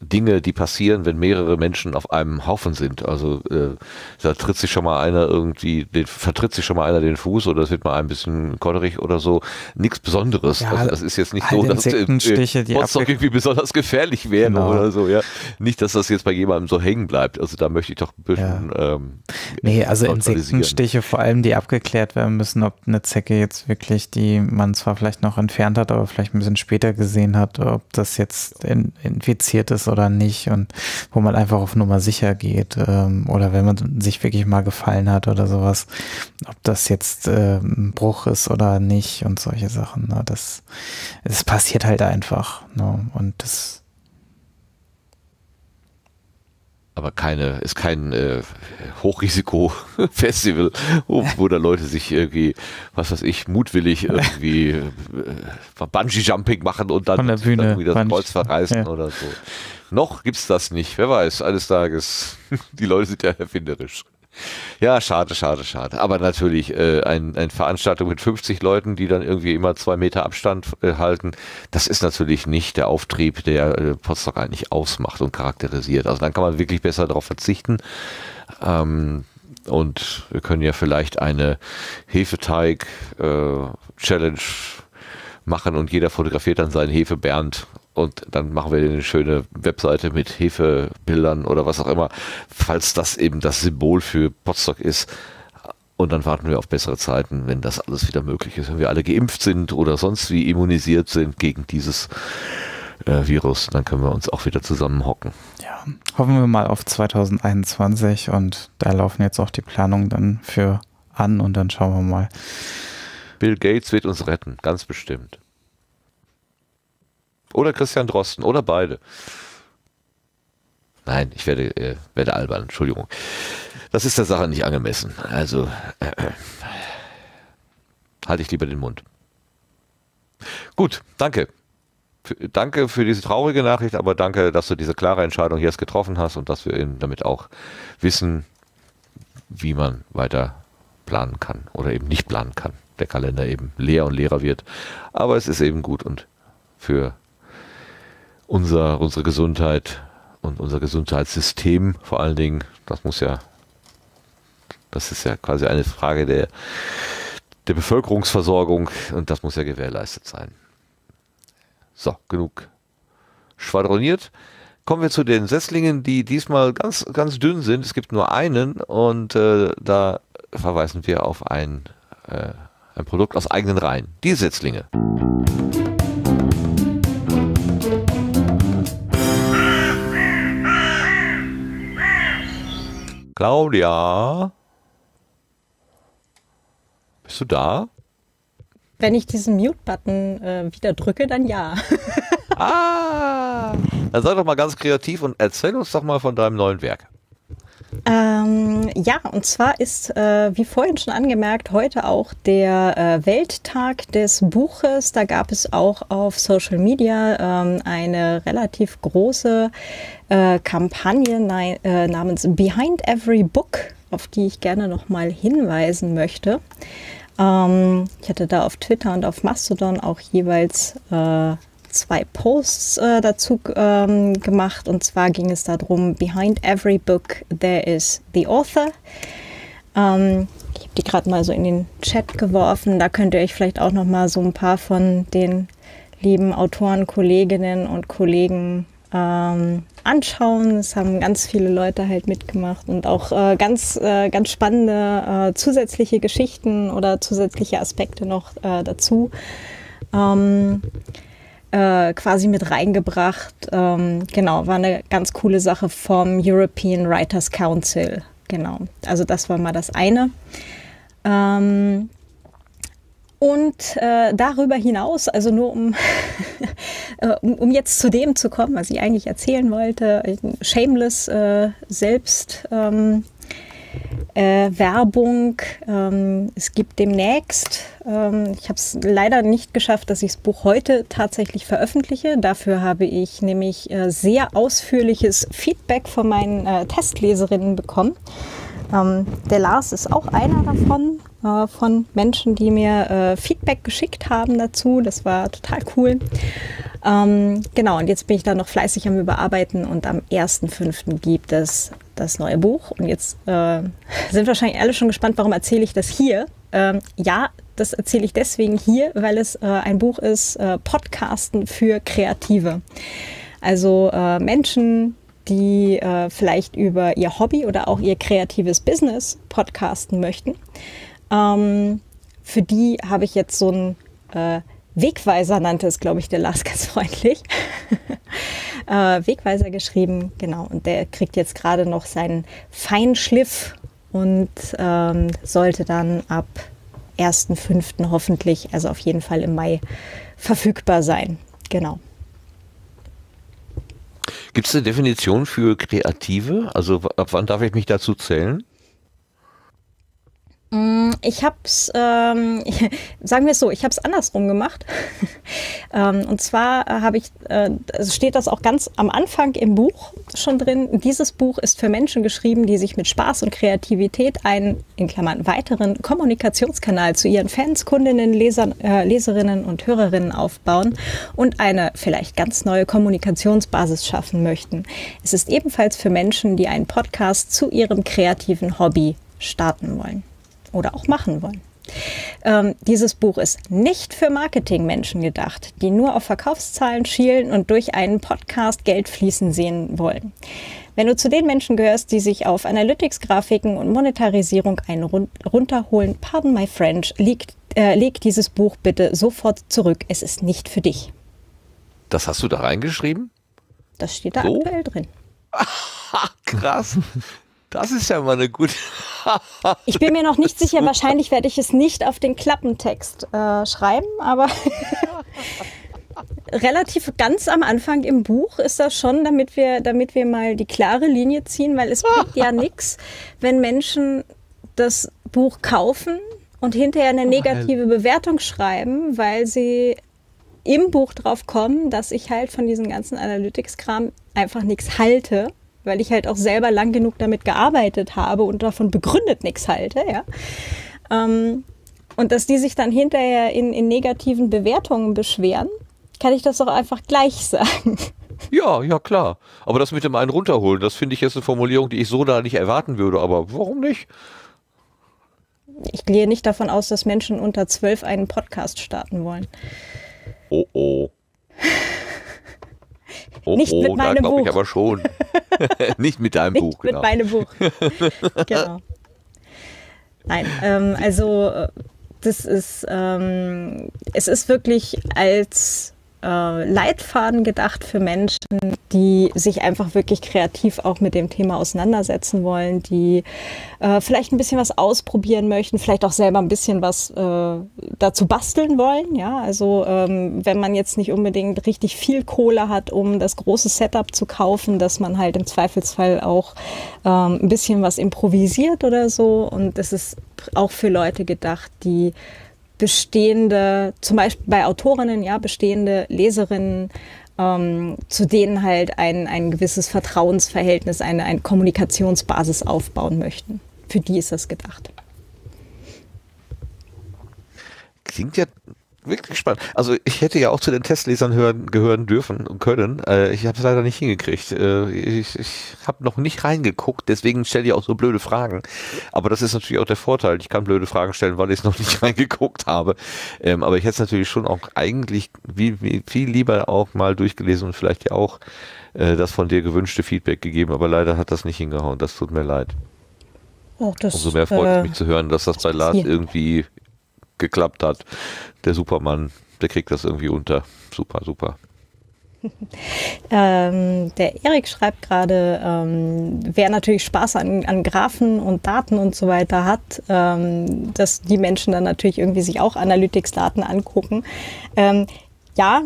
Dinge, die passieren, wenn mehrere Menschen auf einem Haufen sind. Also äh, da tritt sich schon mal einer irgendwie, den, vertritt sich schon mal einer den Fuß oder es wird mal ein bisschen kodderig oder so. Nichts Besonderes. Ja, also das ist jetzt nicht so, dass äh, Insektenstiche, die Potsdok abge- irgendwie besonders gefährlich wäre Genau. oder so. Ja, nicht, dass das jetzt bei jemandem so hängen bleibt. Also da möchte ich doch ein bisschen ähm, Nee, also. Insektenstiche vor allem, die abgeklärt werden müssen, ob eine Zecke jetzt wirklich, die man zwar vielleicht noch entfernt hat, aber vielleicht ein bisschen später gesehen hat, ob das jetzt in, infiziert ist oder nicht und wo man einfach auf Nummer sicher geht ähm, oder wenn man sich wirklich mal gefallen hat oder sowas, ob das jetzt äh, ein Bruch ist oder nicht und solche Sachen. Ne? Das, das passiert halt einfach ne? und das aber keine, ist kein äh, Hochrisiko-Festival, wo, wo da Leute sich irgendwie, was weiß ich, mutwillig irgendwie äh, Bungee-Jumping machen und dann, Bühne irgendwie das Kreuz verreißen ja. oder so. Noch gibt's das nicht. Wer weiß, eines Tages. Die Leute sind ja erfinderisch. Ja, schade, schade, schade. Aber natürlich äh, ein, eine Veranstaltung mit 50 Leuten, die dann irgendwie immer zwei Meter Abstand äh, halten, das ist natürlich nicht der Auftrieb, der äh, Potsdok eigentlich ausmacht und charakterisiert. Also dann kann man wirklich besser darauf verzichten. Ähm, und wir können ja vielleicht eine Hefeteig-Challenge machen und jeder fotografiert dann seinen Hefebernd und dann machen wir eine schöne Webseite mit Hefebildern oder was auch immer, falls das eben das Symbol für Potsdok ist. Und dann warten wir auf bessere Zeiten, wenn das alles wieder möglich ist, wenn wir alle geimpft sind oder sonst wie immunisiert sind gegen dieses äh, Virus, dann können wir uns auch wieder zusammenhocken. Ja, hoffen wir mal auf 2021 und da laufen jetzt auch die Planungen dann für an und dann schauen wir mal. Bill Gates wird uns retten, ganz bestimmt. Oder Christian Drosten oder beide. Nein, ich werde, äh, werde albern, Entschuldigung. Das ist der Sache nicht angemessen. Also äh, äh, halte ich lieber den Mund. Gut, danke. Für, danke für diese traurige Nachricht, aber danke, dass du diese klare Entscheidung jetzt getroffen hast und dass wir eben damit auch wissen, wie man weiter planen kann oder eben nicht planen kann. Der Kalender eben leer und leerer wird. Aber es ist eben gut und für unser, unsere Gesundheit und unser Gesundheitssystem vor allen Dingen. Das muss ja, das ist ja quasi eine Frage der, der Bevölkerungsversorgung und das muss ja gewährleistet sein. So, genug schwadroniert. Kommen wir zu den Setzlingen, die diesmal ganz, ganz dünn sind. Es gibt nur einen und äh, da verweisen wir auf ein, äh, ein Produkt aus eigenen Reihen. Die Setzlinge. Claudia? Bist du da? Wenn ich diesen Mute-Button äh, wieder drücke, dann ja. ah! Dann sei doch mal ganz kreativ und erzähl uns doch mal von deinem neuen Werk. Ähm, ja, und zwar ist, äh, wie vorhin schon angemerkt, heute auch der äh, Welttag des Buches. Da gab es auch auf Social Media ähm, eine relativ große äh, Kampagne äh, namens Behind Every Book, auf die ich gerne nochmal hinweisen möchte. Ähm, ich hatte da auf Twitter und auf Mastodon auch jeweils äh, zwei Posts äh, dazu ähm, gemacht. Und zwar ging es darum, Behind every book there is the author. Ähm, ich habe die gerade mal so in den Chat geworfen. Da könnt ihr euch vielleicht auch noch mal so ein paar von den lieben Autoren, Kolleginnen und Kollegen ähm, anschauen. Es haben ganz viele Leute halt mitgemacht und auch äh, ganz, äh, ganz spannende äh, zusätzliche Geschichten oder zusätzliche Aspekte noch äh, dazu. Ähm, äh, quasi mit reingebracht. Ähm, genau, war eine ganz coole Sache vom European Writers Council. Genau, also das war mal das eine. Ähm, und äh, darüber hinaus, also nur um, äh, um, um, jetzt zu dem zu kommen, was ich eigentlich erzählen wollte, Shameless äh, selbst ähm, äh, Werbung. Ähm, es gibt demnächst, ähm, ich habe es leider nicht geschafft, dass ich das Buch heute tatsächlich veröffentliche. Dafür habe ich nämlich äh, sehr ausführliches Feedback von meinen äh, Testleserinnen bekommen. Ähm, der Lars ist auch einer davon, äh, von Menschen, die mir äh, Feedback geschickt haben dazu. Das war total cool. Ähm, genau, und jetzt bin ich da noch fleißig am Überarbeiten und am 1.5. gibt es das neue Buch. Und jetzt äh, sind wahrscheinlich alle schon gespannt, warum erzähle ich das hier? Ähm, ja, das erzähle ich deswegen hier, weil es äh, ein Buch ist, äh, Podcasten für Kreative. Also äh, Menschen, die äh, vielleicht über ihr Hobby oder auch ihr kreatives Business podcasten möchten. Ähm, für die habe ich jetzt so ein äh, Wegweiser nannte es, glaube ich, der Lars ganz freundlich. äh, Wegweiser geschrieben, genau. Und der kriegt jetzt gerade noch seinen Feinschliff und ähm, sollte dann ab 1.5. hoffentlich, also auf jeden Fall im Mai, verfügbar sein. Genau. Gibt es eine Definition für Kreative? Also ab wann darf ich mich dazu zählen? Mm, ich habe es, ähm, sagen wir es so, ich habe es andersrum gemacht. ähm, und zwar habe ich, äh, steht das auch ganz am Anfang im Buch schon drin. Dieses Buch ist für Menschen geschrieben, die sich mit Spaß und Kreativität einen, in Klammern, weiteren Kommunikationskanal zu ihren Fans, Kundinnen, Lesern, äh, Leserinnen und Hörerinnen aufbauen und eine vielleicht ganz neue Kommunikationsbasis schaffen möchten. Es ist ebenfalls für Menschen, die einen Podcast zu ihrem kreativen Hobby starten wollen oder auch machen wollen. Ähm, dieses Buch ist nicht für Marketingmenschen gedacht, die nur auf Verkaufszahlen schielen und durch einen Podcast Geld fließen sehen wollen. Wenn du zu den Menschen gehörst, die sich auf Analytics, Grafiken und Monetarisierung einen runterholen, pardon my French, leg, äh, leg dieses Buch bitte sofort zurück. Es ist nicht für dich. Das hast du da reingeschrieben? Das steht da so? aktuell drin. Krass. Das ist ja mal eine gute. ich bin mir noch nicht sicher, wahrscheinlich werde ich es nicht auf den Klappentext äh, schreiben, aber relativ ganz am Anfang im Buch ist das schon, damit wir, damit wir mal die klare Linie ziehen, weil es bringt ja nichts, wenn Menschen das Buch kaufen und hinterher eine negative Bewertung schreiben, weil sie im Buch drauf kommen, dass ich halt von diesem ganzen Analytics-Kram einfach nichts halte weil ich halt auch selber lang genug damit gearbeitet habe und davon begründet nichts halte, ja. Ähm, und dass die sich dann hinterher in, in negativen Bewertungen beschweren, kann ich das doch einfach gleich sagen. Ja, ja, klar. Aber das mit dem einen runterholen, das finde ich jetzt eine Formulierung, die ich so da nicht erwarten würde. Aber warum nicht? Ich gehe nicht davon aus, dass Menschen unter zwölf einen Podcast starten wollen. Oh, oh. Oh, Nicht mit oh, da meinem glaube ich Buch. aber schon. nicht mit deinem Buch, Mit genau. meinem Buch. genau. Nein, ähm, also äh, das ist, ähm, es ist wirklich als äh, Leitfaden gedacht für Menschen, die sich einfach wirklich kreativ auch mit dem Thema auseinandersetzen wollen, die äh, vielleicht ein bisschen was ausprobieren möchten, vielleicht auch selber ein bisschen was äh, dazu basteln wollen. Ja, also ähm, wenn man jetzt nicht unbedingt richtig viel Kohle hat, um das große Setup zu kaufen, dass man halt im Zweifelsfall auch ähm, ein bisschen was improvisiert oder so. Und es ist auch für Leute gedacht, die bestehende, zum Beispiel bei Autorinnen, ja, bestehende Leserinnen, ähm, zu denen halt ein, ein gewisses Vertrauensverhältnis, eine, eine Kommunikationsbasis aufbauen möchten. Für die ist das gedacht. Klingt ja wirklich spannend. Also ich hätte ja auch zu den Testlesern hören, gehören dürfen und können. Äh, ich habe es leider nicht hingekriegt. Äh, ich ich habe noch nicht reingeguckt, deswegen stelle ich auch so blöde Fragen. Aber das ist natürlich auch der Vorteil. Ich kann blöde Fragen stellen, weil ich es noch nicht reingeguckt habe. Ähm, aber ich hätte es natürlich schon auch eigentlich wie, wie, viel lieber auch mal durchgelesen und vielleicht ja auch äh, das von dir gewünschte Feedback gegeben. Aber leider hat das nicht hingehauen. Das tut mir leid. Oh, das, Umso mehr freut es äh, mich zu hören, dass das bei Lars irgendwie geklappt hat. Der Supermann, der kriegt das irgendwie unter. Super, super. Ähm, der Erik schreibt gerade, ähm, wer natürlich Spaß an, an Graphen und Daten und so weiter hat, ähm, dass die Menschen dann natürlich irgendwie sich auch Analytics-Daten angucken. Ähm, ja,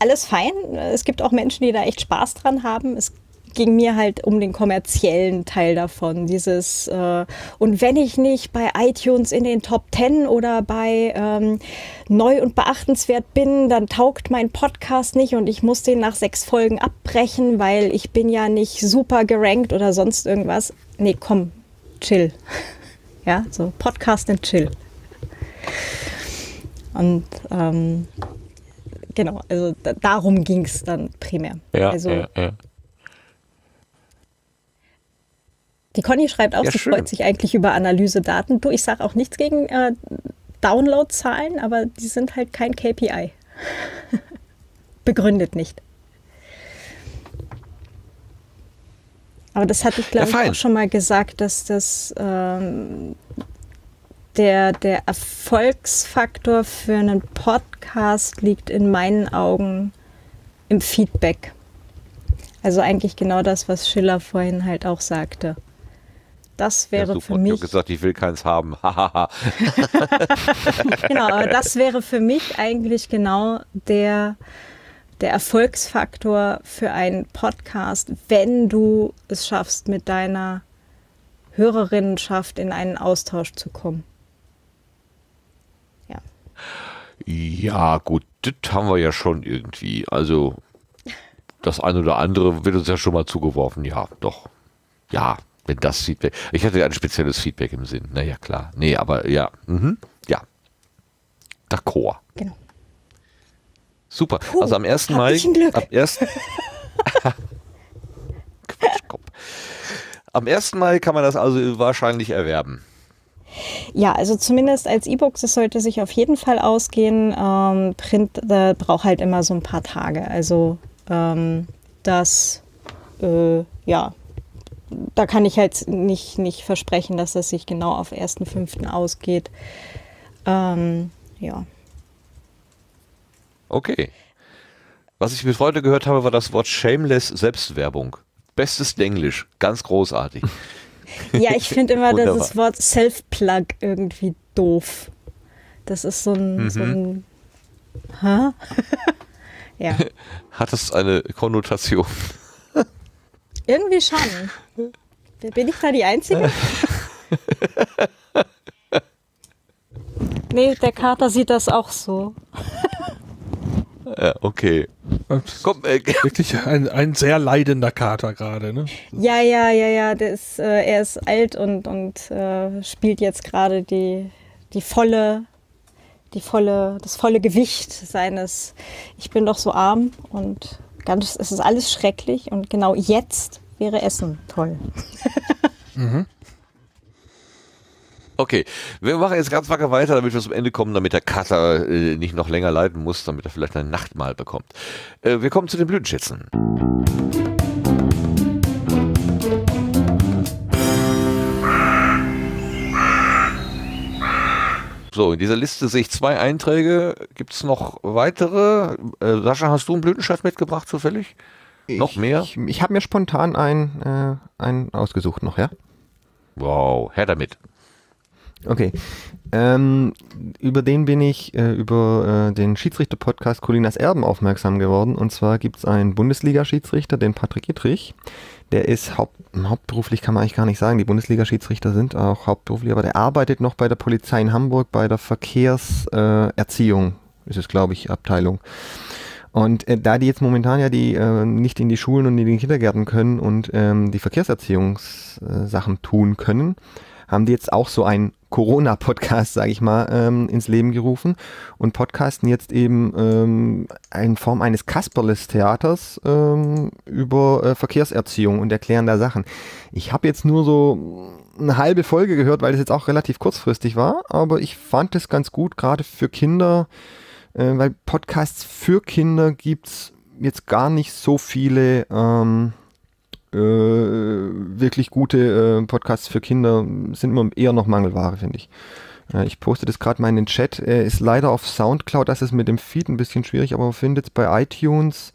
alles fein. Es gibt auch Menschen, die da echt Spaß dran haben. Es ging mir halt um den kommerziellen Teil davon. Dieses, äh, und wenn ich nicht bei iTunes in den Top 10 oder bei ähm, neu und beachtenswert bin, dann taugt mein Podcast nicht und ich muss den nach sechs Folgen abbrechen, weil ich bin ja nicht super gerankt oder sonst irgendwas. Nee, komm, chill. Ja, so Podcast and chill. Und ähm, genau, also da, darum ging es dann primär. Ja, also, ja, ja. Die Conny schreibt auch, Ja, sie schön. freut sich eigentlich über Analysedaten. Du, ich sage auch nichts gegen äh, Downloadzahlen, aber die sind halt kein KPI. Begründet nicht. Aber das hatte ich, glaube Ja, ich, auch schon mal gesagt, dass das ähm, der, der Erfolgsfaktor für einen Podcast liegt in meinen Augen im Feedback. Also eigentlich genau das, was Schiller vorhin halt auch sagte. Das Ja, wäre super. für Ich habe mich gesagt, ich will keins haben. Genau, aber das wäre für mich eigentlich genau der, der Erfolgsfaktor für einen Podcast, wenn du es schaffst, mit deiner Hörerinnenschaft in einen Austausch zu kommen. ja, gut, das haben wir ja schon irgendwie. Also, das eine oder andere wird uns ja schon mal zugeworfen. Ja, doch. Ja, wenn das Feedback. Ich hatte ja ein spezielles Feedback im Sinn. Naja, klar. Nee, aber ja. Mhm. Ja. D'accord. Genau. Super. also am 1. hab Mai. Am 1. Quatschkopf. Am 1. Mai kann man das also wahrscheinlich erwerben. Ja, also zumindest als E-Book, das sollte sich auf jeden Fall ausgehen. Ähm, Print da braucht halt immer so ein paar Tage. Also ähm, das, äh, ja, da kann ich halt nicht, nicht versprechen, dass das sich genau auf 1.5. ausgeht. Ähm, ja. Okay. Was ich mit Freude gehört habe, war das Wort Shameless Selbstwerbung. Bestes Englisch. Ganz großartig. Ja, ich finde immer das Wort Self-Plug irgendwie doof. Das ist so ein, so Mhm. ein Hä? ja, Hat es eine Konnotation? Irgendwie schon. Bin ich da die Einzige? nee, der Kater sieht das auch so. Ja, okay. Komm, äh, Wirklich ein, ein sehr leidender Kater gerade, ne? Ja, ja, ja, ja. Der ist, äh, er ist alt und, und äh, spielt jetzt gerade die, die volle, die volle, das volle Gewicht seines, ich bin doch so arm und ganz, es ist alles schrecklich und genau jetzt wäre Essen toll. Mhm. Okay, wir machen jetzt ganz wacker weiter, damit wir zum Ende kommen, damit der Cutter äh, nicht noch länger leiden muss, damit er vielleicht ein Nachtmahl bekommt. Äh, wir kommen zu den Blütenschätzen. So, in dieser Liste sehe ich zwei Einträge. Gibt es noch weitere? Äh, Sascha, hast du einen Blütenschatz mitgebracht zufällig? noch mehr? Ich, ich habe mir spontan einen, äh, einen ausgesucht noch, ja? Wow, her damit. Okay. Ähm, über den bin ich äh, über äh, den Schiedsrichter-Podcast Colinas Erben aufmerksam geworden. Und zwar gibt es einen Bundesliga-Schiedsrichter, den Patrick Ittrich. Der ist haupt, hauptberuflich, kann man eigentlich gar nicht sagen. Die Bundesliga-Schiedsrichter sind auch hauptberuflich, aber der arbeitet noch bei der Polizei in Hamburg bei der Verkehrserziehung, äh, ist es, glaube ich, Abteilung. Und äh, da die jetzt momentan ja die äh, nicht in die Schulen und in den Kindergärten können und ähm, die Verkehrserziehungssachen tun können, haben die jetzt auch so einen Corona-Podcast, sage ich mal, ähm, ins Leben gerufen und podcasten jetzt eben ähm, in Form eines Kasperles-Theaters ähm, über äh, Verkehrserziehung und erklären da Sachen. Ich habe jetzt nur so eine halbe Folge gehört, weil das jetzt auch relativ kurzfristig war, aber ich fand es ganz gut, gerade für Kinder, äh, weil Podcasts für Kinder gibt's jetzt gar nicht so viele ähm, äh, wirklich gute äh, Podcasts für Kinder, sind immer eher noch Mangelware, finde ich. Äh, ich poste das gerade mal in den Chat. Ist leider auf Soundcloud, das ist mit dem Feed ein bisschen schwierig, aber man findet es bei iTunes.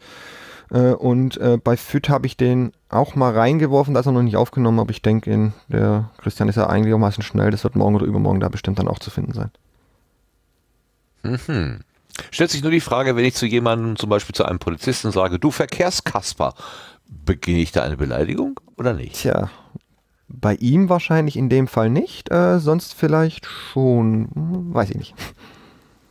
Äh, und äh, bei FIT habe ich den auch mal reingeworfen, da ist er noch nicht aufgenommen, aber ich denke, der Christian ist ja einigermaßen schnell, das wird morgen oder übermorgen da bestimmt dann auch zu finden sein. Mhm. Stellt sich nur die Frage, wenn ich zu jemandem, zum Beispiel zu einem Polizisten sage, du Verkehrskasper, beginne ich da eine Beleidigung oder nicht? Tja, bei ihm wahrscheinlich in dem Fall nicht, äh, sonst vielleicht schon, hm, weiß ich nicht.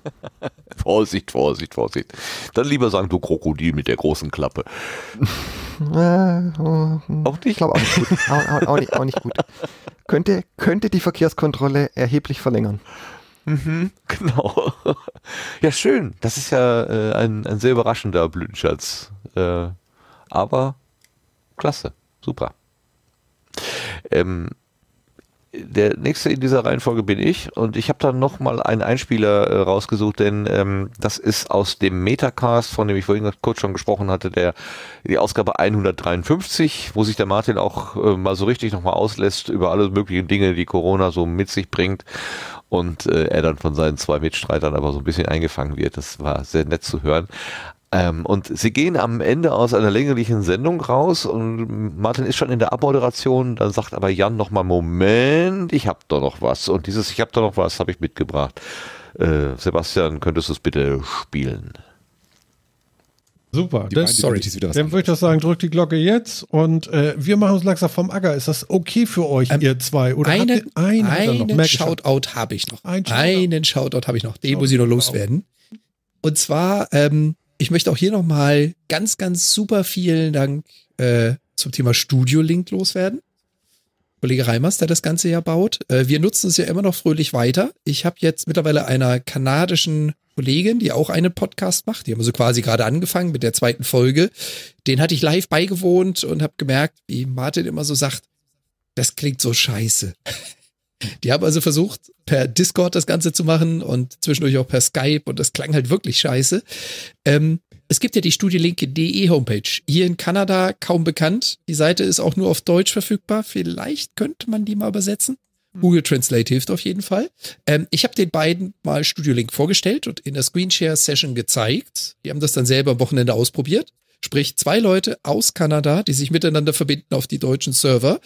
Vorsicht, Vorsicht, Vorsicht. Dann lieber sagen, du Krokodil mit der großen Klappe. Äh, oh, auch nicht? Ich glaube auch nicht gut. auch, auch, auch, nicht, auch nicht gut. Könnte, könnte die Verkehrskontrolle erheblich verlängern. Mhm, genau. Ja, schön. Das ist ja äh, ein, ein sehr überraschender Blütenschatz. Äh, aber klasse. Super. Ähm, der nächste in dieser Reihenfolge bin ich und ich habe dann nochmal einen Einspieler äh, rausgesucht, denn ähm, das ist aus dem Metacast, von dem ich vorhin kurz schon gesprochen hatte, der die Ausgabe 153, wo sich der Martin auch äh, mal so richtig nochmal auslässt über alle möglichen Dinge, die Corona so mit sich bringt und äh, er dann von seinen zwei Mitstreitern aber so ein bisschen eingefangen wird. Das war sehr nett zu hören. Ähm, und sie gehen am Ende aus einer länglichen Sendung raus und Martin ist schon in der Abmoderation, dann sagt aber Jan nochmal, Moment, ich hab da noch was. Und dieses Ich hab da noch was habe ich mitgebracht. Äh, Sebastian, könntest du es bitte spielen? Super. Beiden Sorry. wieder was dann würde ich das sagen, drückt die Glocke jetzt und äh, wir machen uns langsam vom Acker. Ist das okay für euch, Ähm, ihr zwei? Oder einen habt ihr einen, einen. Shoutout habe ich noch. Ein Shoutout. einen Shoutout habe ich noch. Den muss ich noch loswerden. Und zwar, ähm, ich möchte auch hier nochmal ganz, ganz super vielen Dank äh, zum Thema Studio Link loswerden. Kollege Reimers, der das Ganze ja baut. Äh, wir nutzen es ja immer noch fröhlich weiter. Ich habe jetzt mittlerweile einer kanadischen Kollegin, die auch einen Podcast macht. Die haben so quasi gerade angefangen mit der zweiten Folge. Den hatte ich live beigewohnt und habe gemerkt, wie Martin immer so sagt, das klingt so scheiße. Die haben also versucht, per Discord das Ganze zu machen und zwischendurch auch per Skype und das klang halt wirklich scheiße. Ähm, es gibt ja die studielink.de Homepage. Hier in Kanada kaum bekannt. Die Seite ist auch nur auf Deutsch verfügbar. Vielleicht könnte man die mal übersetzen. Google Translate hilft auf jeden Fall. Ähm, ich habe den beiden mal Studio Link vorgestellt und in der Screenshare Session gezeigt. Die haben das dann selber am Wochenende ausprobiert. Sprich, zwei Leute aus Kanada, die sich miteinander verbinden auf die deutschen Server.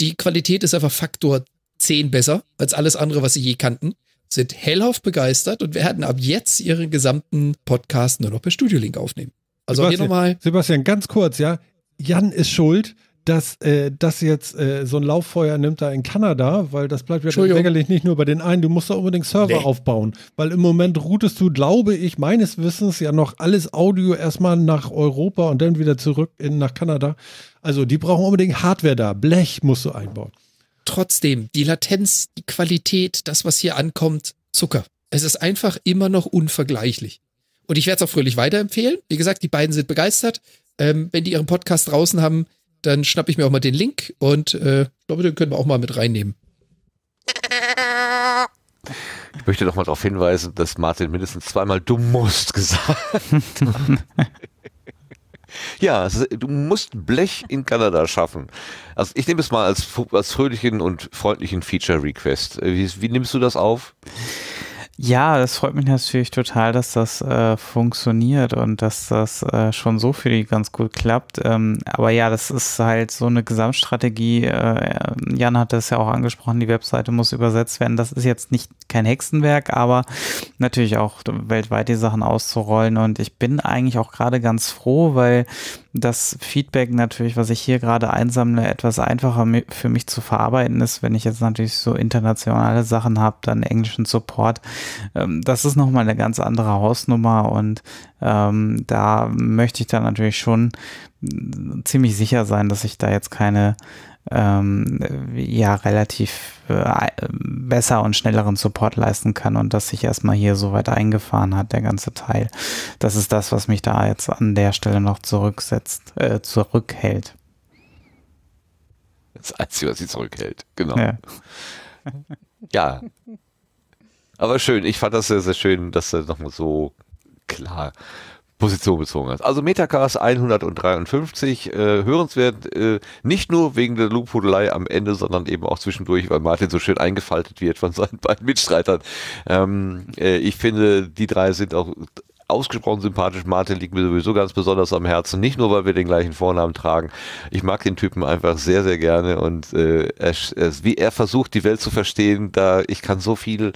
Die Qualität ist einfach Faktor 10 besser als alles andere, was sie je kannten. Sind hellauf begeistert und werden ab jetzt ihren gesamten Podcast nur noch per Studio Link aufnehmen. Also hier Sebastian, nochmal. Sebastian, ganz kurz, ja. Jan ist schuld, dass äh, das jetzt äh, so ein Lauffeuer nimmt da in Kanada, weil das bleibt ja sicherlich nicht nur bei den einen. Du musst da unbedingt Server Nee. aufbauen, weil im Moment routest du, glaube ich, meines Wissens ja noch alles Audio erstmal nach Europa und dann wieder zurück in, nach Kanada. Also die brauchen unbedingt Hardware da. Blech musst du einbauen. Trotzdem, die Latenz, die Qualität, das, was hier ankommt, Zucker. Es ist einfach immer noch unvergleichlich. Und ich werde es auch fröhlich weiterempfehlen. Wie gesagt, die beiden sind begeistert. Ähm, wenn die ihren Podcast draußen haben, dann schnappe ich mir auch mal den Link und äh, ich glaube, den können wir auch mal mit reinnehmen. Ich möchte noch mal darauf hinweisen, dass Martin mindestens zweimal du musst gesagt hat. Ja, du musst Blech in Kanada schaffen. Also ich nehme es mal als, als fröhlichen und freundlichen Feature-Request. Wie, wie nimmst du das auf? Ja, das freut mich natürlich total, dass das äh, funktioniert und dass das äh, schon so für die ganz gut klappt. Ähm, aber ja, das ist halt so eine Gesamtstrategie. Äh, Jan hat das ja auch angesprochen, die Webseite muss übersetzt werden. Das ist jetzt nicht kein Hexenwerk, aber natürlich auch weltweit die Sachen auszurollen. Und ich bin eigentlich auch gerade ganz froh, weil das Feedback natürlich, was ich hier gerade einsammle, etwas einfacher für mich zu verarbeiten ist, wenn ich jetzt natürlich so internationale Sachen habe, dann englischen Support. Ähm, das ist nochmal eine ganz andere Hausnummer und ähm, da möchte ich dann natürlich schon ziemlich sicher sein, dass ich da jetzt keine ähm, ja relativ äh, besser und schnelleren Support leisten kann und dass sich erstmal hier so weit eingefahren hat, der ganze Teil. Das ist das, was mich da jetzt an der Stelle noch zurücksetzt, äh, zurückhält. Das Einzige, was sie zurückhält, genau. Ja. ja. Aber schön, ich fand das sehr, sehr schön, dass er nochmal so klar Position bezogen hast. Also Metacast 153, äh, hörenswert, äh, nicht nur wegen der Lobhudelei am Ende, sondern eben auch zwischendurch, weil Martin so schön eingefaltet wird von seinen beiden Mitstreitern. Ähm, äh, ich finde, die drei sind auch ausgesprochen sympathisch. Martin liegt mir sowieso ganz besonders am Herzen. Nicht nur, weil wir den gleichen Vornamen tragen. Ich mag den Typen einfach sehr, sehr gerne und äh, er, er, wie er versucht, die Welt zu verstehen, da ich kann so viel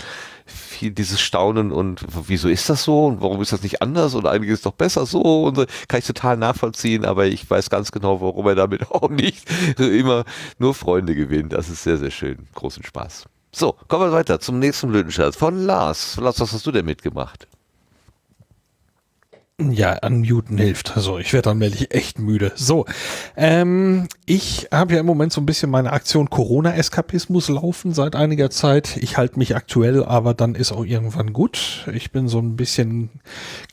viel dieses Staunen und wieso ist das so und warum ist das nicht anders und eigentlich ist doch besser so und so, kann ich total nachvollziehen, aber ich weiß ganz genau, warum er damit auch nicht immer nur Freunde gewinnt. Das ist sehr, sehr schön. Großen Spaß. So, kommen wir weiter zum nächsten Blütenschatz von Lars. Lars, was hast du denn mitgemacht? Ja, unmuten hilft. Also ich werde dann mäßig echt müde. So, ähm, ich habe ja im Moment so ein bisschen meine Aktion Corona-Eskapismus laufen seit einiger Zeit. Ich halte mich aktuell, aber dann ist auch irgendwann gut. Ich bin so ein bisschen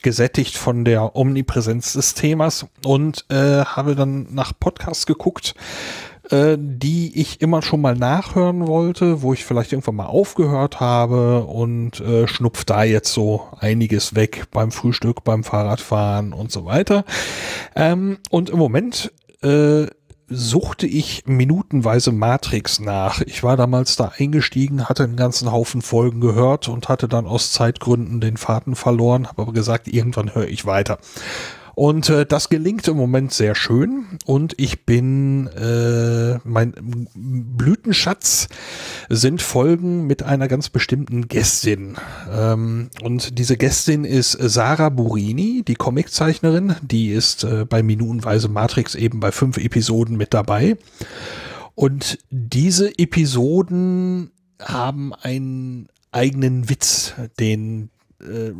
gesättigt von der Omnipräsenz des Themas und äh, habe dann nach Podcasts geguckt äh, die ich immer schon mal nachhören wollte, wo ich vielleicht irgendwann mal aufgehört habe und äh, schnupft da jetzt so einiges weg beim Frühstück, beim Fahrradfahren und so weiter. Ähm, und im Moment äh, suchte ich minutenweise Matrix nach. Ich war damals da eingestiegen, hatte einen ganzen Haufen Folgen gehört und hatte dann aus Zeitgründen den Faden verloren, habe aber gesagt, irgendwann höre ich weiter. Und äh, das gelingt im Moment sehr schön. Und ich bin, äh, mein Blütenschatz sind Folgen mit einer ganz bestimmten Gästin. Ähm, und diese Gästin ist Sarah Burini, die Comiczeichnerin. Die ist äh, bei Minutenweise Matrix eben bei fünf Episoden mit dabei. Und diese Episoden haben einen eigenen Witz, den äh,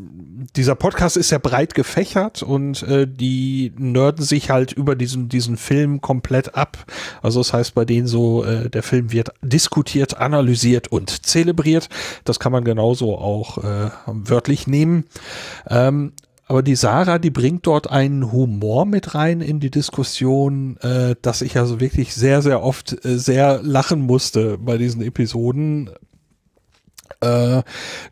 dieser Podcast ist ja breit gefächert und äh, die nörden sich halt über diesen, diesen Film komplett ab. Also das heißt bei denen so, äh, der Film wird diskutiert, analysiert und zelebriert. Das kann man genauso auch äh, wörtlich nehmen. Ähm, aber die Sarah, die bringt dort einen Humor mit rein in die Diskussion, äh, dass ich also wirklich sehr, sehr oft äh, sehr lachen musste bei diesen Episoden. Äh,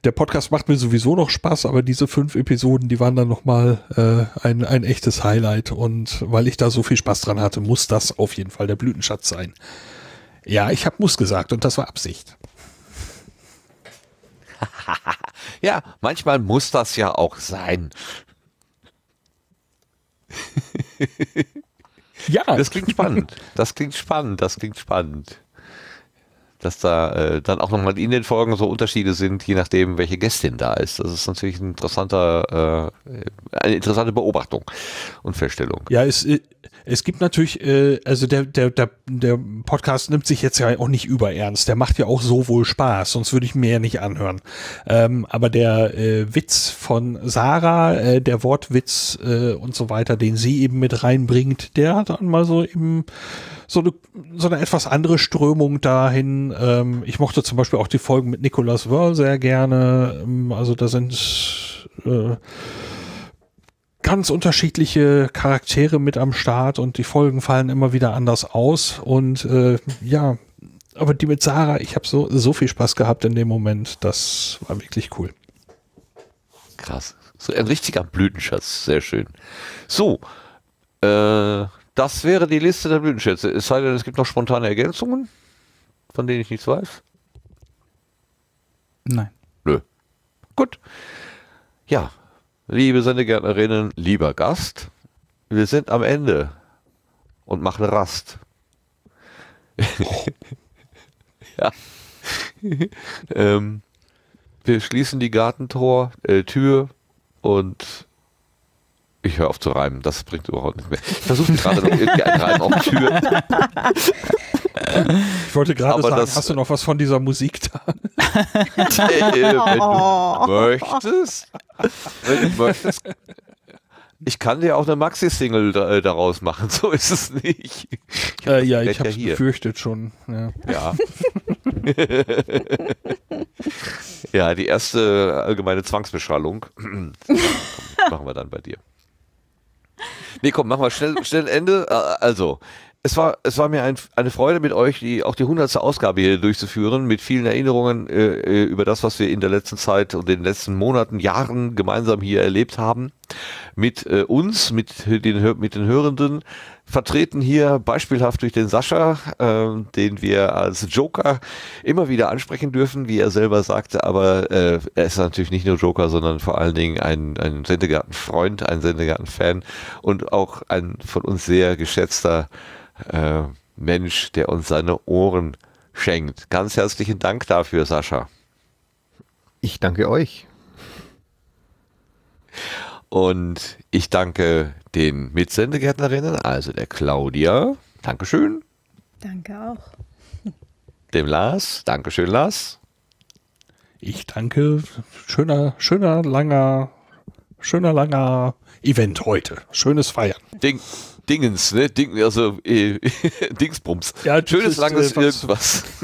der Podcast macht mir sowieso noch Spaß, aber diese fünf Episoden, die waren dann nochmal äh, ein, ein echtes Highlight. Und weil ich da so viel Spaß dran hatte, muss das auf jeden Fall der Blütenschatz sein. Ja, ich habe muss gesagt und das war Absicht. ja, manchmal muss das ja auch sein. ja. Das klingt spannend. Das klingt spannend. Das klingt spannend dass da äh, dann auch nochmal in den Folgen so Unterschiede sind, je nachdem, welche Gästin da ist. Das ist natürlich ein interessanter, äh, eine interessante Beobachtung und Feststellung. Ja, es, äh, es gibt natürlich, äh, also der, der, der, der Podcast nimmt sich jetzt ja auch nicht überernst. Der macht ja auch so wohl Spaß, sonst würde ich mir ja nicht anhören. Ähm, aber der äh, Witz von Sarah, äh, der Wortwitz äh, und so weiter, den sie eben mit reinbringt, der hat dann mal so eben so eine, so eine etwas andere Strömung dahin. Ähm, ich mochte zum Beispiel auch die Folgen mit Nicolas Wörl sehr gerne. Ähm, Also da sind äh, ganz unterschiedliche Charaktere mit am Start und die Folgen fallen immer wieder anders aus. Und äh, ja, aber die mit Sarah, ich habe so, so viel Spaß gehabt in dem Moment. Das war wirklich cool. Krass. So ein richtiger Blütenschatz. Sehr schön. So, äh, das wäre die Liste der Blütenschätze. Es sei denn, es gibt noch spontane Ergänzungen, von denen ich nichts weiß. Nein. Nö. Gut. Ja, liebe Sendegärtnerinnen, lieber Gast, wir sind am Ende und machen Rast. ja. ähm, wir schließen die Gartentor, äh, Tür und ich höre auf zu reimen, das bringt überhaupt nichts mehr. Ich versuche gerade noch irgendwie einen Reim auf Tür. Ich wollte gerade sagen, das- hast du noch was von dieser Musik da? Wenn du möchtest. Wenn du möchtest. Ich kann dir auch eine Maxi-Single da, äh, daraus machen, so ist es nicht. Äh, ja, ich habe es befürchtet schon. Ja. Ja. ja, die erste allgemeine Zwangsbeschallung. Machen wir dann bei dir. Nee, komm, machen wir schnell, schnell Ende. Äh, Also, es war, es war mir ein, eine Freude mit euch, die, auch die hundertste Ausgabe hier durchzuführen, mit vielen Erinnerungen äh, äh, über das, was wir in der letzten Zeit und den letzten Monaten, Jahren gemeinsam hier erlebt haben. Mit äh, uns, mit den, mit den Hörenden, vertreten hier beispielhaft durch den Sascha, äh, den wir als Joker immer wieder ansprechen dürfen, wie er selber sagte, aber äh, er ist natürlich nicht nur Joker, sondern vor allen Dingen ein, ein Sendegarten-Freund, ein Sendegarten-Fan und auch ein von uns sehr geschätzter äh, Mensch, der uns seine Ohren schenkt. Ganz herzlichen Dank dafür, Sascha. Ich danke euch. Und ich danke den Mitsendegärtnerinnen, also der Claudia, Dankeschön, Danke auch. dem Lars, Dankeschön, Lars. Ich danke. Schöner, schöner, langer, schöner, langer Event heute. Schönes Feiern. Ding, Dingens, ne? Ding, also äh, Dingsbums. Ja, Schönes ist, langes äh, was- irgendwas.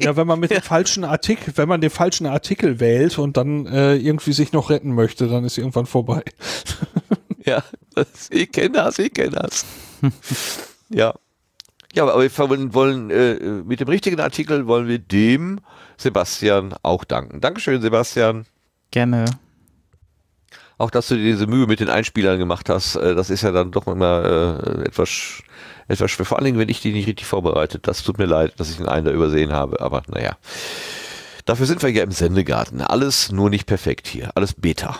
Ja, wenn man mit dem falschen Artikel, wenn man den falschen Artikel wählt und dann äh, irgendwie sich noch retten möchte, dann ist irgendwann vorbei. Ja, das, ich kenne das, ich kenne das. ja. Ja, aber wir wollen, wollen äh, mit dem richtigen Artikel wollen wir dem Sebastian auch danken. Dankeschön, Sebastian. Gerne. Auch, dass du dir diese Mühe mit den Einspielern gemacht hast, äh, das ist ja dann doch immer äh, etwas, etwas schwer. Vor allen Dingen, wenn ich die nicht richtig vorbereitet. Das tut mir leid, dass ich den einen da übersehen habe, aber naja. Dafür sind wir ja im Sendegarten. Alles nur nicht perfekt hier. Alles Beta.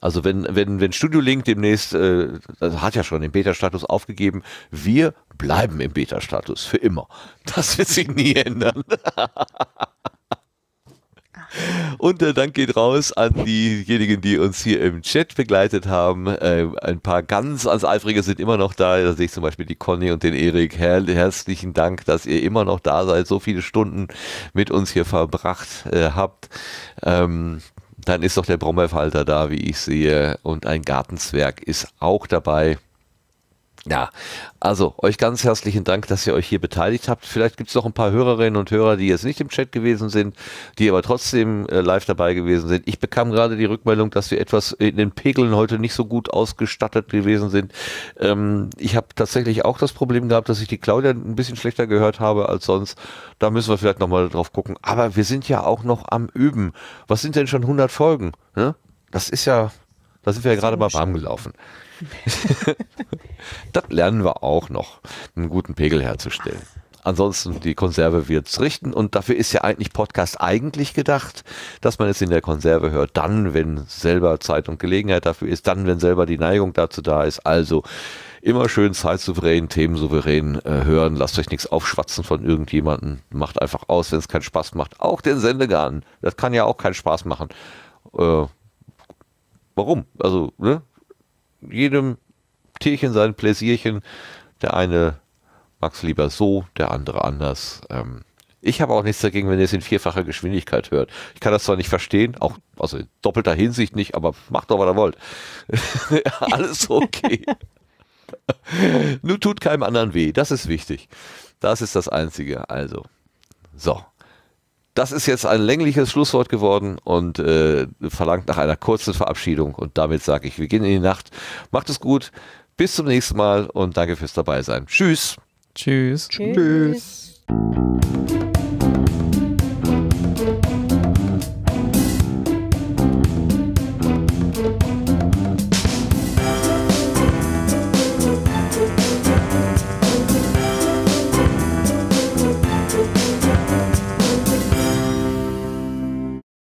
Also wenn, wenn, wenn Studio Link demnächst, äh, das hat ja schon den Beta-Status aufgegeben, wir bleiben im Beta-Status für immer. Das wird sich nie ändern. Und der Dank geht raus an diejenigen, die uns hier im Chat begleitet haben. Äh, ein paar ganz als Eifrige sind immer noch da. Da sehe ich zum Beispiel die Conny und den Erik. Her herzlichen Dank, dass ihr immer noch da seid, so viele Stunden mit uns hier verbracht äh, habt. Ähm, dann ist doch der Brombeerfalter da, wie ich sehe. Und ein Gartenzwerg ist auch dabei. Ja, also euch ganz herzlichen Dank, dass ihr euch hier beteiligt habt. Vielleicht gibt es noch ein paar Hörerinnen und Hörer, die jetzt nicht im Chat gewesen sind, die aber trotzdem äh, live dabei gewesen sind. Ich bekam gerade die Rückmeldung, dass wir etwas in den Pegeln heute nicht so gut ausgestattet gewesen sind. Ähm, ich habe tatsächlich auch das Problem gehabt, dass ich die Claudia ein bisschen schlechter gehört habe als sonst. Da müssen wir vielleicht nochmal drauf gucken. Aber wir sind ja auch noch am Üben. Was sind denn schon 100 Folgen? Ne? Das ist ja, da sind wir ja gerade mal warm gelaufen. das lernen wir auch noch, einen guten Pegel herzustellen. Ansonsten, die Konserve wird's richten und dafür ist ja eigentlich Podcast eigentlich gedacht, dass man es in der Konserve hört, dann, wenn selber Zeit und Gelegenheit dafür ist, dann, wenn selber die Neigung dazu da ist. Also immer schön zeitsouverän, themensouverän äh, hören, lasst euch nichts aufschwatzen von irgendjemandem, macht einfach aus, wenn es keinen Spaß macht. Auch den Sendegarten, das kann ja auch keinen Spaß machen. Äh, warum? Also, ne? Jedem Tierchen sein Pläsierchen. Der eine mag es lieber so, der andere anders. Ähm, ich habe auch nichts dagegen, wenn ihr es in vierfacher Geschwindigkeit hört. Ich kann das zwar nicht verstehen, auch also in doppelter Hinsicht nicht, aber macht doch, was ihr wollt. Alles okay. Nur tut keinem anderen weh, das ist wichtig. Das ist das Einzige. Also, So. Das ist jetzt ein längliches Schlusswort geworden und äh, verlangt nach einer kurzen Verabschiedung. Und damit sage ich, wir gehen in die Nacht. Macht es gut. Bis zum nächsten Mal und danke fürs Dabeisein. Tschüss. Tschüss. Tschüss. Tschüss.